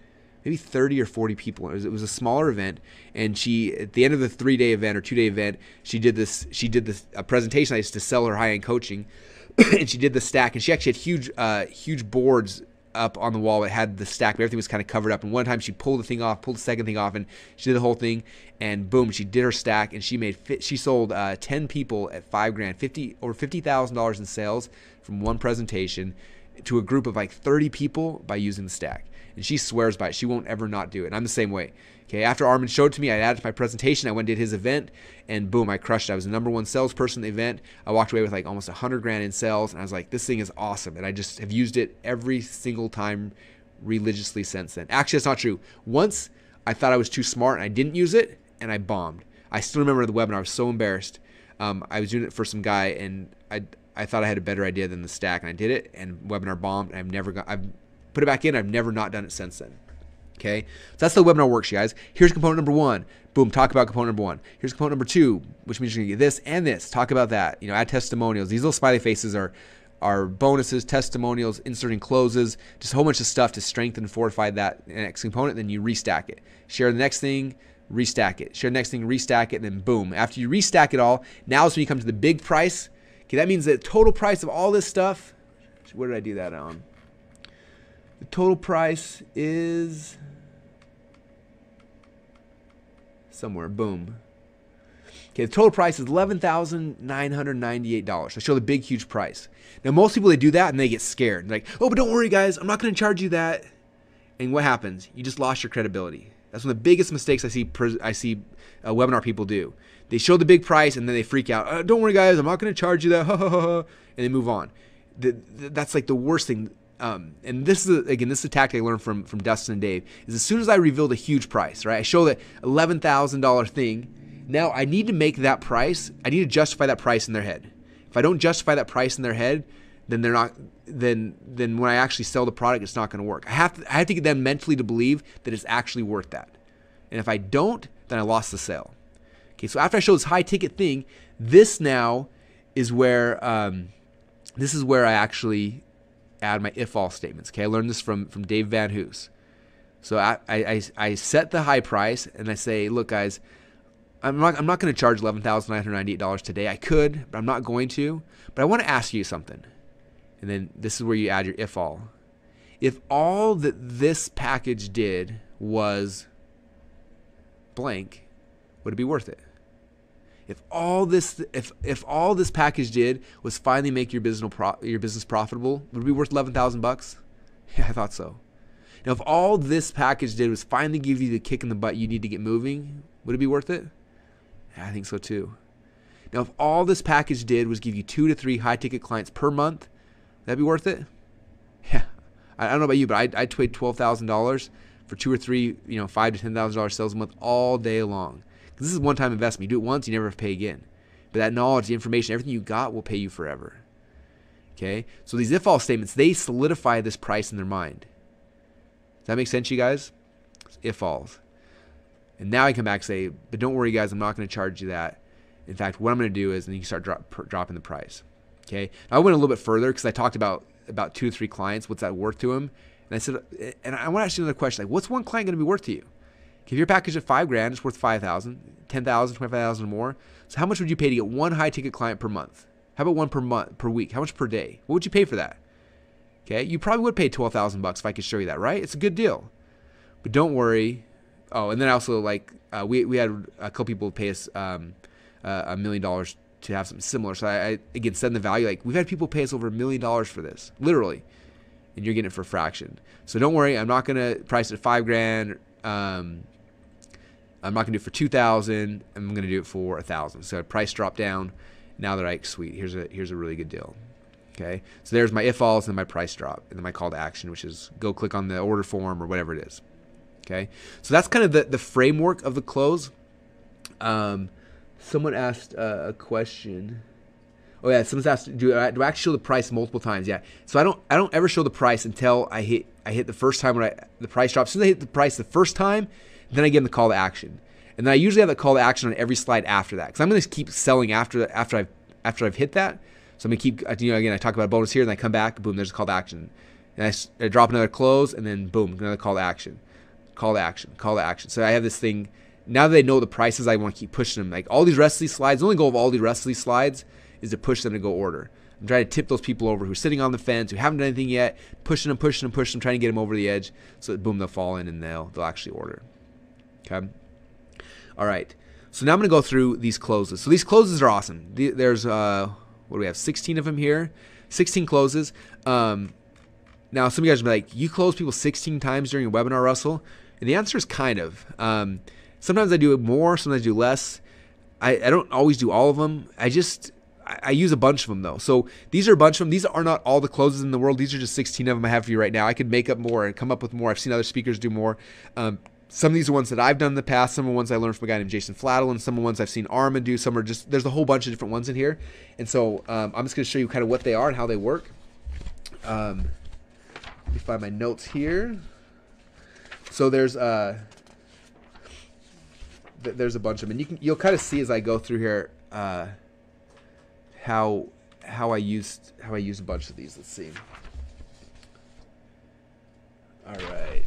Speaker 1: maybe 30 or 40 people. It was, it was a smaller event, and she at the end of the three day event or two day event, she did this. She did this a presentation I used to sell her high end coaching, [CLEARS THROAT] and she did the stack, and she actually had huge, uh, huge boards up on the wall. It had the stack, but everything was kind of covered up. And one time she pulled the thing off, pulled the second thing off, and she did the whole thing. And boom, she did her stack, and she made she sold uh, 10 people at five grand, 50 over fifty thousand dollars in sales from one presentation to a group of like 30 people by using the stack and she swears by it. She won't ever not do it. And I'm the same way. Okay, after Armand showed it to me, I added to my presentation. I went and did his event, and boom, I crushed it. I was the number one salesperson at the event. I walked away with like almost 100 grand in sales, and I was like, this thing is awesome. And I just have used it every single time religiously since then. Actually, that's not true. Once I thought I was too smart and I didn't use it, and I bombed. I still remember the webinar. I was so embarrassed. Um, I was doing it for some guy, and I I thought I had a better idea than the stack, and I did it, and webinar bombed. And I've never got. I've put it back in. I've never not done it since then. Okay, so that's the webinar works, you guys. Here's component number one. Boom, talk about component number one. Here's component number two, which means you're gonna get this and this. Talk about that. You know, add testimonials. These little smiley faces are are bonuses, testimonials, inserting closes, just a whole bunch of stuff to strengthen and fortify that next component. Then you restack it. Share the next thing, restack it. Share the next thing, restack it, and then boom. After you restack it all, now is when you come to the big price. Okay, that means the total price of all this stuff. Where did I do that on? The total price is somewhere. Boom. Okay, the total price is $11,998. I show the big, huge price. Now, most people, they do that and they get scared. They're like, oh, but don't worry, guys. I'm not going to charge you that. And what happens? You just lost your credibility. That's one of the biggest mistakes I see I see uh, webinar people do. They show the big price and then they freak out. Uh, don't worry, guys. I'm not going to charge you that. [LAUGHS] and they move on. The, the, that's like the worst thing. Um, and this is again, this is a tactic I learned from from Dustin and Dave. Is as soon as I revealed a huge price, right? I show that eleven thousand dollar thing. Now I need to make that price. I need to justify that price in their head. If I don't justify that price in their head, then they're not. Then then when I actually sell the product, it's not going to work. I have to I have to get them mentally to believe that it's actually worth that. And if I don't, then I lost the sale. Okay, so after I show this high ticket thing, this now is where um, this is where I actually add my if all statements. Okay, I learned this from from Dave VanHoose. So I, I, I set the high price and I say, look, guys, I'm not I'm not going to charge eleven thousand nine hundred ninety eight dollars today. I could, but I'm not going to. But I want to ask you something. And then this is where you add your if all. if all that this package did was blank, would it be worth it? If all this if if all this package did was finally make your business pro, your business profitable, would it be worth eleven thousand bucks? Yeah, I thought so. Now, if all this package did was finally give you the kick in the butt you need to get moving, would it be worth it? Yeah, I think so too. Now, if all this package did was give you two to three high ticket clients per month, that'd be worth it. Yeah, I don't know about you, but I'd, I'd trade twelve thousand dollars for two or three, you know, five to ten thousand dollars sales a month all day long. This is one time investment. You do it once, you never have to pay again. But that knowledge, the information, everything you got will pay you forever. Okay? So these if all statements, they solidify this price in their mind. Does that make sense, you guys? If alls. And now I come back and say, but don't worry, guys, I'm not going to charge you that. In fact, what I'm going to do is, then you start drop, pr- dropping the price. Okay. Now I went a little bit further because I talked about about two or three clients. What's that worth to them? And I said, and I want to ask you another question: like, what's one client going to be worth to you? If your package at five grand, it's worth five thousand, ten thousand, twenty-five thousand or more. So how much would you pay to get one high ticket client per month? How about one per month, per week? How much per day? What would you pay for that? Okay, you probably would pay twelve thousand bucks if I could show you that, right? It's a good deal. But don't worry. Oh, and then also like uh, we we had a couple people pay us um, uh, a million dollars to have something similar. So I, I again said the value like we've had people pay us over a million dollars for this, literally, and you're getting it for a fraction. So don't worry, I'm not gonna price it at five grand. Um, I'm not gonna do it for two thousand. I'm gonna do it for a thousand. So price drop down. Now they're like, sweet, here's a here's a really good deal. Okay, so there's my if alls and my price drop, and then my call to action, which is go click on the order form or whatever it is. Okay, so that's kind of the the framework of the close. Um, someone asked uh, a question. Oh yeah, someone's asked, do I, do I actually show the price multiple times? Yeah. So I don't I don't ever show the price until I hit I hit the first time when I the price drops. As soon as I hit the price the first time, then I give them the call to action, and then I usually have the call to action on every slide after that because I'm going to keep selling after after I've after I've hit that. So I'm gonna keep you know again I talk about a bonus here, and I come back, boom, there's a call to action, and I, I drop another close, and then boom, another call to action, call to action, call to action. So I have this thing now that they know the prices, I want to keep pushing them. Like all these rest of these slides, the only goal of all these rest of these slides is to push them to go order. I'm trying to tip those people over who are sitting on the fence, who haven't done anything yet, pushing them, pushing them, pushing them, trying to get them over the edge, so that boom, they'll fall in and they'll they'll actually order. Okay. All right. So now I'm going to go through these closes. So these closes are awesome. There's uh, what do we have? 16 of them here. 16 closes. Um, now some of you guys will be like, you close people 16 times during a webinar, Russell? And the answer is kind of. Um, Sometimes I do it more, sometimes I do less. I, I don't always do all of them. I just I, use a bunch of them though. So these are a bunch of them. These are not all the closes in the world. These are just 16 of them I have for you right now. I could make up more and come up with more. I've seen other speakers do more. Um, some of these are ones that I've done in the past. Some are ones I learned from a guy named Jason Fladlien, and some are ones I've seen Armand do. Some are just there's a whole bunch of different ones in here, and so um, I'm just going to show you kind of what they are and how they work. Um, let me find my notes here. So there's uh, there's a bunch of them, and you can you'll kind of see as I go through here uh, how how I used how I use a bunch of these. Let's see. All right.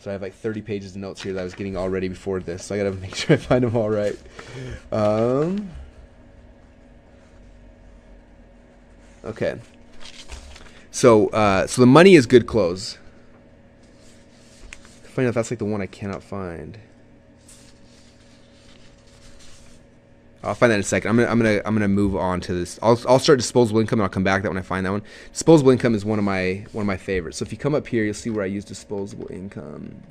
Speaker 1: So I have like 30 pages of notes here that I was getting all ready before this. So I gotta [LAUGHS] make sure I find them all right. Um, okay. So uh, so the money is good close. Funny enough, that's like the one I cannot find. I'll find that in a second. I'm gonna I'm gonna I'm gonna move on to this. I'll I'll start disposable income and I'll come back to that when I find that one. Disposable income is one of my one of my favorites. So if you come up here, you'll see where I use disposable income.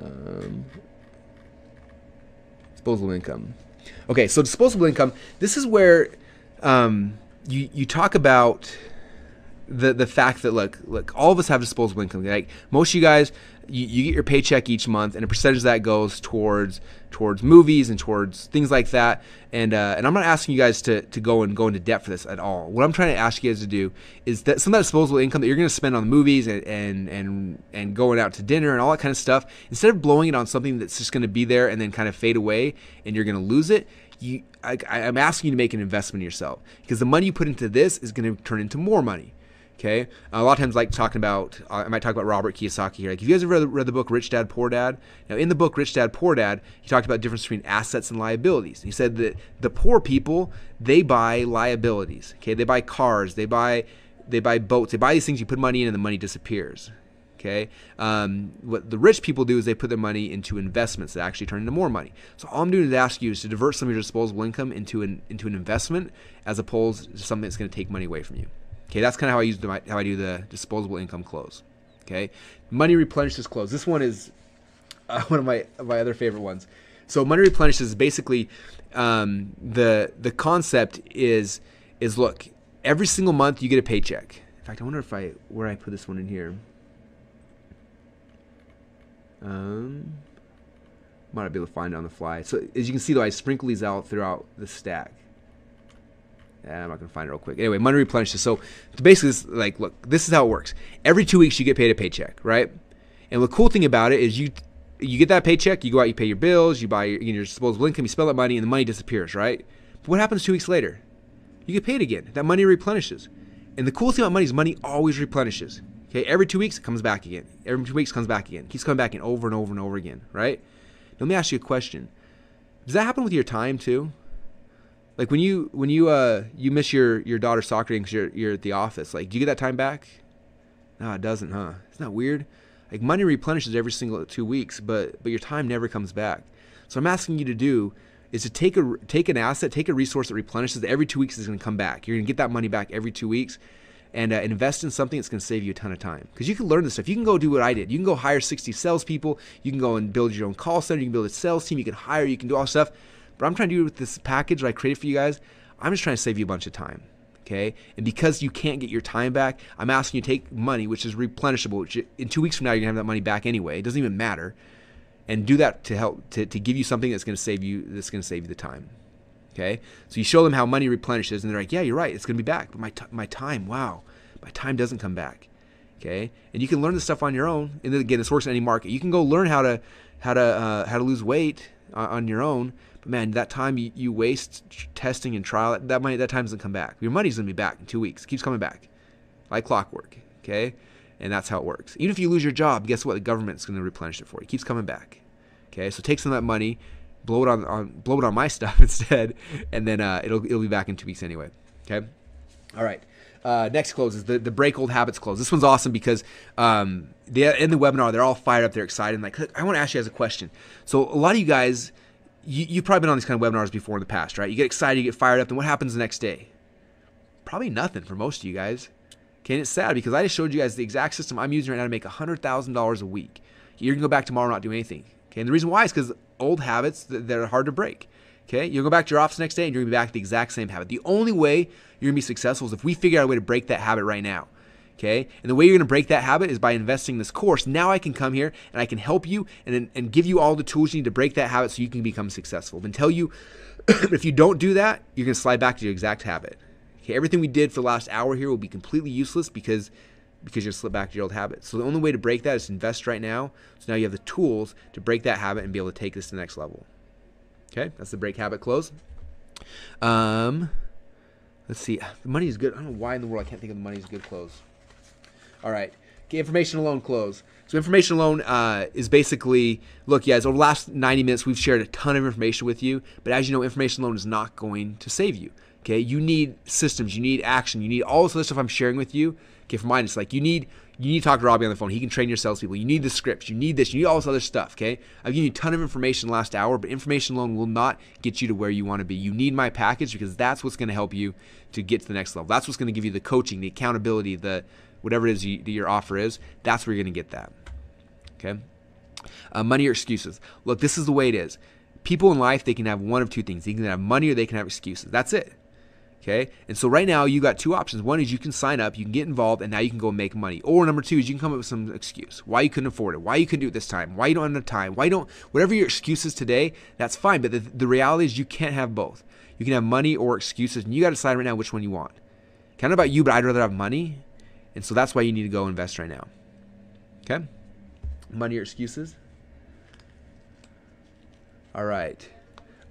Speaker 1: Um, disposable income. Okay, so disposable income. This is where um, you you talk about the the fact that look look all of us have disposable income like most of you guys you, you get your paycheck each month and a percentage of that goes towards towards movies and towards things like that. And uh, and I'm not asking you guys to, to go and go into debt for this at all. What I'm trying to ask you guys to do is that some of that disposable income that you're going to spend on the movies and, and and and going out to dinner and all that kind of stuff instead of blowing it on something that's just going to be there and then kind of fade away and you're going to lose it you I, I'm asking you to make an investment in yourself. Because the money you put into this is going to turn into more money Okay, a lot of times, like talking about, uh, I might talk about Robert Kiyosaki here. Like, if you guys have read, read, the book Rich Dad Poor Dad, now in the book Rich Dad Poor Dad, he talked about the difference between assets and liabilities. He said that the poor people they buy liabilities. Okay, they buy cars, they buy they buy boats, they buy these things. You put money in, and the money disappears. Okay, um, what the rich people do is they put their money into investments that actually turn into more money. So all I'm doing is ask you is to divert some of your disposable income into an into an investment as opposed to something that's going to take money away from you. Okay, that's kind of how I use how I do the disposable income close. Okay, money replenishes close. This one is uh, [LAUGHS] one of my my other favorite ones. So money replenishes is basically um, the the concept is is look every single month you get a paycheck. In fact, I wonder if I where I put this one in here. Um, might not be able to find it on the fly. So as you can see, though, I sprinkle these out throughout the stack. I'm not gonna find it real quick. Anyway, money replenishes. So basically, this, like, look, this is how it works. Every two weeks, you get paid a paycheck, right? And the cool thing about it is you you get that paycheck, you go out, you pay your bills, you buy your, your disposable income, you spend that money, and the money disappears, right? But what happens two weeks later? You get paid again. That money replenishes. And the cool thing about money is money always replenishes. Okay, every two weeks it comes back again. Every two weeks comes back again. Keeps coming back in over and over and over again, right? Now, let me ask you a question. Does that happen with your time too? Like when you when you uh you miss your your daughter's soccer game because you're you're at the office. Like, do you get that time back? No, it doesn't, huh? it's not weird? Like money replenishes every single two weeks, but but your time never comes back. So I'm asking you to do is to take a take an asset, take a resource that replenishes every two weeks is going to come back. You're going to get that money back every two weeks, and uh, invest in something that's going to save you a ton of time. Because you can learn this stuff. You can go do what I did. You can go hire 60 salespeople. You can go and build your own call center. You can build a sales team. You can hire. You can do all stuff. But I'm trying to do with this package that I created for you guys. I'm just trying to save you a bunch of time. Okay. And because you can't get your time back, I'm asking you to take money, which is replenishable, which in two weeks from now, you're going to have that money back anyway. It doesn't even matter. And do that to help, to, to give you something that's going to save you, that's going to save you the time. Okay. So you show them how money replenishes, and they're like, yeah, you're right. It's going to be back. But my, my time, wow, my time doesn't come back. Okay. And you can learn this stuff on your own. And then again, this works in any market. You can go learn how to, how to, uh, how to lose weight on your own but man, that time you, you waste testing and trial, that money, that time doesn't come back. Your money's gonna be back in two weeks. It keeps coming back, like clockwork. Okay, and that's how it works. Even if you lose your job, guess what? The government's gonna replenish it for you. It keeps coming back. Okay, so take some of that money, blow it on, on blow it on my [LAUGHS] stuff instead, and then uh, it'll it'll be back in two weeks anyway. Okay, all right. Uh, next close is the, the break old habits close. This one's awesome because um, they, in the webinar they're all fired up, they're excited. Like, I want to ask you guys a question. So a lot of you guys you, you've probably been on these kind of webinars before in the past, right? You get excited, you get fired up, then what happens the next day? Probably nothing for most of you guys. Okay, and it's sad because I just showed you guys the exact system I'm using right now to make $100,000 a week. You're to go back tomorrow and not do anything. Okay, and the reason why is because old habits that are hard to break. Okay, you'll go back to your office next day and you're to be back to the exact same habit. The only way you're to be successful is if we figure out a way to break that habit right now. Okay. And the way you're going to break that habit is by investing in this course. Now I can come here and I can help you and, and give you all the tools you need to break that habit so you can become successful. Then tell you [CLEARS THROAT] if you don't do that, you're going to slide back to your exact habit. Okay. Everything we did for the last hour here will be completely useless because because you'll slip back to your old habits. So the only way to break that is to invest right now. So now you have the tools to break that habit and be able to take this to the next level. Okay, that's the break habit close. Um, let's see. The money is good. I don't know why in the world I can't think of the money is good close. All right. Information alone close. So information alone uh, is basically, look, guys, over the last 90 minutes, we've shared a ton of information with you. But as you know, information alone is not going to save you. Okay, you need systems, you need action, you need all this other stuff I'm sharing with you. Okay, for mine, it's like you need you need to talk to Robbie on the phone. He can train your salespeople. You need the scripts. You need this. You need all this other stuff. Okay, I've given you a ton of information last hour, but information alone will not get you to where you want to be. You need my package because that's what's going to help you to get to the next level. That's what's going to give you the coaching, the accountability, the whatever it is you, your offer is, that's where you're going to get that. Okay? Uh, money or excuses. Look, this is the way it is. People in life, they can have one of two things. They can have money or they can have excuses. That's it. Okay? And so right now you got two options. One is you can sign up, you can get involved, and now you can go make money. Or number two is you can come up with some excuse. Why you couldn't afford it, why you couldn't do it this time, why you don't have enough time, why you don't whatever your excuse is today, that's fine. But the, the reality is you can't have both. You can have money or excuses, and you gotta decide right now which one you want. Kind of about you, but I'd rather have money and so that's why you need to go invest right now. Okay? Money or excuses? All right.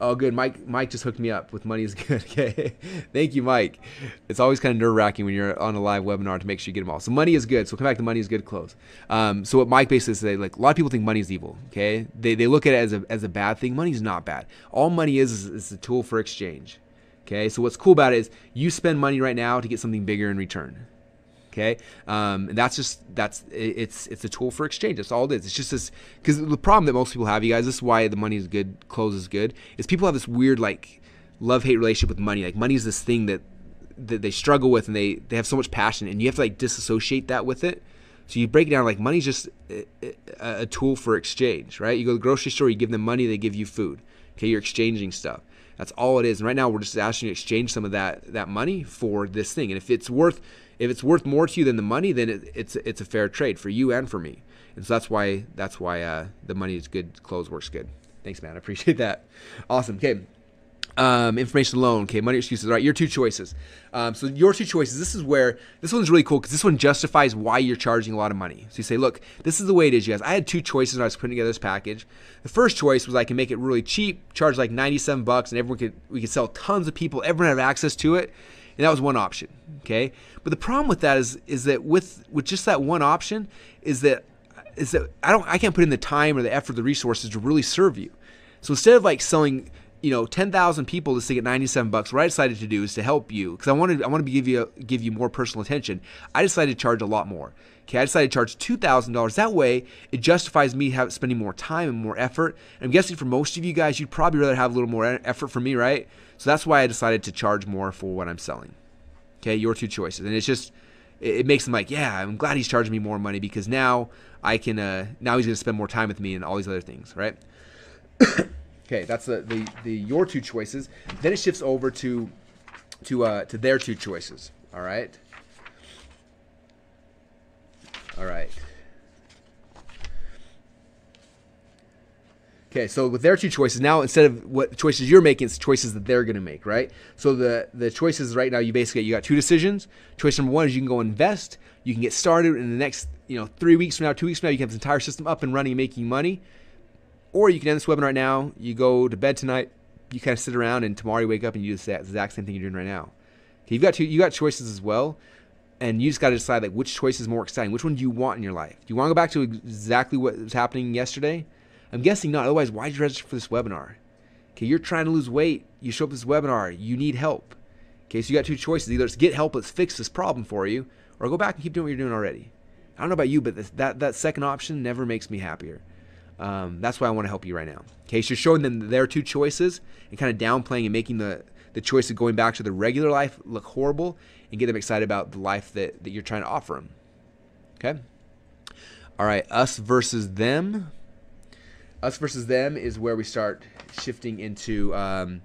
Speaker 1: Oh, good. Mike. Mike just hooked me up with money is [LAUGHS] good. Okay, thank you, Mike. It's always kind of nerve wracking when you're on a live webinar to make sure you get them all. So money is good. So come back to money is good. Close. Um, so what Mike basically said, like a lot of people think money is evil. Okay, they, they look at it as a as a bad thing. Money is not bad. All money is, is is a tool for exchange. Okay, so what's cool about it is you spend money right now to get something bigger in return. Okay, um, and that's just that's it's it's a tool for exchange. That's all it is. It's just this because the problem that most people have, you guys. This is why the money is good, close is good. Is people have this weird like love hate relationship with money. Like money is this thing that that they struggle with, and they they have so much passion, and you have to like disassociate that with it. So you break it down like money's just a, a, tool for exchange, right? You go to the grocery store, you give them money, they give you food. Okay, you're exchanging stuff. That's all it is. And right now, we're just asking you to exchange some of that that money for this thing. And if it's worth if it's worth more to you than the money, then it, it's it's a fair trade for you and for me. And so that's why that's why uh, the money is good, close works good. Thanks, man. I appreciate that. Awesome. Okay. Um, information alone. Okay, money excuses. All right, your two choices. Um, so your two choices. This is where this one's really cool because this one justifies why you're charging a lot of money. So you say, look, this is the way it is, you guys. I had two choices when I was putting together this package. The first choice was I can make it really cheap, charge like 97 bucks, and everyone could we could sell tons of people. Everyone have access to it and that was one option. Okay, but the problem with that is is that with with just that one option is that is that I don't I can't put in the time or the effort, or the resources to really serve you. So instead of like selling you know 10,000 people this thing at 97 bucks what I decided to do is to help you because I wanted I want to give you give you more personal attention. I decided to charge a lot more okay? I decided to charge $2,000 that way it justifies me have, spending more time and more effort. And I'm guessing for most of you guys you'd probably rather have a little more effort from me right so that's why I decided to charge more for what I'm selling okay your two choices and it's just it, makes them like yeah I'm glad he's charging me more money because now I can uh, now he's going to spend more time with me and all these other things right [COUGHS] Okay, that's the, the, the your two choices. Then it shifts over to to uh, to their two choices. All right. All right. Okay, so with their two choices now, instead of what choices you're making, it's choices that they're going to make, right? So the the choices right now, you basically you got two decisions. Choice number one is you can go invest. You can get started in the next, you know, three weeks from now, two weeks from now, you can have this entire system up and running, making money. Or you can end this webinar right now. You go to bed tonight. You kind of sit around, and tomorrow you wake up and you do the exact same thing you're doing right now. Okay, you've got two, you got choices as well, and you just got to decide like which choice is more exciting. Which one do you want in your life? Do you want to go back to exactly what was happening yesterday? I'm guessing not. Otherwise, why'd you register for this webinar? Okay, you're trying to lose weight. You show up this webinar. You need help. Okay, so you got two choices: either it's get help, let's fix this problem for you, or go back and keep doing what you're doing already. I don't know about you, but this, that that second option never makes me happier. Um, that's why I want to help you right now. Okay, so you're showing them their two choices and kind of downplaying and making the the choice of going back to the regular life look horrible and get them excited about the life that, that you're trying to offer them. Okay. All right, us versus them. Us versus them is where we start shifting into um,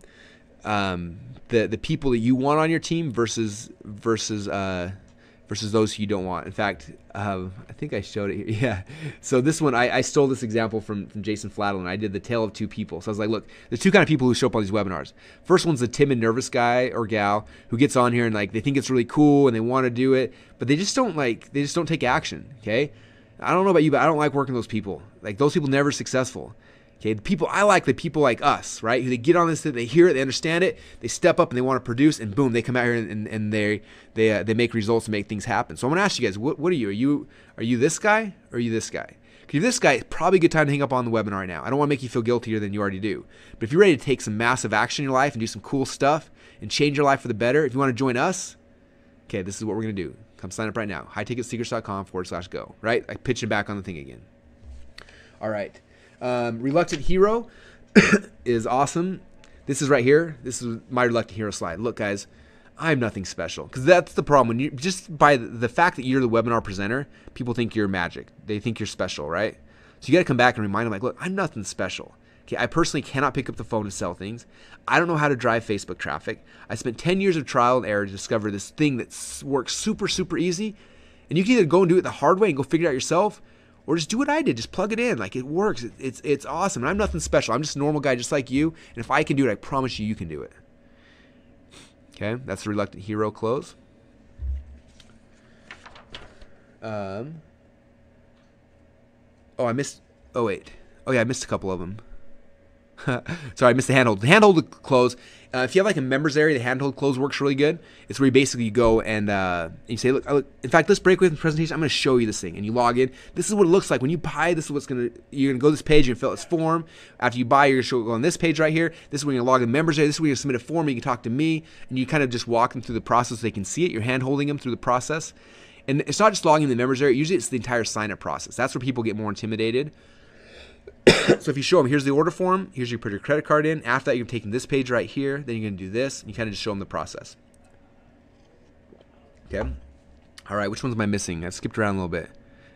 Speaker 1: um, the the people that you want on your team versus versus uh, versus those who you don't want. In fact, uh, I think I showed it here. [LAUGHS] Yeah. So this one, I, I stole this example from, from Jason Fladlien. I did the tale of two people. So I was like, look, there's two kind of people who show up on these webinars. First one's the timid, nervous guy or gal who gets on here and like they think it's really cool and they want to do it, but they just don't like they just don't take action. Okay. I don't know about you, but I don't like working those people. Like those people never successful. Okay, the people I like, the people like us, right? Who they get on this, they hear it, they understand it, they step up and they want to produce, and boom, they come out here and, and, and they they uh, they make results and make things happen. So I'm gonna ask you guys, what, what are you? Are you are you this guy or are you this guy? Because this guy, probably a good time to hang up on the webinar right now. I don't want to make you feel guiltier than you already do. But if you're ready to take some massive action in your life and do some cool stuff and change your life for the better, if you want to join us, okay, this is what we're gonna do. Come sign up right now. Highticketsecrets.com forward slash go. Right? I pitching back on the thing again. All right. Um, Reluctant Hero [COUGHS] is awesome. This is right here. This is my Reluctant Hero slide. Look, guys, I'm nothing special because that's the problem. When you just by the fact that you're the webinar presenter, people think you're magic. They think you're special, right? So you got to come back and remind them, like, look, I'm nothing special. Okay, I personally cannot pick up the phone to sell things. I don't know how to drive Facebook traffic. I spent 10 years of trial and error to discover this thing that works super, super easy. And you can either go and do it the hard way and go figure it out yourself, or just do what I did. Just plug it in. Like it works. It, it's it's awesome. And I'm nothing special. I'm just a normal guy, just like you. And if I can do it, I promise you, you can do it. Okay, that's the reluctant hero close. Um. Oh, I missed. Oh wait. Oh yeah, I missed a couple of them. [LAUGHS] Sorry, I missed the handhold. The handhold close. Uh, if you have like a members area, the handhold close works really good. It's where you basically go and uh, you say, look, look, in fact, let's break away from the presentation. I'm going to show you this thing, and you log in. This is what it looks like when you buy. This is what's going to you're going to go to this page and fill this form. After you buy, you're going to go on this page right here. This is where to log in members area. This is where you submit a form. You can talk to me, and you kind of just walk them through the process so they can see it. You're hand holding them through the process. And it's not just logging in the members area. Usually, it's the entire sign up process. That's where people get more intimidated. So if you show them, here's the order form, here's you put your credit card in. After that, you're taking this page right here. Then you're going to do this. And you kind of just show them the process. Okay. All right. Which ones am I missing? I skipped around a little bit.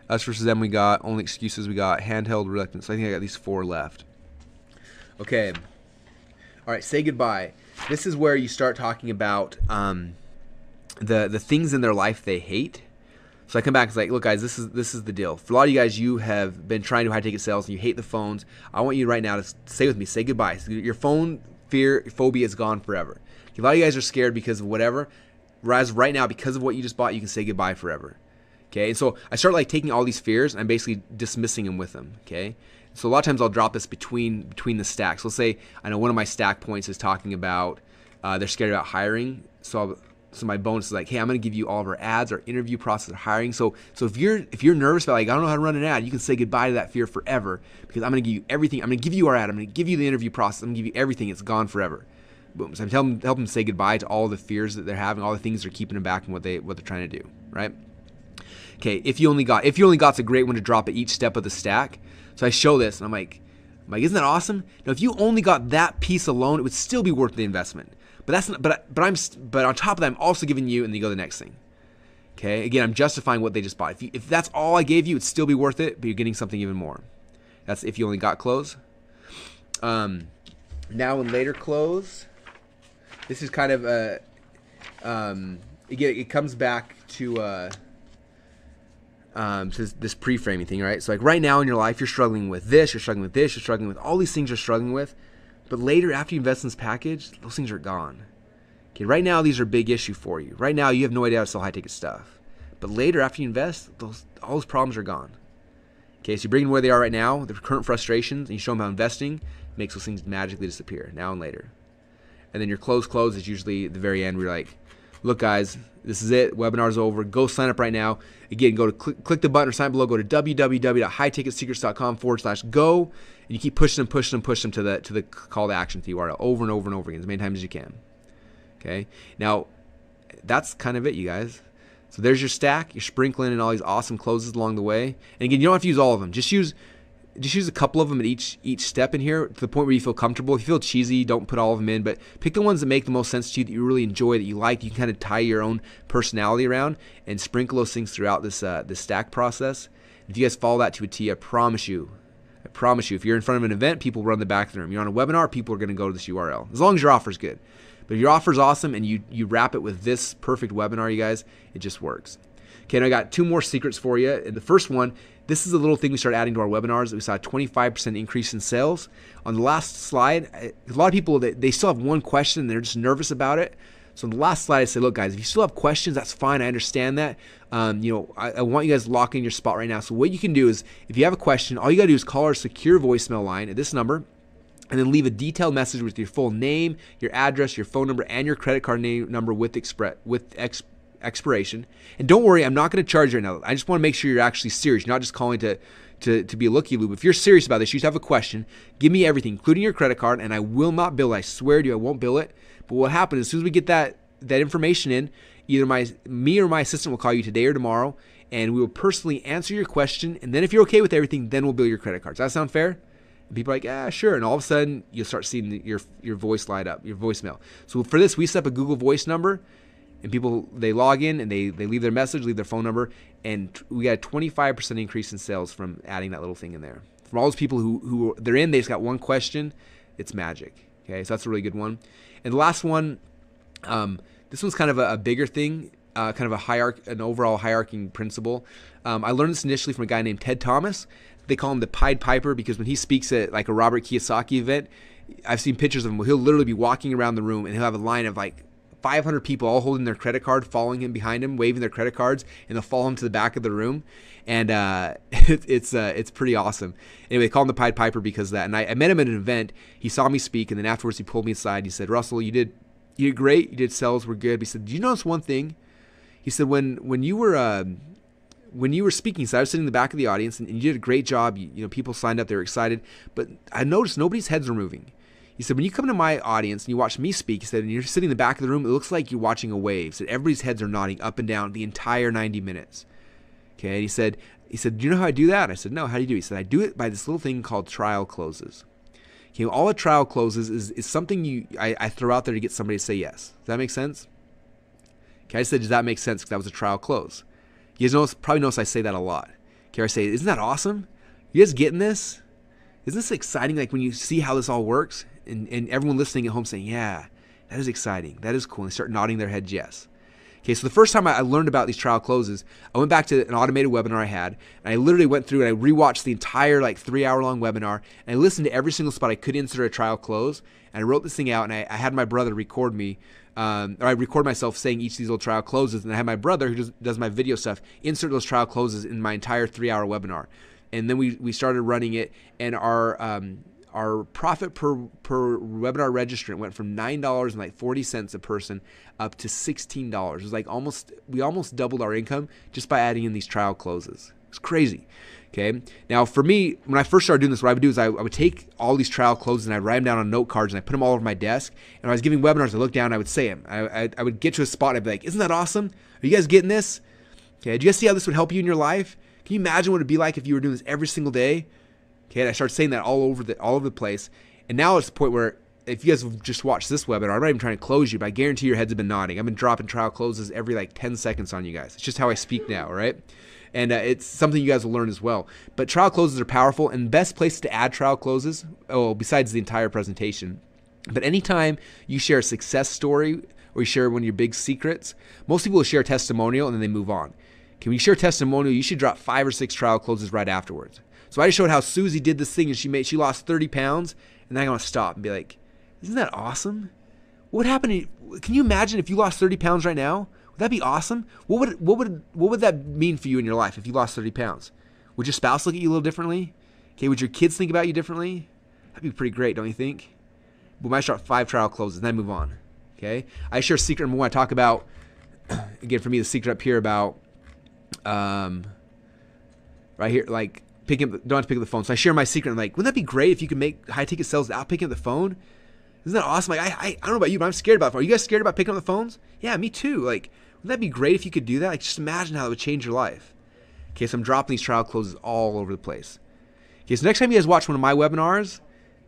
Speaker 1: Us versus them, we got only excuses. We got handheld reluctance. I think I got these four left. Okay. All right. Say goodbye. This is where you start talking about um, the the things in their life they hate so I come back and say, look, guys, this is this is the deal. For a lot of you guys, you have been trying to high ticket sales and you hate the phones. I want you right now to say with me, say goodbye. Your phone fear phobia is gone forever. A lot of you guys are scared because of whatever. Whereas right now, because of what you just bought, you can say goodbye forever. Okay, and so I start like taking all these fears and I'm basically dismissing them with them. Okay, so a lot of times I'll drop this between between the stacks. Let's say I know one of my stack points is talking about uh, they're scared about hiring, so I'll, so my bonus is like, hey, I'm going to give you all of our ads, our interview process, our hiring. So so if you're if you're nervous about like I don't know how to run an ad, you can say goodbye to that fear forever because I'm going to give you everything. I'm going to give you our ad. I'm to give you the interview process. I'm going to give you everything. It's gone forever. Boom. So I'm telling help them say goodbye to all the fears that they're having, all the things they're keeping them back, and what they what they're trying to do. Right. Okay. If you only got if you only got, it's a great one to drop at each step of the stack. So I show this and I'm like, I'm like, isn't that awesome? Now if you only got that piece alone, it would still be worth the investment. But that's not, but but I'm but on top of that, I'm also giving you, and then you go to the next thing. Okay, again, I'm justifying what they just bought. If, you, if that's all I gave you, it'd still be worth it, but you're getting something even more. That's if you only got close. Um, now and later close. This is kind of a. Um, again, it comes back to. Uh, um, to this pre-framing thing, right? So like right now in your life, you're struggling with this, you're struggling with this, you're struggling with all these things you're struggling with. But later, after you invest in this package, those things are gone. Okay, right now these are a big issue for you. Right now you have no idea how to sell high ticket stuff. But later, after you invest, those all those problems are gone. Okay, so you bring them where they are right now, the current frustrations, and you show them how investing makes those things magically disappear now and later. And then your close close is usually the very end where you're like, look guys, this is it. Webinar's over. Go sign up right now. Again, go to click, click the button or sign below. Go to www.highticketsecrets.com forward slash go. And you keep pushing them, pushing them, pushing them to the to the call to action to the URL over and over and over again as many times as you can. Okay. Now, that's kind of it, you guys. So there's your stack. You're sprinkling in all these awesome closes along the way. And again, you don't have to use all of them. Just use just use a couple of them at each each step in here to the point where you feel comfortable. If you feel cheesy, don't put all of them in, but pick the ones that make the most sense to you that you really enjoy, that you like. You can kind of tie your own personality around and sprinkle those things throughout this uh, this stack process. If you guys follow that to a T, I promise you, I promise you, if you're in front of an event, people run the back of the room. You're on a webinar, people are going to go to this URL as long as your offer is good. But if your is awesome and you you wrap it with this perfect webinar, you guys, it just works. Okay, and I got two more secrets for you. And the first one this is a little thing we started adding to our webinars. We saw a 25% increase in sales. On the last slide, a lot of people they, still have one question and they're just nervous about it. So on the last slide, I said, look, guys, if you still have questions, that's fine. I understand that. Um, you know, I, I, want you guys to lock in your spot right now. So what you can do is, if you have a question, all you got to do is call our secure voicemail line at this number, and then leave a detailed message with your full name, your address, your phone number, and your credit card name number with express with ex- expiration. And don't worry, I'm not going to charge you right now. I just want to make sure you're actually serious, you're not just calling to to, to be a looky loop. If you're serious about this, you just have a question, give me everything, including your credit card, and I will not bill. I swear to you, I won't bill it. But what happens as soon as we get that that information in, either my me or my assistant will call you today or tomorrow, and we will personally answer your question. And then if you're okay with everything, then we'll bill your credit cards. Does that sound fair? And people are like, yeah, sure. And all of a sudden, you'll start seeing your your voice light up, your voicemail. So for this, we set up a Google Voice number and people they log in and they, they leave their message, leave their phone number, and we got a 25% increase in sales from adding that little thing in there. From all those people who who they're in, they just got one question, it's magic. Okay, so that's a really good one. And the last one, um, this one's kind of a, a bigger thing, uh, kind of a hierarch, an overall hierarchy principle. Um, I learned this initially from a guy named Ted Thomas. They call him the Pied Piper because when he speaks at like a Robert Kiyosaki event, I've seen pictures of him. He'll literally be walking around the room and he'll have a line of like 500 people all holding their credit card, following him behind him, waving their credit cards, and they'll follow him to the back of the room. And uh, [LAUGHS] it, it's uh, it's pretty awesome. Anyway, they call him the Pied Piper because of that. And I, I met him at an event. He saw me speak, and then afterwards he pulled me aside. And He said, "Russell, you did you did great. You did sales were good." He said, "Do you notice one thing?" He said, "When when you were uh, when you were speaking, so I was sitting in the back of the audience, and, and you did a great job. You, you know, people signed up; they were excited, but I noticed nobody's heads were moving." He said, when you come to my audience and you watch me speak, he said, and you're sitting in the back of the room, it looks like you're watching a wave. He said, everybody's heads are nodding up and down the entire 90 minutes. Okay, and he said, he said, do you know how I do that? I said, no, how do you do it? He said, I do it by this little thing called trial closes. Okay, all a trial closes is, is something you I, I throw out there to get somebody to say yes. Does that make sense? Okay, I said, does that make sense? Because that was a trial close. You guys notice, probably notice I say that a lot. Okay, I say, isn't that awesome? You guys getting this? Isn't this exciting? Like when you see how this all works? And, and everyone listening at home saying, yeah, that is exciting. That is cool. And they start nodding their heads yes. Okay, so the first time I learned about these trial closes, I went back to an automated webinar I had, and I literally went through and I rewatched the entire like three hour long webinar, and I listened to every single spot I could insert a trial close, and I wrote this thing out, and I, I had my brother record me, um, or I record myself saying each of these little trial closes, and I had my brother who does, does my video stuff insert those trial closes in my entire three hour webinar, and then we we started running it, and our um, our profit per per webinar registrant went from nine dollars and like forty cents a person up to sixteen dollars. It was like almost we almost doubled our income just by adding in these trial closes. It's crazy. Okay. Now for me, when I first started doing this, what I would do is I, I, would take all these trial closes and I'd write them down on note cards and I put them all over my desk. And when I was giving webinars, I looked down I would say them. I, I, I would get to a spot I'd be like, "Isn't that awesome? Are you guys getting this? Okay. Do you guys see how this would help you in your life? Can you imagine what it'd be like if you were doing this every single day? Okay, and I started saying that all over the all over the place. And now it's the point where if you guys have just watched this webinar, I'm not even trying to close you, but I guarantee your heads have been nodding. I've been dropping trial closes every like 10 seconds on you guys. It's just how I speak now, right? And uh, it's something you guys will learn as well. But trial closes are powerful, and best place to add trial closes, oh, besides the entire presentation, but anytime you share a success story or you share one of your big secrets, most people will share a testimonial and then they move on. Can we share testimonial? You should drop five or six trial closes right afterwards. So I just showed how Susie did this thing and she made she lost 30 pounds, and then I'm gonna stop and be like, isn't that awesome? What would happen? Can you imagine if you lost 30 pounds right now? Would that be awesome? What would what would what would that mean for you in your life if you lost 30 pounds? Would your spouse look at you a little differently? Okay, would your kids think about you differently? That'd be pretty great, don't you think? But I start five trial closes, then move on. Okay, I share a secret number one. I talk about [CLEARS THROAT] again for me the secret up here about um, right here like picking up, don't have to pick up the phone. So I share my secret. I'm like, wouldn't that be great if you could make high ticket sales without picking up the phone? Isn't that awesome? Like, I, I, I don't know about you, but I'm scared about. Are you guys scared about picking up the phones? Yeah, me too. Like, wouldn't that be great if you could do that? Like, just imagine how it would change your life. Okay, so I'm dropping these trial closes all over the place. Okay, so next time you guys watch one of my webinars,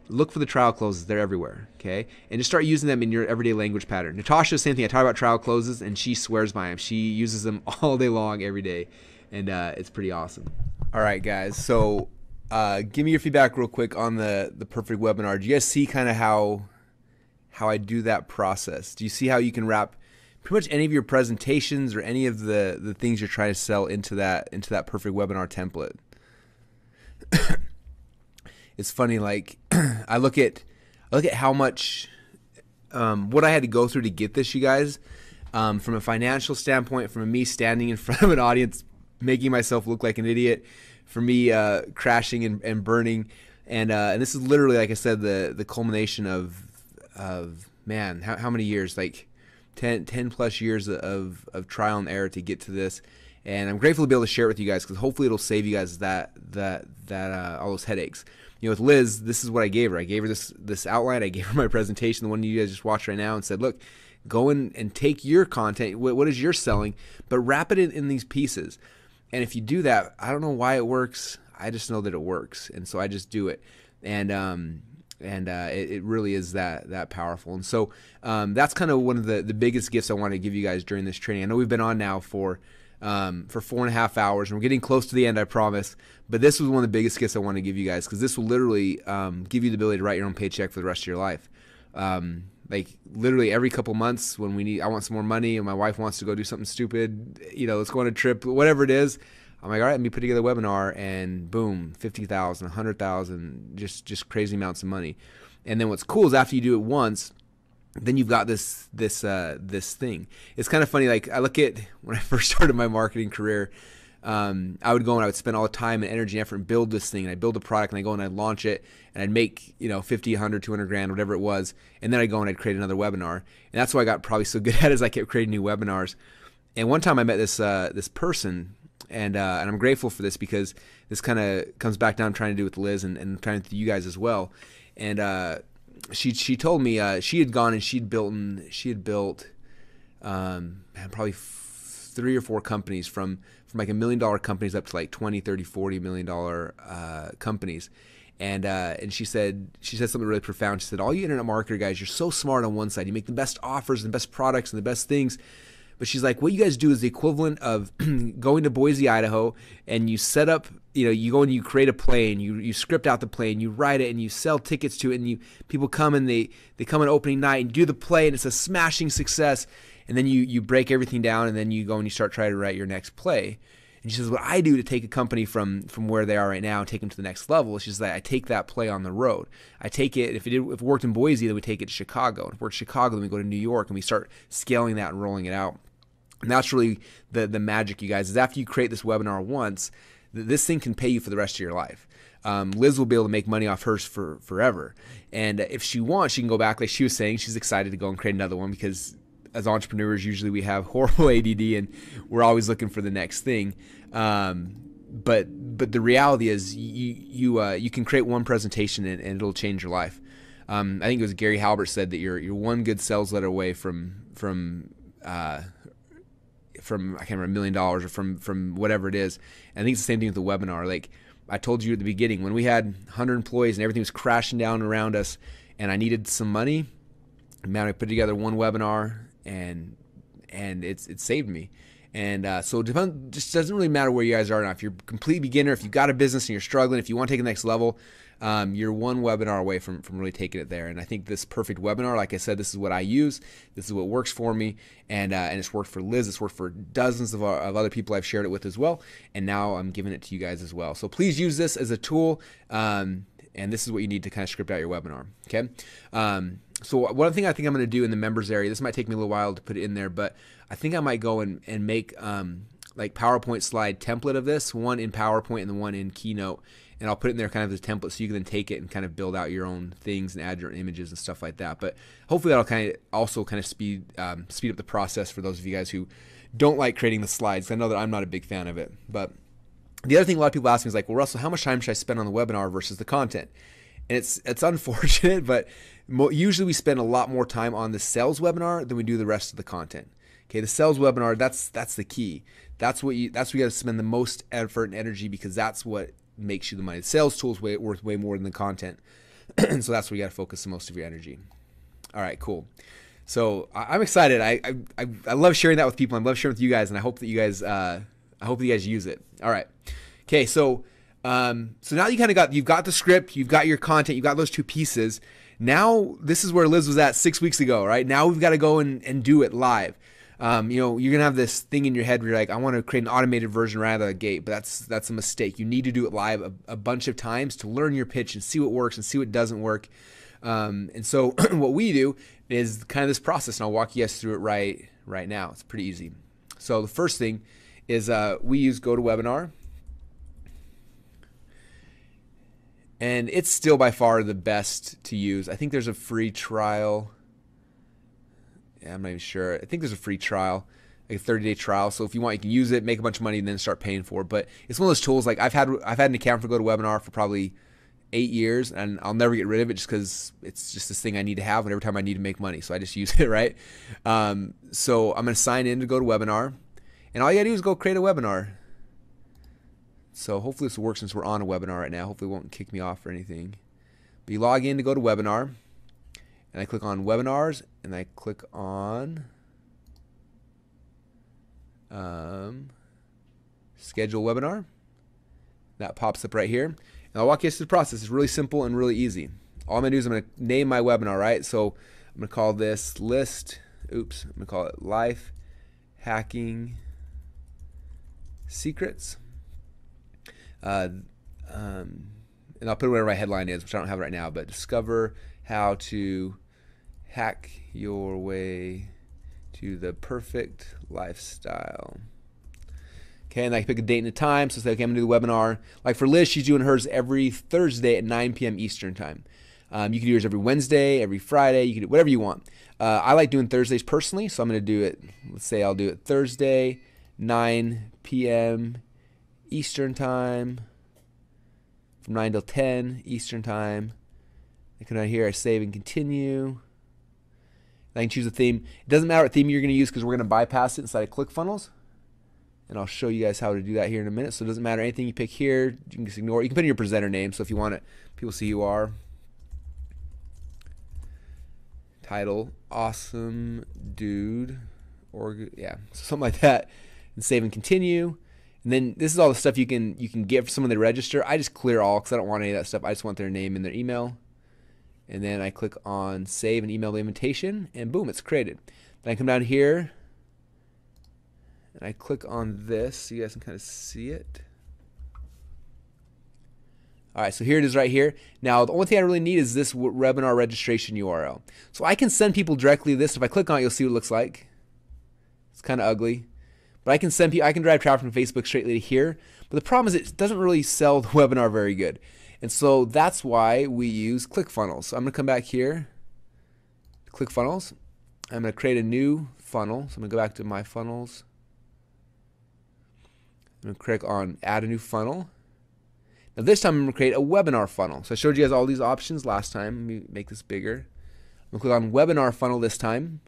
Speaker 1: look for the trial closes. They're everywhere. Okay, and just start using them in your everyday language pattern. Natasha, same thing. I talk about trial closes, and she swears by them. She uses them [LAUGHS] all day long, every day, and uh, it's pretty awesome. All right, guys. So, uh, give me your feedback real quick on the the perfect webinar. Do you guys see kind of how how I do that process? Do you see how you can wrap pretty much any of your presentations or any of the the things you're trying to sell into that into that perfect webinar template? [COUGHS] it's funny. Like [CLEARS THROAT] I look at I look at how much um, what I had to go through to get this, you guys. Um, from a financial standpoint, from me standing in [LAUGHS] front of an audience making myself look like an idiot, for me uh, crashing and, and, burning, and uh, and this is literally, like I said, the the culmination of of man, how, how many years? Like 10, 10 plus years of of trial and error to get to this. And I'm grateful to be able to share it with you guys because hopefully it'll save you guys that that that uh, all those headaches. You know, with Liz, this is what I gave her. I gave her this this outline. I gave her my presentation, the one you guys just watched right now, and said, look, go in and take your content. What, what is your selling? But wrap it in, in these pieces. And if you do that, I don't know why it works. I just know that it works, and so I just do it. And um, and uh, it, it, really is that that powerful. And so um, that's kind of one of the the biggest gifts I want to give you guys during this training. I know we've been on now for um, for four and a half hours, and we're getting close to the end, I promise. But this was one of the biggest gifts I want to give you guys because this will literally um, give you the ability to write your own paycheck for the rest of your life. Um, like literally every couple months when we need I want some more money and my wife wants to go do something stupid, you know, let's go on a trip, whatever it is. I'm like, all right, let me put together a webinar and boom, 50,000, 100,000, just just crazy amounts of money. And then what's cool is after you do it once, then you've got this this uh, this thing. It's kind of funny. Like I look at when I [LAUGHS] first started my marketing career, um, I would go and I would spend all the time and energy and effort and build this thing. And I'd build a product and I go and I'd launch it and I'd make you know 50, 100, 200 grand, whatever it was. And then I'd go and I'd create another webinar. And that's why I got probably so [LAUGHS] good at it is I kept creating new webinars. And one time I met this uh, this person and uh, and I'm grateful for this because this kind of comes back down trying to do with Liz and, and trying to do you guys as well. And uh, she she told me uh, she had gone and she'd built and she had built um, probably three or four companies from from like a million dollar companies up to like 20 30 40 million dollar uh, companies. And uh, and she said she said something really profound. She said all you internet marketer guys you're so smart on one side. You make the best offers and the best products and the best things. But she's like, what you guys do is the equivalent of [CLEARS THROAT] going to Boise, Idaho, and you set up, you know, you go and you create a plane, you you script out the plane, you write it, and you sell tickets to it, and you people come and they they come on opening night and do the play, and it's a smashing success, and then you you break everything down, and then you go and you start trying to write your next play. And she says, what I do to take a company from from where they are right now and take them to the next level is just that I take that play on the road. I take it if it did, if it worked in Boise, then we take it to Chicago. If it worked in Chicago, then we go to New York and we start scaling that and rolling it out. And that's really the the magic, you guys. Is after you create this webinar once, this thing can pay you for the rest of your life. Um, Liz will be able to make money off hers for forever. And if she wants, she can go back. Like she was saying, she's excited to go and create another one because as entrepreneurs, usually we have [LAUGHS] horrible ADD and we're always looking for the next thing. Um, but but the reality is, you you uh, you can create one presentation and, and it'll change your life. Um, I think it was Gary Halbert said that you're you're one good sales letter away from from uh, from I can't remember a million dollars or from from whatever it is. And I think it's the same thing with the webinar. Like I told you at the beginning, when we had 100 employees and everything was crashing down around us, and I needed some money, man, I put together one webinar and and it's it saved me. And uh, so it just doesn't really matter where you guys are now. If you're a complete beginner, if you've got a business and you're struggling, if you want to take the next level, um, you're one webinar away from, from really taking it there. And I think this perfect webinar, like I said, this is what I use. This is what works for me. And, uh, and it's worked for Liz. It's worked for dozens of, of other people I've shared it with as well. And now I'm giving it to you guys as well. So please use this as a tool. Um, and this is what you need to kind of script out your webinar. Okay. Um, so one thing I think I'm going to do in the members area, this might take me a little while to put it in there, but I think I might go and, and make um, like PowerPoint slide template of this, one in PowerPoint and the one in Keynote and I'll put it in there kind of as a template so you can then take it and kind of build out your own things and add your images and stuff like that. But hopefully that'll kind of also kind of speed um, speed up the process for those of you guys who don't like creating the slides. I know that I'm not a big fan of it, but the other thing a lot of people ask me is like, well, Russell, how much time should I spend on the webinar versus the content? And it's it's unfortunate, [LAUGHS] but mo- usually we spend a lot more time on the sales webinar than we do the rest of the content. Okay, the sales webinar that's that's the key. That's what you that's where you got to spend the most effort and energy because that's what makes you the money. The sales tools way, worth way more than the content, and [CLEARS THROAT] so that's where you got to focus most of your energy. All right, cool. So I'm excited. I, I I love sharing that with people. I love sharing with you guys, and I hope that you guys uh, I hope that you guys use it. All right. Okay, so um, so now you kind of got you've got the script, you've got your content, you've got those two pieces. Now this is where Liz was at six weeks ago, right? Now we've got to go and, and do it live um, you know, you're gonna have this thing in your head where you're like, I want to create an automated version right out of the gate, but that's that's a mistake. You need to do it live a, a bunch of times to learn your pitch and see what works and see what doesn't work. Um, and so [CLEARS THROAT] what we do is kind of this process, and I'll walk you guys through it right right now. It's pretty easy. So the first thing is uh, we use GoToWebinar. And it's still by far the best to use. I think there's a free trial yeah, I'm not even sure. I think there's a free trial, like a 30 day trial. So if you want, you can use it, make a bunch of money, and then start paying for it. But it's one of those tools. Like I've had I've had an account for GoToWebinar for probably eight years, and I'll never get rid of it just because it's just this thing I need to have, and every time I need to make money, so I just [LAUGHS] use it, right? Um, so I'm gonna sign in to GoToWebinar, and all you gotta do is go create a webinar. So hopefully this will work since we're on a webinar right now. Hopefully it won't kick me off or anything. But you log in to GoToWebinar. and I click on webinars and I click on um, schedule webinar. That pops up right here. And I'll walk you through the process. It's really simple and really easy. All I'm going to do is I'm going to name my webinar, right? So I'm going to call this list, oops, I'm going to call it life hacking secrets. Uh, um, and I'll put whatever my headline is, which I don't have right now, but discover how to hack your way to the perfect lifestyle. Okay, and I can pick a date and a time. So say, okay, I'm gonna do the webinar. Like for Liz, she's doing hers every Thursday at 9 p.m. Eastern time. Um, you can do yours every Wednesday, every Friday. You can do whatever you want. Uh, I like doing Thursdays personally, so I'm gonna do it. Let's say I'll do it Thursday, 9 p.m. Eastern time, from 9 till 10 Eastern time. I down here, I save and continue. I can choose a theme. It doesn't matter what theme you're going to use because we're going to bypass it inside of ClickFunnels. And I'll show you guys how to do that here in a minute. So it doesn't matter anything you pick here. You can just ignore it. You can put in your presenter name. So if you want it, people see who you are. Title, awesome dude. Or yeah, something like that. And save and continue. And then this is all the stuff you can you can get for someone that register. I just clear all because I don't want any of that stuff. I just want their name and their email and then I click on save and email the invitation and boom it's created then I come down here and I click on this so you guys can kind of see it Alright, so here it is right here. Now, the only thing I really need is this webinar registration URL. So I can send people directly this. If I click on it, you'll see what it looks like. It's kind of ugly. But I can send people, I can drive traffic from Facebook straight to here. But the problem is it doesn't really sell the [LAUGHS] webinar very good. And so that's why we use ClickFunnels. So I'm to come back here, ClickFunnels. I'm to create a new funnel. So I'm to go back to my funnels. I'm to click on add a new funnel. Now this time I'm to create a webinar funnel. So I showed you guys all these options last time. Let me make this bigger. I'm to click on webinar funnel this time.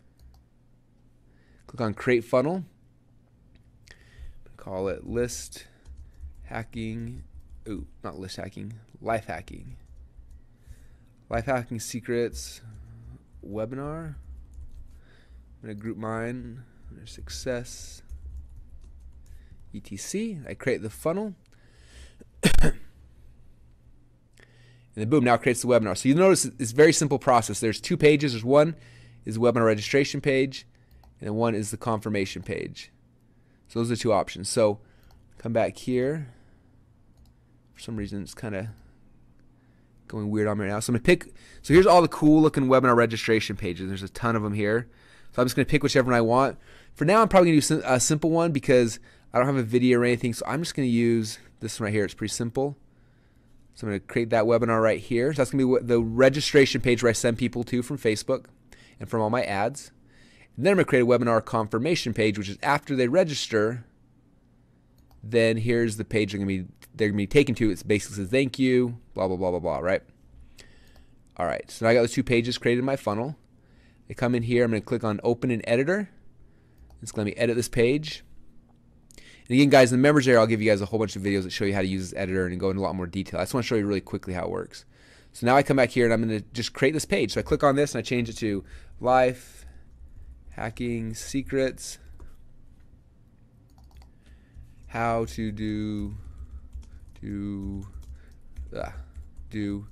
Speaker 1: Click on create funnel. Call it list hacking ooh, not list hacking, life hacking. Life hacking secrets webinar. I'm to group mine under success etc. I create the funnel. [COUGHS] and then boom, now it creates the webinar. So you notice it's very simple process. There's two pages. There's one is the webinar registration page, and one is the confirmation page. So those are the two options. So come back here. For some reason, it's kind of going weird on me right now. So I'm to pick, so here's all the cool looking webinar registration pages. There's a ton of them here. So I'm just going to pick whichever one I want. For now, I'm probably to do a simple one because I don't have a video or anything. So I'm just going to use this one right here. It's pretty simple. So I'm to create that webinar right here. So that's to be the registration page where I send people to from Facebook and from all my ads. And then I'm going to create a webinar confirmation page, which is after they register, then here's the page they're going to be they're going to be taken to. It basically says thank you, blah blah blah blah blah, right? All right, so now I got those two pages created in my funnel. They come in here. I'm going to click on Open in Editor. It's going to let me edit this page. And again, guys, in the members area, I'll give you guys a whole bunch of videos that show you how to use this editor and go into a lot more detail. I just want to show you really quickly how it works. So now I come back here and I'm going to just create this page. So I click on this and I change it to Life Hacking Secrets how to do do uh, do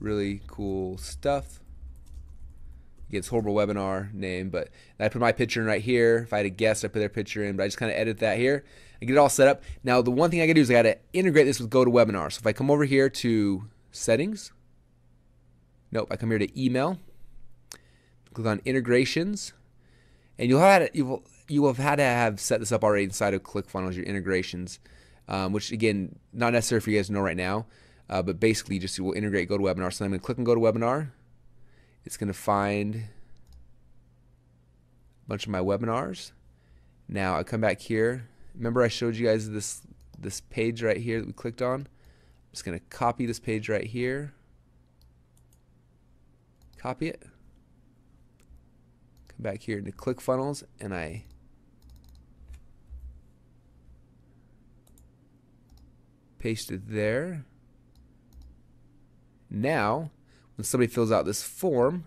Speaker 1: really cool stuff. It's horrible webinar name, but I put my picture in right here. If I had a guest, I put their picture in, but I just kind of edit that here. I get it all set up. Now, the one thing I gotta do is I gotta integrate this with GoToWebinar. So if I come over here to settings, nope, I come here to email, click on integrations, and you'll have you will have had to have set this up already inside of ClickFunnels, your integrations, um, which again, not necessary for you guys to know right now, uh, but basically just will integrate GoToWebinar. So I'm going to click on GoToWebinar. It's going to find a bunch of my webinars. Now I come back here. Remember I showed you guys this this page right here that we clicked on? I'm just going to copy this page right here. Copy it. Back here into ClickFunnels and I paste it there. Now, when somebody fills out this form,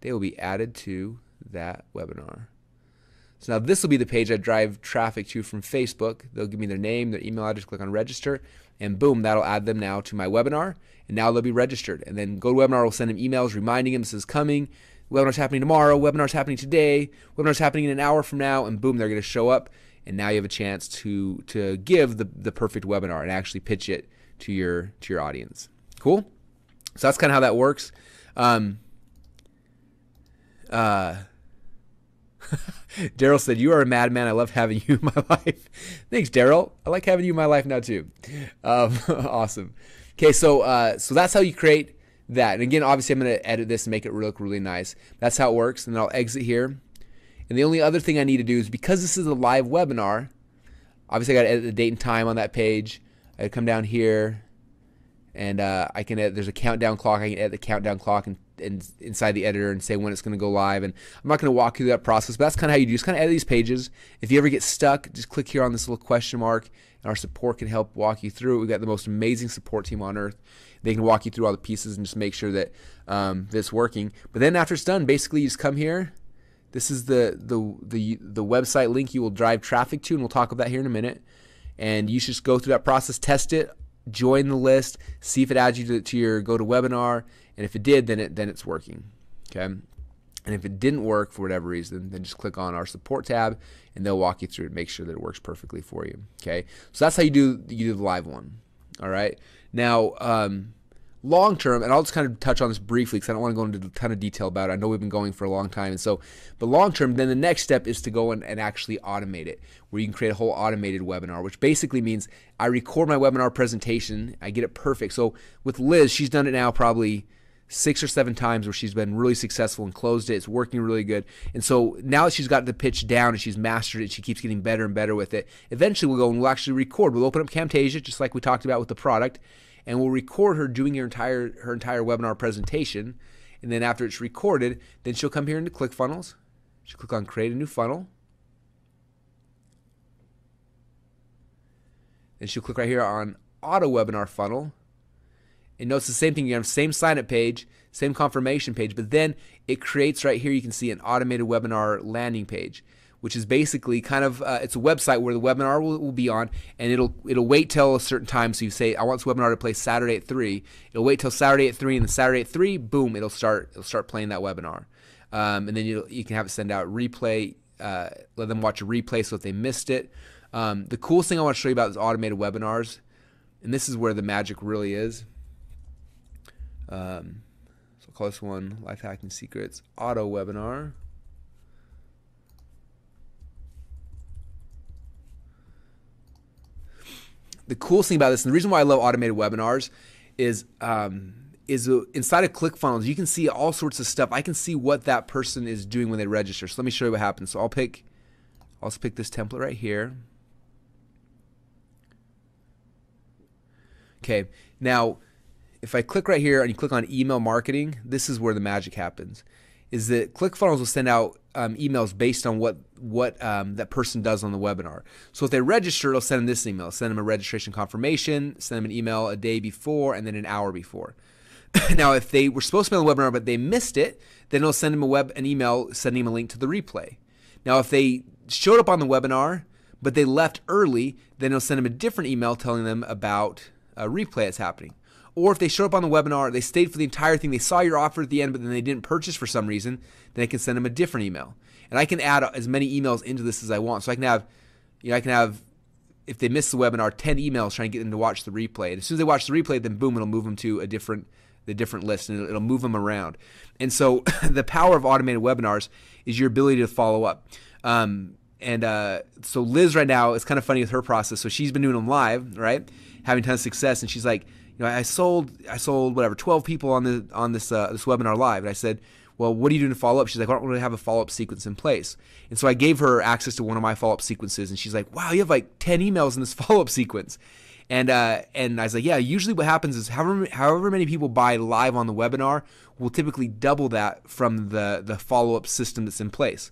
Speaker 1: they will be added to that webinar. So now this will be the page I drive traffic to from Facebook. They'll give me their name, their email address, click on register, and boom, that'll add them now to my webinar. And now they'll be registered. And then GoToWebinar will send them emails reminding them this is coming. Webinar's happening tomorrow. Webinar's happening today. Webinar's happening in an hour from now. And boom, they're going to show up and now you have a chance to to give the, the perfect webinar and actually pitch it to your to your audience. Cool. So that's kind of how that works. Um, Uh, [LAUGHS] Daryl said, "You are a madman. I love having [LAUGHS] you in my life." Thanks, Daryl. I like having you in my life now too. Um, [LAUGHS] awesome. Okay, so uh, so that's how you create that. And again, obviously, I'm going to edit this and make it look really nice. That's how it works. And then I'll exit here. And the only other thing I need to do is because this is a live webinar. Obviously, I got to edit the date and time on that page. I come down here, and uh, I can edit. There's a countdown clock. I can edit the countdown clock and and inside the editor and say when it's going to go live. And I'm not going to walk you through that process, but that's kind of how you do. Just kind of edit these pages. If you ever get stuck, just click here on this little question mark, and our support can help walk you through it. We've got the most amazing support team on earth. They can walk you through all the pieces and just make sure that um, working. But then after it's done, basically you just come here. This is the the the the website link you will drive traffic to, and we'll talk about that here in a minute. And you should just go through that process, test it, join the list, see if it adds you to, your go to your and if it did, then it then it's working. Okay. And if it didn't work for whatever reason, then just click on our support tab and they'll walk you through it, make sure that it works perfectly for you. Okay. So that's how you do you do the live one. All right. Now, um, long term, and I'll just kind of touch on this briefly because I don't want to go into a ton of detail about it. I know we've been going for a long time, and so, but long term, then the next step is to go and, and actually automate it, where you can create a whole automated webinar, which basically means I record my webinar presentation, I get it perfect. So with Liz, she's done it now probably six or seven times where she's been really successful and closed it. It's working really good. And so now that she's got the pitch down and she's mastered it, she keeps getting better and better with it. Eventually, we'll go and we'll actually record. We'll open up Camtasia, just like we talked about with the product, and we'll record her doing her entire her entire webinar presentation. And then after it's recorded, then she'll come here into ClickFunnels. She'll click on Create a New Funnel. And she'll click right here on Auto Webinar Funnel and notice the same thing. You have the same sign up page, same confirmation page, but then it creates right here. You can see an automated webinar landing page, which is basically kind of uh, it's a website where the webinar will, will, be on, and it'll it'll wait till a certain time. So you say I want this webinar to play Saturday at three. It'll wait till Saturday at three, and then Saturday at three, boom, it'll start it'll start playing that webinar, um, and then you you can have it send out replay, uh, let them watch a replay so if they missed it. Um, the coolest thing I want to show you about is automated webinars, and this is where the magic really is. Um, so this one Life Hacking Secrets Auto Webinar. The coolest thing about this, and the reason why I love automated webinars, is um, is uh, inside of ClickFunnels you can see all sorts of stuff. I can see what that person is doing when they register. So let me show you what happens. So I'll pick, I'll pick this template right here. Okay, now if I click right here and you click on email marketing, this is where the magic happens. Is that ClickFunnels will send out um, emails based on what what um, that person does on the webinar. So if they register, it'll send them this email, send them a registration confirmation, send them an email a day before, and then an hour before. [COUGHS] now, if they were supposed to be on the webinar but they missed it, then it'll send them a web an email sending them a link to the replay. Now, if they showed up on the webinar but they left early, then it'll send them a different email telling them about a replay that's happening or if they showed up on the webinar, they stayed for the entire thing, they saw your offer at the end, but then they didn't purchase for some reason, then I can send them a different email. And I can add as many emails into this as I want. So I can have, you know, I can have, if they miss the webinar, 10 emails trying to get them to watch the replay. And as soon as they watch the replay, then boom, it'll move them to a different, the different list and it'll, move them around. And so [LAUGHS] the power of automated webinars is your ability to follow up. Um, and uh, so Liz right now, it's kind of funny with her process. So she's been doing them live, right? Having tons of success. And she's like, you know, I sold I sold whatever 12 people on the on this uh, this webinar live, and I said, well, what are you doing to follow up? She's like, I don't really have a follow up sequence in place, and so I gave her access to one of my follow up sequences, and she's like, wow, you have like 10 emails in this [LAUGHS] follow up sequence. And uh, and I was like, yeah. Usually, what happens is however however many people buy live on the webinar, will typically double that from the the follow up system that's in place.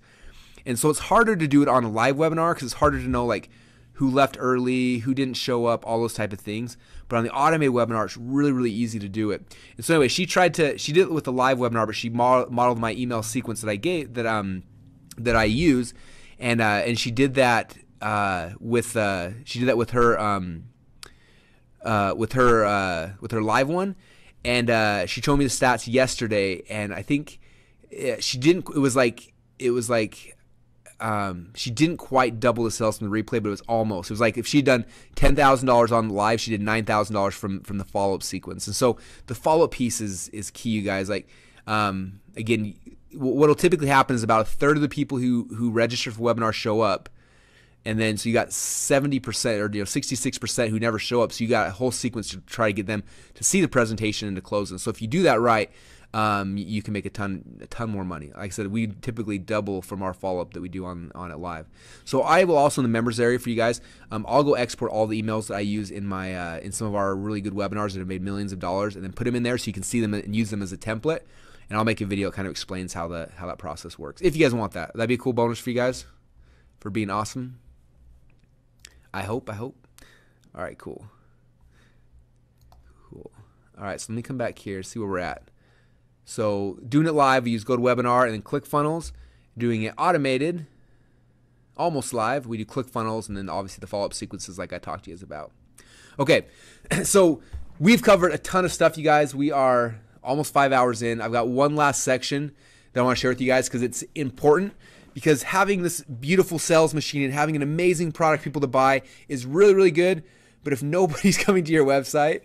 Speaker 1: And so it's harder to do it on a live webinar because it's harder to know like who left early, who didn't show up, all those type of things. But on the automated webinar, it's really, really easy to do it. And so anyway, she tried to, she did it with the live webinar, but she modeled my email sequence that I gave, that um, that I use, and uh, and she did that uh, with, uh, she did that with her, um, uh, with her, uh, with her live one, and uh, she told me the stats yesterday, and I think she didn't. It was like, it was like um, she didn't quite double the sales from the replay, but it was almost. It was like if she'd done ten thousand dollars on live, she did nine thousand dollars from from the follow up sequence. And so the follow up piece is is key, you guys. Like um, again, what'll typically happen is about a third of the people who who register for webinars show up and then so you got 70% or you know 66% who never show up so you got a whole sequence to try to get them to see the presentation and to close them so if you do that right um, you can make a ton a ton more money like i said we typically double from our follow-up that we do on on it live so i will also in the members area for you guys um, i'll go export all the emails that i use in my uh, in some of our really good webinars that have made millions of dollars and then put them in there so you can see them and use them as a template and i'll make a video that kind of explains how the how that process works if you guys want that that'd be a cool bonus for you guys for being awesome I hope, I hope. All right, cool. Cool. All right, so let me come back here, see where we're at. So doing it live, we use GoToWebinar and then ClickFunnels. Doing it automated, almost live, we do ClickFunnels and then obviously the follow-up sequences like I talked to you guys about. Okay, [CLEARS THROAT] so we've covered a ton of stuff, you guys. We are almost five hours in. I've got one last section that I want to share with you guys because it's important because having this beautiful sales machine and having an amazing product people to buy is really really good but if [LAUGHS] nobody's coming to your website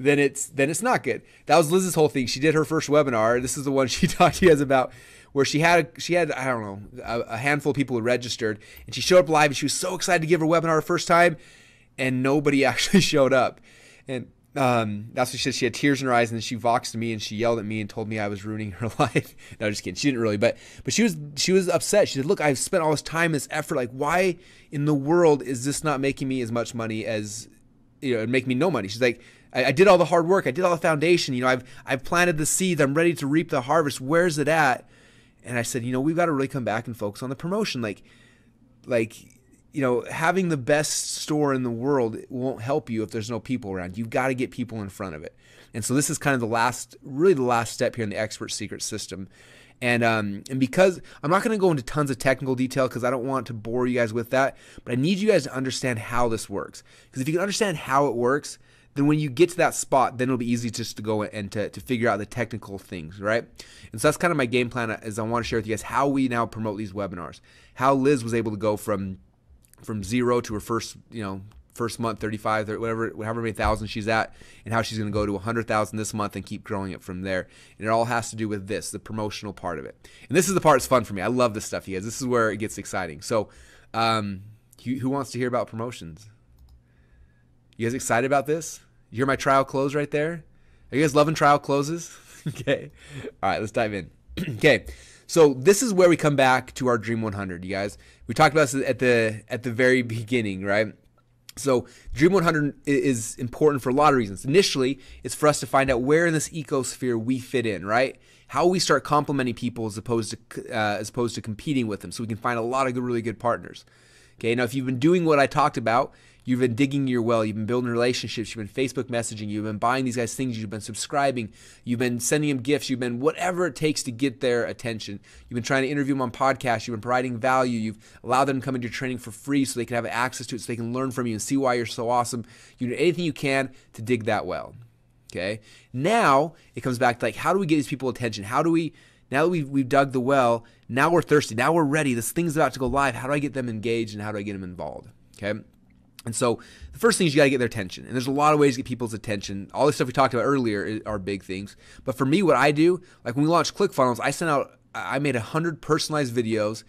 Speaker 1: then it's then it's not good that was liz's whole thing she did her first webinar this is the one [LAUGHS] she talked to you guys about where she had she had i don't know a, a handful of people who registered and she showed up live and she was so excited to give her webinar her first time and nobody [LAUGHS] actually showed up and um, that's what she said. She had tears in her eyes, and then she voxed me and she yelled at me and told me I was ruining [LAUGHS] her life. no, just kidding. She didn't really, but but she was she was upset. She said, "Look, I've spent all this time, this effort. Like, why in the world is this not making me as much money as you know, make me no money?" She's like, I, I did all the hard work. I did all the foundation. You know, I've I've planted the seeds. I'm ready to reap the harvest. Where's it at?" And I said, "You know, we've got to really come back and focus on the promotion. Like, like." you know, having the best store in the world won't help you if there's no people around. You've got to get people in front of it. And so this is kind of the last, really the last step here in the expert secret system. And um, and because I'm not going to go into tons of technical detail because I don't want to bore you guys with that, but I need you guys to understand how this works. Because if you can understand how it works, then when you get to that spot, then it'll be easy just to go and to, to figure out the technical things, right? And so that's kind of my game plan is I want to share with you guys how we now promote these webinars. How Liz was able to go from from zero to her first, you know, first month 35 whatever however many thousand she's at and how she's going to go to 100,000 this month and keep growing it from there. And it all has to do with this the promotional part of it. And this is the part that's fun for me. I love this stuff you guys. This is where it gets exciting. So um, who wants to hear about promotions you guys excited about this you hear my trial close right there are you guys loving trial closes [LAUGHS] okay all right let's dive in [CLEARS THROAT] okay so this is where we come back to our Dream 100, you guys. We talked about this at the at the very beginning, right? So Dream 100 is important for a lot of reasons. Initially, it's for us to find out where in this ecosphere we fit in, right? How we start complementing people as opposed to uh, as opposed to competing with them, so we can find a lot of good, really good partners. Okay, now if you've been doing what I talked about, You've been digging your well. You've been building relationships. You've been Facebook messaging. You've been buying these guys things. You've been subscribing. You've been sending them gifts. You've been whatever it takes to get their attention. You've been trying to interview them on podcasts. You've been providing value. You've allowed them to come into your training for free so they can have access to it so they can learn from you and see why you're so awesome. You do anything you can to dig that well. Okay. Now it comes back to like, how do we get these people attention? How do we, now that we've, we've dug the well, now we're thirsty. Now we're ready. This thing's about to go live. How do I get them engaged and how do I get them involved? Okay. And so the first thing is you got to get their attention. And there's a lot of ways to get people's attention. All the stuff we talked about earlier are big things. But for me, what I do, like when we launched ClickFunnels, I sent out, I made 100 personalized videos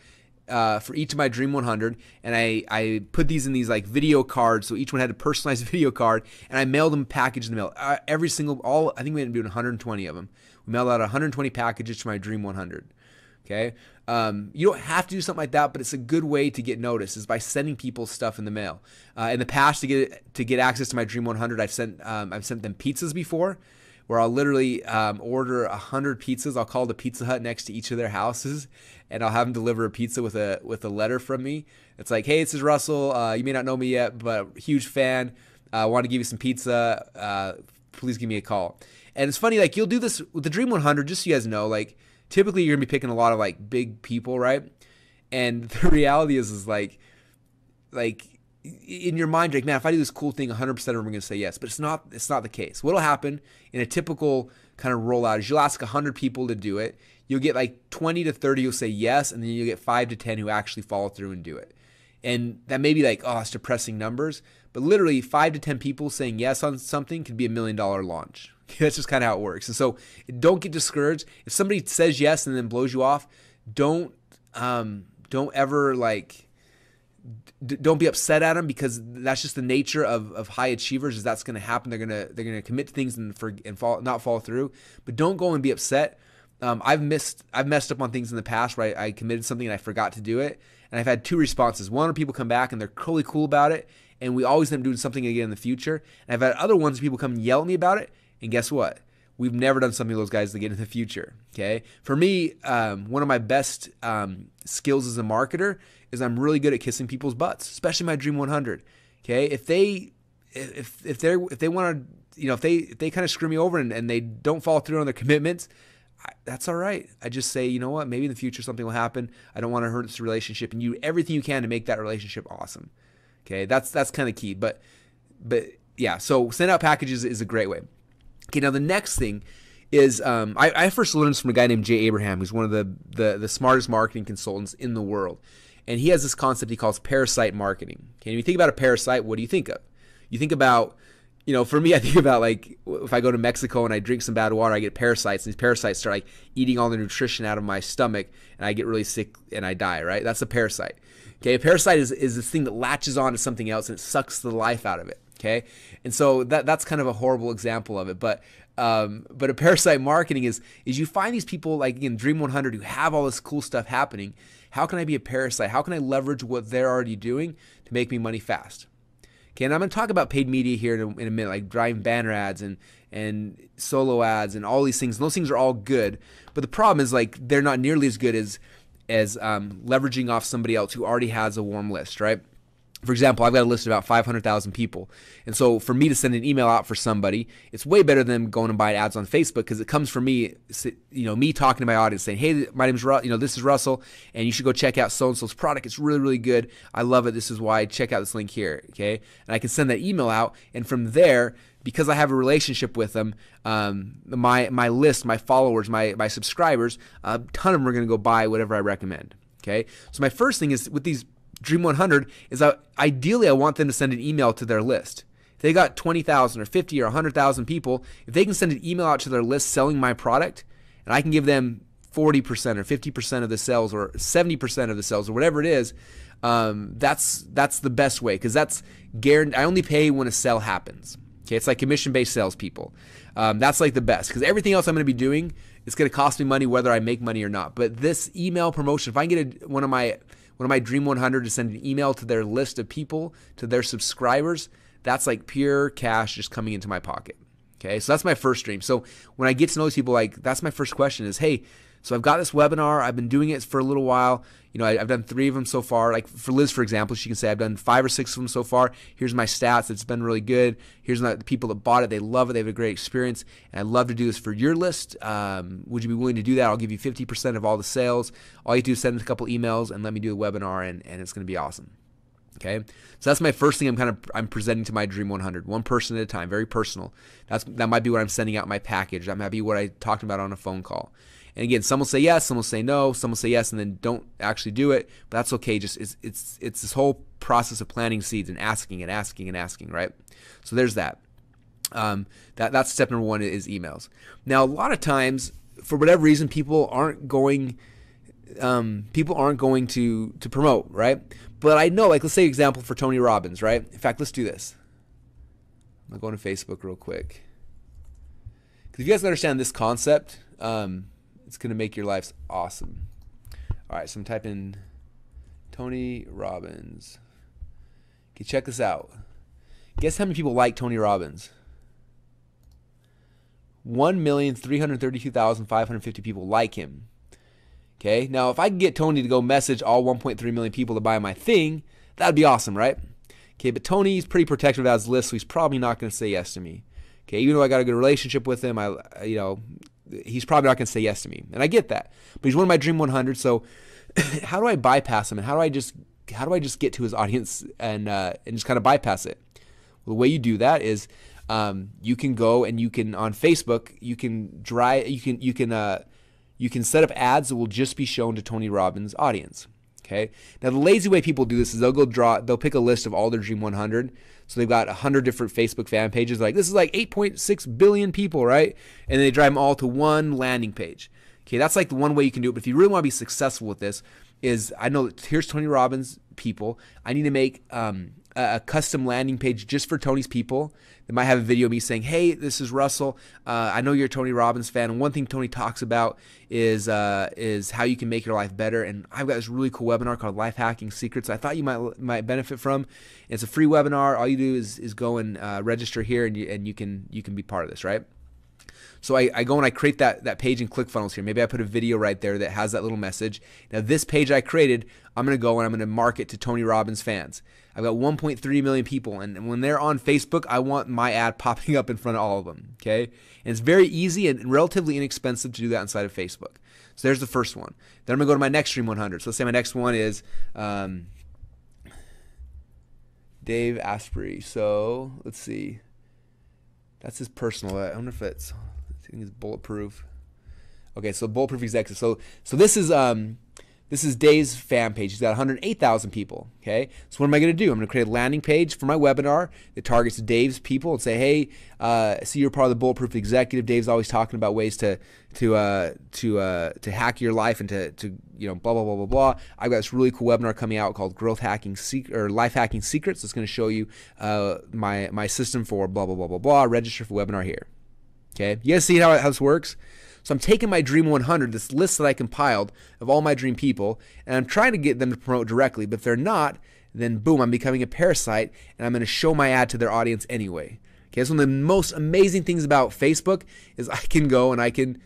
Speaker 1: uh, for each of my Dream 100, and I, I put these in these like video cards. So each one had a personalized [LAUGHS] video card, and I mailed them packaged in the mail. Uh, every single, all I think we ended up doing 120 of them. We mailed out 120 packages to my Dream 100. Okay. Um, you don't have to do something like that, but it's a good way to get noticed is by sending people stuff in the mail. Uh, in the past, to get to get access to my Dream 100, I've sent um, I've sent them pizzas before, where I'll literally um, order hundred pizzas. I'll call the Pizza Hut next to each of their houses, [LAUGHS] and I'll have them deliver a pizza with a with a letter from me. It's like, hey, this is Russell. Uh, you may not know me yet, but huge fan. I uh, want to give you some pizza. Uh, please give me a call. And it's funny, like you'll do this with the Dream 100, just so you guys know, like typically you're gonna be picking a lot of like big people, right? And [LAUGHS] the reality is, is like, like in your mind, like, man, if I do this cool thing, 100% of them are gonna say yes. But it's not. It's not the case. What'll happen in a typical kind of rollout is you'll ask 100 people to do it. You'll get like 20 to 30 who'll say yes, and then you'll get five to 10 who actually follow through and do it. And that may be like, oh, it's depressing numbers, but literally five to 10 people saying yes on something could be a million dollar launch. [LAUGHS] That's just kind of how it works. And so don't get discouraged. If somebody says yes and then blows you off, don't um, don't ever like d- don't be upset at them because that's just the nature of, of high achievers is that's going to happen. They're going to they're going to commit to things and for and fall not fall through. But don't go and be upset. Um, I've missed I've messed up on things in the past where I, I, committed something and I forgot to do it. And I've had two responses. One are people come back and they're totally cool about it and we always end up doing something again in the future. And I've had other ones where people come and yell at me about it and guess what we've never done something with those guys again in the future okay for me um, one of my best um, skills as a marketer is I'm really good at kissing people's butts, especially my Dream 100. Okay, if they if if they if they want to you know if they if they kind of screw me over and, and they don't follow through on their commitments, I, that's all right. I just say you know what maybe in the future something will happen. I don't want to hurt this relationship, and you everything you can to make that relationship awesome. Okay, that's that's kind of key. But but yeah, so send out packages is a great way. Okay, now the next thing is um, I, I, first learned this from a guy named Jay Abraham, who's one of the, the the smartest marketing consultants in the world. And he has this concept he calls parasite marketing. Okay, when you think about a parasite, what do you think of? You think about, you know, for me, [LAUGHS] I think about like if I go to Mexico and I drink some bad water, I get parasites, and these parasites start like eating all the nutrition out of my stomach, and I get really sick and I die. Right? That's a parasite. Okay, a parasite is, is this thing that latches on to something else and it sucks the life out of it. Okay, and so that that's kind of a horrible example of it. But um, but a parasite marketing is is you find these people like in Dream 100 who have all this cool stuff happening, how can I be a parasite? How can I leverage what they're already doing to make me money fast? Okay, and I'm going to talk about paid media here in a, in a minute, like driving banner ads and and solo ads and all these things. And those things are all good, but the problem is like they're not nearly as good as as um, leveraging off somebody else who already has a warm list, right? For example, I've got a list of about 500,000 people. And so for me to send an email out for somebody, it's way better than going and buying ads on Facebook because it comes from me, you know, me talking to my audience saying, hey, my name's, Ru- you know, this is Russell and you should go check out so-and-so's product. It's really, really good. I love it. This is why. Check out this link here. Okay. And I can send that email out. And from there, because I have a relationship with them, um, my, my list, my followers, my, my subscribers, a ton of them are going to go buy whatever I recommend. Okay. So my first thing is with these Dream 100 is that ideally I want them to send an email to their list. If they got 20,000 or 50 or 100,000 people, if they can send an email out to their list selling my product and I can give them 40% or 50% of the sales or 70% of the sales or whatever it is, um, that's that's the best way because that's guaranteed. I only pay when a sale happens. Okay, it's like commission-based salespeople. Um, that's like the best because everything else I'm going to be doing, it's going to cost me money whether I make money or not. But this email promotion, if I can get a, one of my one of my Dream 100 is send an email to their list of people, to their subscribers. That's like pure cash just coming into my pocket. Okay, so that's my first dream. So when I get to know these people, like that's my first question is, hey, so I've got this webinar. I've been doing it for a little while. You know, I, have done three of them so far. Like for Liz, for example, she can say I've done five or six of them so far. Here's my stats. It's been really good. Here's the people that bought it. They love it. They have a great experience. And I'd love to do this for your list. Um, would you be willing to do that? I'll give you 50% of all the sales. All you do is send a couple emails and let me do the webinar, and, and it's going to be awesome. Okay, so that's my first thing. I'm kind of I'm presenting to my Dream 100, one person at a time, very personal. That's that might be what I'm sending out my package. That might be what I talked about on a phone call. And again, some will say yes, some will say no, some will say yes and then don't actually do it. But that's okay. Just it's it's it's this whole process of planting seeds and asking and asking and asking, right? So there's that. Um, that that's step number one is emails. Now a lot of times, for whatever reason, people aren't going. Um, people aren't going to to promote, right? But I know, like, let's say example for Tony Robbins, right? In fact, let's do this. I'm going to Facebook real quick. Because if you guys understand this concept, um, it's going to make your lives awesome. All right, so I'm typing Tony Robbins. Okay, check this out. Guess how many people like Tony Robbins? 1,332,550 people like him. Okay, now if I can get Tony to go message all 1.3 million people to buy my thing, that'd be awesome, right? Okay, but Tony's pretty protective of his list, so he's probably not going to say yes to me. Okay, even though I got a good relationship with him, I, you know, he's probably not going to say yes to me, and I get that. But he's one of my dream 100. So [CLEARS THROAT] how do I bypass him, and how do I just how do I just get to his audience and uh, and just kind of bypass it? Well, the way you do that is um, you can go and you can on Facebook you can dry you can you can uh, you can set up ads that will just be shown to Tony Robbins' audience. Okay. Now the lazy way people do this is they'll go draw, they'll pick a list of all their Dream 100. So they've got 100 different Facebook fan pages. Like this is like 8.6 billion people, right? And they drive them all to one landing page. Okay, that's like the one way you can do it. But if you really want to be successful with this, is I know that here's Tony Robbins people. I need to make um, a, custom landing page just for Tony's people. They might have a video of me saying, "Hey, this is Russell. Uh, I know you're a Tony Robbins fan, and one thing Tony talks about is uh, is how you can make your life better. And I've got this really cool webinar called Life Hacking Secrets. I thought you might might benefit from. It's a free webinar. All you do is is go and uh, register here, and you and you can you can be part of this, right? So I, I, go and I create that, that page in ClickFunnels here. Maybe I put a video right there that has that little message. Now this page I created, I'm going to go and I'm going to market to Tony Robbins fans. I've got 1.3 million people, and when they're on Facebook, I want my ad [LAUGHS] popping up in front of all of them. Okay, and it's very easy and relatively inexpensive to do that inside of Facebook. So there's the first one. Then I'm gonna go to my next Dream 100. So let's say my next one is um, Dave Asprey. So let's see. That's his personal. I wonder if it's. I think it's bulletproof. Okay, so bulletproof executive. So so this is um this is Dave's fan page. He's got 108,000 people. Okay, so what am I going to do? I'm going to create a landing page for my webinar that targets Dave's people and say, hey, uh, see you're part of the Bulletproof Executive. Dave's always talking about ways to to uh, to uh, to hack your life and to to you know blah blah blah blah blah. I've got this really cool webinar coming out called Growth Hacking Secret or Life Hacking Secrets. It's going to show you uh, my my system for blah blah blah blah blah. Register for webinar here. Okay, you guys see how, how this works? So I'm taking my Dream 100, this list that I compiled of all my dream people, and I'm trying to get them to promote directly. But if they're not, then boom, I'm becoming a parasite, and I'm going to show my ad to their audience anyway. Okay, so one of the most amazing things about Facebook is I can go and I can,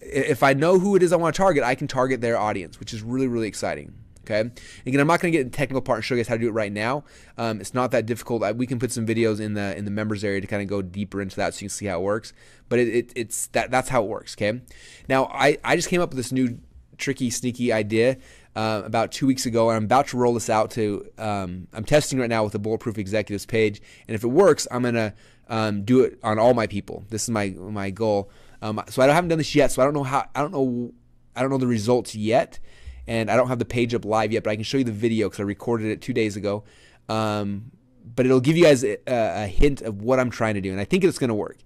Speaker 1: if I know who it is I want to target, I can target their audience, which is really, really exciting. Okay. Again, I'm not going to get in the technical part and show you guys how to do it right now. Um, it's not that difficult. I, we can put some videos in the in the members area to kind of go deeper into that so you can see how it works. But it, it, it's that that's how it works. Okay. Now I I just came up with this new tricky sneaky idea. Uh, about two weeks ago, and I'm about to roll this out to. Um, I'm testing right now with the Bulletproof Executives page, and if it works, I'm gonna um, do it on all my people. This is my my goal. Um, so I haven't done this yet, so I don't know how. I don't know. I don't know the results yet and I don't have the page up live yet, but I can show you the video because I recorded it two days ago. Um, but it'll give you guys a, a, hint of what I'm trying to do, and I think it's going to work.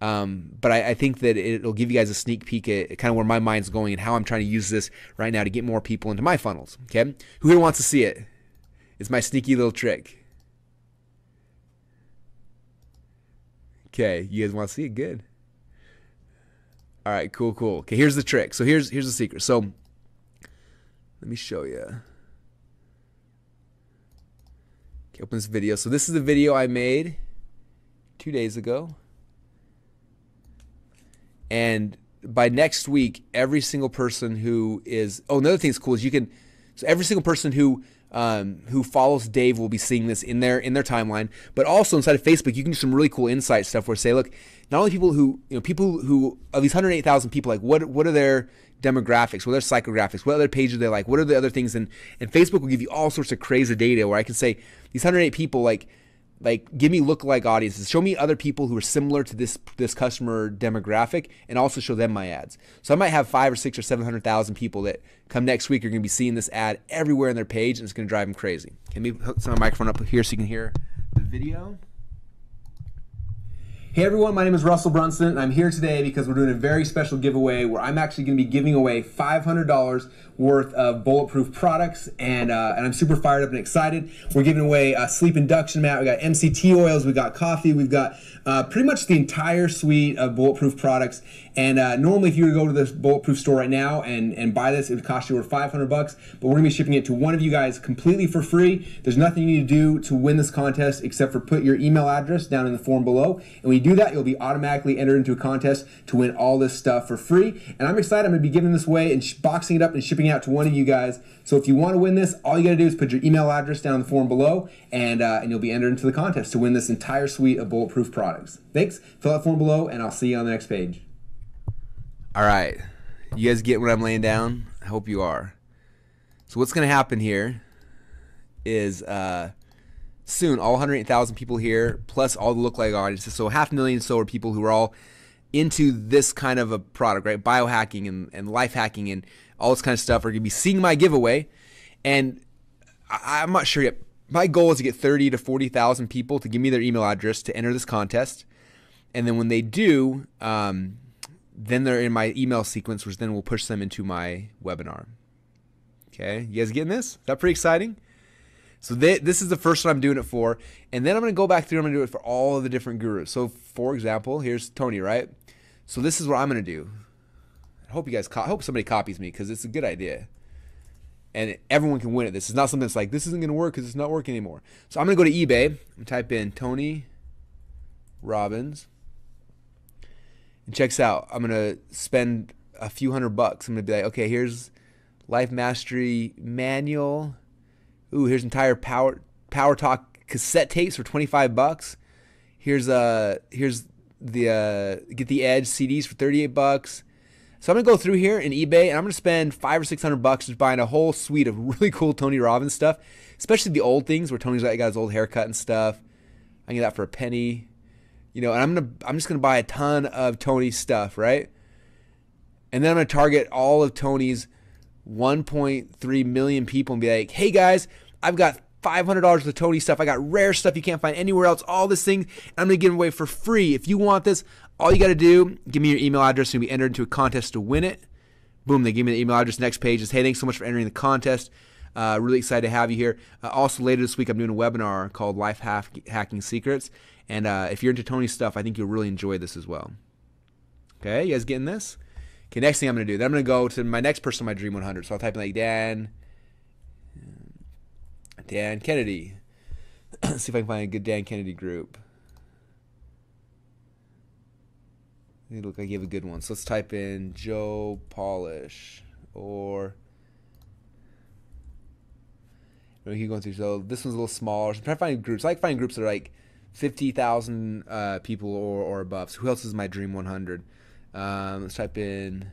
Speaker 1: Um, but I, I, think that it'll give you guys a sneak peek at kind of where my mind's going and how I'm trying to use this right now to get more people into my funnels. Okay, who here wants to see it? It's my sneaky little trick. Okay, you guys want to see it? Good. All right, cool, cool. Okay, here's the trick. So here's here's the secret. So let me show you. Okay, open this video. So this is the video I made two days ago. And by next week, every single person who is oh another thing that's cool is you can so every single person who um, who follows Dave will be seeing this in their in their timeline. But also inside of Facebook, you can do some really cool insight stuff where say, look, not only people who you know people who of these 108,000 people, like what what are their demographics, what are their psychographics, what other pages they like, what are the other things, and and Facebook will give you all sorts of crazy data where I can say these 108 people like like give me look-alike audiences. Show me other people who are similar to this this customer demographic and also show them my ads. So i might have five or six or seven hundred thousand people that come next week are going to be seeing this ad everywhere on their page and it's going to drive them crazy. Can we hook some microphone up here so you can hear the video Hey everyone, my name is Russell Brunson, and I'm here today because we're doing a very special giveaway where I'm actually going to be giving away $500 worth of bulletproof products, and uh, and I'm super fired up and excited. We're giving away a sleep induction mat. We got MCT oils, we got coffee, we've got uh, pretty much the entire suite of bulletproof products. And uh, normally, if you were to go to this bulletproof store right now and, and buy this, it would cost you over 500 bucks. But we're gonna be shipping it to one of you guys completely for free. There's nothing you need to do to win this contest except for put your email address down in the form below. And when you do that, you'll be automatically entered into a contest to win all this stuff for free. And I'm excited. I'm gonna be giving this away and boxing it up and shipping it out to one of you guys. So if you want to win this, all you got to do is put your email address down in the form below, and uh, and you'll be entered into the contest to win this entire suite of bulletproof products. Thanks. Fill out form below, and I'll see you on the next page. All right, you guys get what I'm laying down? I hope you are. So what's going to happen here is uh, soon all 108,000 people here, plus all the look-like audiences. So half a million so are people who are all into this kind of a product, right? Biohacking and, and life hacking and all this kind of stuff are going to be seeing my giveaway. And I, I'm not sure yet. My goal is to get 30 to 40,000 people to give me their email address to enter this contest. And then when they do, um, then they're in my email sequence, which then will push them into my webinar. Okay, you guys getting this? Is that pretty exciting? So they, this is the first one I'm doing it for, and then I'm going to go back through. I'm to do it for all of the different gurus. So, for example, here's Tony, right? So this is what I'm going to do. Hope you guys, co- I hope somebody copies me because it's a good idea, and everyone can win at This It's not something that's like this isn't going to work because it's not working anymore. So I'm going to go to eBay and type in Tony Robbins, and checks out. I'm going to spend a few hundred bucks. I'm going to be like, okay, here's Life Mastery Manual Ooh, here's entire power power talk cassette tapes for 25 bucks. Here's uh here's the uh, get the edge CDs for 38 bucks. So I'm gonna go through here in eBay and I'm gonna spend five or six hundred bucks just buying a whole suite of [LAUGHS] really cool Tony Robbins stuff, especially the old things where Tony's got his old haircut and stuff. I can get that for a penny, you know. And I'm gonna I'm just gonna buy a ton of Tony's stuff, right? And then I'm gonna target all of Tony's 1.3 million people and be like, hey guys, I've got $500 worth of Tony stuff. I got rare stuff you can't find anywhere else. All this thing, I'm going to give away for free. If you want this, all you got to do, give me your email address and be entered into a contest to win it. Boom, they give me the email address. Next page is, hey, thanks so much for entering the contest. Uh, really excited to have you here. Uh, also, later this week, I'm doing a webinar called Life Hacking Secrets. And uh, if you're into Tony stuff, I think you'll really enjoy this as well. Okay, you guys getting this? Okay, next thing I'm going to do, then I'm going to go to my next person on my Dream 100. So I'll type in like Dan Dan Kennedy. [CLEARS THROAT] See if I can find a good Dan Kennedy group. They look like you have a good one. So let's type in Joe Polish or. We keep going through. So this one's a little smaller. So I'm trying to find groups. I like finding groups that are like 50,000 uh, people or, or above. So who else is my Dream 100? Um, let's type in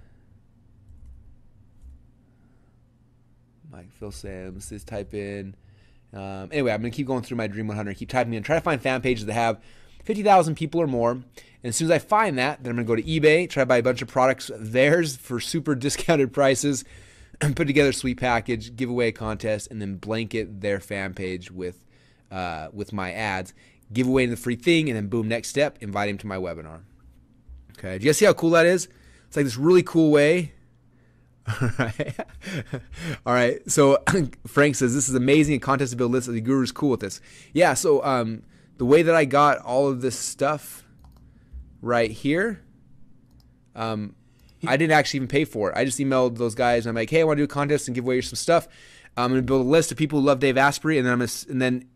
Speaker 1: Mike Filsaime. Let's type in um, anyway, I'm going to keep going through my Dream 100, keep typing in, try to find fan pages that have 50,000 people or more. And as soon as I find that, then I'm going to go to eBay, try to buy a bunch of products theirs for super [LAUGHS] discounted prices, and [CLEARS THROAT] put together a sweet package, giveaway a contest, and then blanket their fan page with uh, with my ads, give away the free thing, and then boom, next step, invite him to my webinar. Okay, do you guys see how cool that is? It's like this really cool way [LAUGHS] all right. All right. So [CLEARS THROAT] Frank says this is amazing. A contest to build lists. The guru's cool with this. Yeah. So um, the way that I got all of this stuff right here, um, I didn't actually even pay for it. I just emailed those guys. I'm like, hey, I want to do a contest and give away some stuff. I'm to build a list of people who love Dave Asprey, and then I'm gonna, and then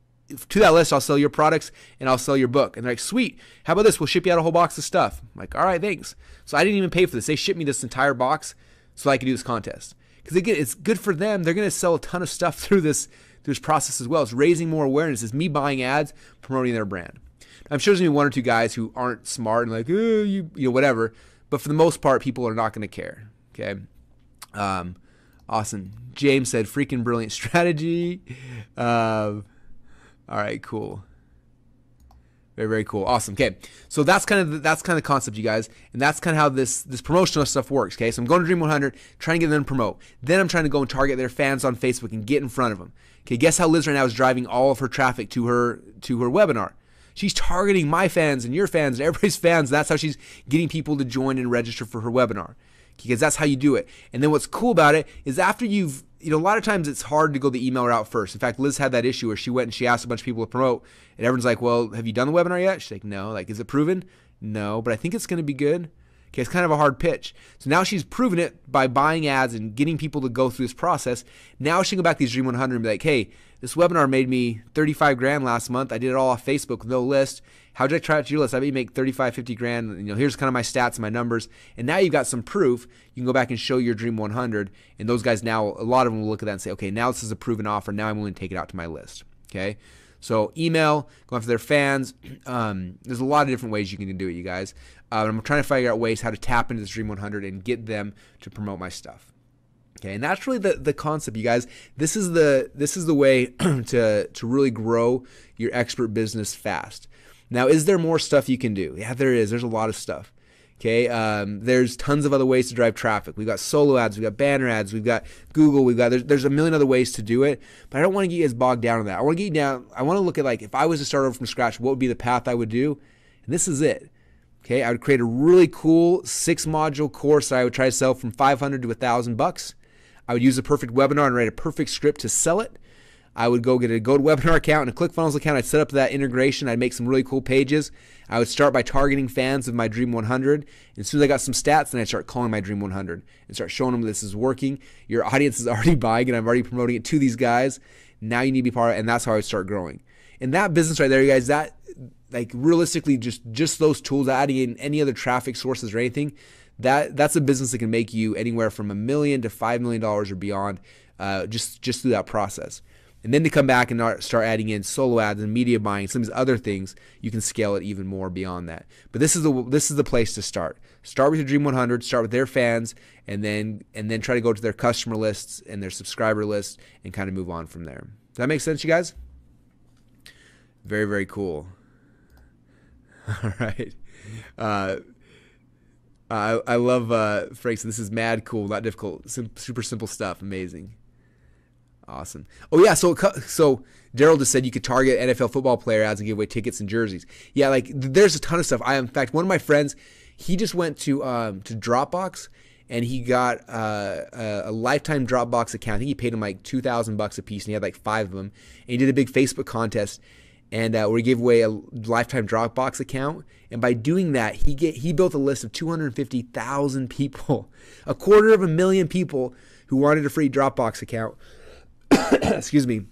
Speaker 1: to that list, I'll sell your products and I'll sell your book. And they're like, sweet. How about this? We'll ship you out a whole box of stuff. I'm like, all right, thanks. So I didn't even pay for this. They shipped me this entire box so I can do this contest. Because again, it's good for them. They're going to sell a ton of stuff [LAUGHS] through this through this process as well. It's raising more awareness. It's me buying ads, promoting their brand. I'm sure there's to be one or two guys who aren't smart and like, oh, you, you know, whatever. But for the most part, people are not going to care. Okay. Um, awesome. James said, freaking brilliant [LAUGHS] strategy. Uh, all right, cool. Very very cool. Awesome. Okay, so that's kind of the, that's kind of the concept, you guys, and that's kind of how this this promotional stuff works. Okay, so I'm going to Dream 100, trying to get them to promote. Then I'm trying to go and target their fans on Facebook and get in front of them. Okay, guess how Liz right now is driving all of her traffic to her to her webinar. She's targeting my fans and your fans and everybody's fans. That's how she's getting people to join and register for her webinar. Because that's how you do it. And then what's cool about it is after you've you know, a lot of times it's hard to go the email route first. In fact, Liz had that issue where she went and she asked a bunch of people to promote, and everyone's like, "Well, have you done the webinar yet?" She's like, "No." Like, is it proven? No, but I think it's going to be good. Okay, it's kind of a hard pitch. So now she's proven it by buying ads and getting people to go through this process. Now she can go back to these Dream 100 and be like, "Hey, this webinar made me 35 grand last month. I did it all off Facebook no list. How did I try it to your list? I you make 35, 50 grand. And, you know, here's kind of my stats my numbers. And now you've got some proof. You can go back and show your Dream 100. And those guys now, a lot of them will look at that and say, okay, now this is a proven offer. Now I'm willing to take it out to my list. Okay. So email, going for their fans. [CLEARS THROAT] Um, there's a lot of different ways you can do it, you guys. Uh, I'm trying to figure out ways how to tap into this Dream 100 and get them to promote my stuff. Okay, and that's really the, the concept, you guys. This is the this is the way [CLEARS THROAT] to to really grow your expert business fast. Now, is there more stuff you can do? Yeah, there is. There's a lot of stuff. Okay, um, there's tons of other ways to drive traffic. We've got solo ads, we've got banner ads, we've got Google, we've got there's, there's a million other ways to do it. But I don't want to get you guys bogged down in that. I want to get you down. I want to look at like if I was to start over from scratch, what would be the path I would do? And this is it. Okay, I would create a really cool six module course that I would try to sell from 500 to 1,000 bucks. I would use a perfect webinar and write a perfect script to sell it. I would go get a GoToWebinar account and a ClickFunnels account. I'd set up that integration. I'd make some really cool pages. I would start by targeting fans of my Dream 100. And as soon as I got some stats, then I'd start calling my Dream 100 and start showing them this is working. Your audience is [LAUGHS] already buying it. I'm already promoting it to these guys. Now you need to be part of it. And that's how I would start growing. And that business right there, you guys, that like realistically just just those tools, adding in any other traffic sources or anything, that that's a business that can make you anywhere from a million to five million dollars or beyond, uh, just just through that process. And then to come back and start adding in solo ads and media buying, some of these other things, you can scale it even more beyond that. But this is the this is the place to start. Start with your Dream 100, start with their fans, and then and then try to go to their customer lists and their subscriber lists and kind of move on from there. Does that make sense, you guys? Very very cool. [LAUGHS] All right. Uh, I, I love uh, Frank. This is mad cool, not difficult, Sim- super simple stuff. Amazing. Awesome. Oh yeah, so so Daryl just said you could target NFL football player ads and give away tickets and jerseys. Yeah, like there's a ton of stuff. I in fact one of my friends, he just went to um, to Dropbox and he got uh, a, a, lifetime Dropbox account. I think he paid him like two thousand bucks a piece, and he had like five of them. And he did a big Facebook contest, and uh, where he gave away a lifetime Dropbox account. And by doing that, he get he built a list of two hundred fifty thousand people, [LAUGHS] a quarter of a million people who wanted a free Dropbox account. [COUGHS] excuse me,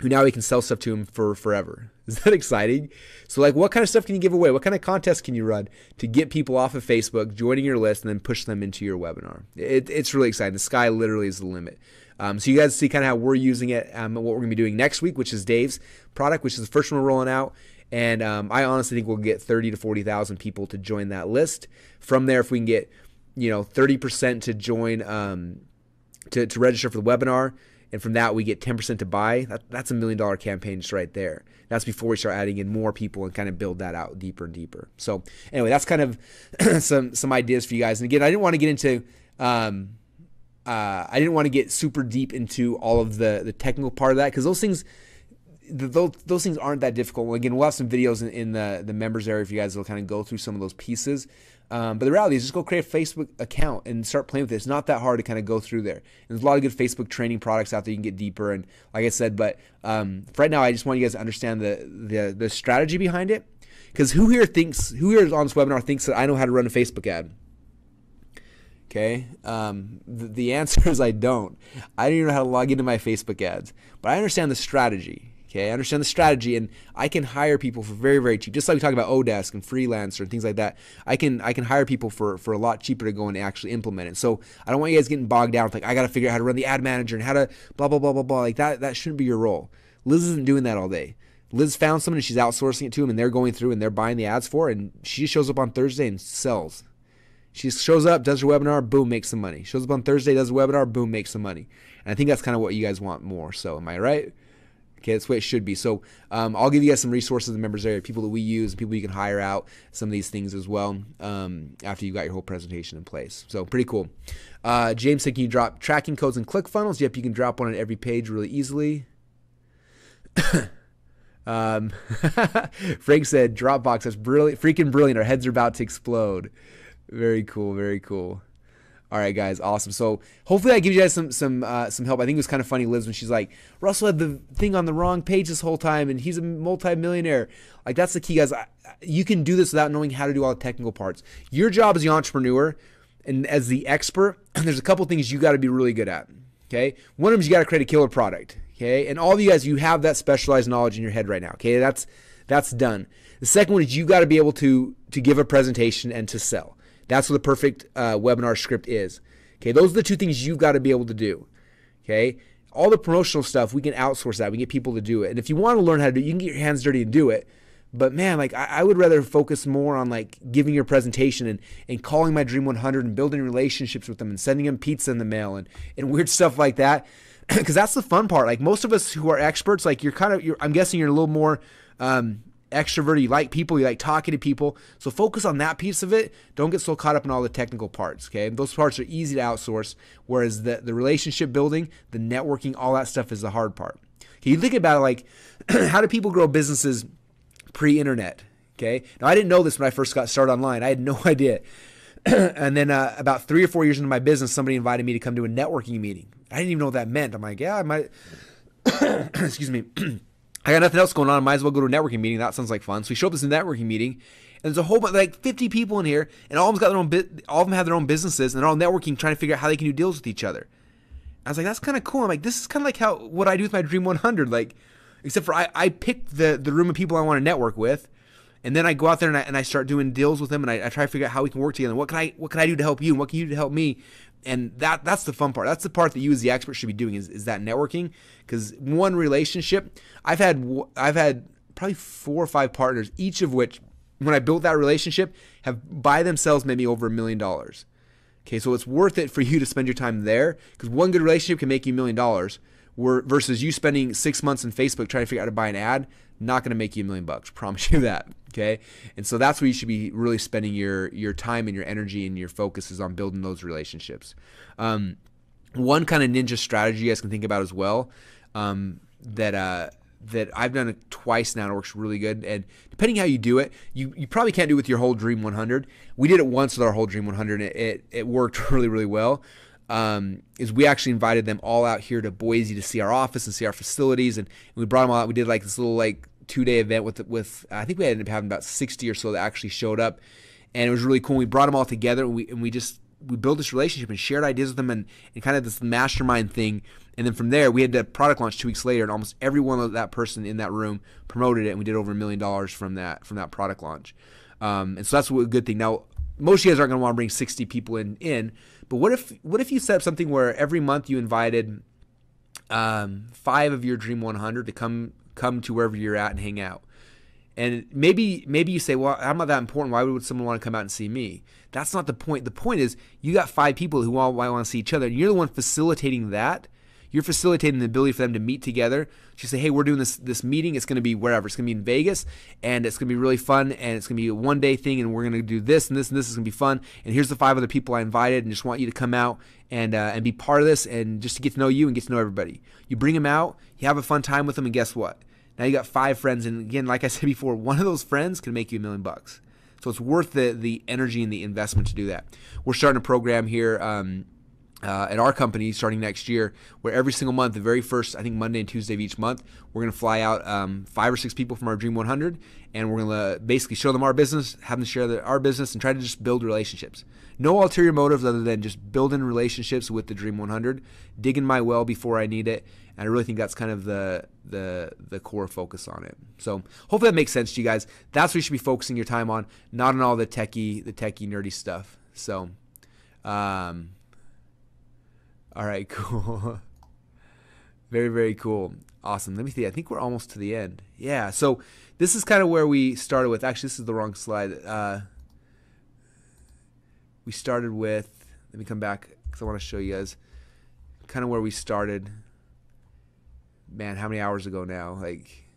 Speaker 1: who now he can sell stuff to him for forever. [LAUGHS] Is that exciting? So, like, what kind of stuff can you give away? What kind of contests can you run to get people off of Facebook, joining your list, and then push them into your webinar? It, it's really exciting. The sky literally is the limit. Um, so, you guys see kind of how we're using it um, what we're going to be doing next week, which is Dave's product, which is the first one we're rolling out. And um, I honestly think we'll get 30 to 40,000 people to join that list. From there, if we can get, you know, 30% to join, um, to, to register for the webinar, and from that we get 10% to buy that, that's a million dollar campaign just right there that's before we start adding in more people and kind of build that out deeper and deeper so anyway that's kind of [CLEARS THROAT] some some ideas for you guys and again i didn't want to get into um, uh, i didn't want to get super deep into all of the the technical part of that because those things those, those things aren't that difficult. Again, we'll have some videos in, in the, the members area if you guys will kind of go through some of those pieces. Um, but the reality is just go create a Facebook account and start playing with it. It's not that hard to kind of go through there. And there's a lot of good Facebook training products out there you can get deeper. And like I said, but um, for right now, I just want you guys to understand the the, the strategy behind it. Because who here thinks, who here on this webinar thinks that I know how to run a Facebook ad? Okay. Um, the, the [LAUGHS] answer is I don't. I don't even know how to log into my Facebook ads, but I understand the strategy. Okay, I understand the strategy, and I can hire people for very, very cheap. Just like we talk about Odesk and freelancer and things like that, I can I can hire people for for a lot cheaper to go and actually implement it. So I don't want you guys getting bogged down with like I got to figure out how to run the ad manager and how to blah blah blah blah blah. Like that that shouldn't be your role. Liz isn't doing that all day. Liz found someone and she's outsourcing it to them, and they're going through and they're buying the ads for, and she shows up on Thursday and sells. She shows up, does her webinar, boom, makes some money. Shows up on Thursday, does a webinar, boom, makes some money. And I think that's kind of what you guys want more. So am I right? Okay, that's the way it should be. So um, I'll give you guys some resources in the members area, people that we use, people you can hire out, some of these things as well um, after you got your whole presentation in place. So pretty cool. Uh, James said, can you drop tracking codes and ClickFunnels? Yep, you can drop one on every page really easily. [COUGHS] um, [LAUGHS] Frank said, Dropbox, that's brilliant, freaking brilliant. Our heads are about to explode. Very cool, very cool. All right, guys, awesome. So hopefully that gives you guys some some uh, some help. I think it was kind of funny, Liz, when she's like, Russell had the thing on the wrong page this whole time, and he's a multi-millionaire. Like that's the key, guys. You can do this without knowing how to do all the technical parts. Your job as the entrepreneur and as the expert, [CLEARS THROAT] there's a couple things you got to be really good at. Okay, one of them is you got to create a killer product. Okay, and all of you guys, you have that specialized knowledge in your head right now. Okay, that's that's done. The second one is you got to be able to to give a presentation and to sell. That's what the perfect uh, webinar script is. Okay, those are the two things you've got to be able to do. Okay, all the promotional stuff we can outsource that. We get people to do it. And if you want to learn how to do it, you can get your hands dirty and do it. But man, like I, I would rather focus more on like giving your presentation and, and calling my Dream 100 and building relationships with them and sending them pizza in the mail and, and weird stuff like that. [CLEARS THROAT] Because that's the fun part. Like most of us who are experts, like you're kind of, you're, I'm guessing you're a little more um, extroverted, you like people, you like talking to people. So focus on that piece of it. Don't get so caught up in all the technical parts, okay? Those parts are easy to outsource, whereas the, the relationship building, the networking, all that stuff is the hard part. Okay, you think about it like [CLEARS THROAT] how do people grow businesses pre-internet? Okay. Now I didn't know this when I first got started online. I had no [LAUGHS] idea. [CLEARS THROAT] and then uh, about three or four years into my business, somebody invited me to come to a networking meeting. I didn't even know what that meant. I'm like, yeah, I might. [COUGHS] Excuse me. [CLEARS THROAT] I got nothing else going on. I might as well go to a networking meeting. That sounds like fun. So we show up at this networking meeting, and there's a whole bunch, like 50 people in here, and all of them got their own bit. All of them have their own businesses, and they're all networking, trying to figure out how they can do deals with each other. I was like, that's kind of cool. I'm like, this is kind of like how what I do with my Dream 100. Like, except for I, I pick the the room of people I want to network with, and then I go out there and I, and I start doing deals with them, and I, I try to figure out how we can work together. What can I what can I do to help you, and what can you do to help me? And that that's the fun part. That's the part that you as the expert should be doing is, is that networking. Because one relationship, I've had I've had probably four or five partners, each of which, when I built that relationship, have by themselves made me over a million dollars. Okay, so it's worth it for you to spend your time there because one good relationship can make you a million dollars. Versus you spending six months in Facebook trying to figure out how to buy an ad, not going to make you a million bucks. Promise you that. Okay, and so that's where you should be really spending your your time and your energy and your focus is on building those relationships. Um, one kind of ninja strategy you guys can think about as well um, that uh, that I've done it twice now it works really good. And depending how you do it, you, you probably can't do it with your whole Dream 100. We did it once with our whole Dream 100 and it, it, it worked [LAUGHS] really, really well. Um, is we actually invited them all out here to Boise to see our office and see our facilities. And, we brought them all out. We did like this little like two day event with, with I think we ended up having about 60 or so that actually showed up. And it was really cool. We brought them all together and we, and we just, we built this relationship and shared ideas with them and, and kind of this mastermind thing and then from there, we had the product launch two weeks later, and almost every one of that person in that room promoted it, and we did over a million dollars from that from that product launch. Um, and so that's a good thing. Now, most of you guys aren't going to want to bring 60 people in, in, but what if what if you set up something where every month you invited um, five of your Dream 100 to come come to wherever you're at and hang out? And maybe maybe you say, well, I'm not that important. Why would someone want to come out and see me? That's not the point. The point is you got five people who all want to see each other, and you're the one facilitating that you're facilitating the ability for them to meet together. You say, hey, we're doing this this meeting. It's going to be wherever. It's going to be in Vegas, and it's going to be really fun, and it's going to be a one day thing, and we're going to do this and this and this is going to be fun. And here's the five other people I invited, and just want you to come out and uh, and be part of this, and just to get to know you and get to know everybody. You bring them out, you have a fun time with them, and guess what? Now you got five friends, and again, like I said before, one of those friends can make you a million bucks. So it's worth the the energy and the investment to do that. We're starting a program here. Um, uh, at our company starting next year, where every single month, the very first, I think Monday and Tuesday of each month, we're going to fly out um, five or six people from our Dream 100, and we're going to basically show them our business, have them share the, our business, and try to just build relationships. No ulterior motives other than just building relationships with the Dream 100, digging my well before I need it, and I really think that's kind of the the the core focus on it. So hopefully that makes sense to you guys. That's what you should be focusing your time on, not on all the techie, the techie nerdy stuff. So. Um, all right, [LAUGHS] cool. very, very cool. Awesome. Let me see. I think we're almost to the end. Yeah. So this is kind of where we started with. Actually, this is the wrong slide. Uh, we started with. Let me come back because I want to show you guys kind of where we started. Man, how many hours ago now? Like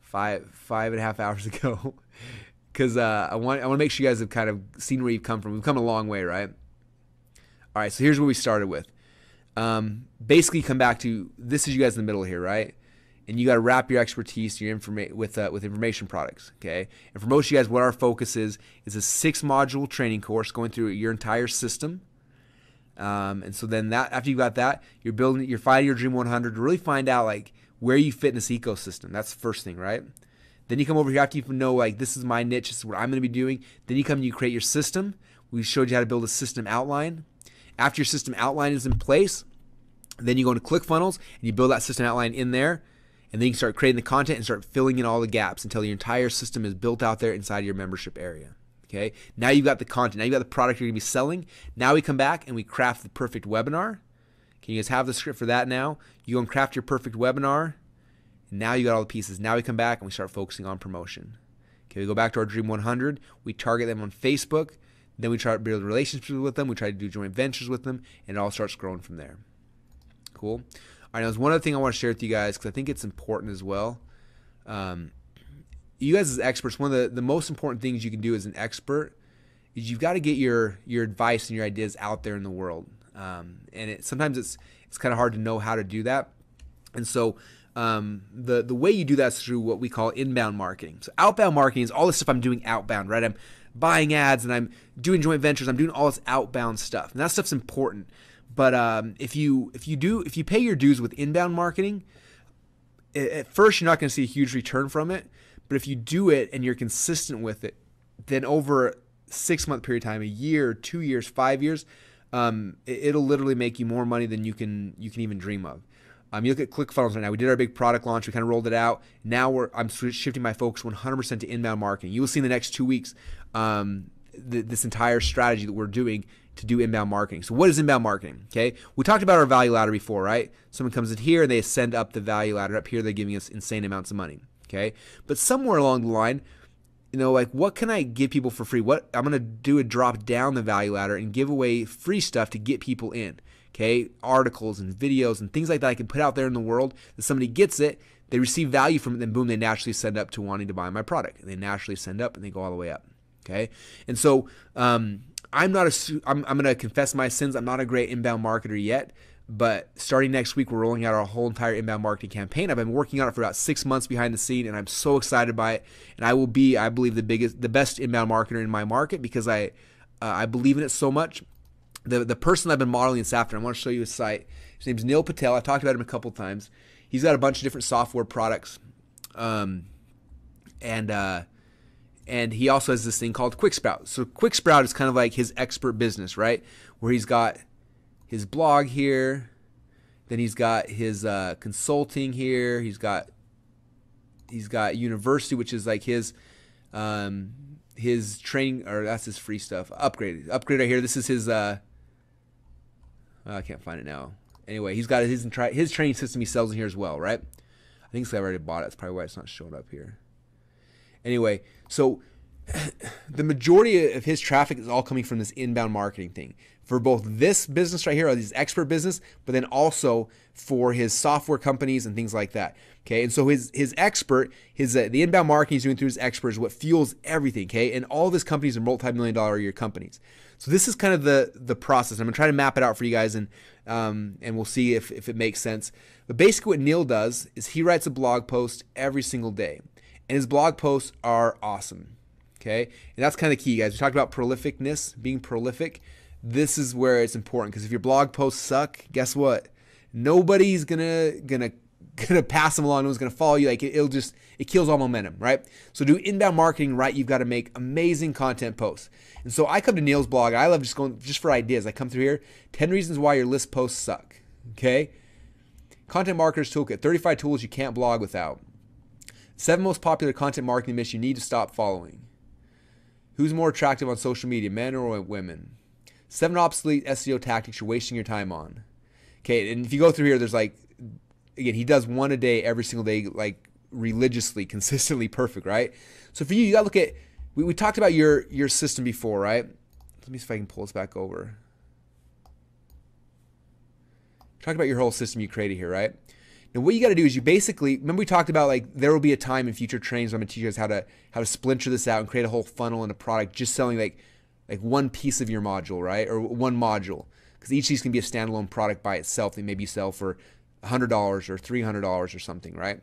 Speaker 1: five, five and a half [LAUGHS] hours ago. Because uh, I want, I want to make sure you guys have kind of seen where you've come from. We've come a long way, right? All right, so here's what we started with. Um, basically, come back to this is you guys in the middle here, right? And you got to wrap your expertise, your information with uh, with information products. Okay, and for most of you guys, what our focus is is a six module training course going through your entire system. Um, and so then that after you got that, you're building, you're finding your Dream 100 to really find out like where you fit in this ecosystem. That's the first thing, right? Then you come over here after you know like this is my niche, this is what I'm going to be doing. Then you come and you create your system. We showed you how to build a system outline. After your system outline is in place, then you go into ClickFunnels and you build that system outline in there. And then you can start creating the content and start filling in all the gaps until your entire system is built out there inside your membership area. Okay. Now you've got the content. Now you've got the product you're going to be selling. Now we come back and we craft the perfect webinar. Can you guys have the script for that now? You go and craft your perfect webinar. Now you got all the pieces. Now we come back and we start focusing on promotion. Okay, we go back to our Dream 100. We target them on Facebook. Then we try to build relationships with them. We try to do joint ventures with them, and it all starts growing from there. Cool. All right, now there's one other thing I want to share with you guys because I think it's important as well. Um, you guys as experts, one of the, the most important things you can do as an expert is you've got to get your your advice and your ideas out there in the world. Um, and it, sometimes it's it's kind of hard to know how to do that. And so um, the the way you do that is through what we call inbound marketing. So outbound marketing is all the stuff I'm doing outbound, right? I'm buying ads and I'm doing joint ventures. I'm doing all this outbound stuff, and that stuff's important. But um, if you if you do if you pay your dues with inbound marketing, at first you're not going to see a huge return from it. But if you do it and you're consistent with it, then over six month period of time, a year, two years, five years, um, it, will literally make you more money than you can you can even dream of. Um, you look at ClickFunnels right now. We did our big product launch. We kind of rolled it out. Now we're I'm shifting my focus 100% to inbound marketing. You will see in the next two weeks um, th- this entire strategy that we're doing to do inbound marketing. So what is inbound marketing? Okay, we talked about our value ladder before, right? Someone comes in here and they ascend up the value ladder. Up here, they're giving us insane amounts of money. Okay, but somewhere along the line, you know, like what can I give people for free? What I'm gonna do a drop down the value ladder and give away free stuff to get people in okay, articles and videos and things like that I can put out there in the world that somebody gets it, they receive value from it, then boom, they naturally send up to wanting to buy my product. And they naturally send up and they go all the way up. Okay. And so um, I'm not a, I'm, I'm going to confess my sins. I'm not a great inbound marketer yet. But starting next week, we're rolling out our whole entire inbound marketing campaign. I've been working on it for about six months behind the scene, and I'm so excited by it. And I will be, I believe, the biggest, the best inbound marketer in my market because I, uh, I believe in it so much the the person I've been modeling this after. I want to show you his site. His name's Neil Patel. I've talked about him a couple times. He's got a bunch of different software products, um, and uh, and he also has this thing called QuickSprout. So QuickSprout is kind of like his expert business, right? Where he's got his blog here, then he's got his uh, consulting here. He's got he's got university, which is like his um, his training or that's his free stuff. Upgrade, upgrade right here. This is his uh, Oh, I can't find it now. Anyway, he's got his his training system he sells in here as well, right? I think so. I already bought it. That's probably why it's not showing up here. Anyway, so [SIGHS] the majority of his traffic is all coming from this inbound marketing thing for both this business right here, or this expert business, but then also for his software companies and things like that. Okay, and so his his expert, his uh, the inbound marketing he's doing through his expert is what fuels everything. Okay, and all of his companies are multi-million dollar a year companies. So this is kind of the the process. I'm gonna try to map it out for you guys, and um, and we'll see if if it makes sense. But basically, what Neil does is he writes a blog post every single day, and his blog posts are awesome. Okay, and that's kind of key, guys. We talked about prolificness, being prolific. This is where it's important because if your blog posts suck, guess what? Nobody's gonna gonna [LAUGHS] gonna pass them along. No one's gonna follow you. Like it, will just it kills all momentum, right? So do inbound marketing right. You've got to make amazing content posts. And so I come to Neil's blog. I love just going just for ideas. I come through here. Ten reasons why your list posts suck. Okay. Content Marketers Toolkit: 35 tools you can't blog without. Seven most popular content marketing myths you need to stop following. Who's more attractive on social media, men or women? Seven obsolete SEO tactics you're wasting your time on. Okay, and if you go through here, there's like again, he does one a day every single day, like religiously, [LAUGHS] consistently perfect, right? So for you, you gotta look at we, we talked about your your system before, right? Let me see if I can pull this back over. Talk about your whole system you created here, right? Now what you got to do is you basically remember we talked about like there will be a time in future trainings I'm gonna teach you guys how to how to splinter this out and create a whole funnel and a product just selling like like one piece of your module, right? Or one module. Because each of these can be a standalone product by itself. They maybe sell for $100 or $300 or something, right?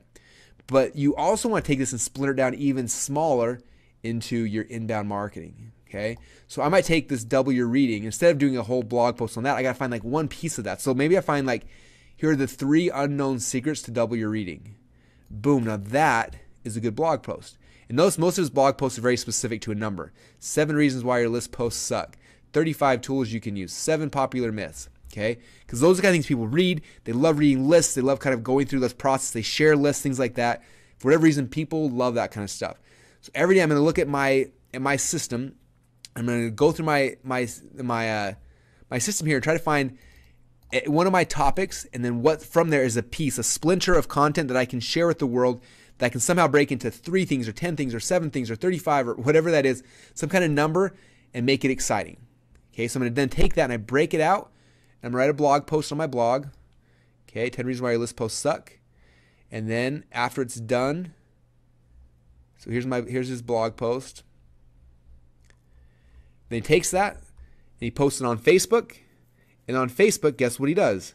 Speaker 1: But you also want to take this and split it down even smaller into your inbound marketing. Okay. So I might take this double your reading. Instead of doing a whole blog post on that, I got to find like one piece of that. So maybe I find like, here are the three unknown secrets to double your reading. Boom. Now that is a good blog post. And notice most of his blog posts are very specific to a number. Seven reasons why your list posts suck. 35 tools you can use. Seven popular myths okay? Because those are the kind of things people read. They love reading lists. They love kind of going through this process. They share lists, things like that. For whatever reason, people love that kind of stuff. So every day I'm going to look at my at my system. I'm going to go through my my my uh, my system here and try to find Eh, one of my topics, and then what from there is a piece, a splinter of content that I can share with the world that can somehow break into three things or 10 things or seven things or 35 or whatever that is, some kind of number and make it exciting. Okay, so I'm to then take that and I break it out and I'm gonna write a blog post on my blog. Okay, 10 reasons why your list posts suck. And then after it's done, So here's my here's his blog post. Then he takes that and he posts it on Facebook. And on Facebook, guess what he does?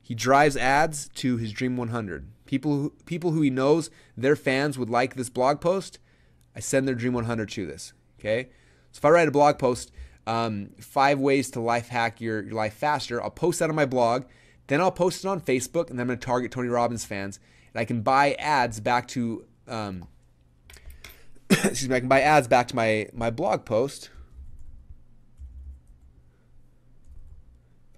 Speaker 1: He drives ads to his Dream 100. People who, people who he knows their fans would like this blog post, I send their Dream 100 to this. Okay? So if I write a blog post, um, five ways to life hack your, your life faster, I'll post that on my blog. Then I'll post it on Facebook, and then I'm going to target Tony Robbins fans. And I can buy ads back to, um, [COUGHS] excuse me, I can buy ads back to my, my blog post.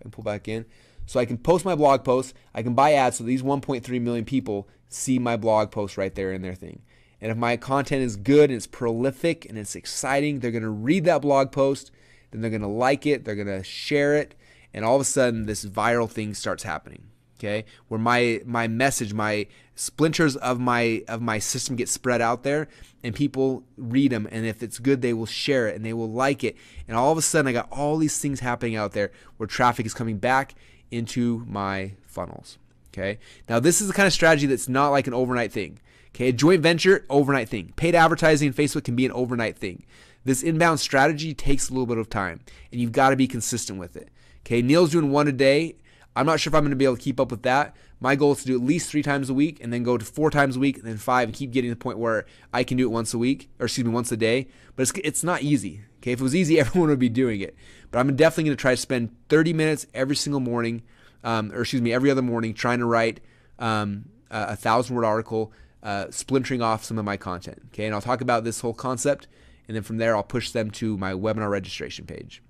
Speaker 1: Can pull back in. So I can post my blog post. I can buy ads so these 1.3 million people see my blog post right there in their thing. And if my content is good and it's prolific and it's exciting, they're going to read that blog post, then they're going to like it, they're going to share it, and all of a sudden this viral thing starts happening. Okay? Where my my message, my splinters of my of my system get spread out there and people read them and if it's good they will share it and they will like it. And all of a sudden I got all these things happening out there where traffic is coming back into my funnels. Okay. Now, this is the kind of strategy that's not like an overnight thing. Okay. A joint venture, overnight thing. Paid advertising in Facebook can be an overnight thing. This inbound strategy takes a little bit of time and you've got to be consistent with it. Okay. Neil's doing one a day. I'm not sure if I'm going to be able to keep up with that. My goal is to do at least three times a week and then go to four times a week and then five and keep getting to the point where I can do it once a week or excuse me, once a day. But it's, it's not easy. Okay. If it was easy, [LAUGHS] everyone would be doing it. But I'm definitely going to try to spend 30 minutes every single morning, um, or excuse me, every other morning, trying to write um, a thousand word article, uh, splintering off some of my content. Okay, and I'll talk about this whole concept, and then from there, I'll push them to my webinar registration page.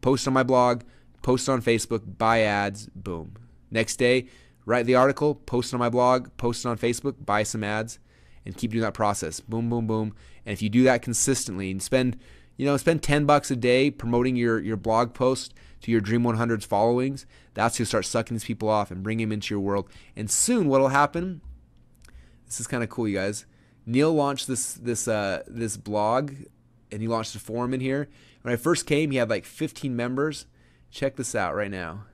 Speaker 1: Post on my blog, post on Facebook, buy ads, boom. Next day, write the article, post it on my blog, post it on Facebook, buy some ads, and keep doing that process. Boom, boom, boom. And if you do that consistently and spend you know, spend 10 bucks a day promoting your, your blog post to your Dream 100's followings. That's who start sucking these people off and bring them into your world. And soon, what'll happen? This is kind of cool, you guys. Neil launched this this uh, this blog, and he launched a forum in here. When I first came, he had like 15 members. Check this out right now.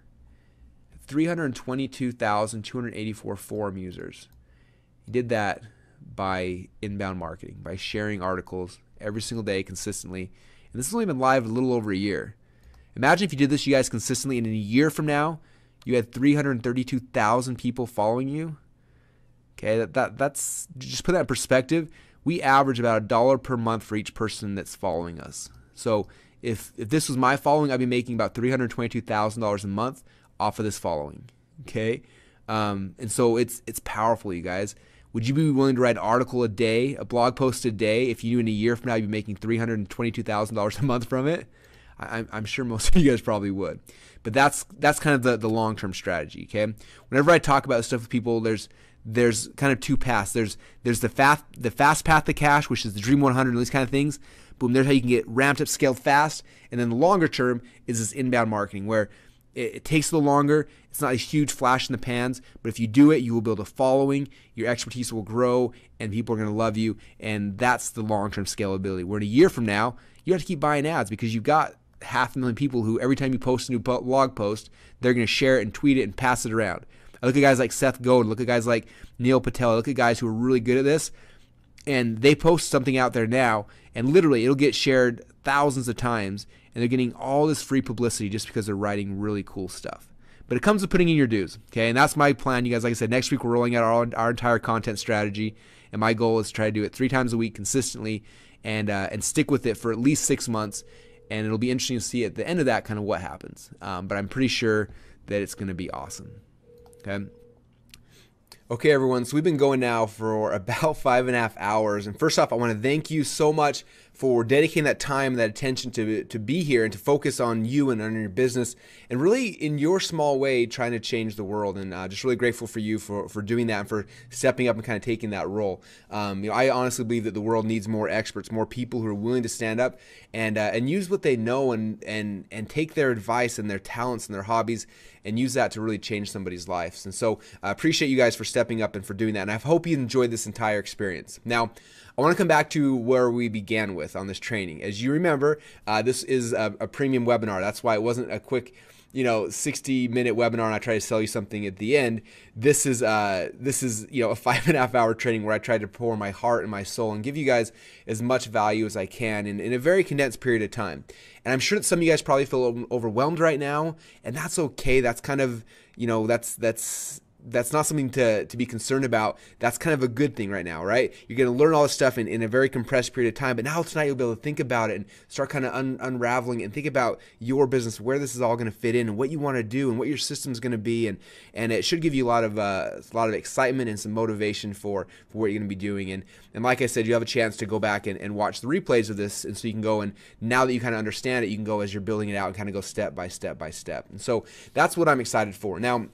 Speaker 1: 322,284 forum users. He did that by inbound marketing, by sharing articles, every single day consistently. And this has only been live a little over a year. Imagine if you did this, you guys, consistently, and in a year from now, you had 332,000 people following you. Okay, that, that that's just put that in perspective. We average about a dollar per month for each person that's following us. So if if this was my following, I'd be making about three hundred twenty-two thousand dollars a month off of this following. Okay, um, and so it's it's powerful, you guys. Would you be willing to write an article a day, a blog post a day, if you knew in a year from now you'd be making $322,000 a month from it? I, I'm sure most of you guys probably would. But that's that's kind of the, the long term strategy. Okay. Whenever I talk about stuff with people, there's there's kind of two paths. There's there's the fast the fast path to cash, which is the Dream 100 and these kind of things. Boom. There's how you can get ramped up, scaled fast. And then the longer term is this inbound marketing, where it, it takes a little longer. It's not a huge flash in the pans, but if you do it, you will build a following. Your expertise will grow, and people are going to love you. And that's the long-term scalability. Where in a year from now, you have to keep buying ads because you've got half a million people who every time you post a new blog post, they're going to share it and tweet it and pass it around. I look at guys like Seth Godin, look at guys like Neil Patel, I look at guys who are really good at this, and they post something out there now, and literally it'll get shared thousands of times, and they're getting all this free publicity just because they're writing really cool stuff. But it comes to putting in your dues, okay? And that's my plan, you guys. Like I said, next week we're rolling out our, our entire content strategy, and my goal is to try to do it three times a week consistently, and uh, and stick with it for at least six months. And it'll be interesting to see at the end of that kind of what happens. Um, but I'm pretty sure that it's going to be awesome. Okay. Okay, everyone. So we've been going now for [LAUGHS] about five and a half hours. And first off, I want to thank you so much for dedicating that time, and that attention to, to be here and to focus on you and on your business and really in your small way trying to change the world. And uh, just really grateful for you for, for doing that and for stepping up and kind of taking that role. Um, you know, I honestly believe that the world needs more experts, more people who are willing to stand up and uh, and use what they know and and and take their advice and their talents and their hobbies and use that to really change somebody's lives. And so I appreciate you guys for stepping up and for doing that. And I hope you enjoyed this entire experience. Now, I want to come back to where we began with on this training. As you remember, uh, this is a, a, premium webinar. That's why it wasn't a quick you know 60 minute webinar and I try to sell you something at the end. This is uh this is you know a [LAUGHS] five and a half hour training where I try to pour my heart and my soul and give you guys as much value as I can in, in a very condensed period of time. And I'm sure that some of you guys probably feel overwhelmed right now, and that's okay. That's kind of you know that's that's that's not something to, to be concerned about. That's kind of a good thing right now, right? You're going to learn all this stuff in, in a very compressed period of time, but now tonight you'll be able to think about it and start kind of un- unraveling and think about your business, where this is all going to fit in, and what you want to do, and what your system's going to be, and and it should give you a lot of uh, a lot of excitement and some motivation for for what you're going to be doing. And and like I said, you have a chance to go back and, and watch the replays of this, and so you can go and now that you kind of understand it, you can go as you're building it out and kind of go step by step by step. And so that's what I'm excited for. Now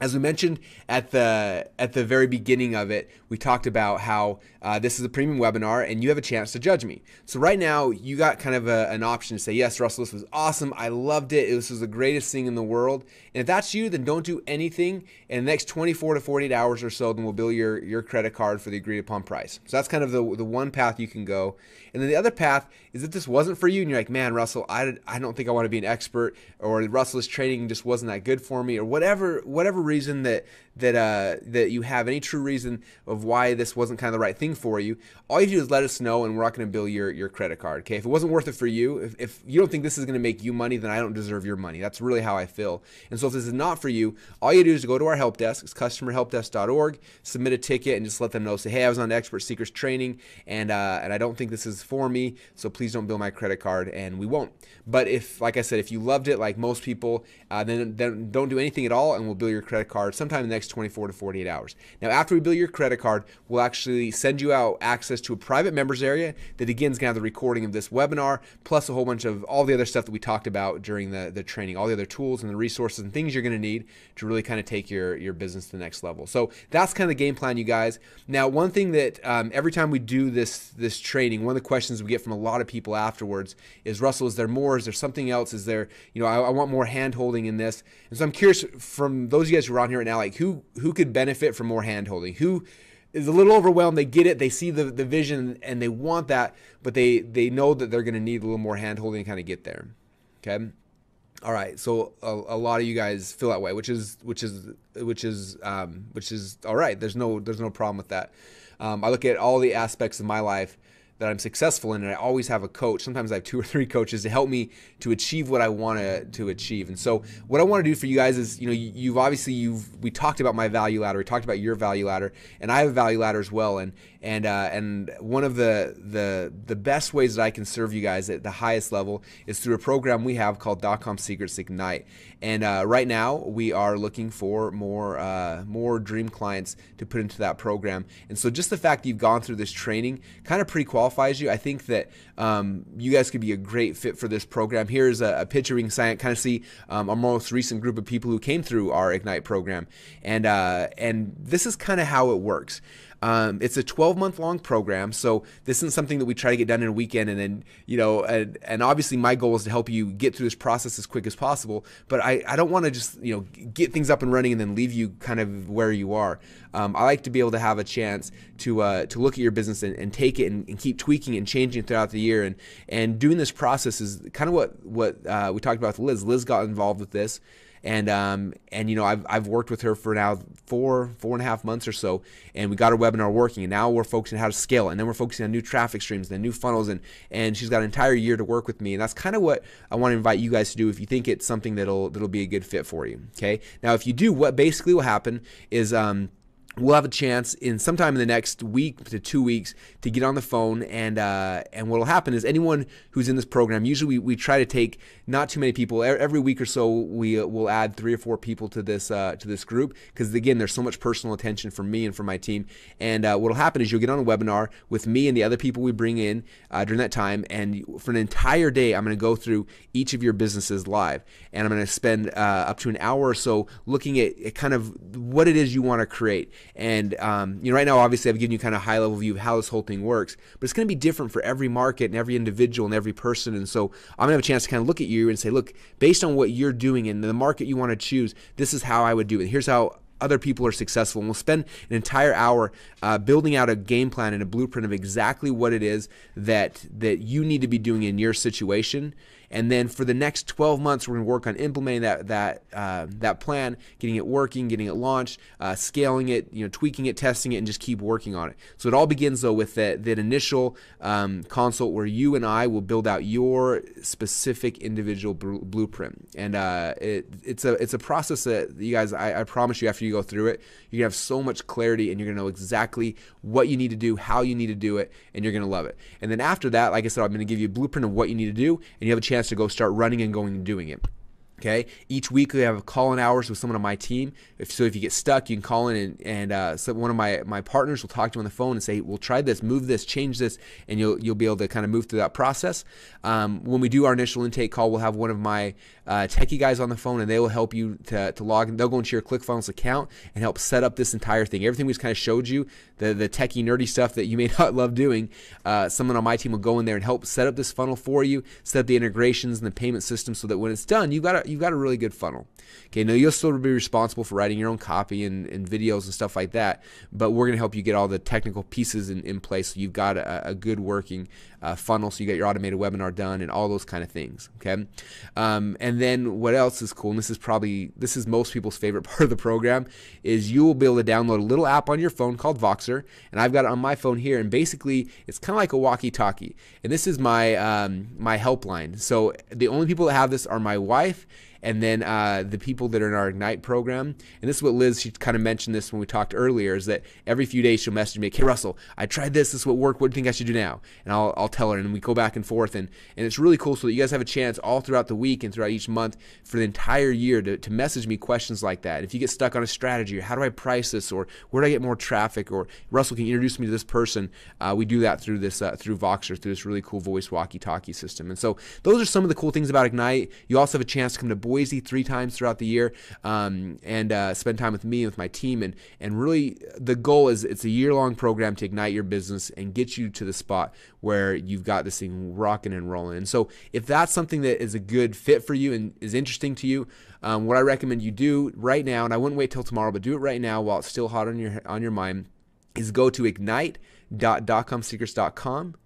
Speaker 1: as we mentioned at the at the very beginning of it, we talked about how uh, this is a premium webinar and you have a chance to judge me. So right now you got kind of a, an option to say, yes, Russell, this was awesome. I loved it. This was the greatest thing in the world. And if that's you, then don't do anything. In the next 24 to 48 hours or so, then we'll bill your your credit card for the agreed upon price. So that's kind of the the one path you can go. And then the other path is if this wasn't for you and you're like, man, Russell, I, I don't think I want to be an expert, or Russell's training just wasn't that good for me, or whatever whatever reason that that uh, that you have any true reason of why this wasn't kind of the right thing for you, all you do is let us know, and we're not going to bill your your credit card. Okay, if it wasn't worth it for you, if, if you don't think this is going to make you money, then I don't deserve your money. That's really how I feel. And so if this is not for you, all you do is go to our help desk. It's customerhelpdesk.org. Submit a ticket and just let them know. Say, hey, I was on Expert Secrets training, and uh, and I don't think this is for me, so please don't bill my credit card, and we won't. But if, like I said, if you loved it like most people, uh, then then don't do anything at all, and we'll bill your credit card sometime in the next next 24 to 48 hours. Now, after we bill your credit card, we'll actually send you out access to a private members area that again is going to have the recording of this webinar, plus a whole bunch of all the other stuff that we talked about during the, the training, all the other tools and the resources and things you're going to need to really kind of take your, your business to the next level. So that's kind of the game plan, you guys. Now, one thing that um, every time we do this this training, one of the questions we get from a lot of people afterwards is, Russell, is there more? Is there something else? Is there, you know, I, I want more hand holding in this. And so I'm curious from those of you guys who are on here right now, like who who could benefit from more hand holding? Who is a little overwhelmed? They get it, they see the, the vision, and they want that, but they they know that they're going to need a little more hand holding to kind of get there. Okay. All right, so a, a, lot of you guys feel that way, which is which is which is um, which is all right. There's no there's no problem with that. Um, I look at all the aspects of my life that I'm successful in, and I always have a coach. Sometimes I have two or three coaches to help me to achieve what I want to achieve. And so, what I want to do for you guys is, you know, you, have obviously you've we talked about my value ladder, we talked about your value ladder, and I have a value ladder as well. And and uh, and one of the the the best ways that I can serve you guys at the highest level is through a program we have called Dotcom Secrets Ignite. And uh, right now we are looking for more uh, more dream clients to put into that program. And so just the fact that you've gone through this training kind of pre-qualifies you. I think that um, you guys could be a great fit for this program. Here's a, a picture we can kind of see um, our most recent group of people who came through our Ignite program, and uh, and this is kind of how it works. Um, it's a 12 month long program, so this isn't something that we try to get done in a weekend. And then, you know, and, and obviously my goal is to help you get through this process as quick as possible. But I, I don't want to just, you know, get things up and running and then leave you kind of where you are. Um, I like to be able to have a chance to uh, to look at your business and, and take it and, and, keep tweaking and changing throughout the year. And and doing this process is kind of what what uh, we talked about with Liz. Liz got involved with this and um, and you know I've, I've worked with her for now four four and a half months or so and we got our webinar working and now we're focusing on how to scale and then we're focusing on new traffic streams and new funnels and and she's got an entire year to work with me and that's kind of what I want to invite you guys to do if you think it's something that'll that'll be a good fit for you okay? Now if you do what basically will happen is um, we'll have a chance in sometime in the next week to two weeks to get on the phone and uh, and what will happen is anyone who's in this program usually we, we try to take not too many people. Every week or so we uh, will add three or four people to this uh, to this group because again there's so much personal attention from me and from my team. And uh, what will happen is you'll get on a webinar with me and the other people we bring in uh, during that time. And for an entire day I'm going to go through each of your businesses live. And I'm going to spend uh, up to an hour or so looking at, at kind of what it is you want to create and um, you know, right now, obviously, I've given you kind of a high level view of how this whole thing works, but it's going to be different for every market and every individual and every person. And so I'm going to have a chance to kind of look at you and say, look, based on what you're doing and the market you want to choose, this is how I would do it. Here's how other people are successful. And we'll spend an entire hour uh, building out a game plan and a blueprint of exactly what it is that that you need to be doing in your situation And then for the next 12 months, we're going to work on implementing that that uh, that plan, getting it working, getting it launched, uh, scaling it, you know, tweaking it, testing it, and just keep working on it. So it all begins though with that, that initial um, consult where you and I will build out your specific individual bl- blueprint. And uh, it, it's a it's a process that you guys, I, I promise you, after you go through it, you're gonna have so much clarity, and you're gonna know exactly what you need to do, how you need to do it, and you're gonna love it. And then after that, like I said, I'm gonna give you a blueprint of what you need to do, and you have a chance to go start running and going and doing it. Okay. Each week we have a call-in hours with someone on my team. If so, if you get stuck, you can call in and, and uh, so one of my my partners will talk to you on the phone and say, "We'll try this, move this, change this," and you'll you'll be able to kind of move through that process. Um, when we do our initial intake call, we'll have one of my uh, techie guys on the phone, and they will help you to, to log in. They'll go into your ClickFunnels account and help set up this entire thing. Everything we just kind of showed you, the the techie nerdy stuff that you may [LAUGHS] not love doing. Uh, someone on my team will go in there and help set up this funnel for you, set up the integrations and the payment system, so that when it's done, you've got a, you've got a really good funnel. Okay, now you'll still be responsible for writing your own copy and, and videos and stuff like that, but we're going to help you get all the technical pieces in, in place so you've got a, a good working uh, funnel, so you get your automated webinar done and all those kind of things. Okay, um, and then what else is cool? And this is probably this is most people's favorite [LAUGHS] part of the program is you will be able to download a little app on your phone called Voxer, and I've got it on my phone here, and basically it's kind of like a walkie-talkie, and this is my um, my helpline. So the only people that have this are my wife and then uh, the people that are in our Ignite program. And this is what Liz, she kind of mentioned this when we talked earlier, is that every few days she'll message me, hey, Russell, I tried this. This is what worked. What do you think I should do now? And I'll, I'll tell her, and we go back and forth. And, and it's really cool so that you guys have a chance all throughout the week and throughout each month for the entire year to, to message me questions like that. If you get stuck on a strategy, or how do I price this, or where do I get more traffic, or Russell, can you introduce me to this person? Uh, we do that through this, uh, through Voxer, through this really cool voice walkie-talkie system. And so those are some of the cool things about Ignite. You also have a chance to come to Boise three times throughout the year um, and uh, spend time with me and with my team. And, and really, the goal is it's a year long program to ignite your business and get you to the spot where you've got this thing rocking and rolling. And so, if that's something that is a good fit for you and is interesting to you, um, what I recommend you do right now, and I wouldn't wait till tomorrow, but do it right now while it's still hot on your on your mind, is go to ignite.dotcomsecrets.com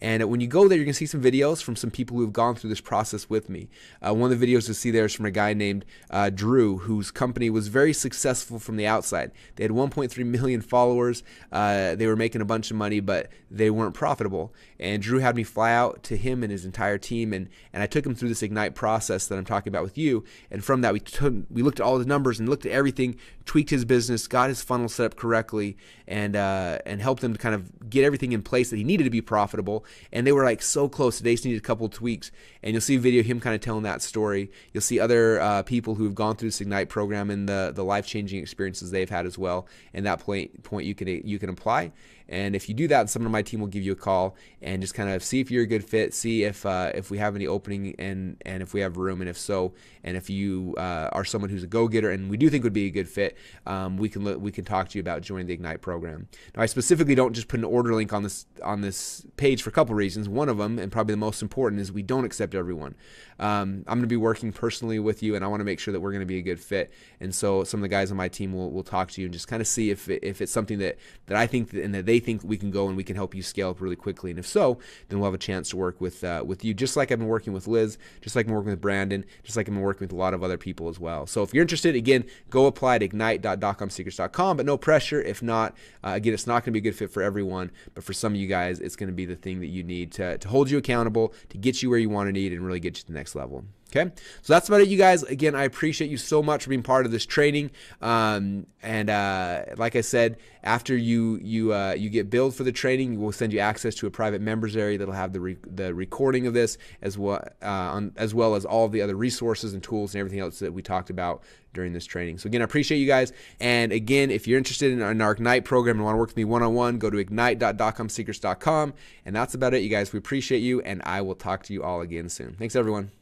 Speaker 1: and when you go there, you're going to see some videos from some people who have gone through this process with me. Uh, one of the videos you'll see there is from a guy named uh, Drew, whose company was very successful from the outside. They had 1.3 million followers. Uh, they were making a bunch of money, but they weren't profitable. And Drew had me fly out to him and his entire team, and, and I took him through this Ignite process that I'm talking about with you. And from that, we, took, we looked at all the numbers and looked at everything, tweaked his business, got his funnel set up correctly, and, uh, and helped him to kind of get everything in place that he needed to be profitable and they were like so close. They just needed a couple tweaks, and you'll see a video him kind of telling that story. You'll see other uh, people who have gone through this Ignite program and the the life changing experiences they've had as well. And that point point you can you can apply. And if you do that, someone on my team will give you a call and just kind of see if you're a good fit, see if uh, if we have any opening and and if we have room, and if so, and if you uh, are someone who's a go-getter and we do think would be a good fit, um, we can we can talk to you about joining the Ignite program. Now, I specifically don't just put an order link on this on this page for a couple reasons. One of them, and probably the most important, is we don't accept everyone. Um, I'm going to be working personally with you, and I want to make sure that we're going to be a good fit. And so, some of the guys on my team will, will talk to you and just kind of see if if it's something that that I think that, and that they think we can go and we can help you scale up really quickly. And if so, then we'll have a chance to work with uh, with you, just like I've been working with Liz, just like I'm working with Brandon, just like I've been working with a lot of other people as well. So if you're interested, again, go apply at ignite.dotcomsecrets.com, but no pressure. If not, uh, again, it's not going to be a good fit for everyone, but for some of you guys, it's going to be the thing that you need to, to hold you accountable, to get you where you want to need, and really get you to the next level. Okay, so that's about it, you guys. Again, I appreciate you so much for being part of this training. Um, and uh, like I said, after you you uh, you get billed for the training, we'll send you access to a private members area that'll have the re- the recording of this as well uh, on, as well as all the other resources and tools and everything else that we talked about during this training. So again, I appreciate you guys. And again, if you're interested in our Ignite program and want to work with me one-on-one, go to ignite.dotcomsecrets.com. And that's about it, you guys. We appreciate you, and I will talk to you all again soon. Thanks, everyone.